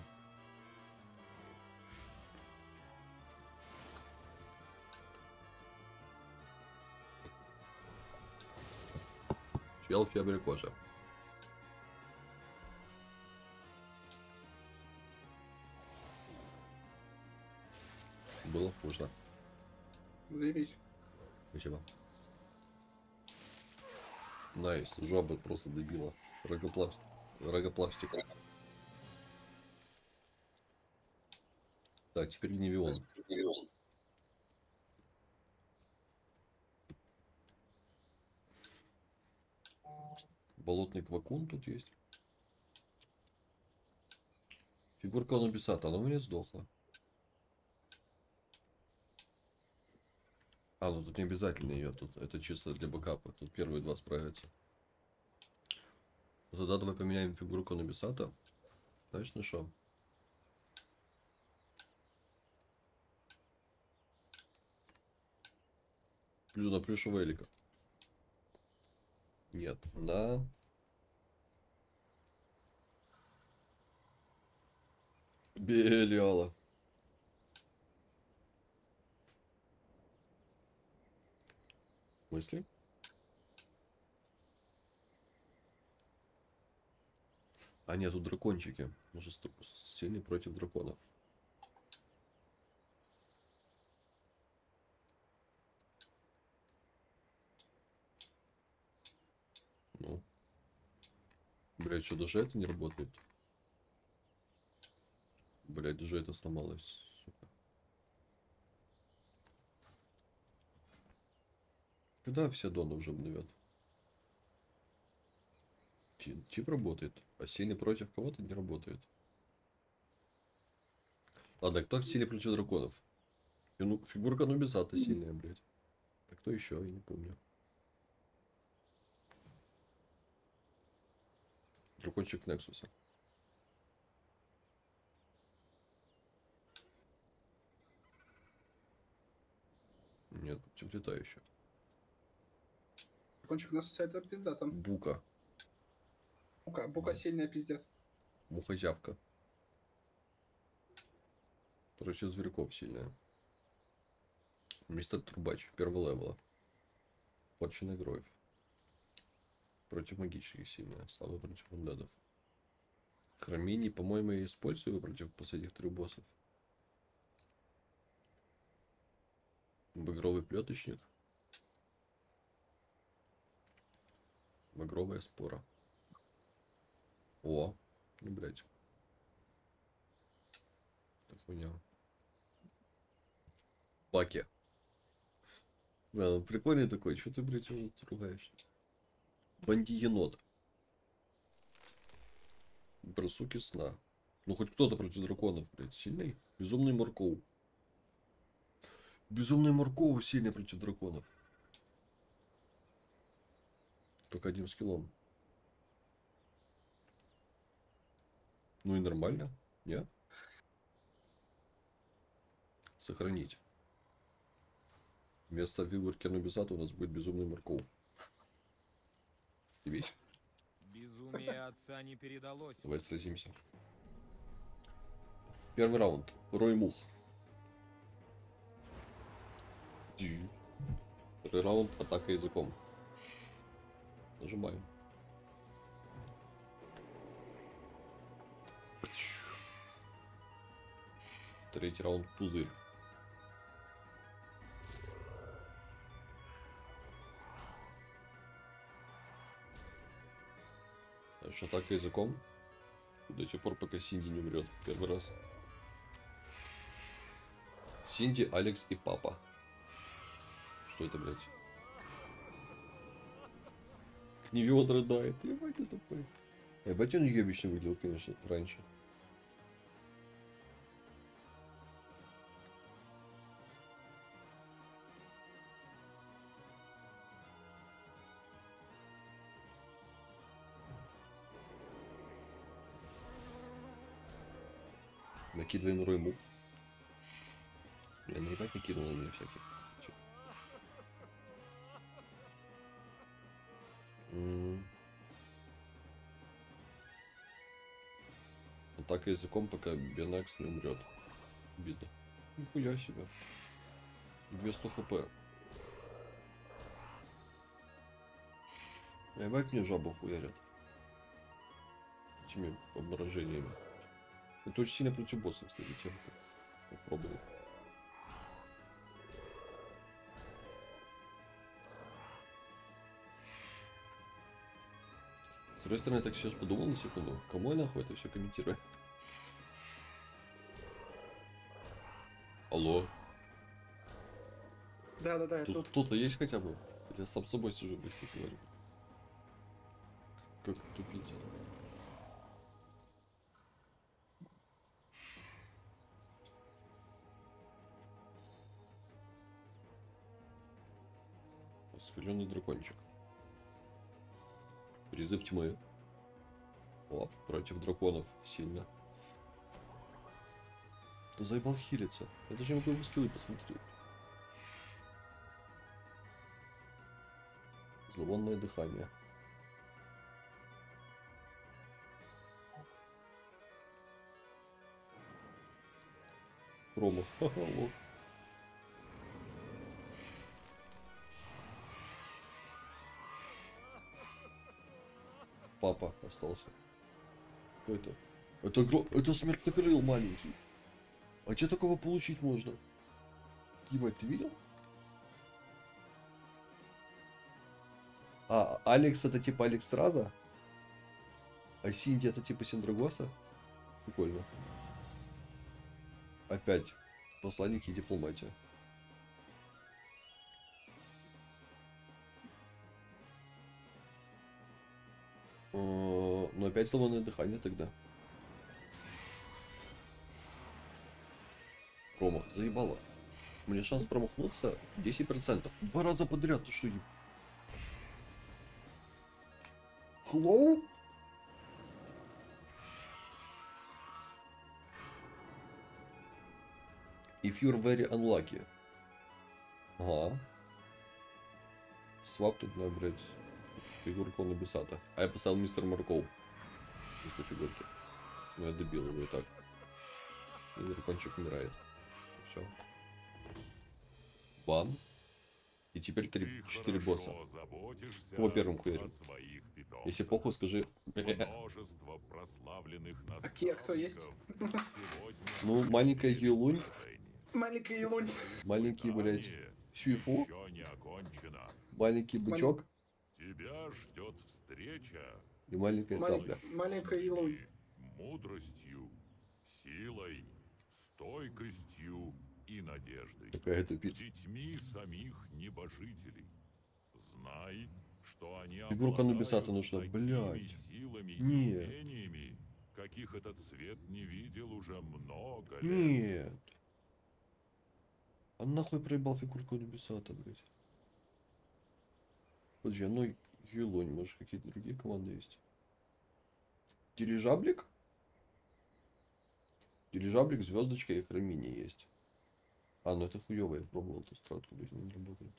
Чел в абрикоса. Было вкусно. Заебись. Спасибо. Nice, жаба просто добила. Рогоплав... Рогопластика. Так, теперь гневион. Болотный квакун тут есть. Фигурка Анубисата, она у меня сдохла. А, ну тут не обязательно ее, тут это чисто для бэкапа. Тут первые два справятся. Ну, Тогда давай поменяем фигурку на Бесата. Знаешь, на что? Плюс на плюшевого элика. Нет, на... Белиала. Мысли? А нет, тут дракончики. Может, сильный против драконов. Ну. Блять, что даже это не работает? Блять, даже это сломалось. Сука. Когда все доны уже обновят? Тип работает, а сильный против кого-то не работает. Ладно, кто сильный против драконов? Фину- Фигурка Нубисата сильная, блядь. А кто еще? Я не помню. Дракончик Нексуса. Нет, против летающих. Нас вся эта пизда там. Бука. Бука, бука сильная пиздец. Мухозявка. Против зверьков сильная. Мистер Трубач, первого левела. Подчинная кровь. Против магических сильная. Слава против андедов. Храмини, по-моему, я использую против последних трех боссов. Багровый плеточник. Багровая спора. О, ну, блядь. Это хуйня. Паки. Да, ну, прикольный такой. Что ты, блядь, его ругаешь? Банди-енот. Барсуки сна. Ну, хоть кто-то против драконов, блядь, сильный. Безумный Морков. Безумный Морков сильный против драконов. Только одним скиллом. Ну и нормально. Нет? Сохранить. Вместо фигурки Нубисата у нас будет безумный Марков. Тебе? Безумие отца не передалось. Давай сразимся. Первый раунд. Рой Мух. Второй раунд. Атака языком. Нажимаем. Третий раунд. Пузырь. Дальше атака языком. До тех пор, пока Синди не умрет. Первый раз. Синди, Алекс и папа. Что это, блядь? Невион рыдает. Ебать ты тупой. Ебать он ебично выглядел, конечно, раньше. Накидываем рой мух. Я наебать накинул на меня всяких. Атака языком, пока Бенакс не умрет. Обидно. Нихуя себе. 200 хп. Ебать мне жабу хуярят. Этими обморожениями. Это очень сильно против босса, кстати, тем. Попробовал. С другой стороны, я так сейчас подумал на секунду. Кому я нахуй это все комментирую? Алло. Да-да-да, я Тут тут. кто-то есть хотя бы? Я сам с собой сижу, блядь, если говорю. Как тупица. Распыленный дракончик. Призыв тьмы. О, против драконов сильно. Да заебал хилиться. Я даже не могу его скиллы посмотреть. Зловонное дыхание. Промах. <laughs> Ха-ха, лох. Папа остался. Кто это? Это, гро... это смертокрыл маленький. А че такого получить можно? Ебать, ты видел? А, Алекс это типа Алекс Страза? А Синди это типа Синдрагоса? Прикольно. Опять. Посланники и дипломатия. Э, Ну опять сломанное дыхание тогда. Заебало. Меня шанс промахнуться 10%. Два раза подряд, ты что, еб- Hello? If you're very unlucky. Ага. Swap тут на, блядь, фигурку на Бесата. А я поставил мистер Марков. Вместо фигурки. Ну я добил его и так. И дракончик умирает. Все. Бам. И теперь три, четыре босса. Кого первым хуярим? Если похуй, скажи. Множество прославленных Какие, кто есть? <laughs> Ну, маленькая Юлунь, Маленькая Елунь. маленький, блядь, Сюйфу, маленький бычок Тебя ждет встреча и маленькая цапля. Маленькая Елунь. мудростью, силой, стойкостью и надеждой. Какая тупица. Детьми самих небожителей. Знай, что они Фигурка Нубисата нужна, блядь. силами и Нет. умениями, каких этот свет не видел уже много лет. Нет. А нахуй проебал фигурку Небесата, блядь. Подожди, а ну Юлонь, может какие-то другие команды есть? Дирижаблик? Дирижаблик, звездочка и хромини есть. А, ну это хуёво, я пробовал эту стратку, блядь, не работает.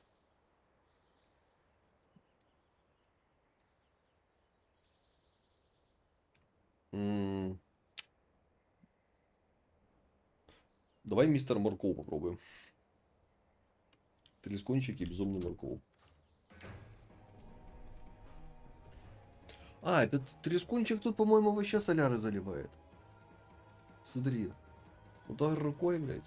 Давай мистер Морков попробуем. Трескончик и безумный Морков. А, этот трескончик тут, по-моему, вообще соляры заливает. Смотри. Удар рукой, блядь.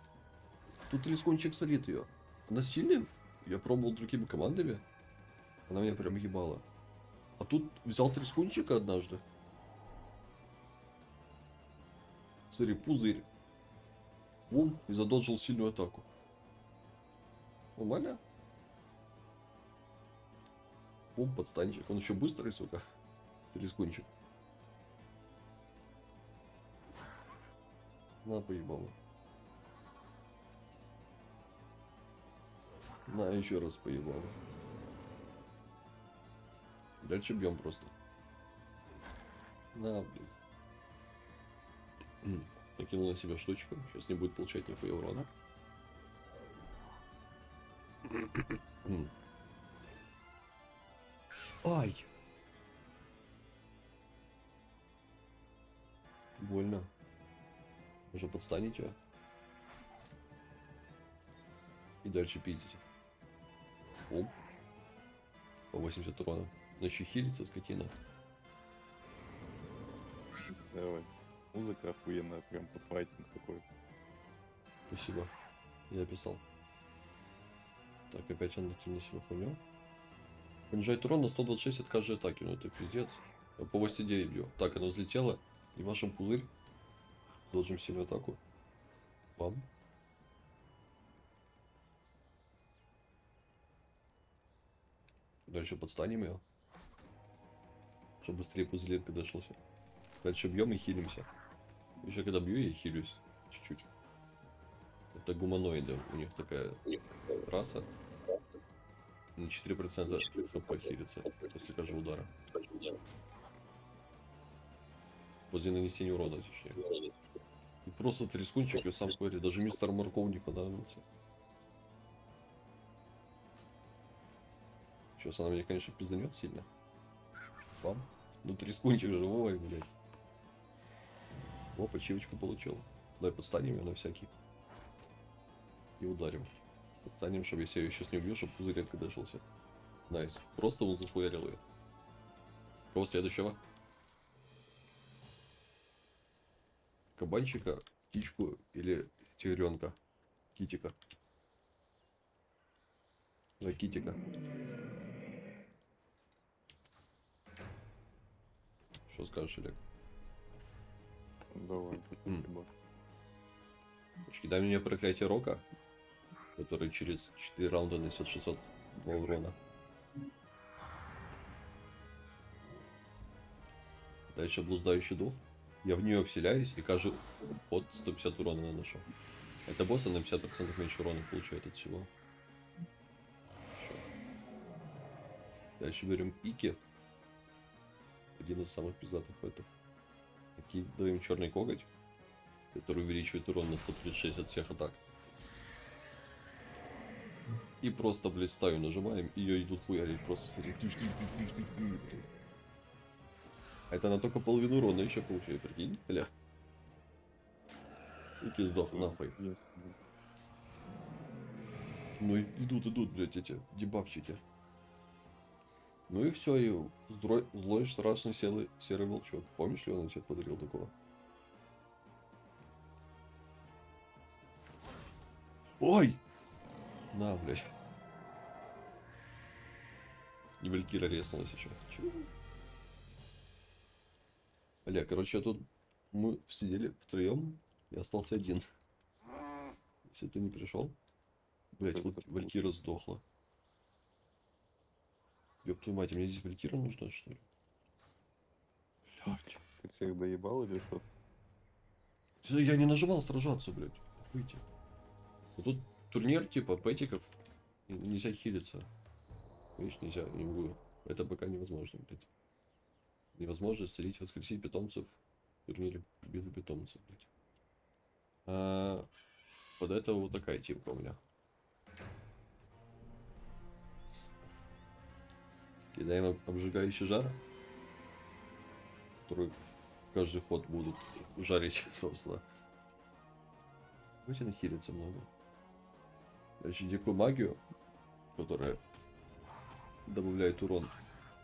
Тут трескончик солит ее. Она сильная? Я пробовал другими командами. Она меня прям ебала. А тут взял трескончика однажды. Смотри, пузырь. Бум, и задолжил сильную атаку. Нормально? Бум, подстанчик. Он еще быстрый, сука. Трескончик. На, поебало. На, еще раз поебало. Дальше бьем просто. На, блин. Накинул на себя штучку. Сейчас не будет получать нихуя урона. Ай! Больно. Уже подстанете. И дальше пиздите. Оп. По 80 урона. Но еще хилится скотина. Давай. Музыка охуенная, прям под файтинг такой. Спасибо. Я описал. Так, опять он накинул на себя хуйню. Понижает урон на 126 от каждой атаки. Ну это пиздец. По 89 бью. Так, она взлетела. И вашим пузырь. Должен сильную атаку. Бам. Дальше подстанем ее. Чтобы быстрее пузырь подошелся. Дальше бьем и хилимся. Еще когда бью, я хилюсь. Чуть-чуть. Это гуманоиды. У них такая раса. На 4% хп хилится после каждого удара. После нанесения урона, точнее. И просто трескунчик, я сам говорю, даже мистер Марков не понравился. Сейчас она меня, конечно, пизданет сильно. Бам. Ну трескунчик живой, блядь. О, почивочку получил. Давай подстанем ее на всякий. И ударим. Подстанем, чтобы если я ее сейчас не убью, чтобы пузырь редко дошелся. Найс. Просто он захуярил ее. Кого следующего? Кабанчика, птичку или тигренка? Китика. Да, китика. Что скажешь, Олег? Давай, спасибо. Кидай мне проклятие Рока, который через 4 раунда несет 602 урона. Дальше блуждающий дух. Я в нее вселяюсь и кажу от 150 урона наношу. Это босс, она на 50% меньше урона получает от всего. Всё. Дальше берем Ики. Один из самых пиздатых пэтов. Такие даем черный коготь, который увеличивает урон на 136 от всех атак. И просто, блядь, нажимаем, и ее идут хуярить. Просто смотри. тыш, тыш, тыш, тыш, тыш, тыш, блядь. Это она только половину урона еще получает, прикинь? Бля. Ики сдох, нахуй. Ну и идут, идут, блядь, эти дебафчики. Ну и все, и злой, злой страшный серый, серый волчок. Помнишь, ли он тебе подарил такого? Ой! На, блядь. И Валькира резнулась еще. Чё? Бля, короче, тут мы сидели втроем, и остался один. Если ты не пришел. Блять, Вал- Валькира сдохла. Ёб твою мать, а мне здесь Валькира нужна, что ли? Блять. Ты всех доебал или что? Я не нажимал сражаться, блядь. Выйти. Ну тут турнир типа пэтиков. Нельзя хилиться. Видишь, нельзя, не могу. Это пока невозможно, блядь. Невозможно исцелить, воскресить питомцев в турнире битвы питомцев, блядь. А, Под это вот такая типа у меня. Кидаем об- обжигающий жар, который каждый ход будут жарить, <laughs> собственно. Давайте нахилиться много. Дальше дикую магию, которая добавляет урон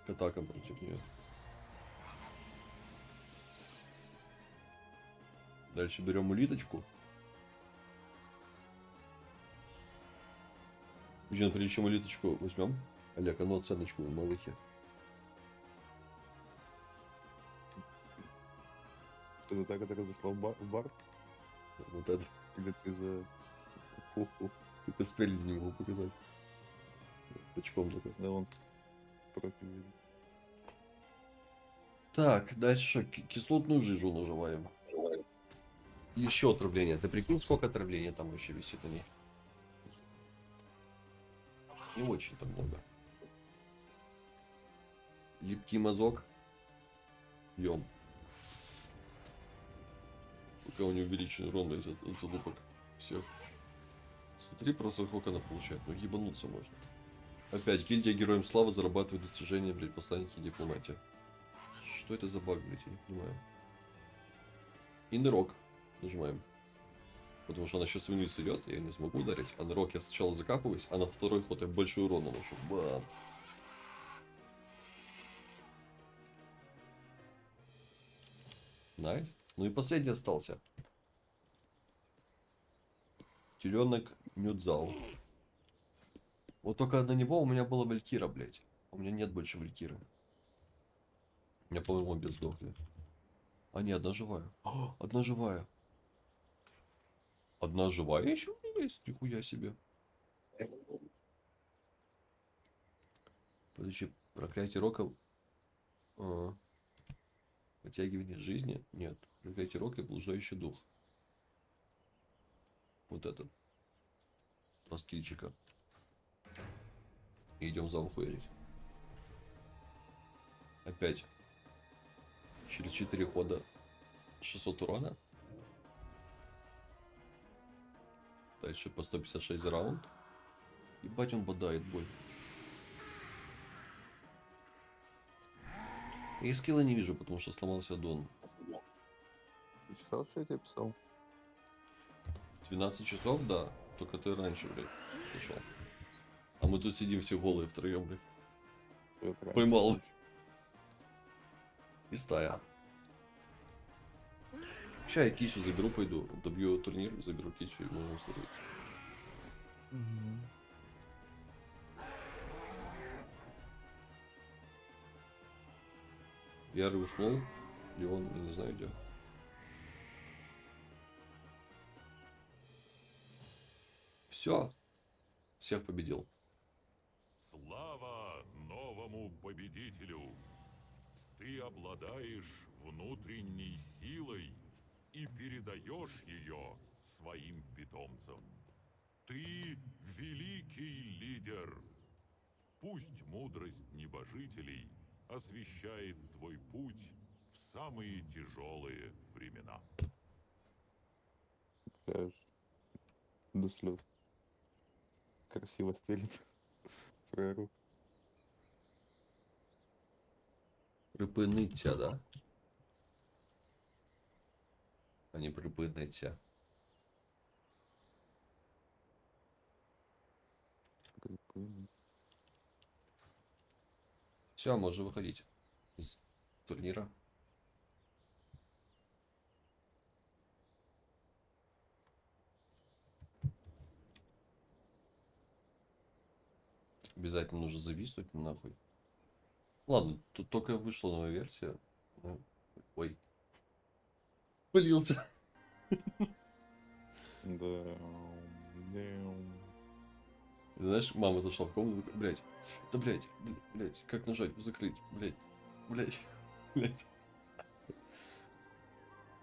к атакам против нее. Дальше берем улиточку. Причем, прежде чем улиточку возьмем, Олег, а ну оценочку на малыхе. Ты так это зашла в бар? В бар? Вот это. Или ты за... Фу-фу. Только спереди не могу показать. Пучком только. Да он видит. Так, дальше Кислотную жижу наживаем. Еще отравление. Ты прикинь, сколько отравления там вообще висит на ней? Не очень-то много. Липкий мазок. Пьем. Пока он не увеличен урон от, от залупок всех. Смотри просто сколько она получает. Ну ебануться можно. Опять, гильдия Героем Славы зарабатывает достижения, блядь, посланники дипломатия. Что это за баг, блядь, я не понимаю. И нажимаем. Потому что она сейчас вниз идет, я не смогу ударить. А нырок я сначала закапываюсь, а на второй ход я большой урон наношу. Бам. Nice. Ну и последний остался. Теленок Нюдзал. Вот только на него у меня была Валькира, блядь. У меня нет больше Валькиры. У меня, по-моему, обе сдохли. А, не, одна живая. О, <gasps> одна живая. Одна живая еще у меня есть? Нихуя себе. Подожди, проклятие рока... А, Вытягивание жизни? Нет. Проклятие рока и блуждающий дух. Вот этот. Два скильчика. И идем за ухуярить. Опять. Через 4 хода 600 урона. Дальше по 156 за раунд. Ебать он бодает боль. Я скилла не вижу, потому что сломался Дон. Ты читал, что я тебе писал? 12 часов, да. Только ты раньше, блядь, пришел. А мы тут сидим все голые втроем, блядь. Поймал. И стая. Ща я Кисю заберу, пойду. Добью турнир, заберу Кисю и можем смотреть. Ярый уснул. Леон, я не знаю где. Все. Всех победил. Слава новому победителю! Ты обладаешь внутренней силой и передаешь ее своим питомцам. Ты великий лидер. Пусть мудрость небожителей освещает твой путь в самые тяжелые времена. До слез. Красиво стелит. Припиниться, да? А не припиниться. Все, можно выходить из турнира. Обязательно нужно зависнуть нахуй. Ладно, тут только вышла новая версия. Ну, Ой. Полился. Да. Знаешь, мама зашла в комнату, такая, блядь, да блядь, блядь, как нажать, закрыть, блядь, блядь, <laughs> блядь.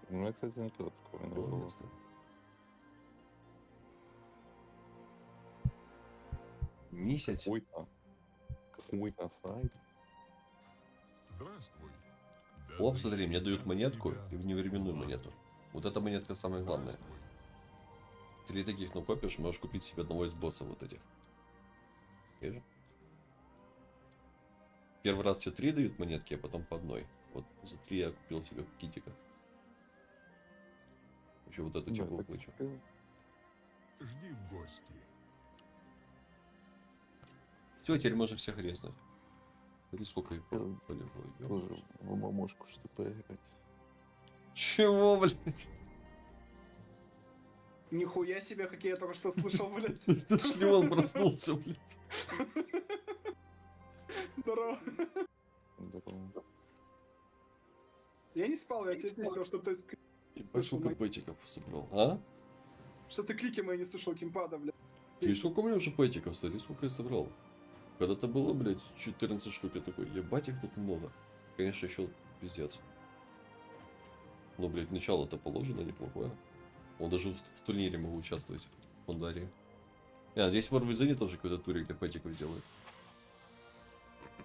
У меня, кстати, никогда такого не было. Наконец-то. Месяц. Какой-то. Какой-то сайт. Здравствуй. Оп, смотри, мне дают монетку и вневременную монету. Вот эта монетка самая главная. три таких накопишь, можешь купить себе одного из боссов вот этих. Видишь? Первый раз тебе три дают монетки, а потом по одной. Вот за три я купил себе китика. Еще вот эту типу так выкачу. Жди в гости. Все, теперь можно всех резнуть. Смотри, сколько их было. полегло, Тоже в мамошку что поиграть. Чего, блядь? Нихуя себе, какие я только что слышал, блядь. <laughs> Шлем проснулся, блядь. Здорово. Я не спал, я тебе снизил, что ты... Ебать, сколько пэтиков собрал. А? Что ты клики мои не слышал, кимпада, блядь. И сколько у меня уже пэтиков, кстати, сколько я собрал? Когда-то было, блядь, 14 штук, я такой, ебать их тут много. Конечно, еще пиздец. Но, блядь, начало-то положено неплохое. Он даже в, в турнире могу участвовать. В Пандарии. Я надеюсь, в Warwizone тоже какой-то турик для пэтиков сделают.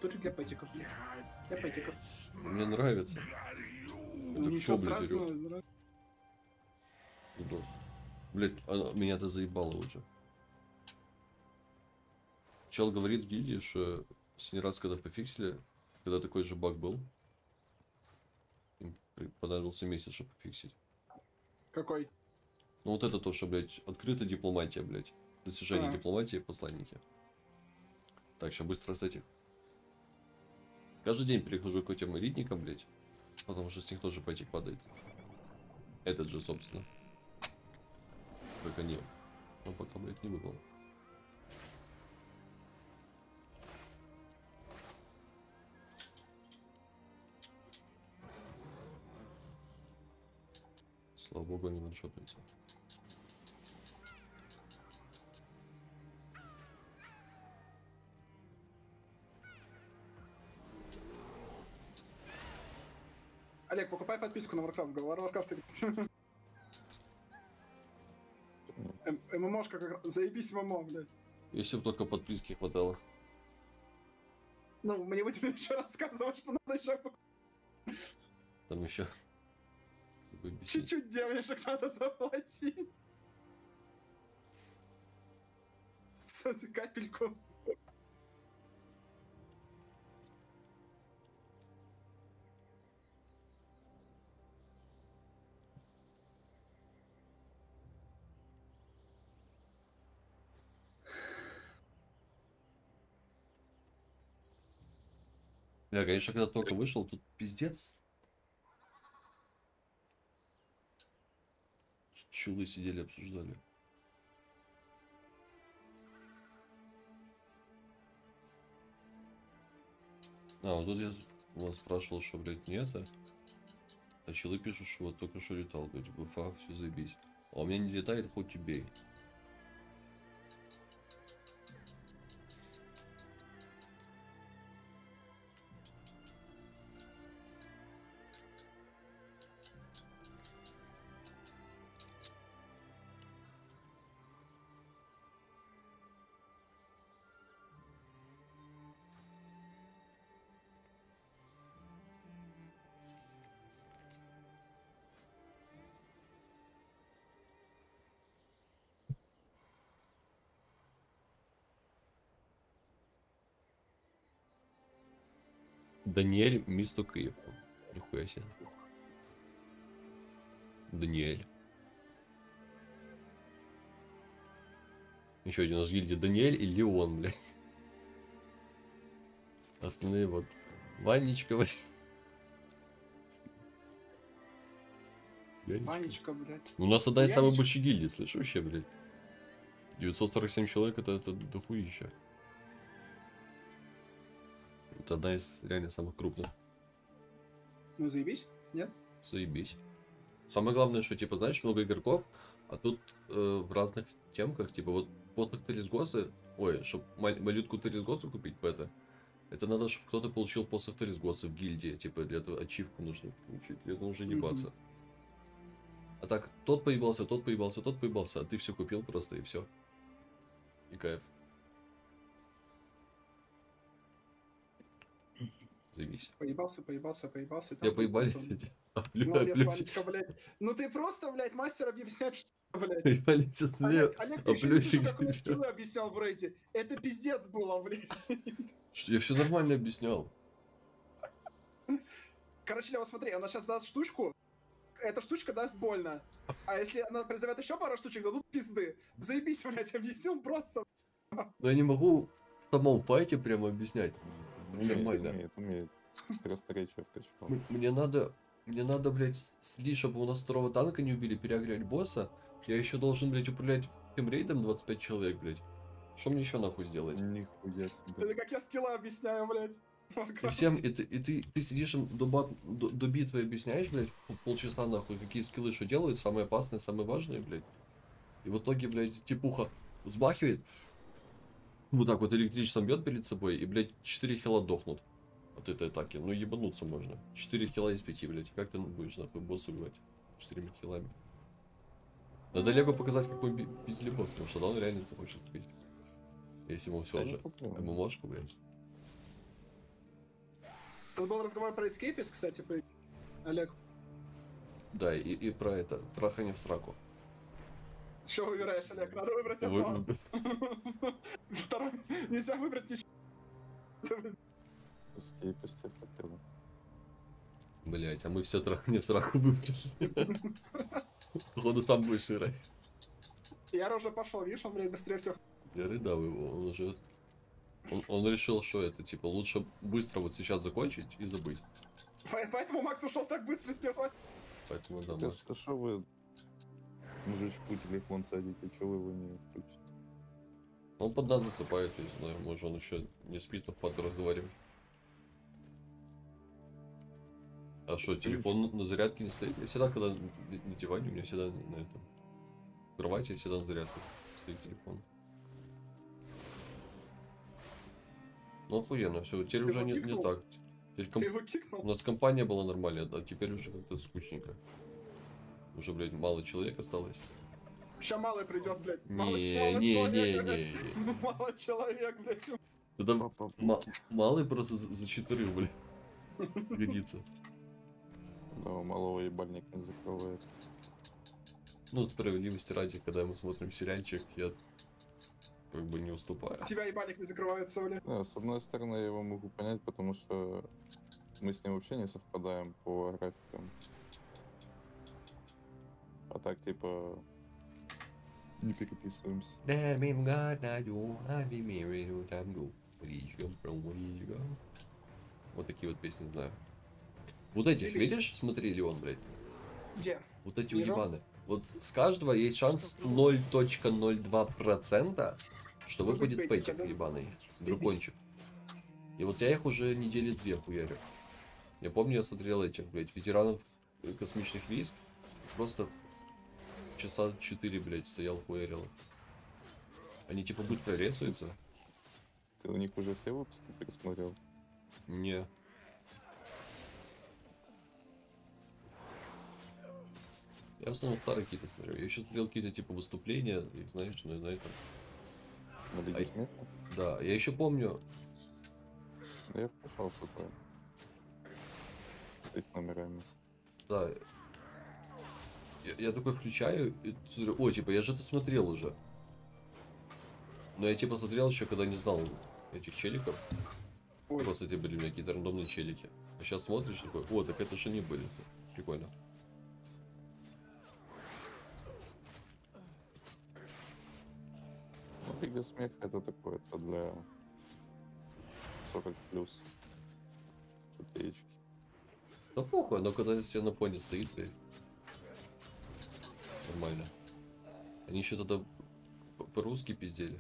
Турик для пэтиков, блядь. Для пэтиков. Мне нравится. Ну, Это ничего кто, блядь, страшного. Блядь, она- меня это заебало уже. Чел говорит в гильдии, что последний раз, когда пофиксили, когда такой же баг был, им понадобился месяц, чтобы пофиксить. Какой? Ну вот это то, что, блядь, открытая дипломатия, блядь. Достижение А. дипломатии, посланники. Так, сейчас быстро с этих. Каждый день перехожу к этим элитникам, блядь. Потому что с них тоже пэтик падает. Этот же, собственно. Только не. Ну пока, блядь, не выпал. Слава богу, не ваншотается. Олег, покупай подписку на Warcraft. Говорю, Warcraft. ММОшка как раз. Заебись ММО, блядь. Если бы только подписки хватало. Ну, мне бы тебе еще рассказывать, что надо еще Там еще. Как бы бесить. чуть-чуть денежек надо заплатить. Капельку. Я, конечно, когда только вышел, тут пиздец. Чулы сидели, обсуждали. А, вот тут я вас спрашивал, что, блядь, не это. А челы пишут, что вот только что летал, блядь, БФА, все заебись. А у меня не летает, хоть убей. Даниэль Мисто Киев. Нихуя себе. Даниэль. Еще один у нас в гильдии Даниэль и Леон, блядь. Остальные вот. Ванечка, блядь. Манечка, блядь. У нас одна из самых больших гильдий, слышишь вообще, блядь? 947 человек это, это дохуища. Это одна из реально самых крупных. Ну, заебись, нет? Заебись. Самое главное, что, типа, знаешь, много игроков, а тут э, в разных темках, типа, вот после Терезгоса, ой, чтобы малютку Терезгосу купить бета, это надо, чтобы кто-то получил после Терезгоса в гильдии, типа, для этого ачивку нужно получить, для этого нужно ебаться. А так, тот поебался, тот поебался, тот поебался, а ты все купил просто и все. И кайф. Заебись. Поебался, поебался, поебался. Я поебались эти. Плю- Молодец, плюс- Ванечка, блядь. Ну ты просто, блядь, мастер объяснять, что блядь. <laughs> Ебали, сейчас Олег, Олег, ты еще как объяснял в рейде. Это пиздец было, блядь. Я все нормально объяснял. Короче, Лева, смотри, она сейчас даст штучку, эта штучка даст больно. А если она призовет еще пару штучек, дадут пизды. Заебись, блядь, объяснил просто. Но я не могу в самом файте прямо объяснять. Умеет, Нормально. умеет, умеет. Красноречие вкачал. Мне надо, мне надо, блядь, следить, чтобы у нас второго танка не убили, переогреть босса. Я еще должен, блядь, управлять всем рейдом 25 человек, блядь. Что мне еще нахуй сделать? Нихуя Это как я скилла объясняю, блядь. И всем, и ты, и ты, ты сидишь им до, бат- до, до битвы объясняешь, блядь, пол- полчаса нахуй, какие скиллы что делают, самые опасные, самые важные, блядь. И в итоге, блядь, типуха взмахивает, вот так вот электричеством бьет перед собой, и, блядь, 4 хила дохнут от этой атаки. Ну, ебануться можно. 4 хила из 5, блядь. Как ты будешь, нахуй, босса убивать? 4 хилами. Надо Лего показать, какой пиздили босс, потому что да, он реально захочет убить. Если ему все же. попробуй. ММОшку, блядь. Тут был разговор про Escapist, кстати, по- Олег. Да, и, и про это, трахание в сраку. Что выбираешь, Олег? Надо выбрать Вы- одно. <laughs> Второе. Нельзя выбрать ничего. Эскейпист я хотел. Блять, а мы все трахание в сраку выбрали. Походу сам будешь играть. Яра уже пошел, видишь, он, блядь, быстрее всех. Я рыдал его, он уже... Он, он решил, что это, типа, лучше быстро вот сейчас закончить и забыть. По- Поэтому Макс ушел так быстро сегодня. Поэтому да, Макс. что мужичку телефон садите, что вы его не включите? Он под нас засыпает, я знаю, может он еще не спит, но под разговаривает. А что, телефон на зарядке не стоит? Я всегда, когда на диване, у меня всегда на этом... Кровати всегда на зарядке стоит телефон. Ну охуенно, все, теперь Ты уже не, не так. Теперь ком- Ты его кикнул? У нас компания была нормальная, а теперь уже как-то скучненько. Уже, блядь, мало человек осталось. Ща малый придет, блядь. Мало Не, чел- мало не, человека, не, блядь. не, Ну, Мало человек, блядь. Тогда ма- малый просто за, за четырех, блядь. Годится. Да, у малого ебальник не закрывает. Ну, справедливости ради, когда мы смотрим сериальчик, я как бы не уступаю. У тебя ебальник не закрывается, блядь. Да, с одной стороны, я его могу понять, потому что мы с ним вообще не совпадаем по графикам. А так, типа, не переписываемся. Вот такие вот песни знаю. Вот этих, Делись. видишь? Смотри, Леон, блядь. Где? Вот эти уебаны. Вот с каждого есть шанс 0.02%, что Выпадет выпадет пэтик, да? ебаный. Дракончик. И вот я их уже недели две хуярю. Я помню, я смотрел этих, блядь, ветеранов э, космических войск. Просто часа 4, блядь, стоял, хуярил их. Они типа быстро резаются. Ты у них уже все выпуски пересмотрел? Не. Я в основном старые какие-то смотрю. Я еще смотрел какие-то типа выступления, их знаешь, ну, на этом. На А-? Да, я еще помню, Да я включал что-то. С номерами. да. Я, я такой включаю и смотрю, о, типа, я же это смотрел уже. Но я типа смотрел еще, когда не знал этих челиков. Просто это были у меня какие-то рандомные челики. А сейчас смотришь такой, о, так это же они были. Прикольно. Ну, Лига Смеха это такое, это для 40 плюс. Шутеечки. Да похуй, но когда все на фоне стоит, блядь. Нормально. Они еще тогда по-русски пиздели.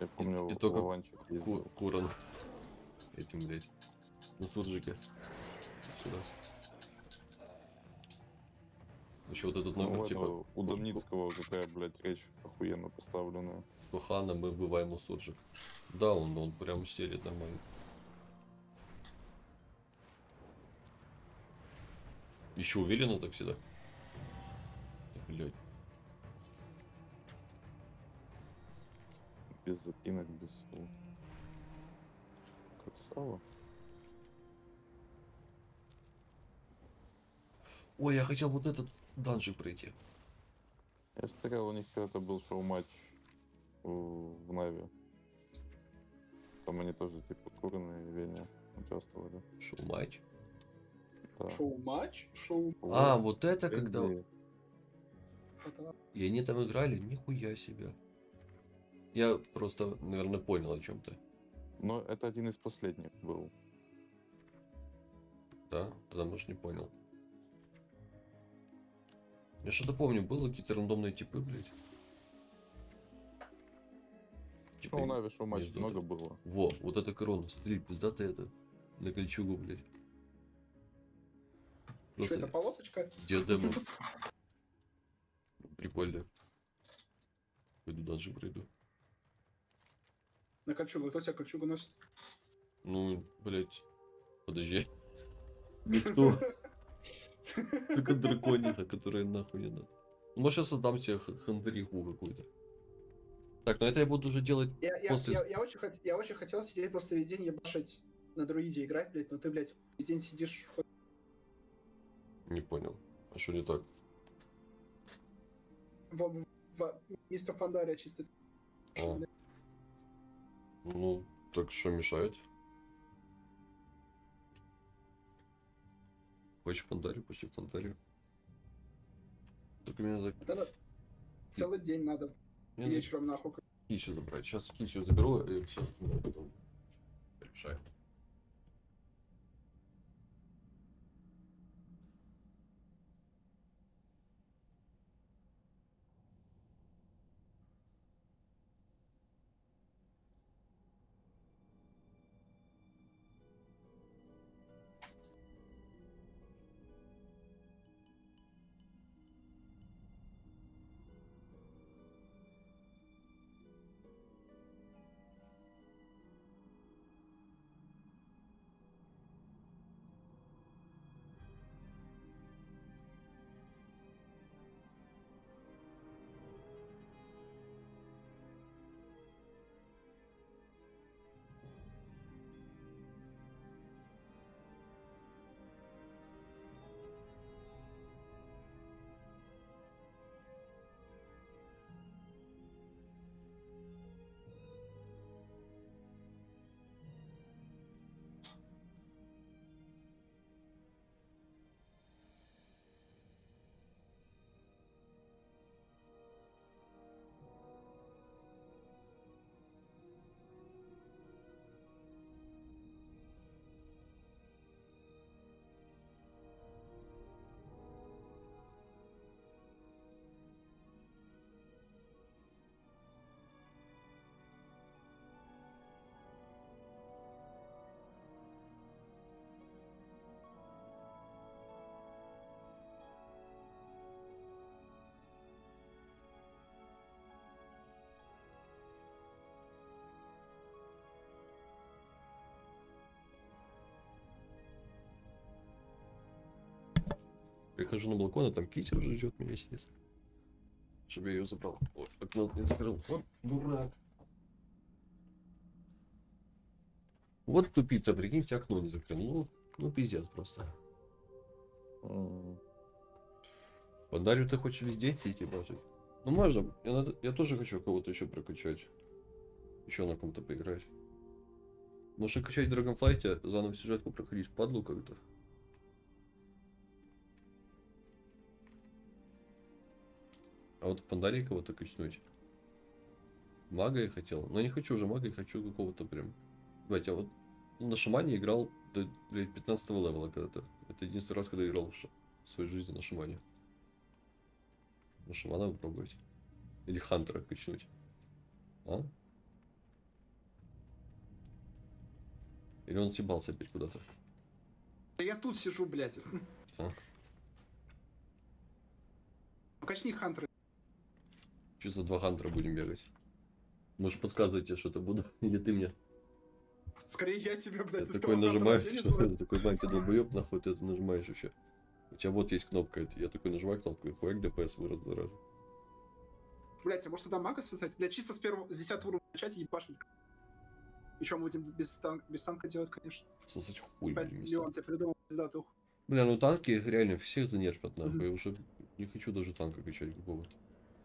Я помню, И только Вованчик Ку-. Куран. Этим, блядь. На суржике. Сюда. Еще вот этот Ну, номер, ладно, типа, у Домницкого какая, блядь, речь охуенно поставленная. Кухана мы вбиваем у суржик. Да, он, он прям стелит нормально. Еще уверенно так всегда. Без запинок, без всего. Как сало. Ой, я хотел вот этот данжик пройти. Я смотрел, у них когда-то был шоу-матч в, в Нави. Там они тоже, типа, Курны и Веня участвовали. Шоу-матч? Да. Шоу-матч? Шоу... А, вот это когда... И они там играли? Нихуя себе. Я просто, наверное, понял о чем ты. Но это один из последних был. Да? Тогда, может, не понял. Я что-то помню, было какие-то рандомные типы, блядь. Типа, Ну, Нави шоу-матч между много это- было. Во, вот эта корона, смотри, пиздатая это. На кольчугу, блядь. Что это, полосочка? Диадема. <laughs> Прикольно. Пойду даже пройду. На кольчугу. Кто тебя кольчугу носит? Ну, блядь. Подожди. <laughs> Никто. Только дракониха, которая нахуй не надо. Ну, может, я создам себе х- хандриху какую-то. Так, но это я буду уже делать Я, я, после... я, я очень хот- я очень хотел сидеть просто весь день ебашить на друиде играть, блядь, но ты, блядь, весь день сидишь Не понял. А что не так? в, в, в Мистер Фандария чисто. А. Ну, так что мешает? Хочешь пандарю, почти пандарю. Только мне надо Это целый день надо Мне надо вечером нахуй. кичу забрать. Сейчас кичу заберу и все. Потом решаем. Прихожу на балкон, а там Кити уже ждет меня сидит. Чтобы я ее забрал. Ой, окно не закрыл. Вот дурак. Вот тупица, прикиньте, окно не закрыл. Ну, ну пиздец просто. Подарю ты хочешь везде идти бажить? Ну можно, я, надо- я тоже хочу кого-то еще прокачать. Еще на ком-то поиграть. Может качать в Dragonflight, заново сюжетку проходить в падлу как-то. А вот в Пандаре кого-то качнуть. Мага я хотел. Но не хочу уже мага, я хочу какого-то прям. Блять, я вот на шамане играл до блядь, 15 левела когда-то. Это единственный раз, когда я играл в, ш- в своей жизни на шамане. На шамана попробовать. Или хантера качнуть. А? Или он съебался опять куда-то. Да я тут сижу, блядь. А? Ну, качни Хантера. Что за два хантера будем бегать? Может подсказывать тебе что-то буду? <laughs> Или ты мне? Скорее я тебе, блядь, из такой нажимаешь, <laughs> что ты такой, Вань, ты долбоеб, нахуй ты это нажимаешь вообще. У тебя вот есть кнопка, это я такой нажимаю кнопку, и хуяк ДПС вырос два раза. Блядь, а может тогда мага создать? Блядь, чисто с первого, с 10 уровня начать ебашить. Еще мы будем без, тан- без танка делать, конечно. Сосать хуй миллион, ты придумал пиздатую. Бля, ну танки реально всех занерфят нахуй. Я уже не хочу даже танка качать какого-то.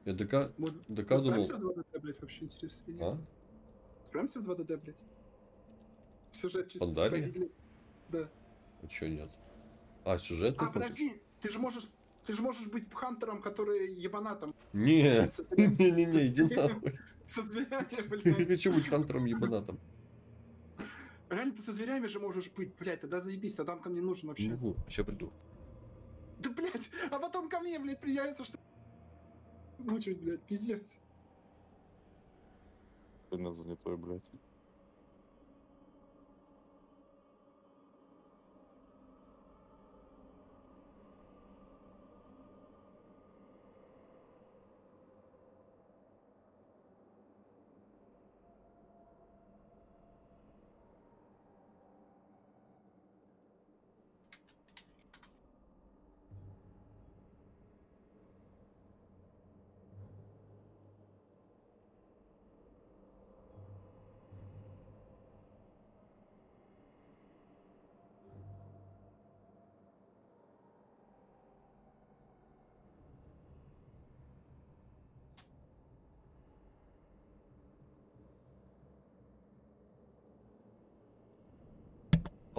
Я ДК мы думал... справимся в 2DD, блядь, вообще интересно или нет? А? Справимся в 2DD, блядь? Сюжет чисто блядь. Да. А чё нет? А, сюжет А, хочешь? подожди, ты же можешь... Ты же можешь быть хантером, который ебанатом. Не, Со <laughs> зверями- не-не-не, иди нахуй. Со зверями, <laughs> Я не блядь. хочу быть хантером ебанатом. Реально ты со зверями же можешь быть, блядь, тогда заебись, тогда он ко мне нужен Не вообще. могу, сейчас приду. Да, блядь, а потом ко мне, блядь, приявится, что... Ну, чуть, блядь, пиздец. Сильно занятой, блядь.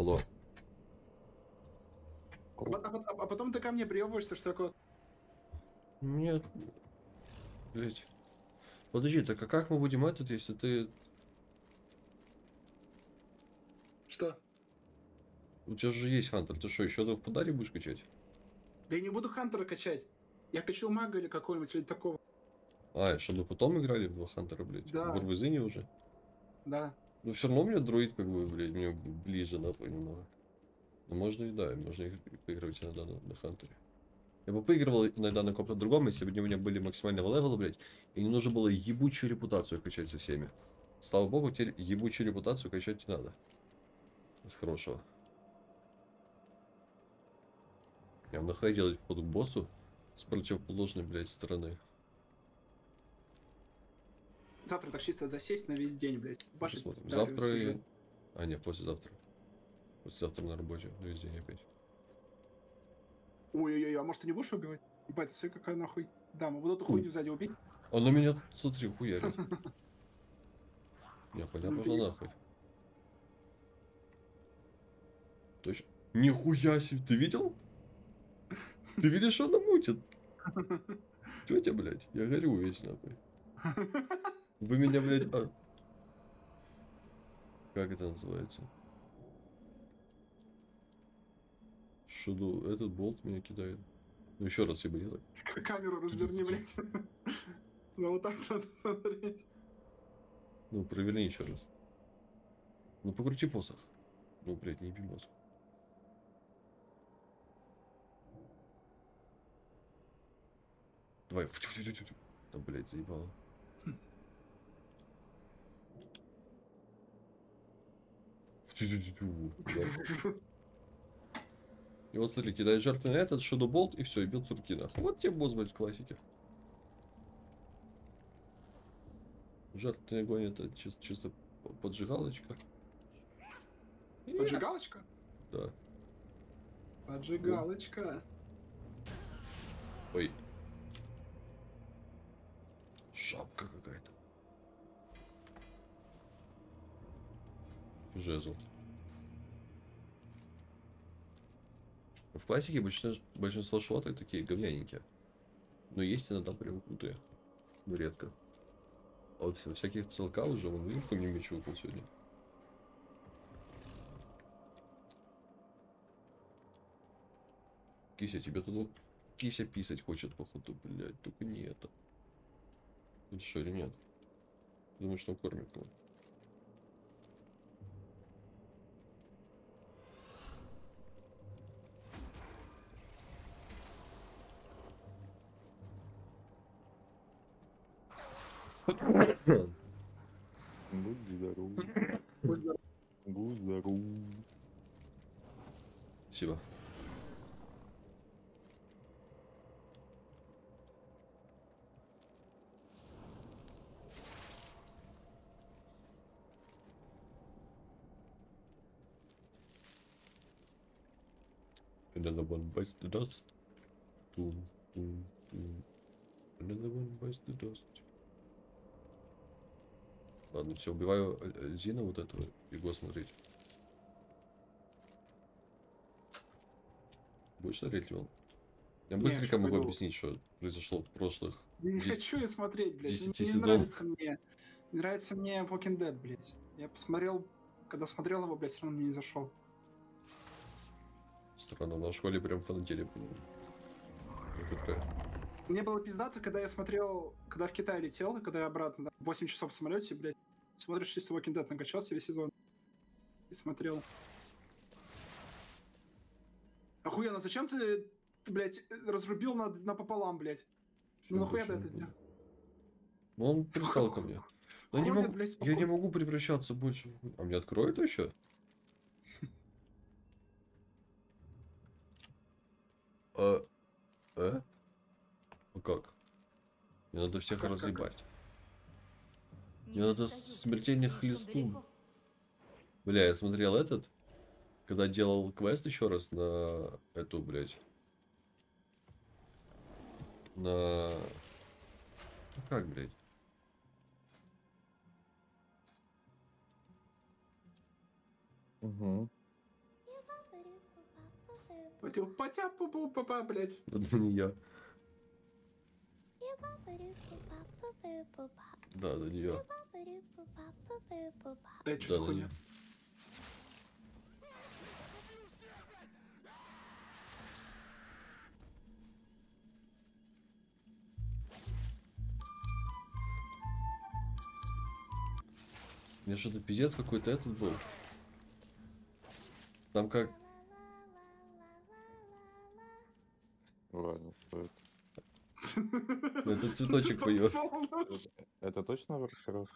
Алло. А, а пот- а потом ты ко мне приебываешься, что такое... Нет. Блять. Подожди, так а как мы будем этот, если ты... Что? У тебя же есть хантер, ты что, еще в подаре будешь качать? Да я не буду хантера качать. Я качал мага или какого-нибудь, или такого. А, чтобы потом играли в хантера, блядь? Да. В Урвизине уже? Да. Ну все равно мне дроид как бы, блядь, мне ближе нахуй немного. Ну можно и да, можно и поигрывать иногда на, на хантере. Я бы поигрывал иногда на ком-то другом, если бы у меня были максимального левела, блядь, и не нужно было ебучую репутацию качать со всеми. Слава богу, теперь ебучую репутацию качать не надо. Из хорошего. Я нахуй делать вход к боссу с противоположной, блядь, стороны. Завтра так чисто засесть на весь день, блядь. Башить Посмотрим. Завтра и... А, нет, послезавтра. Послезавтра на работе, ну весь день опять. Ой-ой-ой, а может ты не будешь убивать? Ебать, смотри, какая нахуй дама. Вот эту хуйню сзади убить. Он на меня, смотри, хуярит. Не, Ну пошла нахуй. Точно. Нихуя себе, ты видел? Ты видишь, что она мутит? <laughs> Тетя, блядь, я горю весь нахуй. <laughs> Вы меня, блядь, а... Как это называется? Шуду, этот болт меня кидает. Ну еще раз, ебани так. Камеру разверни, блядь. <laughs> Ну вот так надо смотреть. Ну, проверни еще раз. Ну, покрути посох. Ну, блядь, не еби мозг. Давай. фу-тю-тю-тю-тю. Да, блядь, заебало. Фу-тю-тю-тю-тю. Да. И вот смотри, кидает жертвы на этот, Bolt, и все, и бьет сурки нахуй. Вот тебе босс, блядь, классики. Жертвенный огонь это чисто, чисто поджигалочка. Поджигалочка? Да. Поджигалочка. Ой. Шапка какая-то. Жезл. В классике большинство, большинство шоток такие говняненькие. Но есть иногда прям крутые. Но редко. А вот во всяких ЦЛК уже, он видел, по мне меч выпал сегодня. Кися, тебе тут Кися писать хочет, походу, блядь, только не это. Или что, или нет? Думаешь, что он кормит кого? Спасибо. Another one bites the dust. Тум, тум, тум. Another one bites the dust. Ладно, все, убиваю Эльзина вот этого. Его смотреть. Будешь смотреть, Леон? Я Не, быстренько могу пойду. объяснить, что произошло в прошлых. Я не дес- хочу я смотреть, блядь. Не- 10 Не, сезон. нравится мне. Не нравится мне Walking Dead, блядь. Я посмотрел, когда смотрел его, блядь, все равно мне не зашел. Странно, на школе прям фанатели. по нему. Некоторые. Мне было пиздато, когда я смотрел, когда в Китай летел, и когда я обратно, да, 8 часов в самолете, блядь, смотришь чисто Walking Dead, накачался весь сезон. И смотрел. Охуенно, зачем ты, ты блядь, разрубил на, напополам, блядь? Ну Чё, нахуя ты это сделал? Ну он пристал ко мне. Но я не могу, блядь, я не могу превращаться больше. в- А мне откроют еще? <laughs> А? А? А как? Мне надо всех Как- как? разъебать. Мне надо с- смертельно хлестун. Бля, я смотрел этот, когда делал квест еще раз на эту, блядь. На... Ну как, блядь? Угу. Потя потя пу пу па па блядь. Это не я. Да, да, не я. Это Да, что за хуйня? Мне что-то пиздец какой-то этот был. Там как... Ладно, что это? Это цветочек поет. Это, точно Варкрафт?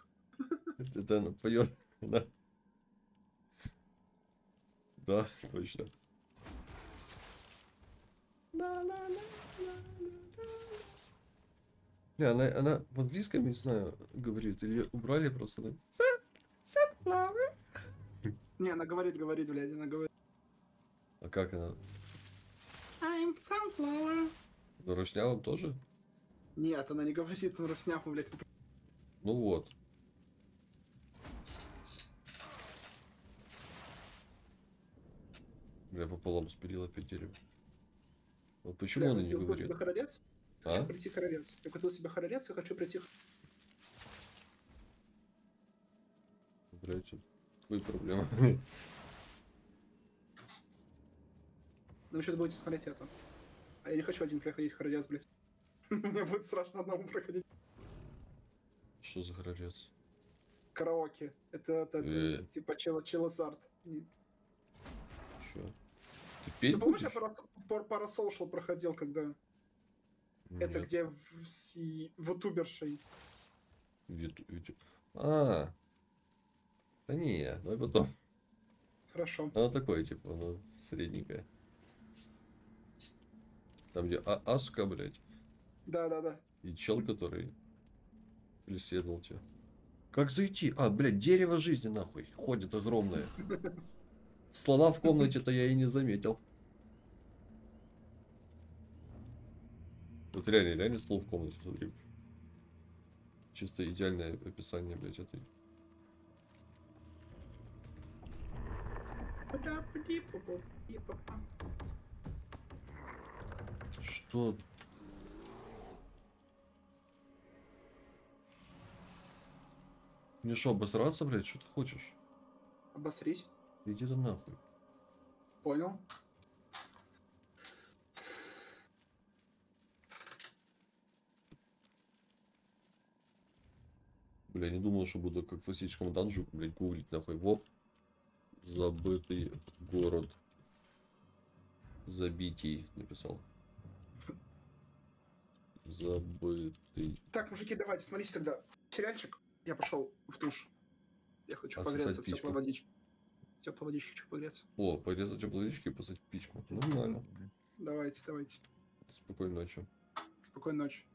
Это она поет. Да. Да, точно. Бля, она, она в английском, не знаю, говорит, или убрали просто она... Sunflower. Не, она говорит, говорит, блядь, она говорит. А как она? I'm sunflower. На Рушнявом тоже? Нет, она не говорит, она расняху, блядь. Ну вот. Бля, пополам спилил опять дерево. Вот почему Бля, она я не говорит? хоролец. А? Хочу прийти хоролец. Я купил себе хоролец и хочу прийти... Блять, твои проблемы. <laughs> Ну, вы сейчас будете смотреть это. А я не хочу один проходить хоролец, блядь. <laughs> Мне будет страшно одному проходить Что за хоролец? караоке. Это, это, это, Э. типа чело, челосарт. Чё? Ты петь Ты помнишь, я парасоушал проходил, когда... Это Нет. где в, с. Виту- виту- А. Да не, давай потом. Хорошо. Она такое, типа, она средненькая. Там, где а Аска, блядь, Да-да-да. и чел, который преследовал тебя. Как зайти? А, блядь, дерево жизни, нахуй, ходит огромное. Слона в комнате-то я и не заметил. Вот реально, реально слон в комнате, смотри. Чисто идеальное описание, блядь, этой. Что? Мне что, обосраться, блядь? Что ты хочешь? Обосрись. Иди ты нахуй. Понял. Бля, не думал, что буду как в классическом данжу, блядь, гуглить нахуй. Вов. Забытый город. Забитий написал. Забытый. Так, мужики, давайте, смотрите тогда. Сериальчик. Я пошел в душ. Я хочу А погреться в теплой водичке. В теплой водичке хочу погреться. О, порезать тепловички и посадить пичку. Нормально. Давайте, давайте. Спокойной ночи. Спокойной ночи.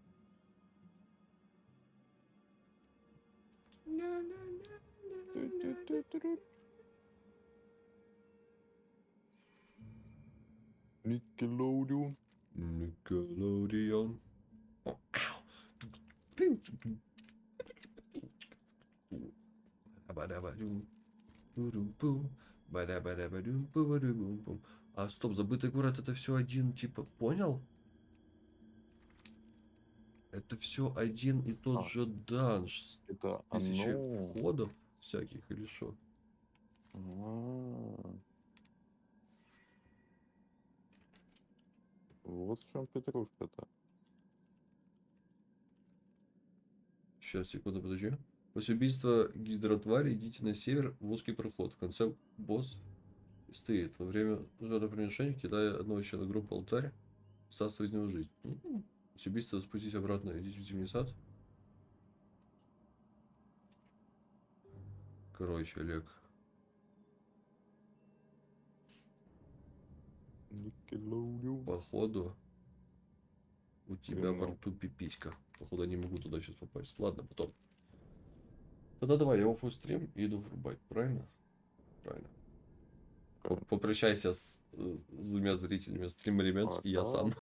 Nickelodeon. Nickelodeon. А, стоп, забытый город это все один, типа, понял? Это все один и тот А. же данж. Это Тысячи оно. входов всяких или что? А. Вот в чем петрушка-то. Сейчас, секунду, подожди. После убийства гидротвари идите на север в узкий проход. В конце босс стоит. Во время жертвоприношения, кидая одного члена группы алтарь, статься из него жизнь. М. После убийства спустись обратно, идите в зимний сад. Короче, Олег. Походу, у тебя во рту пиписька. Походу, не могу туда сейчас попасть. Ладно, потом. Тогда давай, я офу стрим и иду врубать, правильно? Правильно. По- Попрощайся с, с двумя зрителями, стрим Элементс и я сам.